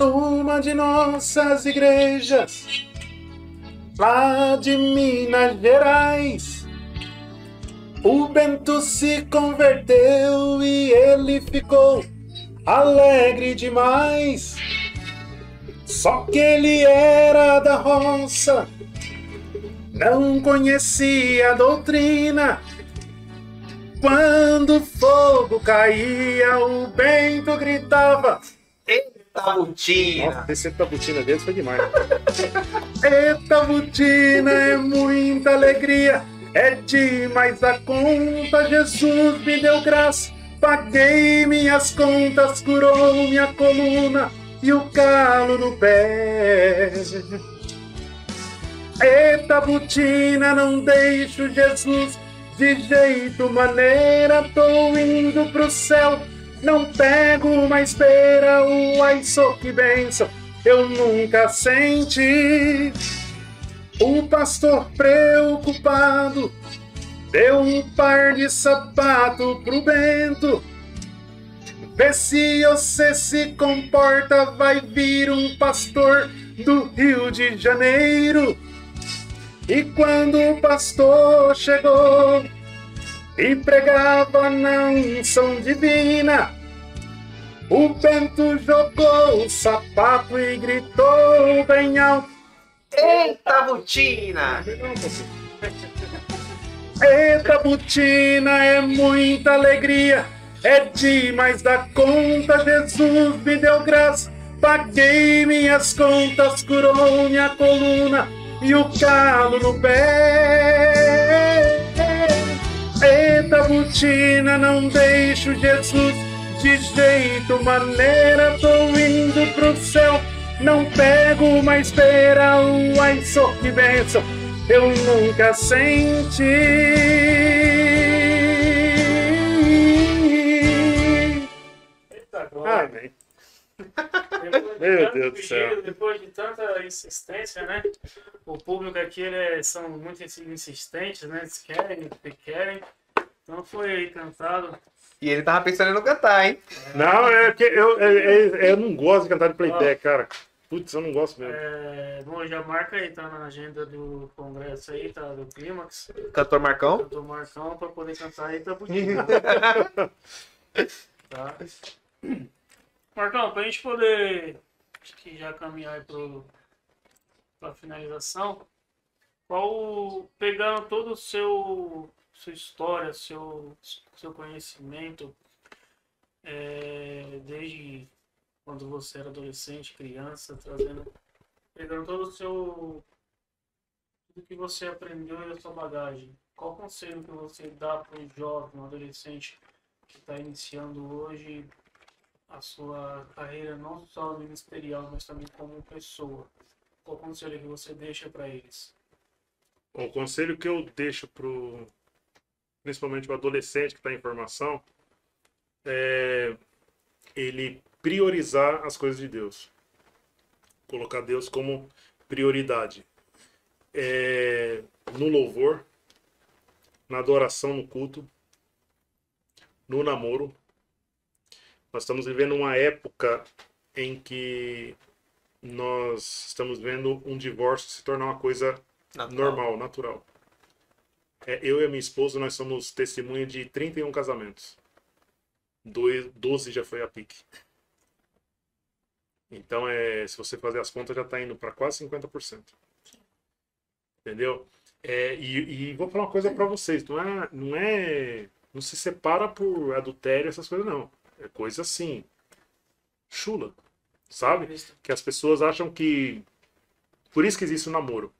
Uma de nossas igrejas, lá de Minas Gerais. O Bento se converteu e ele ficou alegre demais. Só que ele era da roça, não conhecia a doutrina. Quando o fogo caía, o Bento gritava. Eita, botina! Nossa, esse tabutina deles foi demais. Eita, butina é muita alegria, é demais da conta. Jesus me deu graça, paguei minhas contas, curou minha coluna e o calo no pé. Eita, butina, não deixo Jesus de jeito maneira, tô indo pro céu. Não pego mais beira, uai, sou que benção, eu nunca senti. O pastor preocupado deu um par de sapato pro Bento. Vê se você se comporta, vai vir um pastor do Rio de Janeiro. E quando o pastor chegou e pregava na unção divina, o Bento jogou o sapato e gritou bem alto. Eita, botina! Eita, butina, é muita alegria, é demais da conta. Jesus me deu graça, Paguei minhas contas, curou minha coluna e o calo no pé. Eita, botina, não deixo Jesus de jeito maneira. Tô indo pro céu, não pego mais beira. Uai, só que benção, eu nunca senti. Eita, glória. Amém. Depois de Meu Deus do céu. Depois de tanta insistência, né? O público aqui ele é- são muito insistentes, né? Eles querem, eles querem. Então foi aí cantado. E ele tava pensando em não cantar, hein? Não, é que eu, é- é- eu não gosto de cantar de playback, cara. Putz, eu não gosto mesmo. É, bom, já marca aí, tá na agenda do congresso aí, tá? Do Clímax. Cantor Marcão. Tô Marcão pra poder cantar aí, tá bonito. tá? Marcão, pra gente poder acho que já caminhar aí pro, pra finalização, qual, pegando todo o seu sua história, seu, seu conhecimento, é, desde quando você era adolescente, criança, trazendo, pegando todo o seu tudo que você aprendeu e a sua bagagem. Qual conselho que você dá para um jovem, um adolescente que está iniciando hoje a sua carreira não só ministerial, mas também como pessoa? Qual conselho que você deixa para eles? O conselho que eu deixo pro principalmente o adolescente que está em formação é ele priorizar as coisas de Deus. Colocar Deus como prioridade. É, no louvor, na adoração no culto, no namoro. Nós estamos vivendo uma época em que nós estamos vendo um divórcio se tornar uma coisa normal, natural. É, eu e a minha esposa, nós somos testemunha de 31 casamentos. Dois- 12 já foi a pique. Então, é, se você fazer as contas, já está indo para quase 50%. Entendeu? É, e, e vou falar uma coisa para vocês: não é, não é. Não se separa por adultério, essas coisas, não. É coisa assim. Chula. Sabe? Que as pessoas acham que. Por isso que existe o namoro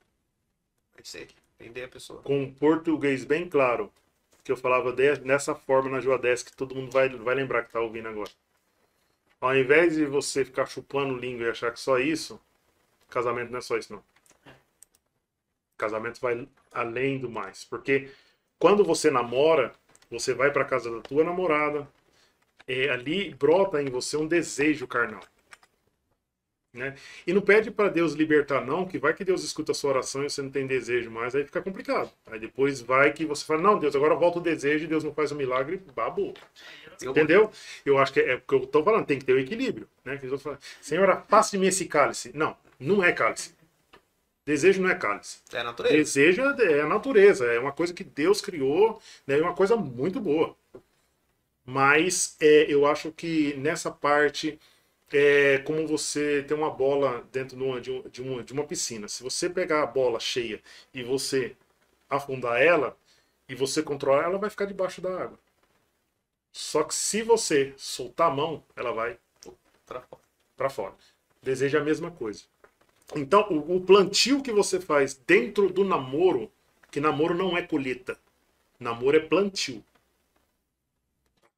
Pode ser. Entender a pessoa. com um português bem claro, que eu falava de- nessa forma na Joadesk, que todo mundo vai, vai lembrar que tá ouvindo agora. Ao invés de você ficar chupando língua e achar que só isso, casamento não é só isso, não. Casamento vai além do mais. Porque quando você namora, você vai para casa da tua namorada, é, ali brota em você um desejo carnal. Né? E não pede para Deus libertar, não, que vai que Deus escuta a sua oração e você não tem desejo mais, aí fica complicado. Aí depois vai que você fala, não, Deus, agora volta o desejo e Deus não faz o milagre, babu. Eu- Entendeu? Eu acho que é, é o que eu tô falando, tem que ter o equilíbrio. Né? Que Jesus fala, Senhor, afasta de mim esse cálice. Não, não é cálice. Desejo não é cálice. É a natureza. Desejo é a natureza, é uma coisa que Deus criou, né, é uma coisa muito boa. Mas é, eu acho que nessa parte é como você tem uma bola dentro de uma, de, um- uma, de uma piscina. Se você pegar a bola cheia e você afundar ela e você controlar, ela vai ficar debaixo da água. Só que se você soltar a mão, ela vai para fora. Deseja a mesma coisa. Então, o, o plantio que você faz dentro do namoro, que namoro não é colheita. Namoro é plantio.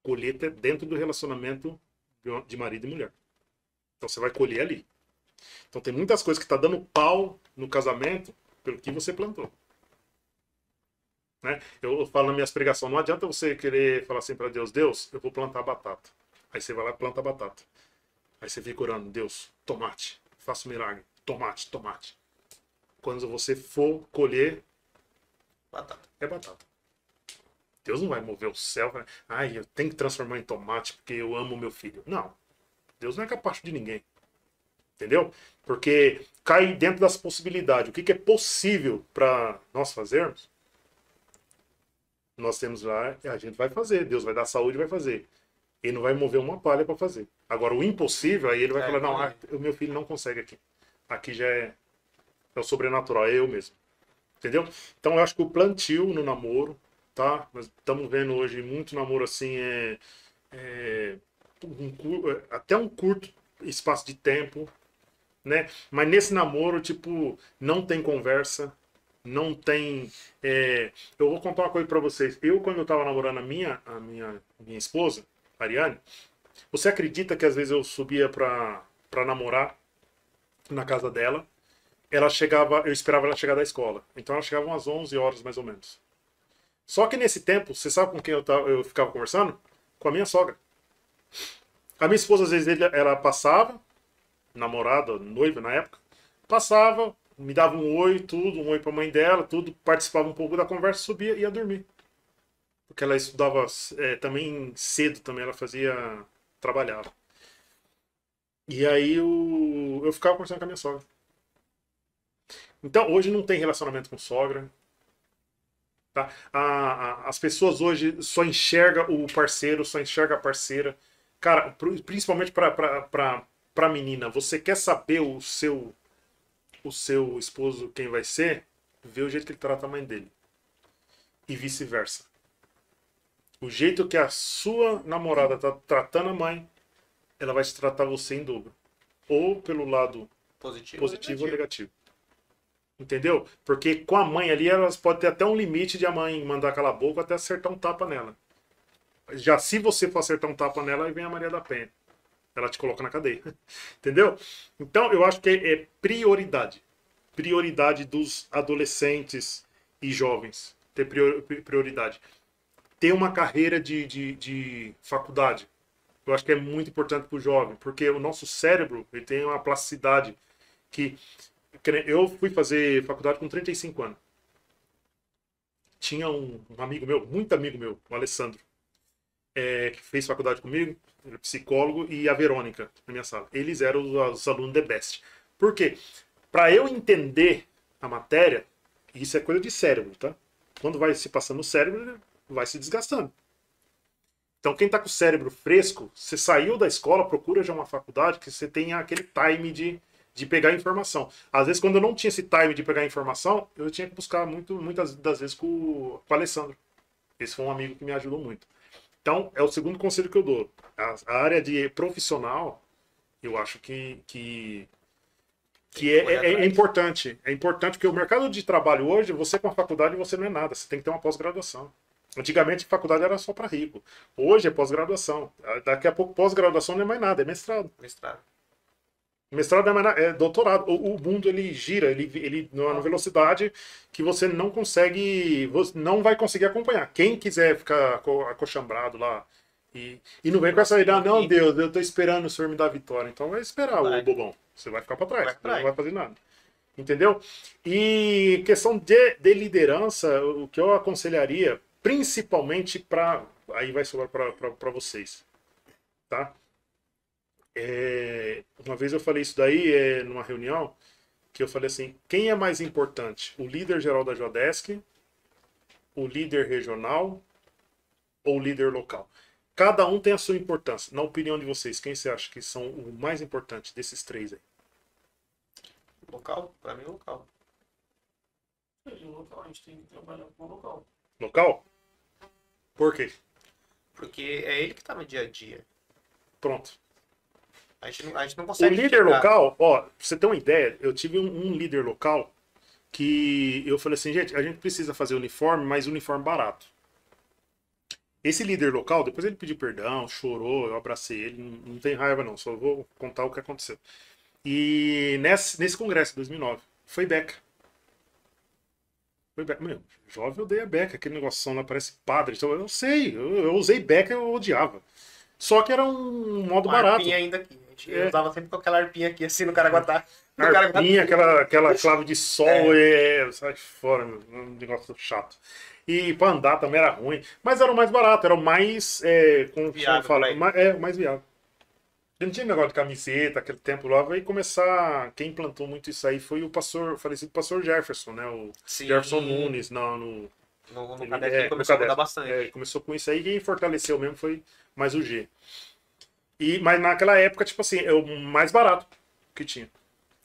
Colheita é dentro do relacionamento de marido e mulher. Então você vai colher ali. Então tem muitas coisas que tá dando pau no casamento pelo que você plantou. Né? Eu falo nas minhas pregações, não adianta você querer falar assim para Deus, Deus, eu vou plantar batata. Aí você vai lá e planta batata. Aí você fica orando, Deus, tomate, faça um milagre. Tomate, tomate. Quando você for colher, Batata. é batata. Deus não vai mover o céu. Vai, Ai, eu tenho que transformar em tomate porque eu amo meu filho. Não. Deus não é capaz de ninguém. Entendeu? Porque cai dentro das possibilidades. O que, que é possível para nós fazermos? Nós temos lá, a gente vai fazer. Deus vai dar saúde e vai fazer. Ele não vai mover uma palha para fazer. Agora, o impossível, aí ele vai É, falar: não, também. ah, o meu filho não consegue aqui. Aqui já é, é o sobrenatural, é eu mesmo. Entendeu? Então, eu acho que o plantio no namoro, tá? Nós estamos vendo hoje muito namoro assim, é, é, um até um curto espaço de tempo, né? Mas nesse namoro, tipo, não tem conversa, não tem. é, Eu vou contar uma coisa pra vocês. Eu, quando eu tava namorando a minha, a minha, minha esposa, Ariane, você acredita que às vezes eu subia pra, pra namorar na casa dela? Ela chegava, eu esperava ela chegar da escola. Então ela chegava umas 11 horas mais ou menos. Só que nesse tempo, você sabe com quem eu, tava, eu ficava conversando? Com a minha sogra. A minha esposa, às vezes, ela passava, namorada, noiva na época, passava, me dava um oi, tudo, um oi pra mãe dela, tudo, participava um pouco da conversa, subia e ia dormir. Porque ela estudava é, também cedo, também ela fazia, trabalhava. E aí eu, eu ficava conversando com a minha sogra. Então, hoje não tem relacionamento com sogra, Tá? A- a- as pessoas hoje só enxergam o parceiro, só enxerga a parceira. Cara, principalmente pra, pra, pra, pra menina, você quer saber o seu o seu esposo quem vai ser? Vê o jeito que ele trata a mãe dele. E vice-versa. O jeito que a sua namorada tá tratando a mãe, ela vai se tratar você em dobro. Ou pelo lado Positivo, positivo ou negativo. negativo. Entendeu? Porque com a mãe ali, elas podem ter até um limite de a mãe mandar calar a boca até acertar um tapa nela. Já se você for acertar um tapa nela, aí vem a Maria da Penha. Ela te coloca na cadeia. Entendeu? Então, eu acho que é prioridade. Prioridade dos adolescentes e jovens. Ter prior- prioridade. Ter uma carreira de, de, de faculdade. Eu acho que é muito importante para o jovem, porque o nosso cérebro ele tem uma plasticidade que eu fui fazer faculdade com 35 anos. Tinha um, um amigo meu, muito amigo meu, o Alessandro, é, que fez faculdade comigo, psicólogo, e a Verônica, na minha sala. Eles eram os, os alunos de best. Por quê? Para eu entender a matéria, isso é coisa de cérebro, tá? Quando vai se passando no cérebro, vai se desgastando. Então, quem tá com o cérebro fresco, você saiu da escola, procura já uma faculdade que você tenha aquele time de, de pegar informação. Às vezes, quando eu não tinha esse time de pegar informação, eu tinha que buscar muito, muitas das vezes com, o- com o Alessandro. Esse foi um amigo que me ajudou muito. Então, é o segundo conselho que eu dou. A, a área de profissional, eu acho que, que, que é, é- é atrás. importante. É importante porque o mercado de trabalho hoje, você com a faculdade, você não é nada. Você tem que ter uma pós-graduação. Antigamente, faculdade era só para rico. Hoje é pós-graduação. Daqui a pouco, pós-graduação não é mais nada, é mestrado. Mestrado. Mestrado é, é doutorado. O, o mundo ele gira, ele, ele numa velocidade que você não consegue, você não vai conseguir acompanhar. Quem quiser ficar aco- acochambrado lá e, e não vem com essa ideia, não, Deus, eu tô esperando o senhor me dar a vitória. Então vai esperar, Vai. o bobão. Você vai ficar para trás, Vai pra não vai fazer nada. Entendeu? E questão de, de liderança, o que eu aconselharia, principalmente para. Aí vai sobrar para vocês. Tá? É, uma vez eu falei isso daí é, numa reunião, que eu falei assim: quem é mais importante? O líder geral da Jodesc, o líder regional ou o líder local? Cada um tem a sua importância. Na opinião de vocês, quem você acha que são o mais importante desses três aí? Local? Pra mim, local. O local, a gente tem que trabalhar com o local. Local? Por quê? Porque é ele que tá no dia a dia. Pronto. A gente não, a gente não O consegue. líder chegar- local, ó, pra você ter uma ideia, eu tive um, um líder local que eu falei assim, gente, a gente precisa fazer uniforme, mas uniforme barato. Esse líder local, depois ele pediu perdão, chorou, eu abracei ele, não, não tem raiva não, só vou contar o que aconteceu. E nesse, nesse congresso, 2009, foi Beca. Foi Beca. Meu, jovem odeia Beca, aquele negocinho lá parece padre. Então, eu sei, eu, eu usei Beca eu odiava. Só que era um modo Uma barato. ainda aqui. Gente É. usava sempre com aquela arpinha aqui, assim, no Caraguatá. No Caraguatá. Arpinha, aquela, aquela clave de sol, é. sai fora, meu, um negócio chato. E pra andar também era ruim, mas era o mais barato, era o mais. É, como Viável fala, é, o mais viável. Não tinha negócio de camiseta, aquele tempo lá, vai começar. Quem implantou muito isso aí foi o pastor, o falecido pastor Jefferson, né? O Sim. Jefferson Nunes, no, no, No, no Ele- caderno é, começou a mudar bastante. é, começou com isso aí, quem fortaleceu mesmo foi mais o G. E, mas naquela época, tipo assim, é o mais barato que tinha.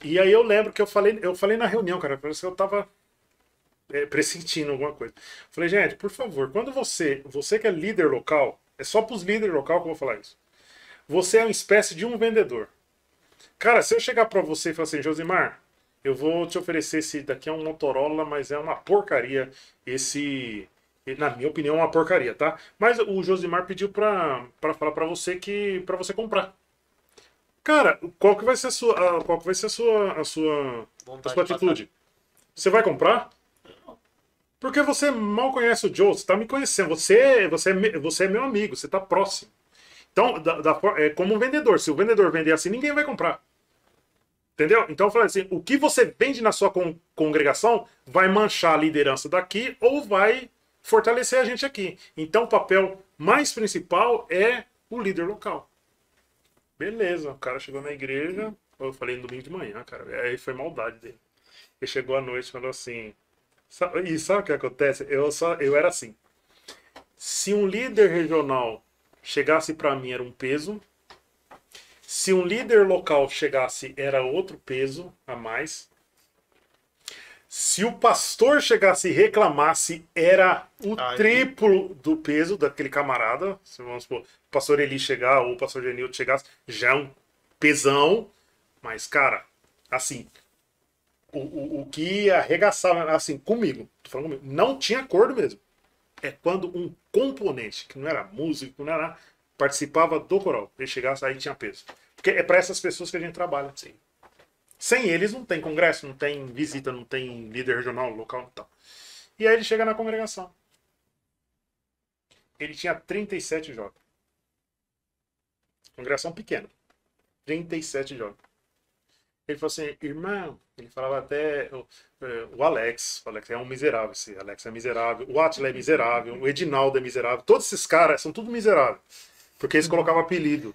E aí eu lembro que eu falei, eu falei na reunião, cara, parece que eu tava é, pressentindo alguma coisa. Falei, gente, por favor, quando você, você que é líder local, é só pros líderes local que eu vou falar isso. Você é uma espécie de um vendedor. Cara, se eu chegar pra você e falar assim, Josimar, eu vou te oferecer esse daqui é um Motorola, mas é uma porcaria. Esse, na minha opinião, é uma porcaria, tá? Mas o Josimar pediu pra, pra falar pra você que para você comprar. Cara, qual que vai ser a sua, a- qual que vai ser a sua, a sua, a sua de atitude? Você vai comprar? Porque você mal conhece o Joe, você tá me conhecendo, você, você, é, você é meu amigo, você tá próximo. Então, da, da é como um vendedor. Se o vendedor vender assim, ninguém vai comprar. Entendeu? Então eu falei assim: o que você vende na sua con- congregação vai manchar a liderança daqui ou vai fortalecer a gente aqui. Então o papel mais principal é o líder local. Beleza, o cara chegou na igreja, eu falei no domingo de manhã, cara. Aí foi maldade dele. Ele chegou à noite e falou assim. E sabe o que acontece? Eu, só, eu era assim. Se um líder regional chegasse pra mim, era um peso. Se um líder local chegasse, era outro peso a mais. Se o pastor chegasse e reclamasse, era o Aí. triplo do peso daquele camarada. Se vamos supor, o pastor Eli chegar ou o pastor Genildo chegasse, já é um pesão. Mas, cara, assim, o, o, o que arregaçava, assim, comigo, tô falando comigo, não tinha acordo mesmo. É quando um componente, que não era músico, não era nada, participava do coral. Ele chegasse, aí tinha peso. Porque é para essas pessoas que a gente trabalha. Sim. Sem eles não tem congresso, não tem visita, não tem líder regional, local e tal. E aí ele chega na congregação. Ele tinha 37 jovens. Congregação pequena. 37 jovens. Ele falou assim, irmão, ele falava até o, eh, o Alex, o Alex é um miserável, esse Alex é miserável, o Atila é miserável, o Edinaldo é miserável, todos esses caras são tudo miseráveis. Porque eles colocavam apelido.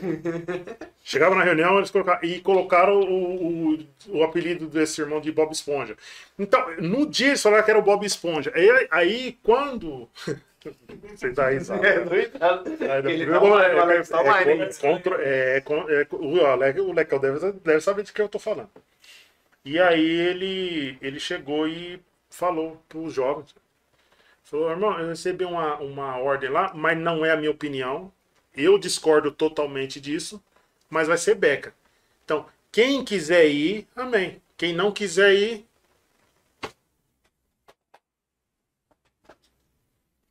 Chegava na reunião eles colocavam, e colocaram o, o, o apelido desse irmão de Bob Esponja. Então, no dia eles falaram que era o Bob Esponja. Aí, aí quando. Você dá risada. É, doidado. Tá tá o Lecão deve, deve saber de que eu tô falando. E aí ele, ele chegou e falou pros jovens. Falou, irmão, eu recebi uma, uma ordem lá, mas não é a minha opinião. Eu discordo totalmente disso, mas vai ser beca. Então, quem quiser ir, amém. Quem não quiser ir.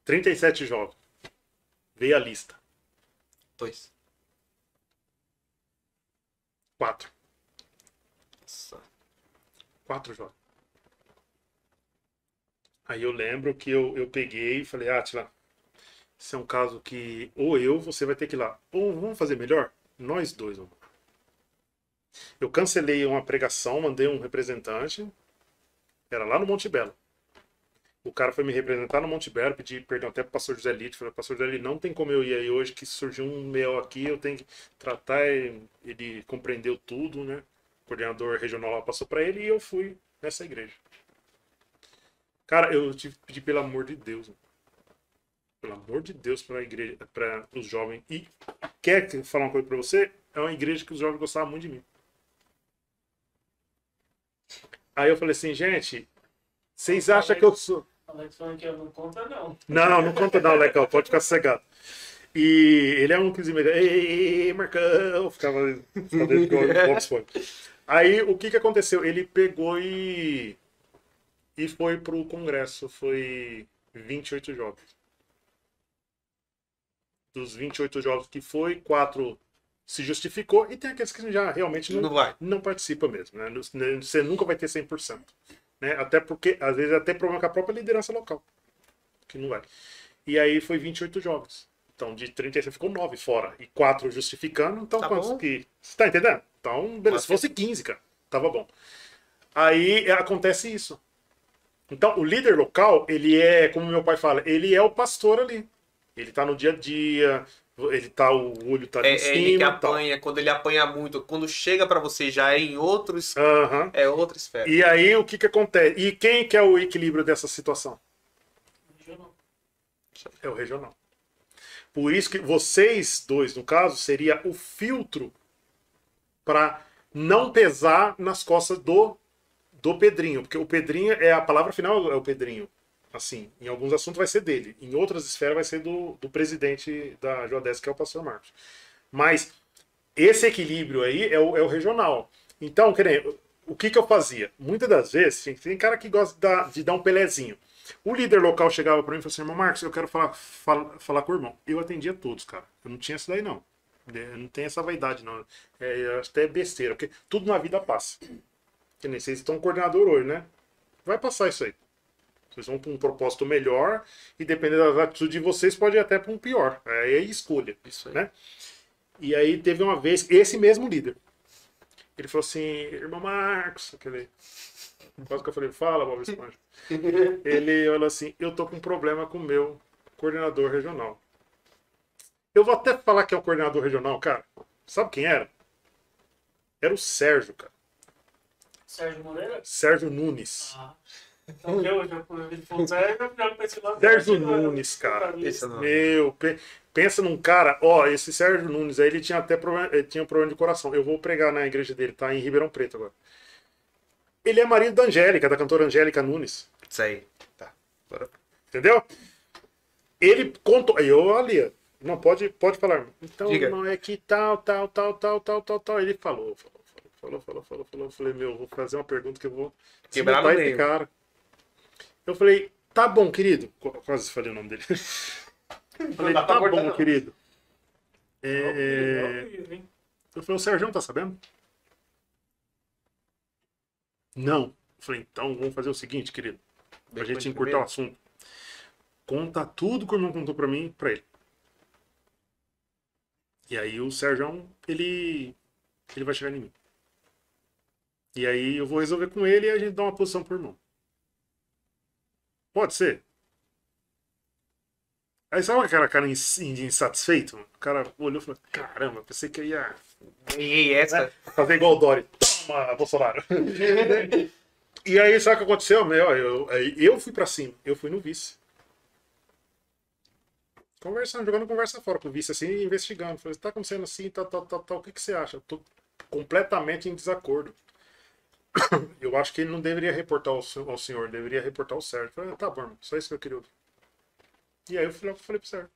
37 jovens. Veio a lista. Dois. Quatro. Nossa. Quatro jogos. Aí eu lembro que eu, eu peguei e falei, Atila, esse é um caso que ou eu, você vai ter que ir lá. Ou vamos fazer melhor? Nós dois vamos. lá." Eu cancelei uma pregação, mandei um representante. Era lá no Monte Belo. O cara foi me representar no Monte Belo, pedi perdão até pro pastor José Lito. Falei, pastor José Lito, não tem como eu ir aí hoje, que surgiu um mel aqui, eu tenho que tratar. Ele compreendeu tudo, né? O coordenador regional lá passou para ele e eu fui nessa igreja. Cara, eu tive que pedir pelo amor de Deus. mano. Pelo amor de Deus para igreja, para os jovens. E quer que eu falar uma coisa para você? É uma igreja que os jovens gostavam muito de mim. Aí eu falei assim, gente, vocês acham que eu sou Alex falando que eu não conta, não. não, não conta não, legal, pode ficar sossegado. E ele é um que. Ei, ei, Marcão! Ficava, dentro do Esponja. Aí o que que aconteceu? Ele pegou e. E foi pro congresso. Foi 28 jogos. Dos 28 jogos que foi, quatro se justificou. E tem aqueles que já realmente não, Não vai. não participa mesmo. Né? Você nunca vai ter 100%. Né? Até porque, às vezes, até problema com a própria liderança local. Que não vai. E aí foi 28 jogos. Então, de 36 ficou 9 fora. E 4 justificando. Então, Tá quantos bom. que. Você tá entendendo? Então, beleza. Se fosse 15, cara, tava bom. Aí é, acontece isso. Então, o líder local, ele é, como meu pai fala, ele é o pastor ali. Ele tá no dia a dia, ele tá, o olho tá ali É, em é cima. ele que apanha, quando ele apanha muito, quando chega pra você já é em outros. Aham. É outra esfera. E aí, o que que acontece? E quem que é o equilíbrio dessa situação? Regional. É o regional. Por isso que vocês dois, no caso, seria o filtro para não pesar nas costas do do Pedrinho, porque o Pedrinho é a palavra final é o Pedrinho. Assim, em alguns assuntos vai ser dele, em outras esferas vai ser do, do presidente da Jodes, que é o pastor Marcos. Mas esse equilíbrio aí é o, é o regional. Então, querendo, o que, que eu fazia? Muitas das vezes, tem, tem cara que gosta de dar, de dar um pelezinho. O líder local chegava para mim e falou assim: irmão Marcos, eu quero falar, falar, falar com o irmão. Eu atendia todos, cara. Eu não tinha isso daí, não. Eu não tenho essa vaidade, não. É, até besteira, porque tudo na vida passa. Que nem vocês estão coordenador hoje, né? Vai passar isso aí. Vocês vão para um propósito melhor e dependendo da atitude de vocês, pode ir até para um pior. Aí é escolha. Isso aí. Né? E aí teve uma vez, esse mesmo líder. Ele falou assim, irmão Marcos, aquele. Quase que eu falei, fala, Bob Esponja. Ele falou assim, eu tô com um problema com o meu coordenador regional. Eu vou até falar que é um coordenador regional, cara. Sabe quem era? Era o Sérgio, cara. Sérgio Moreira? Sérgio Nunes. Ah. Então eu falou Sérgio, eu Nunes, cara. Meu, pe- pensa num cara, ó, esse Sérgio Nunes aí, ele tinha até problema, ele tinha um problema de coração. Eu vou pregar na igreja dele, tá em Ribeirão Preto agora. Ele é marido da Angélica, da cantora Angélica Nunes, Isso aí. Tá. Agora. entendeu? Ele contou, aí eu ali, não pode, pode falar. Então, Diga. não é que tal, tal, tal, tal, tal, tal, tal. Ele falou, falou, falou, falou, falou, falou. Eu falei, meu, vou fazer uma pergunta que eu vou Quebrar no meio. cara. Eu falei, tá bom, querido. Qu- Quase falei o nome dele. Falei, dá pra tá cortar, bom, não. querido. É, É, Eu falei, o Sérgio tá sabendo? Não. Eu falei, então vamos fazer o seguinte, querido. Pra gente encurtar o assunto. Conta tudo que o irmão contou pra mim, pra ele. E aí o Sérgio, ele, ele vai chegar em mim. E aí eu vou resolver com ele e a gente dá uma posição pro irmão. Pode ser? Aí sabe aquela cara ins- insatisfeito? O cara olhou e falou, caramba, pensei que eu ia Ganhei essa. fazer igual o Dori. Toma, Bolsonaro. e aí, sabe o que aconteceu? Meu, eu, eu fui pra cima, eu fui no vice. Conversando, jogando conversa fora com o vice, assim, investigando. Falei, tá acontecendo assim, tal, tal, tal, tal, o que, que você acha? Eu tô completamente em desacordo. Eu acho que ele não deveria reportar ao, ao senhor, deveria reportar ao Sérgio. Falei, tá bom, só isso que eu queria ouvir. E aí eu fui lá, falei pro Sérgio.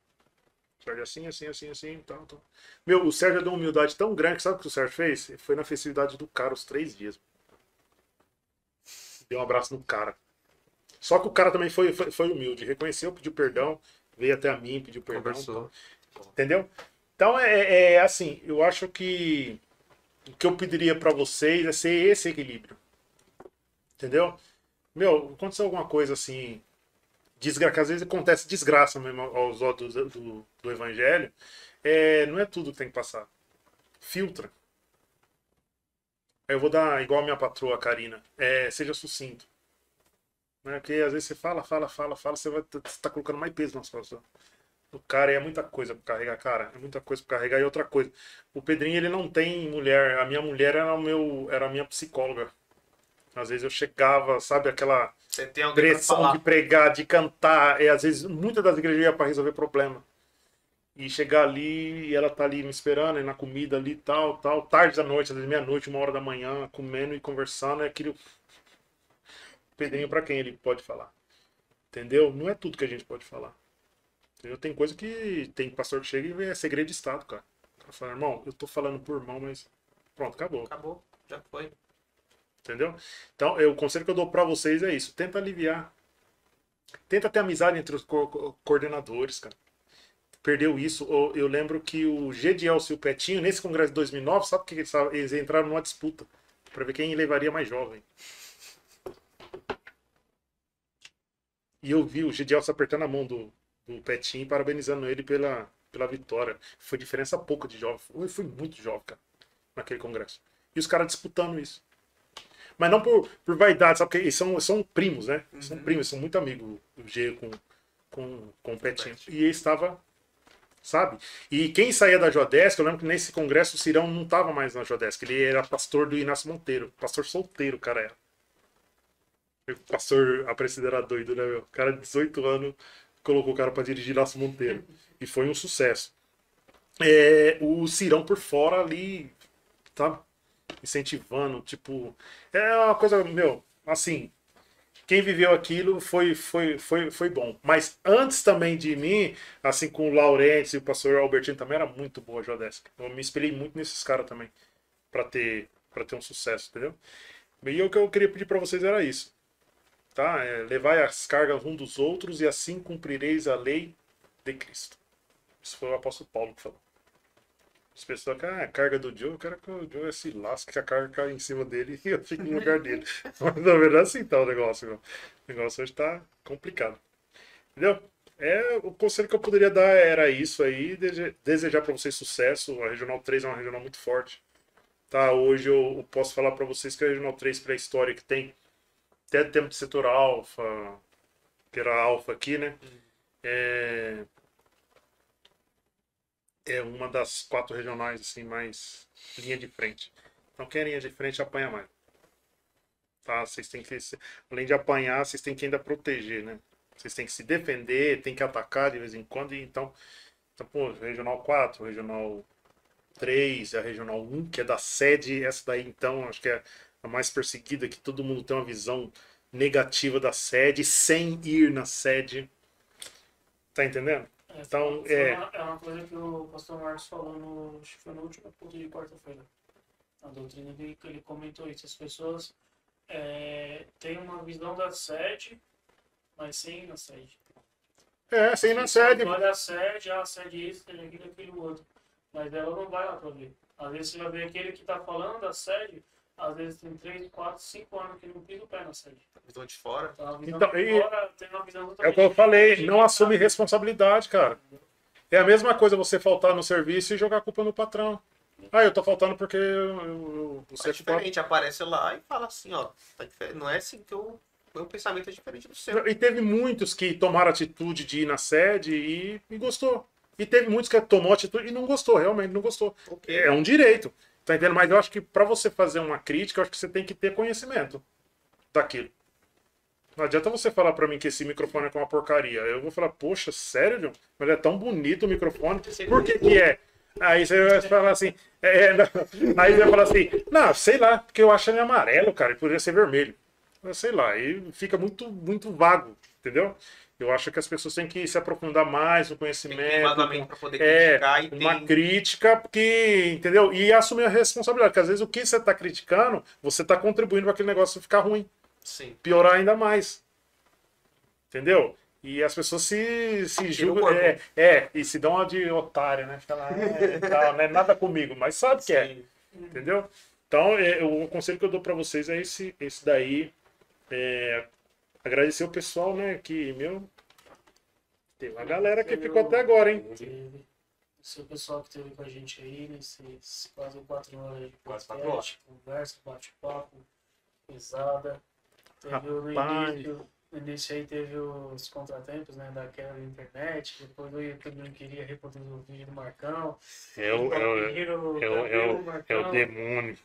Sérgio, assim, assim, assim, assim, tal, tal. Meu, o Sérgio deu uma humildade tão grande que sabe o que o Sérgio fez? Ele foi na festividade do cara os três dias. Deu um abraço no cara. Só que o cara também foi, foi, foi humilde, reconheceu, pediu perdão, veio até a mim, pediu perdão. Entendeu? Então é, é assim, eu acho que o que eu pediria pra vocês é ser esse equilíbrio. Entendeu? Meu, aconteceu alguma coisa assim, desgraça, às vezes acontece desgraça mesmo aos olhos do, do, do evangelho, é, não é tudo que tem que passar. Filtra. Eu vou dar igual a minha patroa, Karina. É, seja sucinto. Né? Porque às vezes você fala, fala, fala, fala, você vai você tá colocando mais peso nas costas do cara. É muita coisa pra carregar, cara. É muita coisa pra carregar. E outra coisa, o Pedrinho ele não tem mulher. A minha mulher era, meu, era a minha psicóloga. Às vezes eu chegava, sabe, aquela pra pressão de pregar, de cantar. E às vezes, muitas das igrejas ia para resolver problema. E chegar ali, e ela tá ali me esperando, e na comida ali, tal, tal, tarde da noite, às vezes meia-noite, uma hora da manhã, comendo e conversando, é aquele Pedrinho para quem ele pode falar. Entendeu? Não é tudo que a gente pode falar. Entendeu? Tem coisa que tem pastor que chega e é segredo de Estado, cara. O cara fala, irmão, eu tô falando por irmão, mas pronto, acabou. Acabou. Já foi. Entendeu? Então, eu, o conselho que eu dou pra vocês é isso. Tenta aliviar. Tenta ter amizade entre os co- co- coordenadores, cara. Perdeu isso. Eu, eu lembro que o Gedielso e o Petinho, nesse congresso de 2009, sabe o que eles, eles entraram numa disputa pra ver quem levaria mais jovem. E eu vi o Gedielso apertando a mão do, do Petinho, parabenizando ele pela, pela vitória. Foi diferença pouca de jovem. Foi, foi muito jovem, cara, naquele congresso. E os caras disputando isso. Mas não por, por vaidade, sabe? Porque eles são, são primos, né? Eles São primos, são muito amigos, o G com, com, com o Petinho. Pet. E ele estava, sabe? E quem saía da Jodesc, eu lembro que nesse congresso o Cirão não estava mais na Jodesc, ele era pastor do Inácio Monteiro. Pastor solteiro, o cara era. O pastor Aparecido era doido, né, meu? O cara de 18 anos colocou o cara para dirigir Inácio Monteiro. E foi um sucesso. É, o Cirão por fora ali, sabe? Incentivando, tipo. É uma coisa, meu, assim. quem viveu aquilo foi, foi, foi, foi bom. Mas antes também de mim, assim com o Laurentes e o pastor Albertino também era muito boa a Jodesk. Eu me espelhei muito nesses caras também para ter para ter um sucesso, entendeu? E o que eu queria pedir para vocês era isso. Tá? É, levai as cargas um dos outros e assim cumprireis a lei de Cristo. Isso foi o apóstolo Paulo que falou. As pessoas que ah, a carga do Joe, eu quero que o Joe se lasque, que a carga cai em cima dele e eu fique no lugar dele. Mas na verdade, assim tá o negócio. Meu. O negócio hoje tá complicado. Entendeu? É, o conselho que eu poderia dar era isso aí, desejar para vocês sucesso. A Regional 3 é uma regional muito forte. Tá, hoje eu posso falar para vocês que a Regional 3 pré-história que tem até tempo de setor alfa, que era alfa aqui, né? É, é uma das quatro regionais assim mais linha de frente. Então quem é linha de frente apanha mais. Tá? Vocês têm que além de apanhar, vocês têm que ainda proteger, né? Vocês têm que se defender, tem que atacar de vez em quando, e então, então pô, regional 4, regional 3, a regional 1, que é da sede, essa daí então, acho que é a mais perseguida, que todo mundo tem uma visão negativa da sede sem ir na sede. Tá entendendo? Então, é, é... Uma, é uma coisa que o pastor Marcos falou no, acho que foi no último culto de quarta-feira. Na doutrina que ele comentou isso. As pessoas é, têm uma visão da sede, mas sem ir na sede. É, sem ir na sede. Olha a sede, a sede isso, tem aquilo, aquilo outro. Mas ela não vai lá para ver. Às vezes você vai ver aquele que está falando da sede, às vezes tem 3, 4, 5 anos que não pisa o pé na sede. Visão de fora. Então, visão então, de fora tem uma visão é o que eu falei, não assume responsabilidade, cara. É a mesma coisa você faltar no serviço e jogar a culpa no patrão. Ah, eu tô faltando porque eu, eu, você é diferente, aparece lá e fala assim, ó, tá não é assim que eu meu pensamento é diferente do seu. E teve muitos que tomaram atitude de ir na sede e, e gostou. E teve muitos que tomou atitude e não gostou, realmente não gostou. Okay. É um direito. Tá entendendo? Mas eu acho que para você fazer uma crítica, eu acho que você tem que ter conhecimento daquilo. Não adianta você falar para mim que esse microfone é uma porcaria. Eu vou falar, poxa, sério, John? Mas é tão bonito o microfone. Por que que é? Aí você vai falar assim, é, é aí você vai falar assim, não, sei lá, porque eu acho ele amarelo, cara, e poderia ser vermelho. Sei lá, aí fica muito, muito vago, entendeu? Eu acho que as pessoas têm que se aprofundar mais no conhecimento. Tem que poder é, criticar e uma tem... crítica, porque, entendeu? E assumir a responsabilidade, porque às vezes o que você está criticando, você está contribuindo para aquele negócio ficar ruim. Sim. Piorar ainda mais. Entendeu? E as pessoas se, se julgam. É, é, e se dão uma de otário, né? Fica lá, é, tal, não é nada comigo, mas sabe Sim. que é. Entendeu? Então, é, o conselho que eu dou para vocês é esse, esse daí. É, agradecer o pessoal, né? Que, meu. Tem uma galera que ficou até agora, hein? o pessoal que esteve com a gente aí nesses quase quatro horas de podcast, conversa, bate-papo, pesada. Teve Rapaz. no início no início aí teve os contratempos, né, daquela internet, depois o YouTube não queria reproduzir o vídeo do Marcão. É o, é o, é o, é o, é o demônio.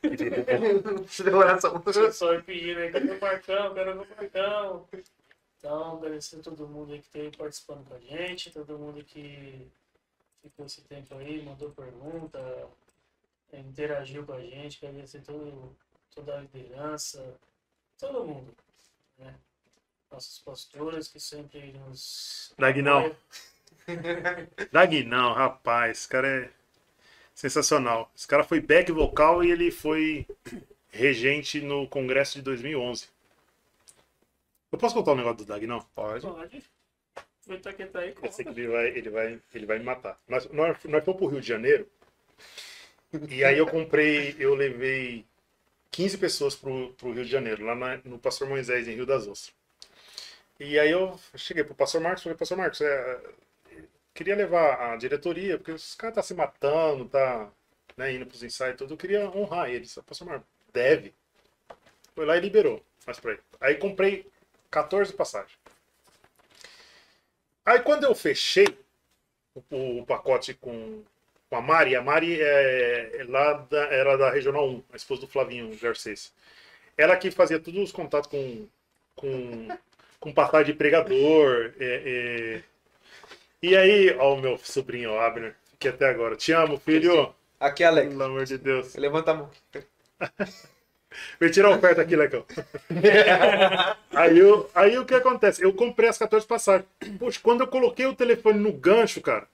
Só pedindo aí, cadê o Marcão, cadê o Marcão? Então, agradecer a todo mundo aí que esteve participando com a gente, todo mundo que ficou esse tempo aí, mandou pergunta, interagiu com a gente, agradecer todo, toda a liderança, todo mundo, né? Nossos pastores que sempre nos. Dagnão. Dagnão, rapaz, esse cara é sensacional. Esse cara foi back vocal e ele foi regente no congresso de 2011. Eu posso contar um negócio do Dagnão? Pode. Pode. Aproveitar que tá aí, Eu sei que ele vai, ele vai, ele vai me matar. Nós, nós, nós fomos pro Rio de Janeiro e aí eu comprei, eu levei 15 pessoas pro, pro Rio de Janeiro, lá na, no Pastor Moisés, em Rio das Ostras. E aí eu cheguei pro pastor Marcos e falei, pastor Marcos, é, queria levar a diretoria, porque os caras tá se matando, tá né, indo pros ensaios e tudo, eu queria honrar eles. Pastor Marcos, deve. Foi lá e liberou. Mas pra ele. Aí comprei 14 passagens. Aí quando eu fechei o, o pacote com, com a Mari, a Mari é, é lá da, era da Regional 1, a esposa do Flavinho Garcês. Ela que fazia todos os contatos com, com com passagem de pregador. É, é... E aí, ó, o meu sobrinho Abner, que até agora. Te amo, filho. Aqui, Alex. Pelo amor de Deus. Levanta a mão. Vem tirar a oferta aqui, Lecão. aí, eu, aí o que acontece? Eu comprei as 14 passagens. Poxa, quando eu coloquei o telefone no gancho, cara,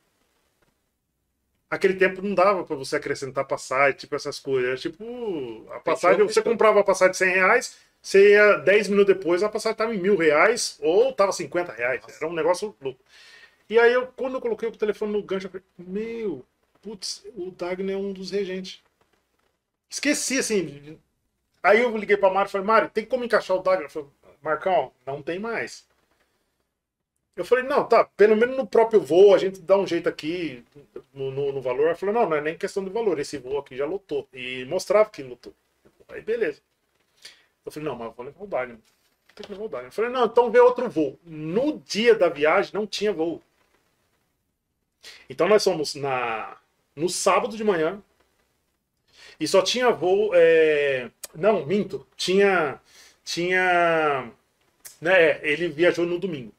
aquele tempo não dava pra você acrescentar passagem, tipo essas coisas. Era tipo, a passagem, você comprava a passagem de 100 reais, você ia 10 minutos depois, a passagem tava em mil reais ou tava 50 reais. Era um negócio louco. E aí, eu, quando eu coloquei o telefone no gancho, eu falei, meu, putz, o Dagner é um dos regentes. Esqueci, assim. Aí eu liguei pra Mário e falei, Mário, tem como encaixar o Dagner? Ele falou, Marcão, não tem mais. Eu falei, não, tá, pelo menos no próprio voo a gente dá um jeito aqui no, no, no valor. Ela falou, não, não é nem questão de valor, esse voo aqui já lotou. E mostrava que lotou. Aí beleza. Eu falei, não, mas eu vou levar o Dagner. Tem que levar o Dagner. Eu falei, não, então vê outro voo. No dia da viagem não tinha voo. Então nós fomos na, no sábado de manhã e só tinha voo. é, Não, minto. Tinha. Tinha. Né, ele viajou no domingo.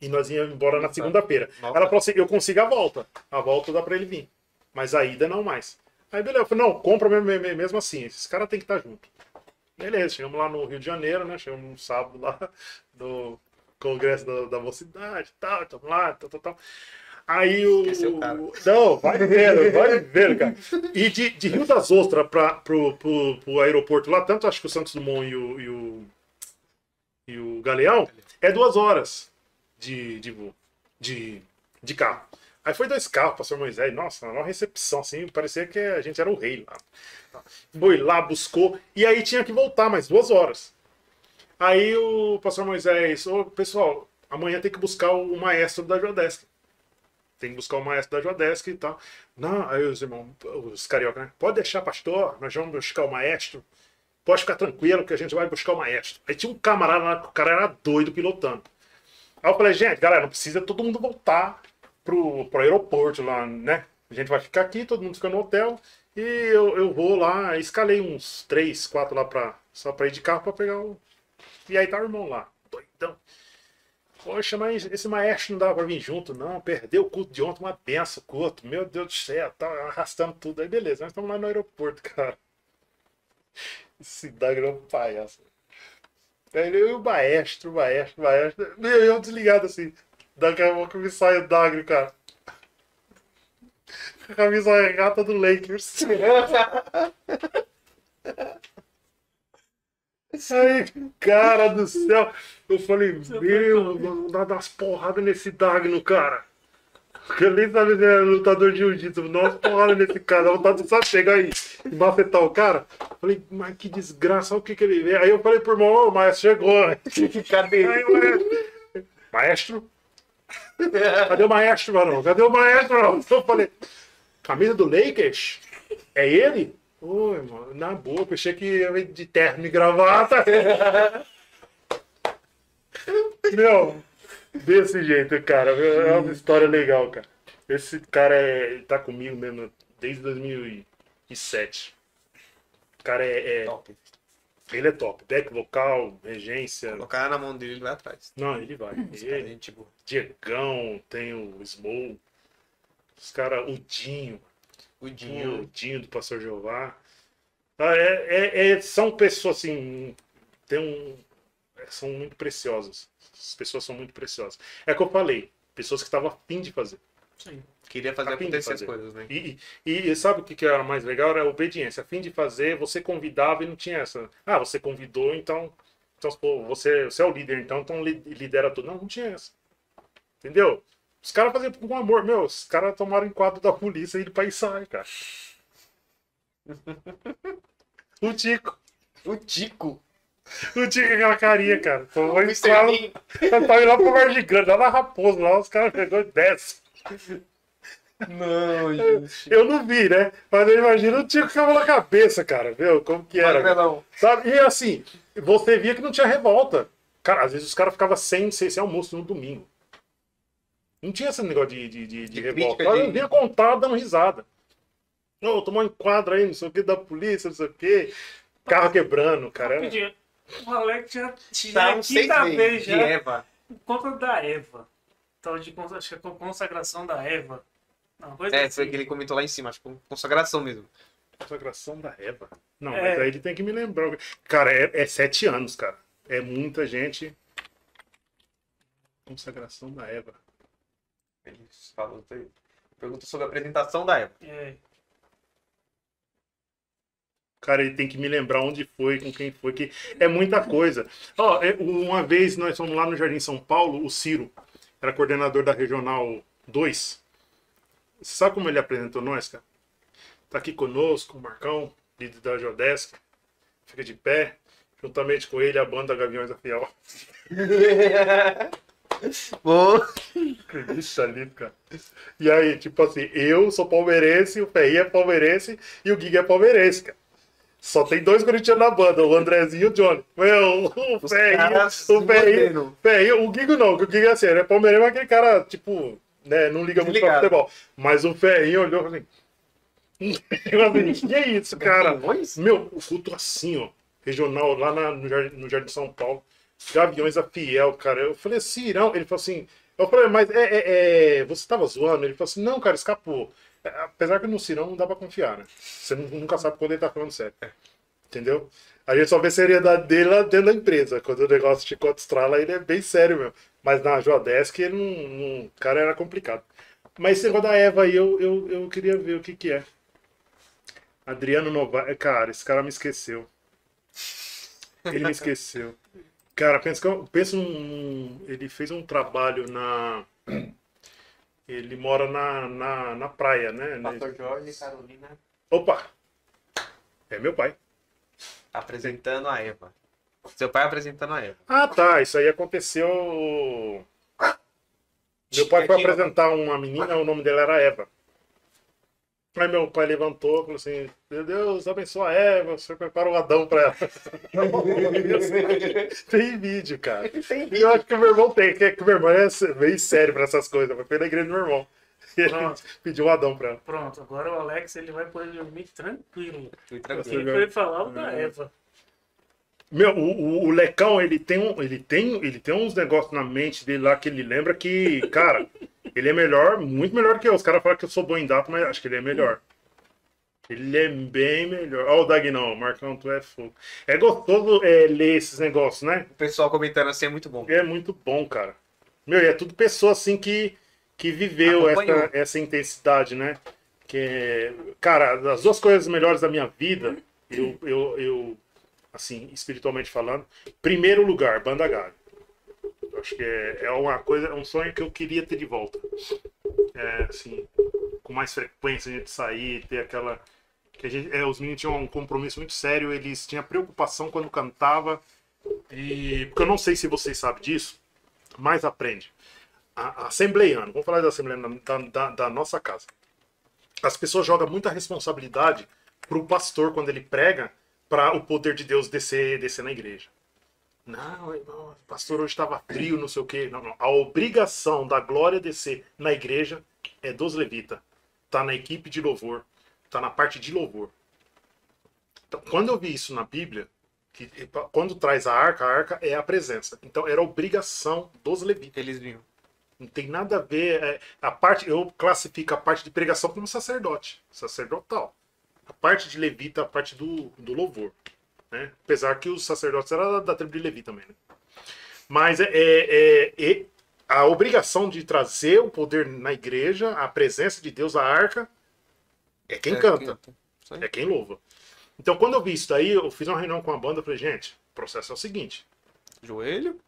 E nós íamos embora na Nossa. segunda-feira. Nossa. Ela falou assim: eu consigo a volta. A volta dá pra ele vir. Mas a ida não mais. Aí beleza, eu falei, não, compra mesmo, mesmo- mesmo assim. Esses caras têm que estar junto. Beleza, chegamos lá no Rio de Janeiro, né? Chegamos no sábado lá no Congresso da, da Mocidade e tal, estamos lá, tal, tal, tal. Aí o. Esqueceu. Não, vai vendo, vai vendo, cara. E de, de Rio das Ostras para pro, pro, pro aeroporto lá, tanto acho que o Santos Dumont e o, e o, e o Galeão, é duas horas de, de de, de carro. Aí foi dois carros, pastor Moisés, nossa, uma recepção, assim, parecia que a gente era o rei lá. Foi lá, buscou, e aí tinha que voltar mais duas horas. Aí o pastor Moisés, ô pessoal, amanhã tem que buscar o maestro da Jodesc. Tem que buscar o maestro da Jodesc e tal. Não, aí os irmãos, os carioca, né? Pode deixar, pastor, nós vamos buscar o maestro. Pode ficar tranquilo que a gente vai buscar o maestro. Aí tinha um camarada lá, o cara era doido pilotando. Aí eu falei, gente, galera, não precisa todo mundo voltar pro, pro aeroporto lá, né? A gente vai ficar aqui, todo mundo fica no hotel. E eu, eu vou lá, escalei uns três, quatro lá pra, só pra ir de carro pra pegar o. E aí tá o irmão lá, doidão. Poxa, mas esse maestro não dava pra vir junto, não. Perdeu o culto de ontem, uma benção o culto. Meu Deus do céu, tá arrastando tudo. Aí beleza, nós estamos lá no aeroporto, cara. Esse é um palhaço. Aí eu e o maestro, o maestro, o maestro. Eu desligado assim. Daqui a pouco me sai o Dagner, cara. A camisa regata do Lakers. Aí, cara do céu. Eu falei, meu, não dá das porradas nesse Dagno, cara. Porque eu nem sabia se era lutador de jiu-jitsu. Dá umas porradas nesse cara. Dá vontade de só chegar aí e macetar o cara. Falei, mas que desgraça, olha o que que ele vê. Aí eu falei pro irmão, ô, o maestro chegou. Cadê? Aí maestro, maestro? Cadê o maestro, mano? Cadê o maestro? Eu falei, camisa do Lakers? É ele? Oi, mano, na boa, achei que ia de terno e gravata. Meu, desse jeito, cara. É uma história legal, cara. Esse cara é, tá comigo mesmo desde 2007. O cara é, é-. Ele é top. Back vocal, regência. Colocar na mão dele, ele vai atrás. Não, ele vai. Cara, Ele, tipo, Diegão, tem o Smol. Os caras, o Dinho. o O Dinho. Dinho do Pastor Jeová. Ah, é- é- é- são pessoas assim. Tem um, é, são muito preciosas. As pessoas são muito preciosas. É o que eu falei. Pessoas que estavam afim de fazer. Sim. Queria fazer de acontecer fazer. as coisas, né? E, e, sabe o que, que era mais legal? Era a obediência. A fim de fazer, você convidava e não tinha essa. Ah, você convidou, então. Então, pô, você, você é o líder, então, então li- lidera tudo. Não, não tinha essa. Entendeu? Os caras faziam com amor. Meu, os caras tomaram enquadro da polícia e indo pra ensaio, cara. O Tico. O Tico. O Tico com aquela carinha, cara. Eu tava indo lá pro Vargem Grande, lá na Raposo, lá os caras pegou e desce. Não, gente. Eu não vi, né? Mas eu imagino o Tico com a mão na cabeça, cara. Viu? Como que era? Magrelão. Sabe? E assim, você via que não tinha revolta. Cara, às vezes os caras ficavam sem, sem, sem almoço no domingo. Não tinha esse negócio de, de, de, de De revolta. Eu de- vinha contar dando risada. Ô, tomou um enquadro aí, não sei o que, da polícia, não sei o que. Carro quebrando, cara. O Alex já tinha Tá a quinta vez de já Eva. por conta da Eva. Então, de, acho que é com consagração da Eva. Não, coisa É, assim. foi o que ele comentou lá em cima, acho que com consagração mesmo. Consagração da Eva. Não, É. mas aí ele tem que me lembrar. Cara, é, é sete anos, cara. É muita gente. Consagração da Eva. Ele falou, pergunta sobre a apresentação da Eva. É, Cara, ele tem que me lembrar onde foi, com quem foi, que é muita coisa. Ó, é, uma vez nós fomos lá no Jardim São Paulo, o Ciro era coordenador da Regional 2. Você sabe como ele apresentou nós, cara? Tá aqui conosco, o Marcão, líder da Geodesc. Fica de pé, juntamente com ele a banda Gaviões da Fiel. Bom. Isso ali, cara. E aí, tipo assim, eu sou palmeirense, o Ferri é palmeirense e o Giga é palmeirense, cara. Só tem dois corintianos na banda, o Andrezinho e o Johnny. Meu, o Ferri, o Ferri, mordendo. Ferri, o Gigo não, o Gigo é assim, ele é palmeirense, mas aquele cara, tipo, né, não liga muito pra futebol. Mas o Ferrinho olhou assim. Falei, que é isso, cara? Meu, o culto assim, ó, regional, lá na- no, Jardim, no Jardim São Paulo, Gaviões da Fiel, cara. Eu falei assim, não, ele falou assim, eu falei, mas é, é, é, você tava zoando? Ele falou assim, não, cara, escapou. É, Apesar que no Cirão não dá pra confiar, né? Você nu- nunca sabe quando ele tá falando sério. Entendeu? A gente só vê seriedade dele lá dentro da empresa. Quando o negócio te estrala, ele é bem sério mesmo. Mas na Jodesk, ele não, não- O cara era complicado. Mas esse negócio da Eva aí, eu, eu, eu queria ver o que que é. Adriano Novaes. Cara, esse cara me esqueceu. Ele me esqueceu. Cara, pensa, que pensa num- Ele fez um trabalho na. Ele mora na, na, na praia, né? Pastor Jorge Carolina Opa! É meu pai. Apresentando a Eva. Seu pai apresentando a Eva. Ah, tá. Isso aí aconteceu. Meu pai foi apresentar uma menina, o nome dela era Eva. Aí meu pai levantou e falou assim: Meu Deus, abençoa a Eva, o senhor prepara o Adão pra ela. tem vídeo, cara. E eu acho que o meu irmão tem, que, que o meu irmão é meio sério pra essas coisas. Foi na igreja do meu irmão. Ele Pronto. pediu um Adão pra ela. pronto, agora o Alex ele vai poder dormir tranquilo. Ele tranquilo. Você foi falar o da. Eva. Meu, o, o, o Lecão, ele tem, um, ele, tem, ele tem uns negócios na mente dele lá que ele lembra que, cara, ele é melhor, muito melhor que eu. Os caras falam que eu sou bom em data, mas acho que ele é melhor. Ele é bem melhor. Ó, o Dagnão, Marcão, tu é fogo. É gostoso é, ler esses negócios, né? O pessoal comentando assim é muito bom. É muito bom, cara. Meu, e é tudo pessoa assim que, que viveu essa, essa intensidade, né? Que, cara, as duas coisas melhores da minha vida, eu, eu, eu assim, espiritualmente falando, primeiro lugar, Banda. Eu Acho que é, é uma coisa, é um sonho que eu queria ter de volta. É, assim, com mais frequência a gente sair, ter aquela. Que a gente, é, os meninos tinham um compromisso muito sério, eles tinham preocupação quando cantava. E. Porque eu não sei se vocês sabem disso, mas aprende. A, a assembleiano, vamos falar da assembleiana da, da, da nossa casa. As pessoas jogam muita responsabilidade pro pastor quando ele prega para o poder de Deus descer, descer na igreja. Não, o pastor hoje estava frio, não sei o quê. Não, não. A obrigação da glória descer na igreja é dos levitas. Tá na equipe de louvor, tá na parte de louvor. Então, quando eu vi isso na Bíblia, que quando traz a arca, a arca é a presença. Então era obrigação dos levitas. Eles vinham. Não tem nada a ver. é, a parte, eu classifico a parte de pregação como sacerdote, sacerdotal. A parte de levita, a parte do, do louvor. Né? Apesar que os sacerdotes eram da, da tribo de Levi também. Né? Mas é, é- é- a obrigação de trazer o poder na igreja, a presença de Deus, a arca, é quem É, canta. É quem louva. Então, quando eu vi isso daí, eu fiz uma reunião com a banda e falei, gente, o processo é o seguinte: Joelho.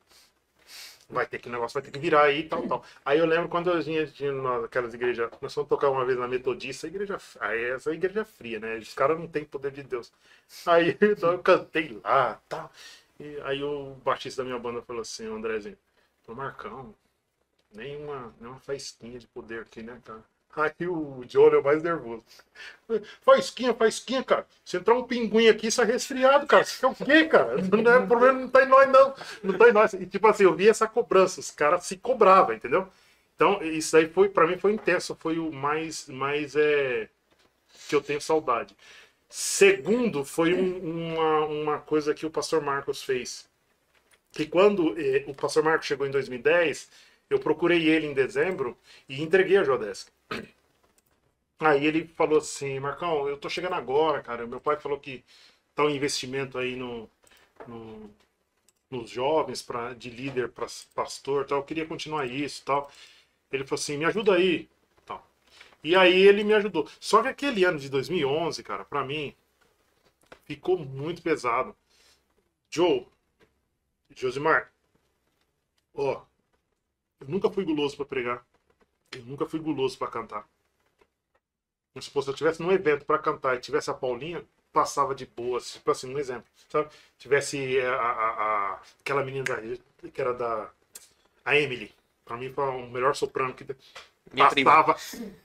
Vai ter que o negócio vai ter que virar aí e tal, tal. Aí eu lembro quando a gente tinha naquelas igrejas, nós fomos tocar uma vez na Metodista, igreja, aí essa igreja é fria, né? Os caras não têm poder de Deus. Aí então, eu cantei lá, tal. E aí o baixista da minha banda falou assim, Andrezinho, ô Marcão, nenhuma, nenhuma faísquinha de poder aqui, né, cara? Aí o Johnny é o mais nervoso. Faísquinha, faísquinha, cara. Se entrar um pinguim aqui, sai resfriado, cara. Você quer o quê, cara? Não é, o problema não tá em nós, não. Não tá em nós. E tipo assim, eu vi essa cobrança. Os caras se cobravam, entendeu? Então, isso aí foi, pra mim, foi intenso. Foi o mais, mais é, que eu tenho saudade. Segundo, foi um- uma, uma coisa que o pastor Marcos fez. Que quando eh, o pastor Marcos chegou em 2010, eu procurei ele em dezembro e entreguei a Jodesk. Aí ele falou assim, Marcão, eu tô chegando agora, cara. Meu pai falou que tá um investimento aí no, no nos jovens pra, de líder para pastor, tal. Eu queria continuar isso, tal. Ele falou assim, me ajuda aí, tal. E aí ele me ajudou. Só que aquele ano de 2011, cara, para mim ficou muito pesado. Joe, Josimar, ó, eu nunca fui guloso para pregar. Eu nunca fui guloso para cantar. Se eu estivesse num evento para cantar e tivesse a Paulinha, passava de boa, tipo assim, um exemplo, sabe? Tivesse a, a, a, aquela menina da, que era da a Emily, para mim foi o melhor soprano que Minha passava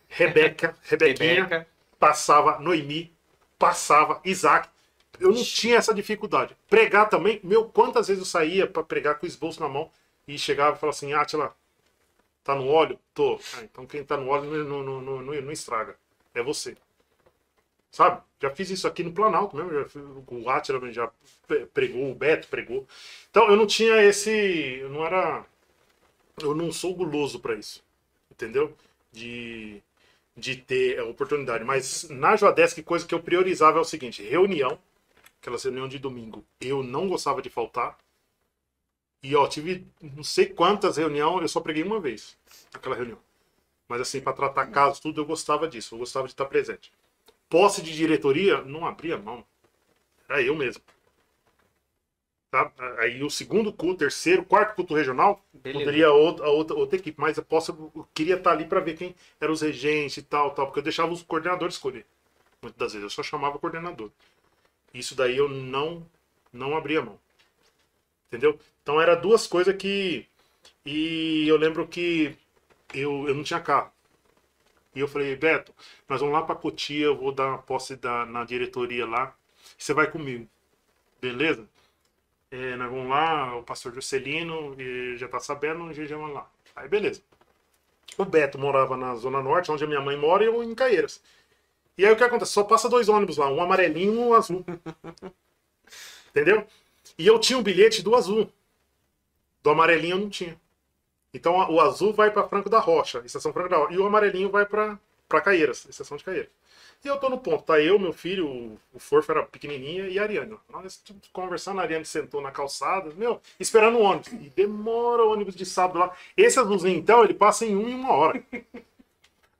Rebeca, Rebequinha, Rebeca. passava Noemi, passava Isaac. Eu não tinha essa dificuldade. Pregar também, meu, quantas vezes eu saía para pregar com o esboço na mão e chegava e falava assim: Átila, tá no óleo? Tô. Ah, então quem tá no óleo não, não, não, não, estraga. É você. Sabe? Já fiz isso aqui no Planalto mesmo. Já, o Átila já pre- pregou, o Beto pregou. Então eu não tinha esse. Eu não era. Eu não sou guloso para isso. Entendeu? De, de ter a oportunidade. Mas na Joadesc, coisa que eu priorizava é o seguinte: reunião, aquelas reunião de domingo, eu não gostava de faltar. E ó, tive não sei quantas reuniões, eu só preguei uma vez aquela reunião. Mas assim, para tratar casos, tudo, eu gostava disso, eu gostava de estar presente. Posse de diretoria, não abria mão. Era eu mesmo. Tá? Aí o segundo culto, terceiro, quarto culto regional, Beleza. poderia outra, outra, outra equipe, mas eu, posso, eu queria estar ali para ver quem eram os regentes e tal, tal, porque eu deixava os coordenadores escolher. Muitas das vezes eu só chamava o coordenador. Isso daí eu não não abria mão. Entendeu? Então era duas coisas que e eu lembro que eu, eu não tinha carro. E eu falei, Beto, nós vamos lá para Cotia, eu vou dar uma posse da, na diretoria lá. Você vai comigo. Beleza? É, nós vamos lá, o pastor Juscelino já tá sabendo, a gente já vai lá. Aí beleza. O Beto morava na Zona Norte, onde a minha mãe mora, e eu em Caieiras. E aí o que acontece? Só passa dois ônibus lá, um amarelinho e um azul. Entendeu? E eu tinha um bilhete do azul. Do amarelinho eu não tinha. Então o azul vai para Franco da Rocha, estação Franco da Rocha, e o amarelinho vai para Caieiras, estação de Caieiras. E eu tô no ponto, tá eu, meu filho, o, o era pequenininha e a Ariane. Nós conversando, a Ariane sentou na calçada, meu, esperando o ônibus. E demora o ônibus de sábado lá. Esse azulzinho, então, ele passa em um em uma hora.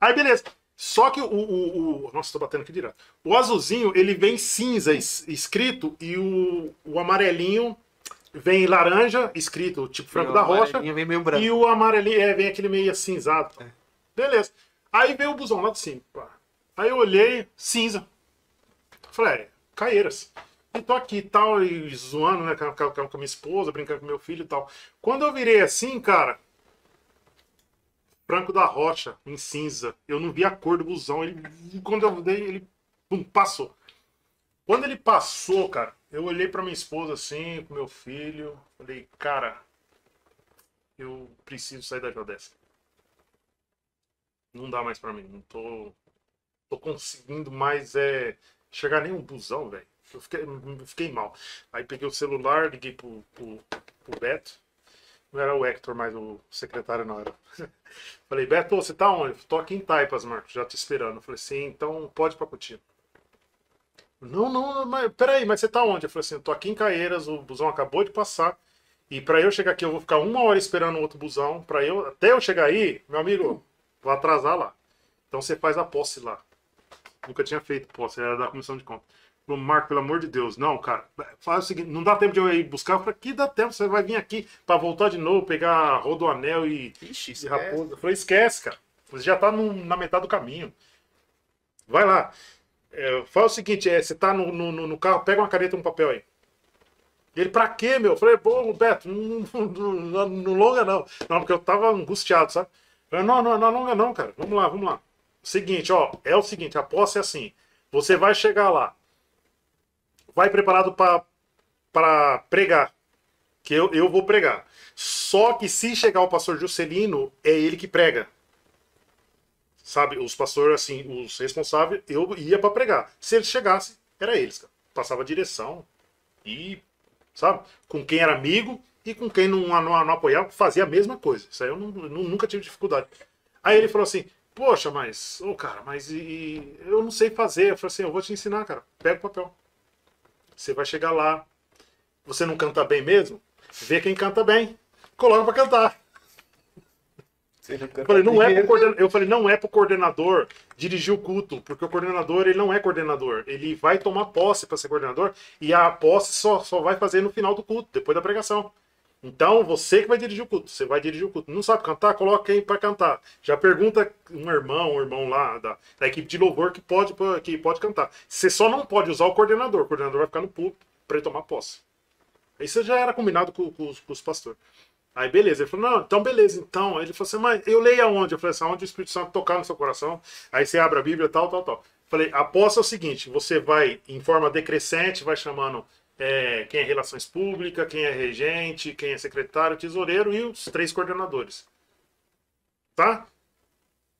Aí, beleza. Só que o, o, o- Nossa, tô batendo aqui direto. O azulzinho, ele vem cinza es- escrito e o, o amarelinho vem laranja escrito, tipo Franco O da Rocha. vem meio branco. E o amarelinho, é, vem aquele meio cinzado. É. Beleza. Aí veio o busão lá de cima. pá. Aí eu olhei, cinza. Falei, é, Caieiras. E tô aqui e tal, e zoando, né, com, com- com a minha esposa, brincando com meu filho e tal. Quando eu virei assim, cara, Franco da Rocha, em cinza. Eu não vi a cor do busão. Ele, quando eu dei, ele pum, passou. Quando ele passou, cara, eu olhei pra minha esposa assim, com meu filho. Falei, cara, eu preciso sair da Geodésia. Não dá mais pra mim. Não tô, tô conseguindo mais é, chegar nem um busão, velho. Eu fiquei, fiquei mal. Aí peguei o celular, liguei pro, pro, pro Beto. Não era o Hector, mas o secretário não era. Falei, Beto, você tá onde? Tô aqui em Taipas, Marcos, já te esperando. Falei, sim, então pode pra Cotia. Não, não, mas peraí, mas você tá onde? Eu falei assim, eu tô aqui em Caieiras, o busão acabou de passar. E pra eu chegar aqui, eu vou ficar uma hora esperando outro busão. Pra eu, até eu chegar aí, meu amigo, vou atrasar lá. Então você faz a posse lá. Nunca tinha feito posse, era da comissão de contas. Marco, pelo amor de Deus, não, cara, faz o seguinte, não dá tempo de eu ir buscar. Eu falei, que dá tempo, você vai vir aqui pra voltar de novo, pegar Rodoanel e, Ixi, e. Raposa. Eu falei, esquece, cara. Você já tá no- na metade do caminho. Vai lá. É, faz o seguinte, é, você tá no, no, no- carro, pega uma caneta e um papel aí. Ele, pra quê, meu? Eu falei, pô, Beto, não, não, não, não longa não. Não, porque eu tava angustiado, sabe? Falei, não, não, não longa não, cara. Vamos lá, vamos lá. Seguinte, ó, é o seguinte, a posse é assim. Você vai chegar lá, vai preparado para pregar, que eu, eu vou pregar. Só que se chegar o pastor Juscelino, é ele que prega. Sabe, os pastores, assim, os responsáveis, eu ia para pregar. Se ele chegasse, era eles, cara. Passava direção e, sabe, com quem era amigo e com quem não, não, não apoiava, fazia a mesma coisa. Isso aí eu, não- nu- nunca tive dificuldade. Aí ele falou assim, poxa, mas, ô cara, mas e eu não sei fazer. Eu falei assim, eu vou te ensinar, cara. Pega o papel. Você vai chegar lá. Você não canta bem mesmo? Vê quem canta bem. Coloca pra cantar. Eu falei, não é pro coorden... eu falei, não é pro coordenador dirigir o culto, porque o coordenador ele não é coordenador. Ele vai tomar posse para ser coordenador e a posse só, só vai fazer no final do culto, depois da pregação. Então, você que vai dirigir o culto, você vai dirigir o culto. Não sabe cantar? Coloca quem para cantar. Já pergunta um irmão, um irmão lá da, da, equipe de louvor que pode, que pode cantar. Você só não pode usar o coordenador. O coordenador vai ficar no púlpito para ele tomar posse. Isso já era combinado com, com, com os pastores. Aí beleza, ele falou, não, então beleza, então. Ele falou assim, mas eu leio aonde? Eu falei assim, aonde o Espírito Santo tocar no seu coração. Aí você abre a Bíblia, tal, tal, tal. Falei, aposta é o seguinte, você vai em forma decrescente, vai chamando é, quem é relações públicas, quem é regente, quem é secretário, tesoureiro e os três coordenadores. Tá?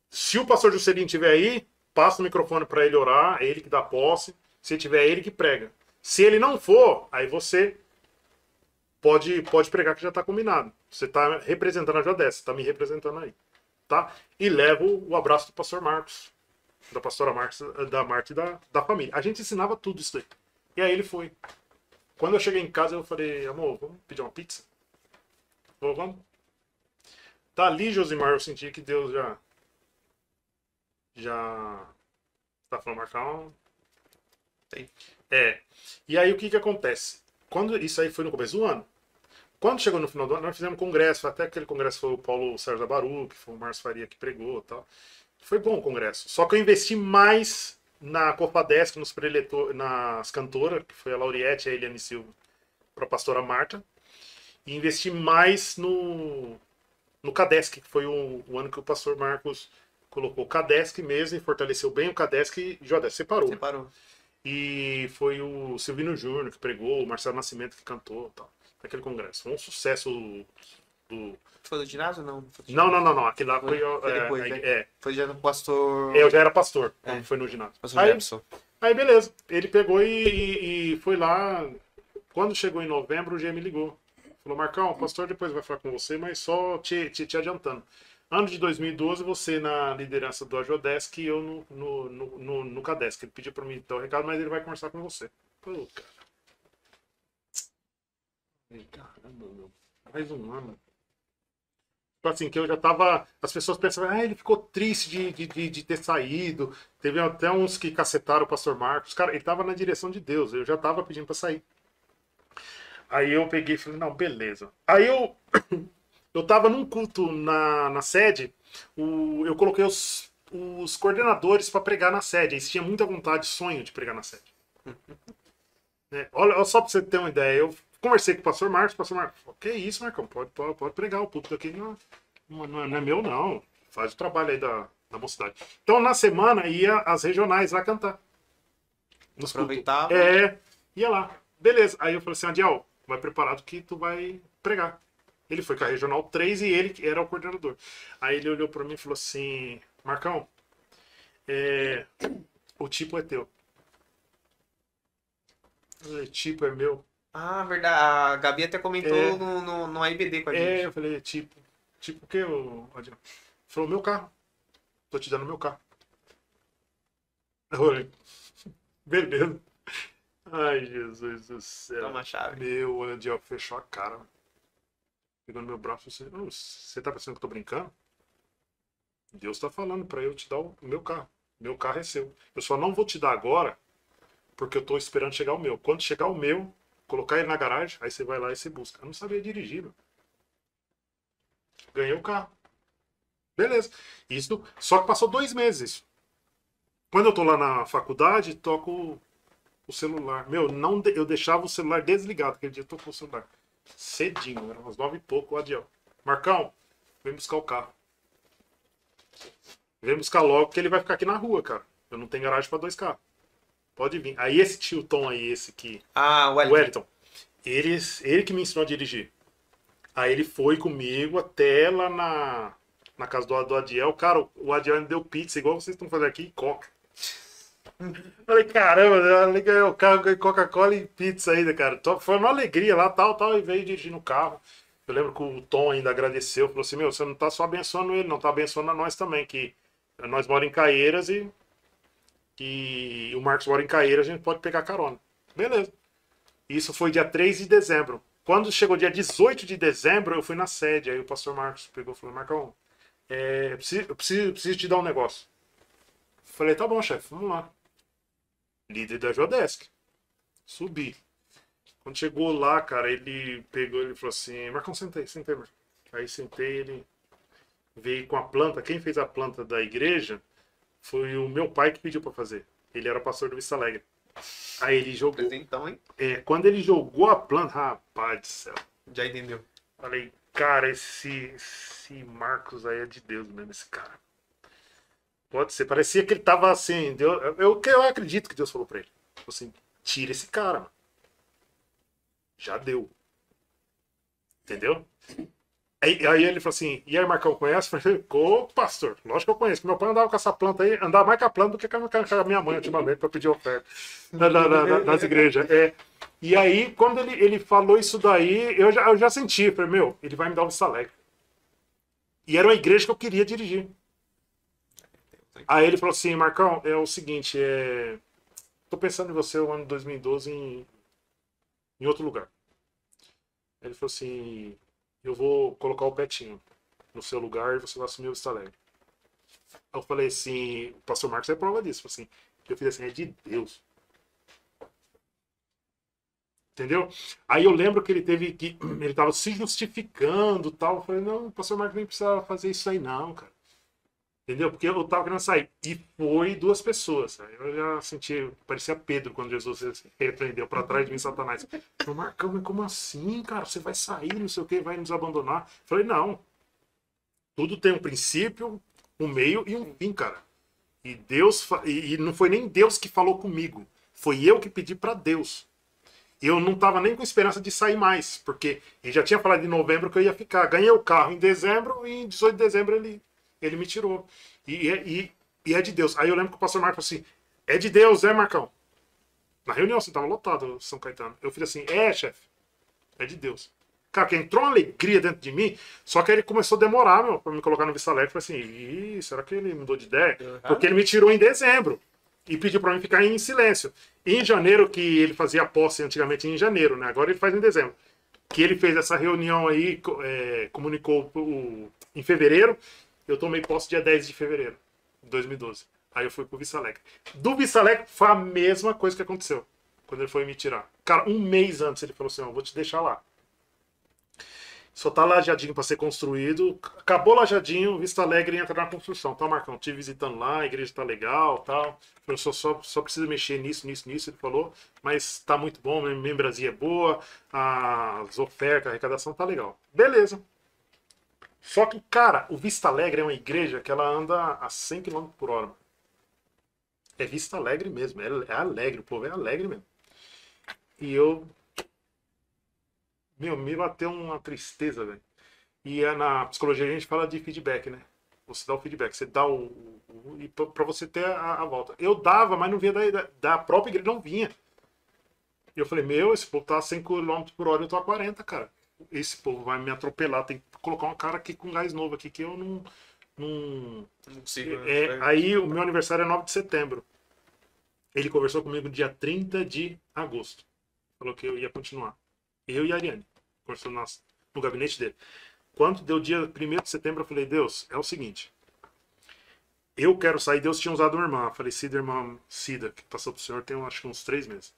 Se o pastor Juscelino estiver aí, passa o microfone para ele orar, é ele que dá posse. Se tiver, é ele que prega. Se ele não for, aí você pode, pode pregar que já está combinado. Você está representando a você está me representando aí. Tá? E levo o abraço do pastor Marcos, da pastora Marcos, da Marta e da, da família. A gente ensinava tudo isso daí. E aí ele foi. Quando eu cheguei em casa, eu falei, amor, vamos pedir uma pizza? Falou, vamos. Tá ali, Josimar, eu senti que Deus já. Já. Tá falando, Marcão? É. E aí o que que acontece? Quando isso aí foi no começo do ano. Quando chegou no final do ano, nós fizemos um congresso. Até aquele congresso foi o Paulo Sérgio Baru, que foi o Márcio Faria que pregou tal. Foi bom o congresso. Só que eu investi mais na Copadesc, nos preletor, nas cantoras, que foi a Lauriette e a Eliane Silva, para a pastora Marta. E investi mais no, no Cadesc, que foi o, o, ano que o pastor Marcos colocou o Cadesc mesmo e fortaleceu bem o Cadesc e Jodé separou. Separou. E foi o Silvino Júnior que pregou, o Marcelo Nascimento que cantou tal, naquele congresso. Foi um sucesso do. Foi do ginásio não? Não, não, não, não. Aquele lá foi. Foi, é, depois, é, né? é. Foi já no pastor. Eu já era pastor É. quando foi no ginásio. Pastor Aí, Jefferson. aí beleza. Ele pegou e, e- e foi lá. Quando chegou em novembro, o G me ligou. Falou, Marcão, o pastor depois vai falar com você, mas só te, te, te adiantando. Ano de 2012, você na liderança do Ajodesk e eu no, no, no, no, no Cadesc. Ele pediu pra mim dar o recado, mas ele vai conversar com você. Pô, cara. Caramba, meu. Mais um ano. Tipo assim, que eu já tava. As pessoas pensavam, ah, ele ficou triste de, de, de, de ter saído. Teve até uns que cacetaram o pastor Marcos. Cara, ele tava na direção de Deus. Eu já tava pedindo pra sair. Aí eu peguei e falei, não, beleza. Aí eu. Eu tava num culto na, na sede, o, eu coloquei os, os coordenadores para pregar na sede. Eles tinham muita vontade, sonho de pregar na sede. Né? Olha, olha só pra você ter uma ideia, eu conversei com o pastor Marcos, o pastor Marcos falou, que isso, Marcão, pode, pode, pode pregar, o púlpito aqui não, não, é- não é meu não, faz o trabalho aí da, da mocidade. Então na semana ia as regionais lá cantar. Nos cultos. Aproveitava. É, ia lá. Beleza. Aí eu falei assim, Adiel, vai preparado que tu vai pregar. Ele foi com a Regional 3 e ele era o coordenador. Aí ele olhou pra mim e falou assim, Marcão, é, o tipo é teu. Eu falei, tipo é meu. Ah, verdade. A Gabi até comentou É. no, no, no IBD com a É, gente. eu falei, tipo, tipo o que, ô? Ele falou, meu carro. Tô te dando meu carro. Eu falei, beleza. Ai, Jesus do céu. Toma a chave. Meu, o Adiel fechou a cara. Pegou no meu braço e disse, "Ô, você tá pensando que eu tô brincando? Deus tá falando pra eu te dar o meu carro. Meu carro é seu. Eu só não vou te dar agora, porque eu tô esperando chegar o meu. Quando chegar o meu, colocar ele na garagem, aí você vai lá e você busca. Eu não sabia dirigir, meu. Ganhei o carro. Beleza. Isso, só que passou dois meses. Quando eu tô lá na faculdade, toco o celular. Meu, não de- eu deixava o celular desligado, aquele dia eu tô com o celular. Cedinho, eram umas nove e pouco, o Adiel. Marcão, vem buscar o carro. Vem buscar logo, porque ele vai ficar aqui na rua, cara. Eu não tenho garagem pra dois carros. Pode vir. Aí esse tio Tom aí, esse que. Ah, o Wellington. Wellington. Ele, ele que me ensinou a dirigir. Aí ele foi comigo até lá na, na casa do, do Adiel. Cara, o Adiel me deu pizza, igual vocês estão fazendo aqui, e coca. Falei, caramba, eu ganhei o carro, ganhei Coca-Cola e pizza ainda, cara. Foi uma alegria lá, tal, tal, e veio dirigindo o carro. Eu lembro que o Tom ainda agradeceu, falou assim, meu, você não tá só abençoando ele, não, tá abençoando a nós também, que nós moramos em Caieiras e, e o Marcos mora em Caieiras, a gente pode pegar carona. Beleza. Isso foi dia 3 de dezembro. Quando chegou dia 18 de dezembro, eu fui na sede. Aí o pastor Marcos pegou e falou: Marcão, é, eu, preciso, eu, preciso, eu preciso te dar um negócio. Falei: tá bom, chefe, vamos lá. Líder da Jodesk. Subi. Quando chegou lá, cara, ele pegou, ele falou assim: Marcão, sentei, sentei, Marcão. Aí sentei, ele veio com a planta. Quem fez a planta da igreja foi o meu pai que pediu para fazer. Ele era pastor do Vista Alegre. Aí ele jogou. Então, hein? É, quando ele jogou a planta, rapaz do céu. Já entendeu. Falei, cara, esse, esse Marcos aí é de Deus mesmo, esse cara. Pode ser. Parecia que ele tava assim. Deus, eu, eu acredito que Deus falou pra ele. Assim, tira esse cara, mano. Já deu. Entendeu? Aí, aí, ele falou assim, e aí Marcão conhece? Eu falei, ô pastor, lógico que eu conheço. Meu pai andava com essa planta aí, andava mais com a planta do que com a minha mãe ultimamente para pedir oferta na, na, na, nas igrejas. É. E aí, quando ele, ele falou isso daí, eu já, eu já senti, falei, meu, ele vai me dar um Alegre. E era uma igreja que eu queria dirigir. Aí ele falou assim, Marcão, é o seguinte, é... tô pensando em você o ano 2012 em, em outro lugar. Ele falou assim, eu vou colocar o Betinho no seu lugar e você vai assumir o Vista. Eu falei assim, o pastor Marcos é prova disso. Assim, eu fiz assim, é de Deus. Entendeu? Aí eu lembro que ele teve que. Ele tava se justificando tal. Eu falei, não, o pastor Marcos nem precisa fazer isso aí, não, cara. Entendeu? Porque eu tava querendo sair. E foi duas pessoas. Eu já senti, parecia Pedro quando Jesus repreendeu para trás de mim, Satanás. Eu, Marcão, mas como assim, cara? Você vai sair, não sei o que, vai nos abandonar? Eu falei, não. Tudo tem um princípio, um meio e um fim, cara. E Deus, e não foi nem Deus que falou comigo. Foi eu que pedi para Deus. Eu não tava nem com esperança de sair mais, porque ele já tinha falado em novembro que eu ia ficar. Ganhei o carro em dezembro e em 18 de dezembro ele ele me tirou. E, e, e é de Deus. Aí eu lembro que o pastor Marcos falou assim: é de Deus, é, Marcão? Na reunião, assim, tava lotado São Caetano. Eu fiz assim: é, chefe, é de Deus. Cara, que entrou uma alegria dentro de mim, só que ele começou a demorar, meu, pra me colocar no Vista Alegre. Falei assim: Ih, será que ele mudou de ideia? Porque ele me tirou em dezembro e pediu para mim ficar em silêncio. E em janeiro, que ele fazia posse antigamente em janeiro, né? Agora ele faz em dezembro. Que ele fez essa reunião aí, é, comunicou o, em fevereiro, eu tomei posse dia 10 de fevereiro de 2012. Aí eu fui pro Vista Alegre. Do Vista Alegre foi a mesma coisa que aconteceu. Quando ele foi me tirar. Cara, um mês antes ele falou assim: ó, vou te deixar lá. Só tá lajadinho para ser construído. Acabou lajadinho, Vista Alegre entra na construção. Tá, Marcão? Te visitando lá, a igreja tá legal tal. Eu só, só, só precisa mexer nisso, nisso, nisso, ele falou. Mas tá muito bom, a membresia é boa, as ofertas, a arrecadação tá legal. Beleza. Só que, cara, o Vista Alegre é uma igreja que ela anda a 100 km por hora. É Vista Alegre mesmo, é, é alegre, o povo é alegre mesmo. E eu. Meu, me bateu uma tristeza, velho. E é na psicologia a gente fala de feedback, né? Você dá o feedback, você dá o. o e pra você ter a, a, volta. Eu dava, mas não vinha da, da própria igreja, não vinha. E eu falei, meu, esse povo tá a 100 km por hora, eu tô a 40, cara esse povo vai me atropelar, tem que colocar um cara aqui com gás novo aqui que eu não. Não, não consigo. É, é, aí o meu aniversário é 9 de setembro. Ele conversou comigo dia 30 de agosto. Falou que eu ia continuar. Eu e a Ariane. Conversou no, no gabinete dele. Quando deu dia 1 de setembro, eu falei, Deus, é o seguinte. Eu quero sair. Deus tinha usado uma irmã, a falecida irmã Cida, que passou pro senhor tem acho que uns três meses.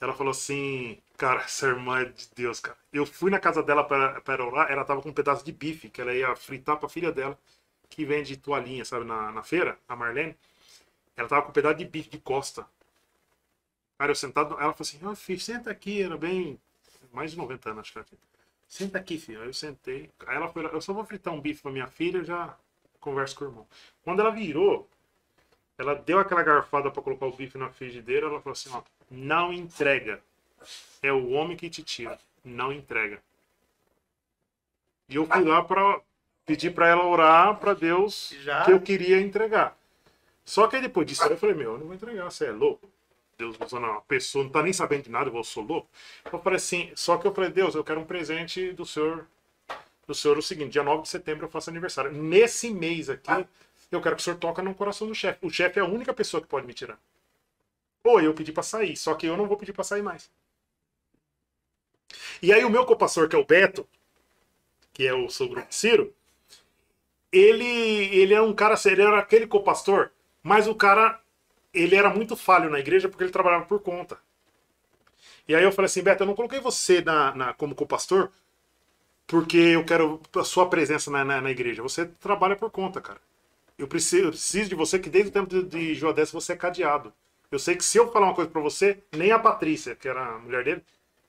Ela falou assim, cara, essa irmã é de Deus, cara. Eu fui na casa dela para orar, ela tava com um pedaço de bife que ela ia fritar pra filha dela, que vende toalhinha, sabe, na, na feira, a Marlene. Ela tava com um pedaço de bife de costa. Cara, eu sentado, ela falou assim, oh, filho, senta aqui, era bem, mais de 90 anos, acho que ela tinha. Senta aqui, filho. Aí eu sentei. Aí ela foi, eu só vou fritar um bife pra minha filha, eu já converso com o irmão. Quando ela virou, ela deu aquela garfada para colocar o bife na frigideira, ela falou assim, ó, não entrega. É o homem que te tira. Não entrega. E eu fui lá para pedir para ela orar para Deus Já? que eu queria entregar. Só que aí depois disso eu falei, meu, eu não vou entregar, você é louco. Deus usando uma pessoa, não tá nem sabendo de nada, eu sou louco. Eu falei assim, só que eu falei, Deus, eu quero um presente do senhor, do senhor o seguinte, dia 9 de setembro eu faço aniversário. Nesse mês aqui, Eu quero que o senhor toque no coração do chefe. O chefe é a única pessoa que pode me tirar. Ou eu pedi pra sair, só que eu não vou pedir pra sair mais. E aí o meu copastor, que é o Beto, que é o sogro Ciro, ele, ele é um cara, ele era aquele copastor, mas o cara, ele era muito falho na igreja porque ele trabalhava por conta. E aí eu falei assim, Beto, eu não coloquei você na, na como copastor porque eu quero a sua presença na, na, na, igreja. Você trabalha por conta, cara. Eu preciso, eu preciso de você que desde o tempo de, de Joadés você é cadeado. Eu sei que se eu falar uma coisa para você, nem a Patrícia, que era a mulher dele,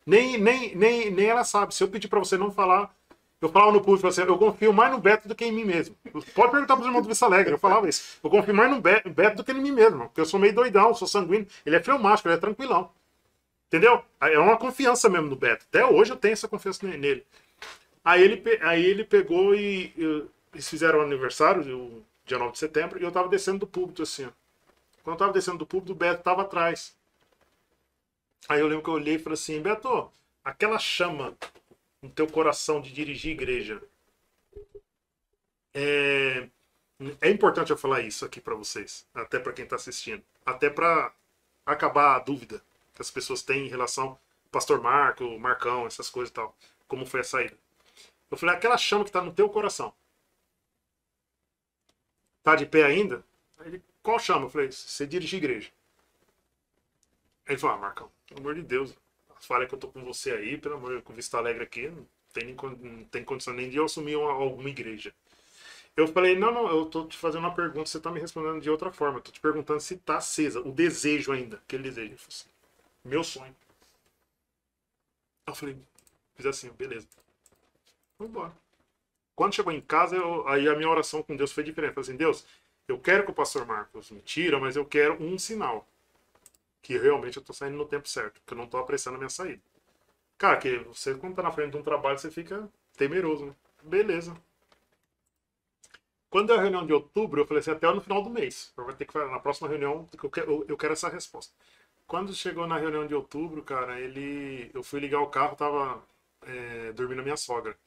nem, nem, nem, nem ela sabe. Se eu pedir para você não falar, eu falava no público assim, eu confio mais no Beto do que em mim mesmo. Pode perguntar pros irmãos do Vista Alegre, eu falava isso. Eu confio mais no Beto, do que em mim mesmo, porque eu sou meio doidão, sou sanguíneo. Ele é fleumático, ele é tranquilão. Entendeu? É uma confiança mesmo no Beto. Até hoje eu tenho essa confiança nele. Aí ele, aí ele pegou e, e eles fizeram o aniversário, dia 9 de setembro, e eu tava descendo do púlpito assim, ó. Quando eu tava descendo do púlpito, o Beto tava atrás. Aí eu lembro que eu olhei e falei assim, Beto, aquela chama no teu coração de dirigir igreja. É, é importante eu falar isso aqui para vocês, até para quem está assistindo, até para acabar a dúvida que as pessoas têm em relação ao Pastor Marco, Marcão, essas coisas e tal. Como foi a saída? Eu falei, aquela chama que está no teu coração. Tá de pé ainda? Ele, qual chama? Eu falei, você dirige igreja. Ele falou, ah, Marcão, pelo amor de Deus, falha que eu tô com você aí, pelo amor com Vista Alegre aqui, não tem, não tem condição nem de eu assumir uma, alguma igreja. Eu falei, não, não, eu tô te fazendo uma pergunta, você tá me respondendo de outra forma. Eu tô te perguntando se tá acesa, o desejo ainda, aquele desejo. Assim, meu sonho. Eu falei, fiz assim, beleza. Vamos embora. Quando chegou em casa, eu, aí a minha oração com Deus foi diferente. Eu falei assim, Deus, eu quero que o pastor Marcos me tira, mas eu quero um sinal que realmente eu tô saindo no tempo certo, que eu não tô apressando a minha saída. Cara, que você quando tá na frente de um trabalho, você fica temeroso, né? Beleza. Quando é a reunião de outubro, eu falei assim, até no final do mês. Eu vou ter que falar na próxima reunião, eu quero, eu quero essa resposta. Quando chegou na reunião de outubro, cara, ele. Eu fui ligar o carro, tava é, dormindo a minha sogra.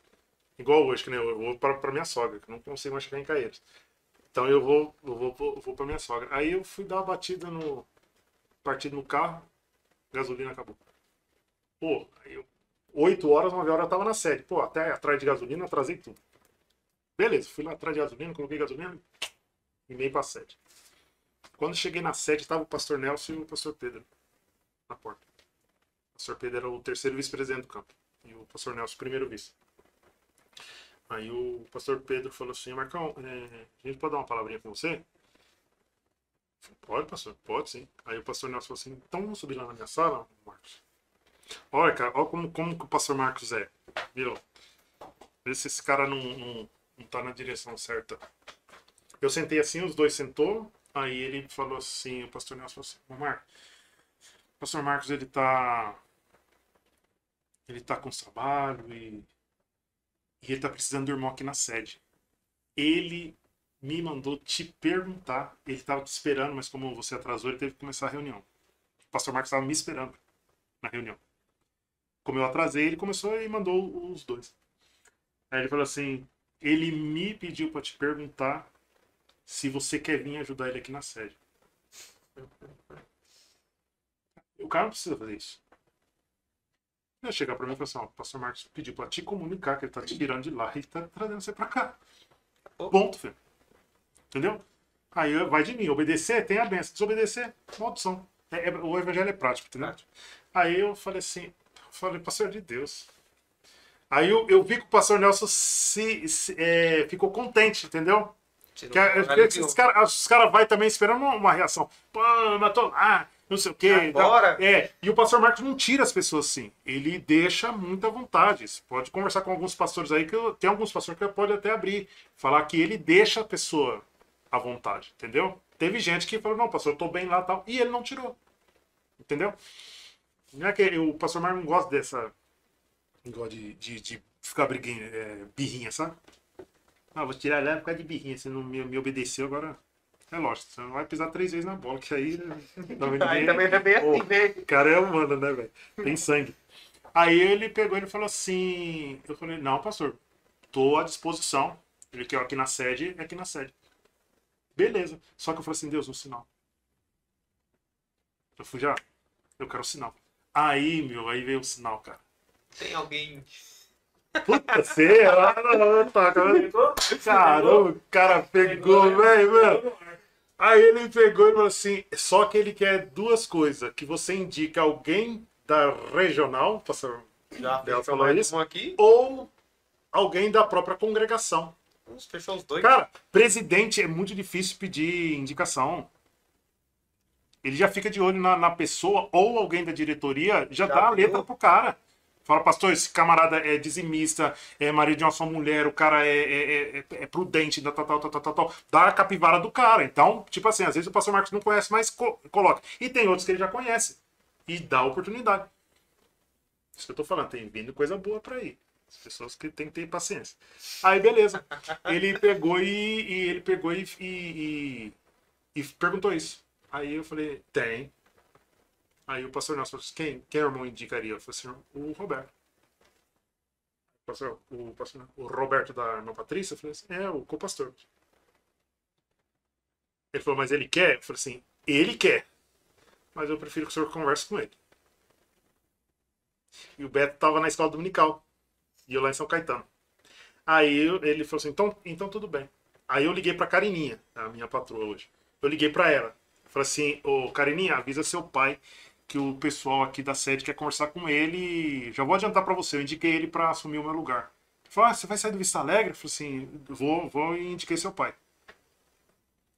Igual hoje, que eu, eu vou pra, pra minha sogra, que não consigo mais chegar em Caeiros. Então eu vou, eu vou, vou, vou pra minha sogra. Aí eu fui dar uma batida no, partido no carro, gasolina acabou. Pô, eu, 8 horas, 9 horas eu tava na sede. Pô, até atrás de gasolina, atrasei tudo. Beleza, fui lá atrás de gasolina, coloquei gasolina e meio pra sede. Quando cheguei na sede, tava o pastor Nelson e o pastor Pedro na porta. O pastor Pedro era o terceiro vice-presidente do campo. E o pastor Nelson, o primeiro vice. Aí o pastor Pedro falou assim, Marcão, é, a gente pode dar uma palavrinha com você? Pode, pastor, pode sim. Aí o pastor Nelson falou assim: então vamos subir lá na minha sala, Marcos. Olha, cara, olha como, como que o pastor Marcos é. Viu? Vê se esse cara não, não, não tá na direção certa. Eu sentei assim, os dois sentou. Aí ele falou assim: o pastor Nelson falou assim: Marcos, o pastor Marcos ele tá. Ele tá com trabalho e. E ele tá precisando do irmão aqui na sede. Ele me mandou te perguntar. Ele estava te esperando, mas como você atrasou, ele teve que começar a reunião. O pastor Marcos estava me esperando na reunião. Como eu atrasei, ele começou e mandou os dois. Aí ele falou assim: ele me pediu para te perguntar se você quer vir ajudar ele aqui na sede. O cara não precisa fazer isso. Ia chegar para mim e falar assim: ó, o pastor Marcos pediu para te comunicar que ele tá te tirando de lá e tá trazendo você para cá. Ponto, filho. Entendeu? Aí vai de mim. Obedecer tem a benção. Desobedecer, maldição. É, é, o evangelho é prático, entendeu? Aí eu falei assim, falei, pastor de Deus. Aí eu, eu vi que o pastor Nelson se, se é, ficou contente, entendeu? Que, é, que, os caras cara vai também esperando uma, uma reação. Pô, tô lá, não sei o quê. Agora? É, e o pastor Marcos não tira as pessoas assim. Ele deixa muita vontade. Você pode conversar com alguns pastores aí, que eu, tem alguns pastores que pode até abrir. Falar que ele deixa a pessoa à vontade, entendeu? Teve gente que falou, não, pastor, eu tô bem lá tal, e ele não tirou. Entendeu? Não é que o pastor Marcos não gosta dessa. Não gosta de, de, de ficar briguinha, é, birrinha, sabe? Ah, vou tirar ela por causa de birrinha, você não me, me obedeceu, agora. É lógico, você não vai pisar três vezes na bola, que aí. Também, aí também é bem assim, né? O cara é humano, né, velho? Tem sangue. Aí ele pegou e falou assim. Eu falei, não, pastor, tô à disposição. Ele quer aqui na sede, é aqui na sede. Beleza. Só que eu falei assim, Deus, um sinal. Eu fui já, eu quero o sinal. Aí, meu, aí veio o sinal, cara. Tem alguém. Puta, você, ah, não, tá, cara. Pegou? Caramba, o cara pegou, Pegou, velho, mano. Pegou no ar. Aí ele pegou e falou assim: só que ele quer duas coisas: que você indica alguém da regional, pastor, Já Ela fez falou isso? aqui. ou alguém da própria congregação. Vamos fechar os dois. Cara, presidente é muito difícil pedir indicação. Ele já fica de olho na, na pessoa ou alguém da diretoria já, Já dá a letra pro cara. Fala, pastor, esse camarada é dizimista, é marido de uma só mulher, o cara é, é, é- é prudente, tal, tal, tal, tal, tal. Dá a capivara do cara. Então, tipo assim, às vezes o pastor Marcos não conhece, mas co- coloca. E tem outros que ele já conhece. E dá oportunidade. Isso que eu tô falando, tem vindo coisa boa pra aí. As pessoas que tem que ter paciência. Aí, beleza. Ele pegou e, e ele pegou e, e- e perguntou isso. Aí eu falei, tem. Aí o pastor Nelson falou assim, quem, quem o irmão indicaria? Eu falei assim, o Roberto. O, pastor, o, pastor, o Roberto da irmã Patrícia? Eu falei assim, é, o co-pastor. Ele falou, mas ele quer? Eu falei assim, ele quer. Mas eu prefiro que o senhor converse com ele. E o Beto tava na escola dominical. E eu lá em São Caetano. Aí ele falou assim, então, então tudo bem. Aí eu liguei pra Carininha, a minha patroa hoje. Eu liguei pra ela. Falei assim, ô Carininha, avisa seu pai que o pessoal aqui da sede quer conversar com ele. Já vou adiantar pra você, eu indiquei ele pra assumir o meu lugar. Ele Falou, ah, você vai sair do Vista Alegre? Eu falei assim, vou, vou e indiquei seu pai.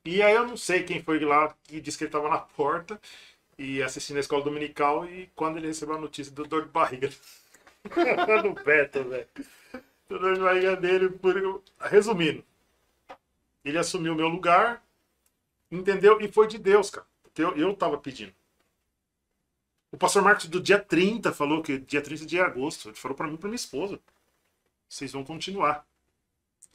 E aí eu não sei quem foi lá que disse que ele tava na porta e assistindo a escola dominical e quando ele recebeu a notícia do dor de barriga no Beto, velho. Do dor de barriga dele, por... resumindo, ele assumiu o meu lugar, entendeu? E foi de Deus, cara. Eu, eu tava pedindo. O pastor Marcos do dia 30 falou que dia 30 de agosto. Ele falou pra mim e pra minha esposa. Vocês vão continuar.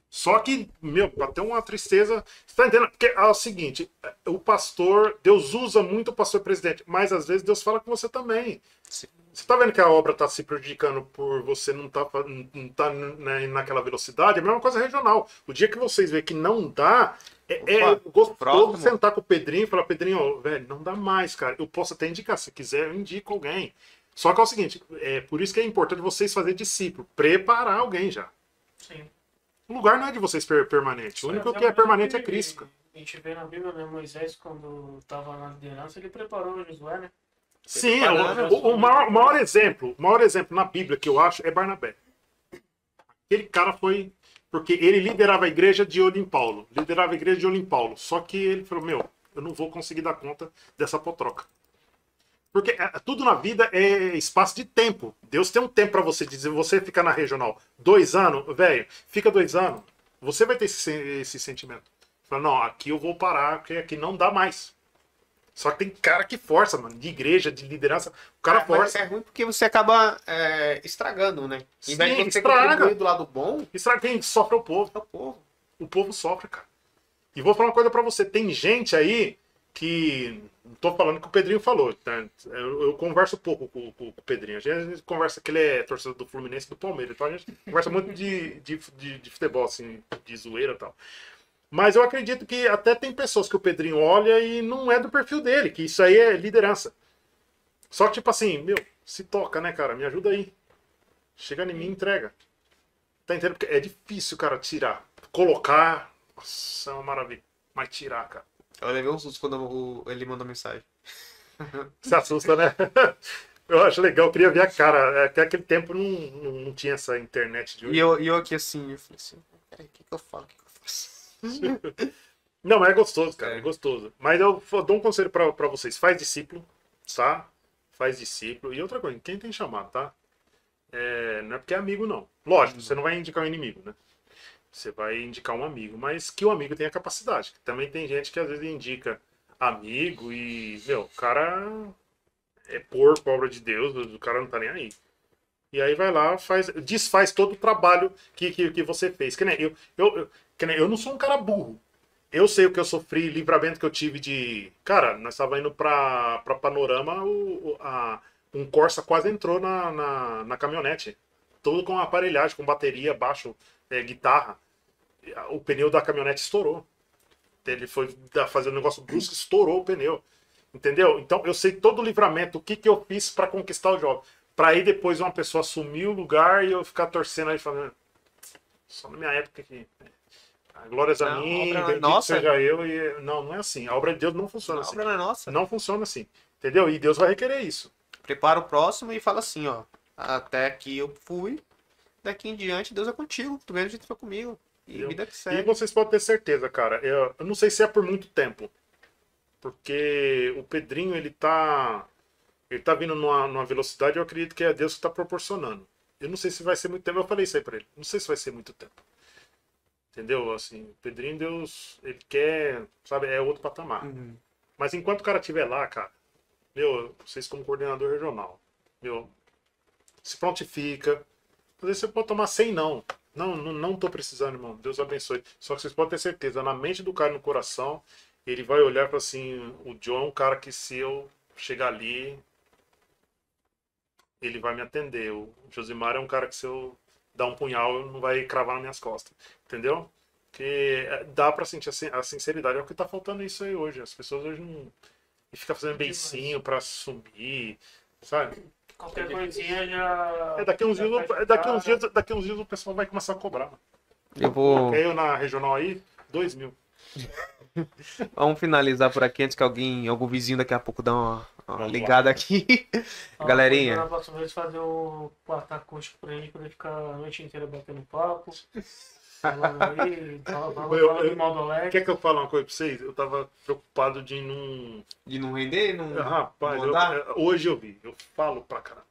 Só que, meu, bateu uma tristeza. Você tá entendendo? Porque é o seguinte: o pastor, Deus usa muito o pastor presidente, mas às vezes Deus fala com você também. Sim. Você tá vendo que a obra tá se prejudicando por você não tá, não tá né, naquela velocidade? É a mesma coisa regional. O dia que vocês verem que não dá, é, é gostoso próximo. sentar com o Pedrinho e falar: Pedrinho, ó, velho, não dá mais, cara. Eu posso até indicar, se quiser, eu indico alguém. Só que é o seguinte: é por isso que é importante vocês fazerem discípulo, preparar alguém já. Sim. O lugar não é de vocês per permanente. O único que é permanente é Cristo. A gente vê na Bíblia, né? Moisés, quando estava na liderança, ele preparou Josué, né? Sim, Preparando. o, o- o maior, o maior exemplo, o maior exemplo na Bíblia que eu acho é Barnabé. Aquele cara foi. Porque ele liderava a igreja de olho em Paulo. Liderava a igreja de olho em Paulo. Só que ele falou: Meu, eu não vou conseguir dar conta dessa potroca. Porque é, tudo na vida é espaço de tempo. Deus tem um tempo pra você dizer, você ficar na regional dois anos, velho, fica dois anos. Você vai ter esse, esse sentimento. Fala, não, aqui eu vou parar, porque aqui não dá mais. Só que tem cara que força, mano, de igreja, de liderança. O cara É, mas força. é ruim porque você acaba é, estragando, né? Em vez de você estraga. do lado bom, E sabe quem sofre é o povo? é o povo. O povo sofre, cara. E vou falar uma coisa pra você. Tem gente aí que. Não tô falando que o Pedrinho falou. tá? Eu, eu converso pouco com, com- com o Pedrinho. A gente, a gente conversa que ele é torcedor do Fluminense e do Palmeiras. Então a gente conversa muito de, de, de, de futebol, assim, de zoeira e tal. Mas eu acredito que até tem pessoas que o Pedrinho olha e não é do perfil dele, que isso aí é liderança. Só que, tipo assim, meu, se toca, né, cara? Me ajuda aí. Chega em mim e entrega. Tá entendendo? Porque é difícil, cara, tirar. Colocar. Nossa, é uma maravilha. Mas tirar, cara. Eu levei um susto quando ele mandou mensagem. Se assusta, né? Eu acho legal, eu queria ver a cara. Até aquele tempo não, não, não tinha essa internet de hoje. E eu, e eu aqui assim, eu falei assim, peraí, o que, que eu falo? O que, que eu faço? Não, mas é gostoso, cara. É, É. gostoso. Mas eu dou um conselho pra, pra vocês. Faz discípulo, tá? Faz discípulo. E outra coisa, quem tem chamado, tá? É, não é porque é amigo, não. Lógico, você não vai indicar um inimigo, né? Você vai indicar um amigo, mas que o amigo tenha capacidade. Também tem gente que às vezes indica amigo e, meu, o cara é porco, obra de Deus, o cara não tá nem aí. E aí vai lá, faz, desfaz todo o trabalho que, que, que você fez. Que nem eu, eu, que nem eu não sou um cara burro. Eu sei o que eu sofri, livramento que eu tive de. Cara, nós estávamos indo pra Panorama, o, a, um Corsa quase entrou na, na, na caminhonete. Todo com aparelhagem, com bateria, baixo, é, guitarra. O pneu da caminhonete estourou. Ele foi fazer um negócio brusco, estourou o pneu. Entendeu? Então eu sei todo o livramento, o que, que eu fiz pra conquistar o jogo. Pra aí depois uma pessoa assumir o lugar e eu ficar torcendo aí falando. Só na minha época que. A glórias a Não, a mim, obra não é nossa. seja eu. E... Não, não é assim. A obra de Deus não funciona A assim. obra não é nossa. Não funciona assim. Entendeu? E Deus vai requerer isso. Prepara o próximo e fala assim, ó. Até aqui eu fui. Daqui em diante, Deus é contigo. Do mesmo jeito foi comigo. E Entendeu? vida que E segue. vocês podem ter certeza, cara. Eu, eu não sei se é por muito tempo. Porque o Pedrinho, ele tá. Ele tá vindo numa, numa velocidade, eu acredito que é Deus que tá proporcionando. Eu não sei se vai ser muito tempo. Eu falei isso aí pra ele. Não sei se vai ser muito tempo. Entendeu? Assim, o Pedrinho, Deus, ele quer, sabe, é outro patamar. Uhum. Mas enquanto o cara estiver lá, cara, meu, vocês como coordenador regional, meu, se prontifica. Às vezes você pode tomar 100 não. Não, não, não tô precisando, irmão. Deus abençoe. Só que vocês podem ter certeza, na mente do cara, no coração, ele vai olhar para assim, o John é um cara que se eu chegar ali, ele vai me atender. O Josimar é um cara que se eu dar um punhal, não vai cravar nas minhas costas. Entendeu? Porque é, dá pra sentir a sin- a sinceridade. É o que tá faltando isso aí hoje. As pessoas hoje não. E fica fazendo beicinho pra sumir, sabe? Qualquer coisinha já. É, daqui uns já dias, tá daqui uns dias, daqui uns dias o pessoal vai começar a cobrar. Eu vou. Eu na regional aí, dois mil. Vamos finalizar por aqui antes que alguém, algum vizinho daqui a pouco dá uma, uma Vamos lá. ligada aqui. Ah, Galerinha. Na próxima vez fazer o quarto acústico pra ele, pra ele ficar a noite inteira batendo papo. Falando aí, fala- fala- Eu- fala eu- do mal do Alex. Quer que eu fale uma coisa pra vocês? Eu tava preocupado de não. De não render, não. Rapaz, não eu- andar? hoje eu vi. Eu falo pra caramba.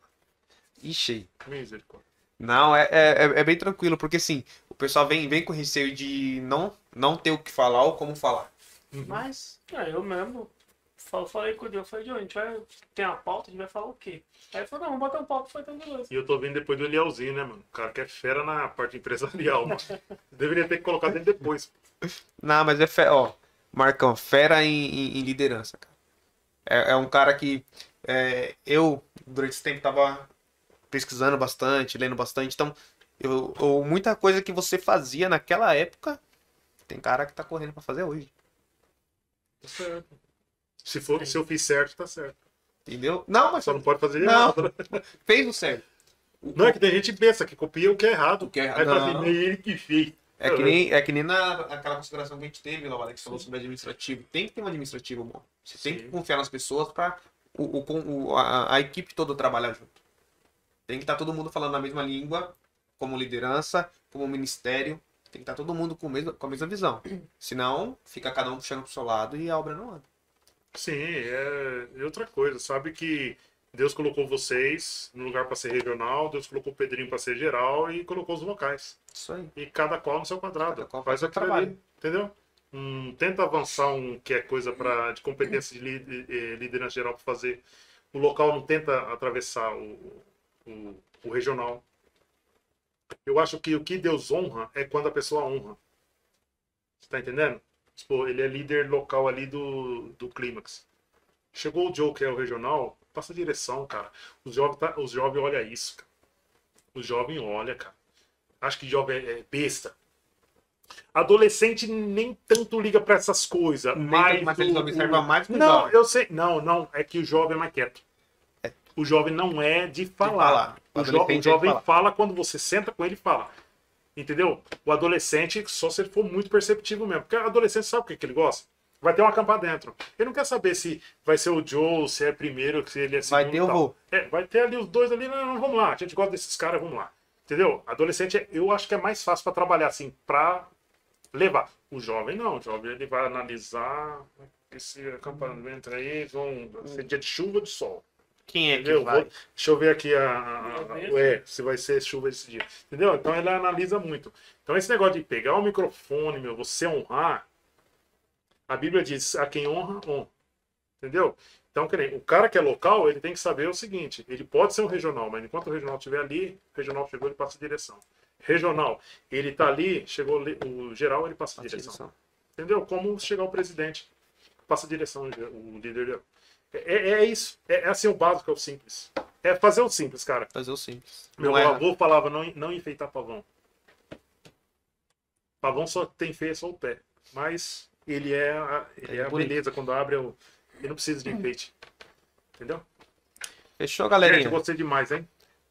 Ixi. Misericórdia. Não, é, é, é- é bem tranquilo, porque assim, o pessoal vem, vem com receio de não, não ter o que falar ou como falar. Uhum. Mas. Ah, eu mesmo fal- falei com o Deus, falei, Deus, a gente vai. Tem a pauta, a gente vai falar o quê? Aí ele falou, não, vamos botar um papo, foi tão beleza. E eu tô vendo depois do Elielzinho, né, mano? O cara que é fera na parte empresarial, mano. Deveria ter colocado ele depois. Não, mas é fe... ó, Marcão, fera em, em- em liderança, cara. É, é um cara que é, eu, durante esse tempo, tava pesquisando bastante, lendo bastante. Então, eu, eu- muita coisa que você fazia naquela época, tem cara que tá correndo pra fazer hoje. Tá certo. Se, for, se eu fiz certo, tá certo. Entendeu? Não, mas Só não pode fazer Não. errado. né? fez o certo. Não é que tem gente que pensa que copia o que é errado. O que é Aí fala assim, não. "É ele que fez. É que nem, é que nem na, naquela consideração que a gente teve, lá, o Alex falou sobre administrativo. Tem que ter um administrativo bom. Você tem Sim. que confiar nas pessoas para o, o, com- o- a, a equipe toda trabalhar junto. Tem que estar todo mundo falando a mesma língua, como liderança, como ministério. Tem que estar todo mundo com, mesmo, com a mesma visão. Senão, fica cada um puxando pro seu lado e a obra não anda. Sim, é e outra coisa. Sabe que Deus colocou vocês no lugar para ser regional, Deus colocou o Pedrinho para ser geral e colocou os locais. Isso aí. E cada qual no seu quadrado. Cada qual Faz faz o trabalho. trabalho. Entendeu? Hum, tenta avançar um que é coisa pra, de competência de li- eh, liderança geral para fazer. O local não tenta atravessar o, o, o regional. Eu acho que o que Deus honra é quando a pessoa honra. Você tá entendendo? Tipo, ele é líder local ali do, do clímax. Chegou o Joe, que é o regional, passa direção, cara. Os jovens tá, os jovens olham isso, cara. Os jovens olham, cara. Acho que jovem é, é besta. Adolescente nem tanto liga pra essas coisas. Mas, mas eles o- observam o- mais que o Não, jovem. eu sei. Não, não. É que o jovem é mais quieto. O jovem não é de falar. falar. O O, jo- o é de jovem falar. fala quando você senta com ele e fala. Entendeu? O adolescente, só se ele for muito perceptivo mesmo. Porque o adolescente sabe o que, que ele gosta. Vai ter uma campa dentro. Ele não quer saber se vai ser o Joe, se é primeiro, se ele é segundo. Vai ter, eu tal. vou. É, vai ter ali os dois ali, não, não, vamos lá, a gente gosta desses caras, vamos lá. Entendeu? Adolescente, é- eu acho que é mais fácil pra trabalhar, assim, pra levar. O jovem não, o jovem ele vai analisar esse acampamento aí, vão ser dia de chuva ou de sol. Quem é que Entendeu? vai? Vou- deixa eu ver aqui a, a- a- é, se vai ser chuva esse dia. Entendeu? Então ele analisa muito. Então esse negócio de pegar o microfone, meu, você honrar, a Bíblia diz, a quem honra, honra. Entendeu? Então, que nem, o cara que é local, ele tem que saber o seguinte, ele pode ser um regional, mas enquanto o regional estiver ali, o regional chegou, ele passa a direção. Regional, ele tá ali, chegou o geral, ele passa a direção. Entendeu? Como chegar o presidente, passa a direção, o líder geral. É, é- é isso. É, é assim o básico, é o simples. É fazer o simples, cara. Fazer o simples. Meu Não é- avô falava não, não enfeitar pavão. Pavão só tem feia só o pé. Mas ele é a, ele é a bonito. beleza. Quando abre, eu, ele não precisa de enfeite. Entendeu? Fechou, Gente, galerinha? eu gostei demais, hein?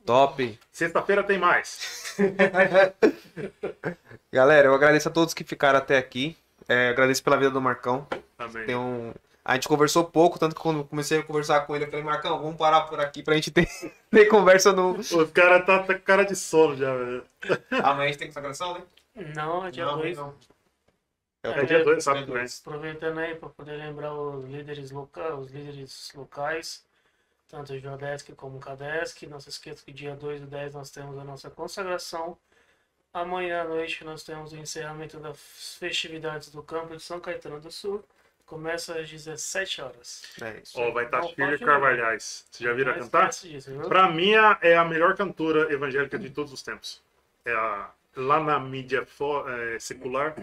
Top. Sexta-feira tem mais. Galera, eu agradeço a todos que ficaram até aqui. É, agradeço pela vida do Marcão. Também. Tem um... A gente conversou pouco, tanto que quando comecei a conversar com ele, eu falei, Marcão, vamos parar por aqui pra gente ter, ter conversa no. O cara tá, tá com cara de sono já, velho. Amanhã a gente tem consagração, né? Não, é dia Não, 2. não. É dia 2, sabe como é? dois. Aproveitando aí para poder lembrar os líderes, loca os líderes locais, tanto o Jodesc como o Cadesc. Não se esqueça que dia 2 e 10 nós temos a nossa consagração. Amanhã à noite nós temos o encerramento das festividades do campo de São Caetano do Sul. Começa às 17 horas. É isso. Ó, vai estar Não, Shirley pode. Carvalhais. Você já viram cantar? esquece disso, viu? Pra mim, a- é a melhor cantora evangélica de todos os tempos. É a- lá na mídia fo- é, secular,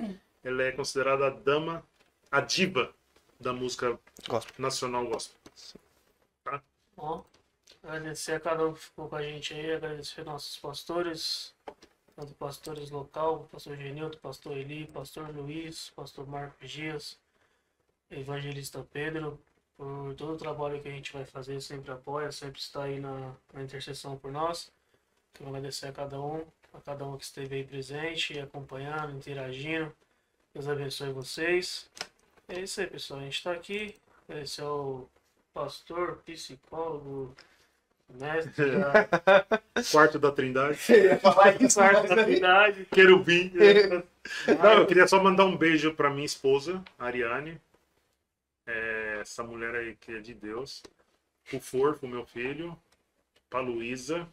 ela é considerada a dama, a diva da música Gospel. nacional gospel. Bom, agradecer a cada um que ficou com a gente aí, agradecer nossos pastores, tanto pastores local, pastor Genildo, pastor Eli, pastor Luiz, pastor Marcos Dias, evangelista Pedro, por todo o trabalho que a gente vai fazer, sempre apoia, sempre está aí na, na intercessão por nós. Quero agradecer a cada um, a cada um que esteve aí presente, acompanhando, interagindo. Deus abençoe vocês. É isso aí, pessoal. A gente está aqui. Agradecer ao pastor, psicólogo, mestre da Quarto da Trindade. falar isso, quarta da idade. Querubim. Não, eu queria só mandar um beijo pra minha esposa, Ariane. É, essa mulher aí que é de Deus. O Forfo, meu filho. Pra Luísa,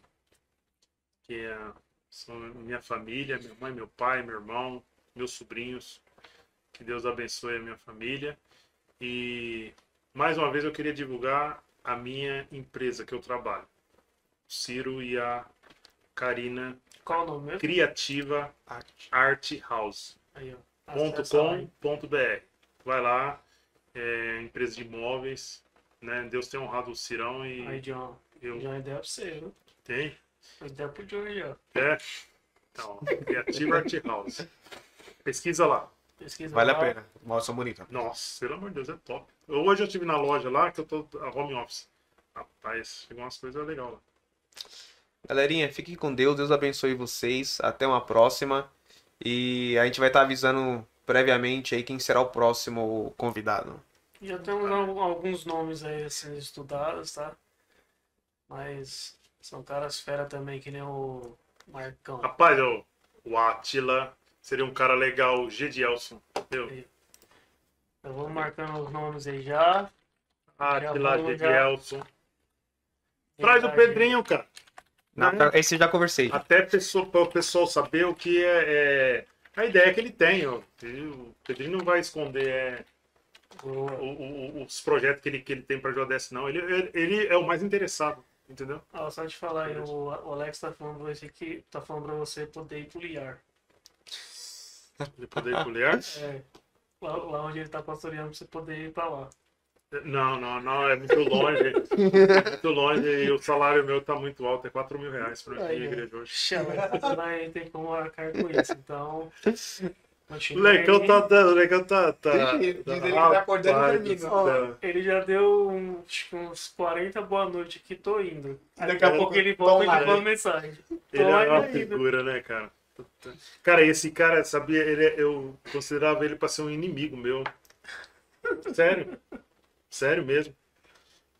que é são minha família, minha mãe, meu pai, meu irmão, meus sobrinhos. Que Deus abençoe a minha família. E mais uma vez eu queria divulgar a minha empresa que eu trabalho. O Ciro e a Karina Qual o nome mesmo? Criativa Arte. Art House. Aí, ó. ponto Acessa lá, hein? com ponto br. Vai lá, é, empresa de imóveis, né? Deus tem honrado o Cirão e Aí, John. eu Já é ideia pra você, viu? tem. Foi ideia pro John aí, ó. É. Então, Criativa Art House. Pesquisa lá. Pesquisa Vale a lá. pena. Nossa, bonita. Nossa, pelo amor de Deus, é top. Hoje eu estive na loja lá, que eu tô a home office. Rapaz, chegou umas coisas legais lá. Galerinha, fiquem com Deus. Deus abençoe vocês. Até uma próxima. E a gente vai estar avisando previamente aí quem será o próximo convidado. Já temos al- alguns nomes aí sendo estudados, tá? Mas são caras fera também, que nem o Marcão. Rapaz, ó, o Atila seria um cara legal, o Gedielson. Entendeu? Eu vou marcando os nomes aí já. Atila. Gedielson. Traz o. Pedrinho, cara. Não, esse eu já conversei. Até para o pessoal saber o que é, é a ideia que ele tem. Ó. O Pedrinho não vai esconder é, o- o- os projetos que ele, que ele tem para a JS, não. Ele, ele, ele é o mais interessado, entendeu? Ah, só te falar aí, o, Alex tá falando pra você que tá falando pra você poder ir pro Liar. De poder colher. É. Lá, lá onde ele tá pastoreando pra você poder ir pra lá. Não, não, não, é muito longe. É muito longe e o salário meu tá muito alto, é 4 mil reais Aí, ó. igreja hoje. Você vai ter como arcar com isso. Então. O Lecão aí. tá. tá- O Lecão tá. tá Diz ele- diz ele que tá acordando e dormindo. ele já deu um- que uns 40 boa noite aqui, tô indo. Daqui a Daqui a pouco ele volta e manda mensagem. Ele Tô é uma figura, né, cara? Cara, esse cara, sabia, ele, é- eu considerava ele pra ser um inimigo meu. Sério. Sério mesmo.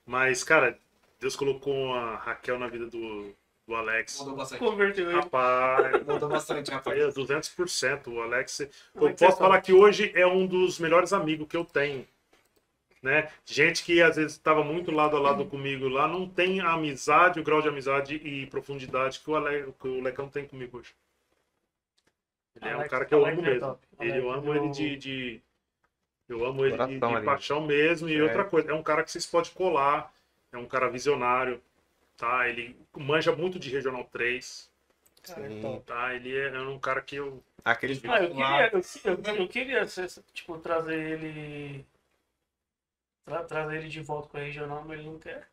Mas, cara, Deus colocou a Raquel na vida do, do Alex. Mudou bastante. Converteu ele. Rapaz, Mudou bastante, rapaz. é 200%. O Alex, eu Alex posso é falar que hoje é um dos melhores amigos que eu tenho. Né? Gente que às vezes estava muito lado a lado comigo lá, não tem a amizade, o grau de amizade e profundidade que o, Ale, que o Lecão tem comigo hoje. Ele é um Alex- cara que eu Alex amo é mesmo. Ele, eu Alex amo é ele de, de- Eu amo ele de, Coração de paixão mesmo. E É. outra coisa, é um cara que vocês podem colar. É um cara visionário. Tá? Ele manja muito de Regional 3. Cara, é Sim. top. Tá? Ele é, é um cara que eu. Aquele Ah, eu queria, eu, eu, eu queria tipo, trazer ele. Tra, trazer ele de volta pra regional, mas ele não quer.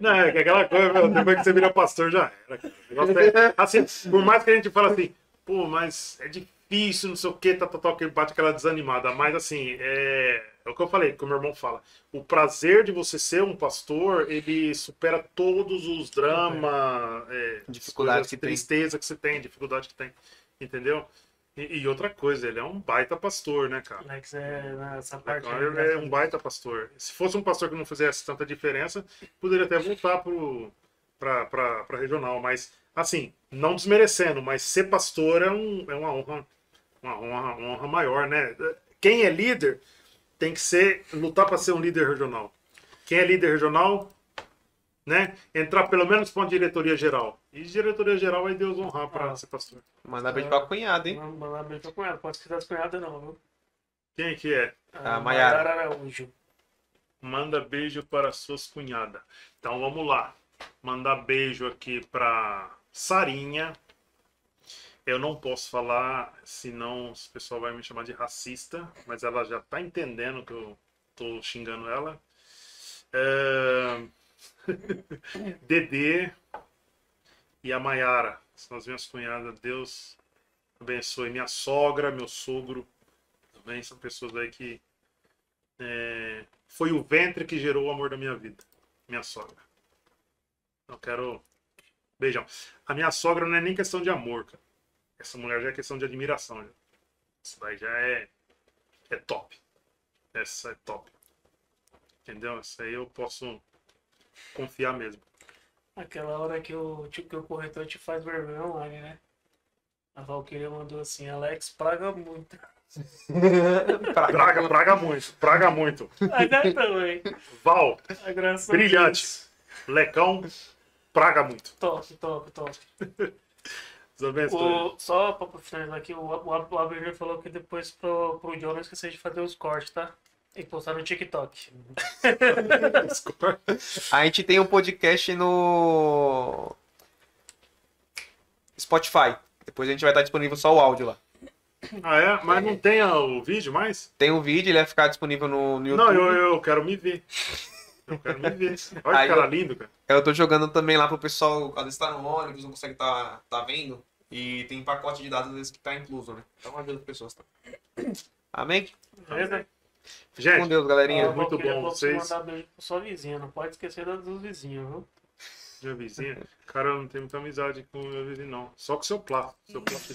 Não, é que aquela coisa, depois que você vira pastor já era. é- assim, por mais que a gente fale assim, pô, mas é difícil difícil, não sei o que, tá, tá, tá, que bate aquela desanimada. Mas assim, é, é o que eu falei, que o meu irmão fala. O prazer de você ser um pastor, ele supera todos os dramas, é, Dificuldades que tem. tristeza que você tem, dificuldade que tem. Entendeu? E, e outra coisa, ele é um baita pastor, né, cara? Alex é nessa parte. aí, Ele né? é um baita pastor. Se fosse um pastor que não fizesse tanta diferença, poderia até voltar pro, pra, pra, pra regional. Mas, assim, não desmerecendo, mas ser pastor é, um, é uma, honra, uma, honra, uma honra maior, né? Quem é líder tem que ser lutar para ser um líder regional. Quem é líder regional, né? Entrar pelo menos para uma diretoria geral. E diretoria geral aí Deus honrar para Ah. ser pastor. Manda beijo pra cunhada, hein? Não beijo pra cunhada. Pode esquecer das cunhadas, não, viu? Quem que é? A Maiara. Araújo. Manda beijo para suas cunhadas. Então vamos lá. Mandar beijo aqui para Sarinha. Eu não posso falar, senão o pessoal vai me chamar de racista, mas ela já tá entendendo que eu tô xingando ela. É... Dedê e a Maiara, são as minhas cunhadas. Deus abençoe minha sogra, meu sogro. Também são pessoas aí que é, foi o ventre que gerou o amor da minha vida. Minha sogra. Eu quero. Beijão. A minha sogra não é nem questão de amor, cara. Essa mulher já é questão de admiração. Já. Isso daí já é. É top. Essa é top. Entendeu? Isso aí eu posso confiar mesmo. Aquela hora que o, tipo, que o corretor te faz vergonha online, né? A Valkyria mandou assim, Alex praga muito. Praga, praga muito. Praga muito. Dá também. Val, a brilhante. Lecão, praga muito. Top, top, top. Deus abençoe. O, só pra finalizar aqui, o, o, o Abner falou que depois pro, pro John não esquecer de fazer os cortes, tá? E postar no TikTok. A gente tem um podcast no Spotify. Depois a gente vai estar disponível só o áudio lá. Ah, é? Mas não tem o vídeo mais? Tem um vídeo, ele vai ficar disponível no, no YouTube. Não, eu, eu quero me ver. Eu quero me ver. Olha Aí que cara eu- lindo, cara. Eu tô jogando também lá pro pessoal, às vezes tá no ônibus, não consegue tá, tá vendo. E tem pacote de dados, às vezes, que tá incluso, né? Então ajuda as pessoas. Tá? Amém? Beleza? Com Gente, Deus, galerinha. Ah, muito bom vocês. mandar beijo pra sua vizinha, não pode esquecer das dos vizinhos, viu? minha vizinha. Cara, eu não tenho muita amizade com o meu vizinho, não. Só com o seu plato. Seu plato.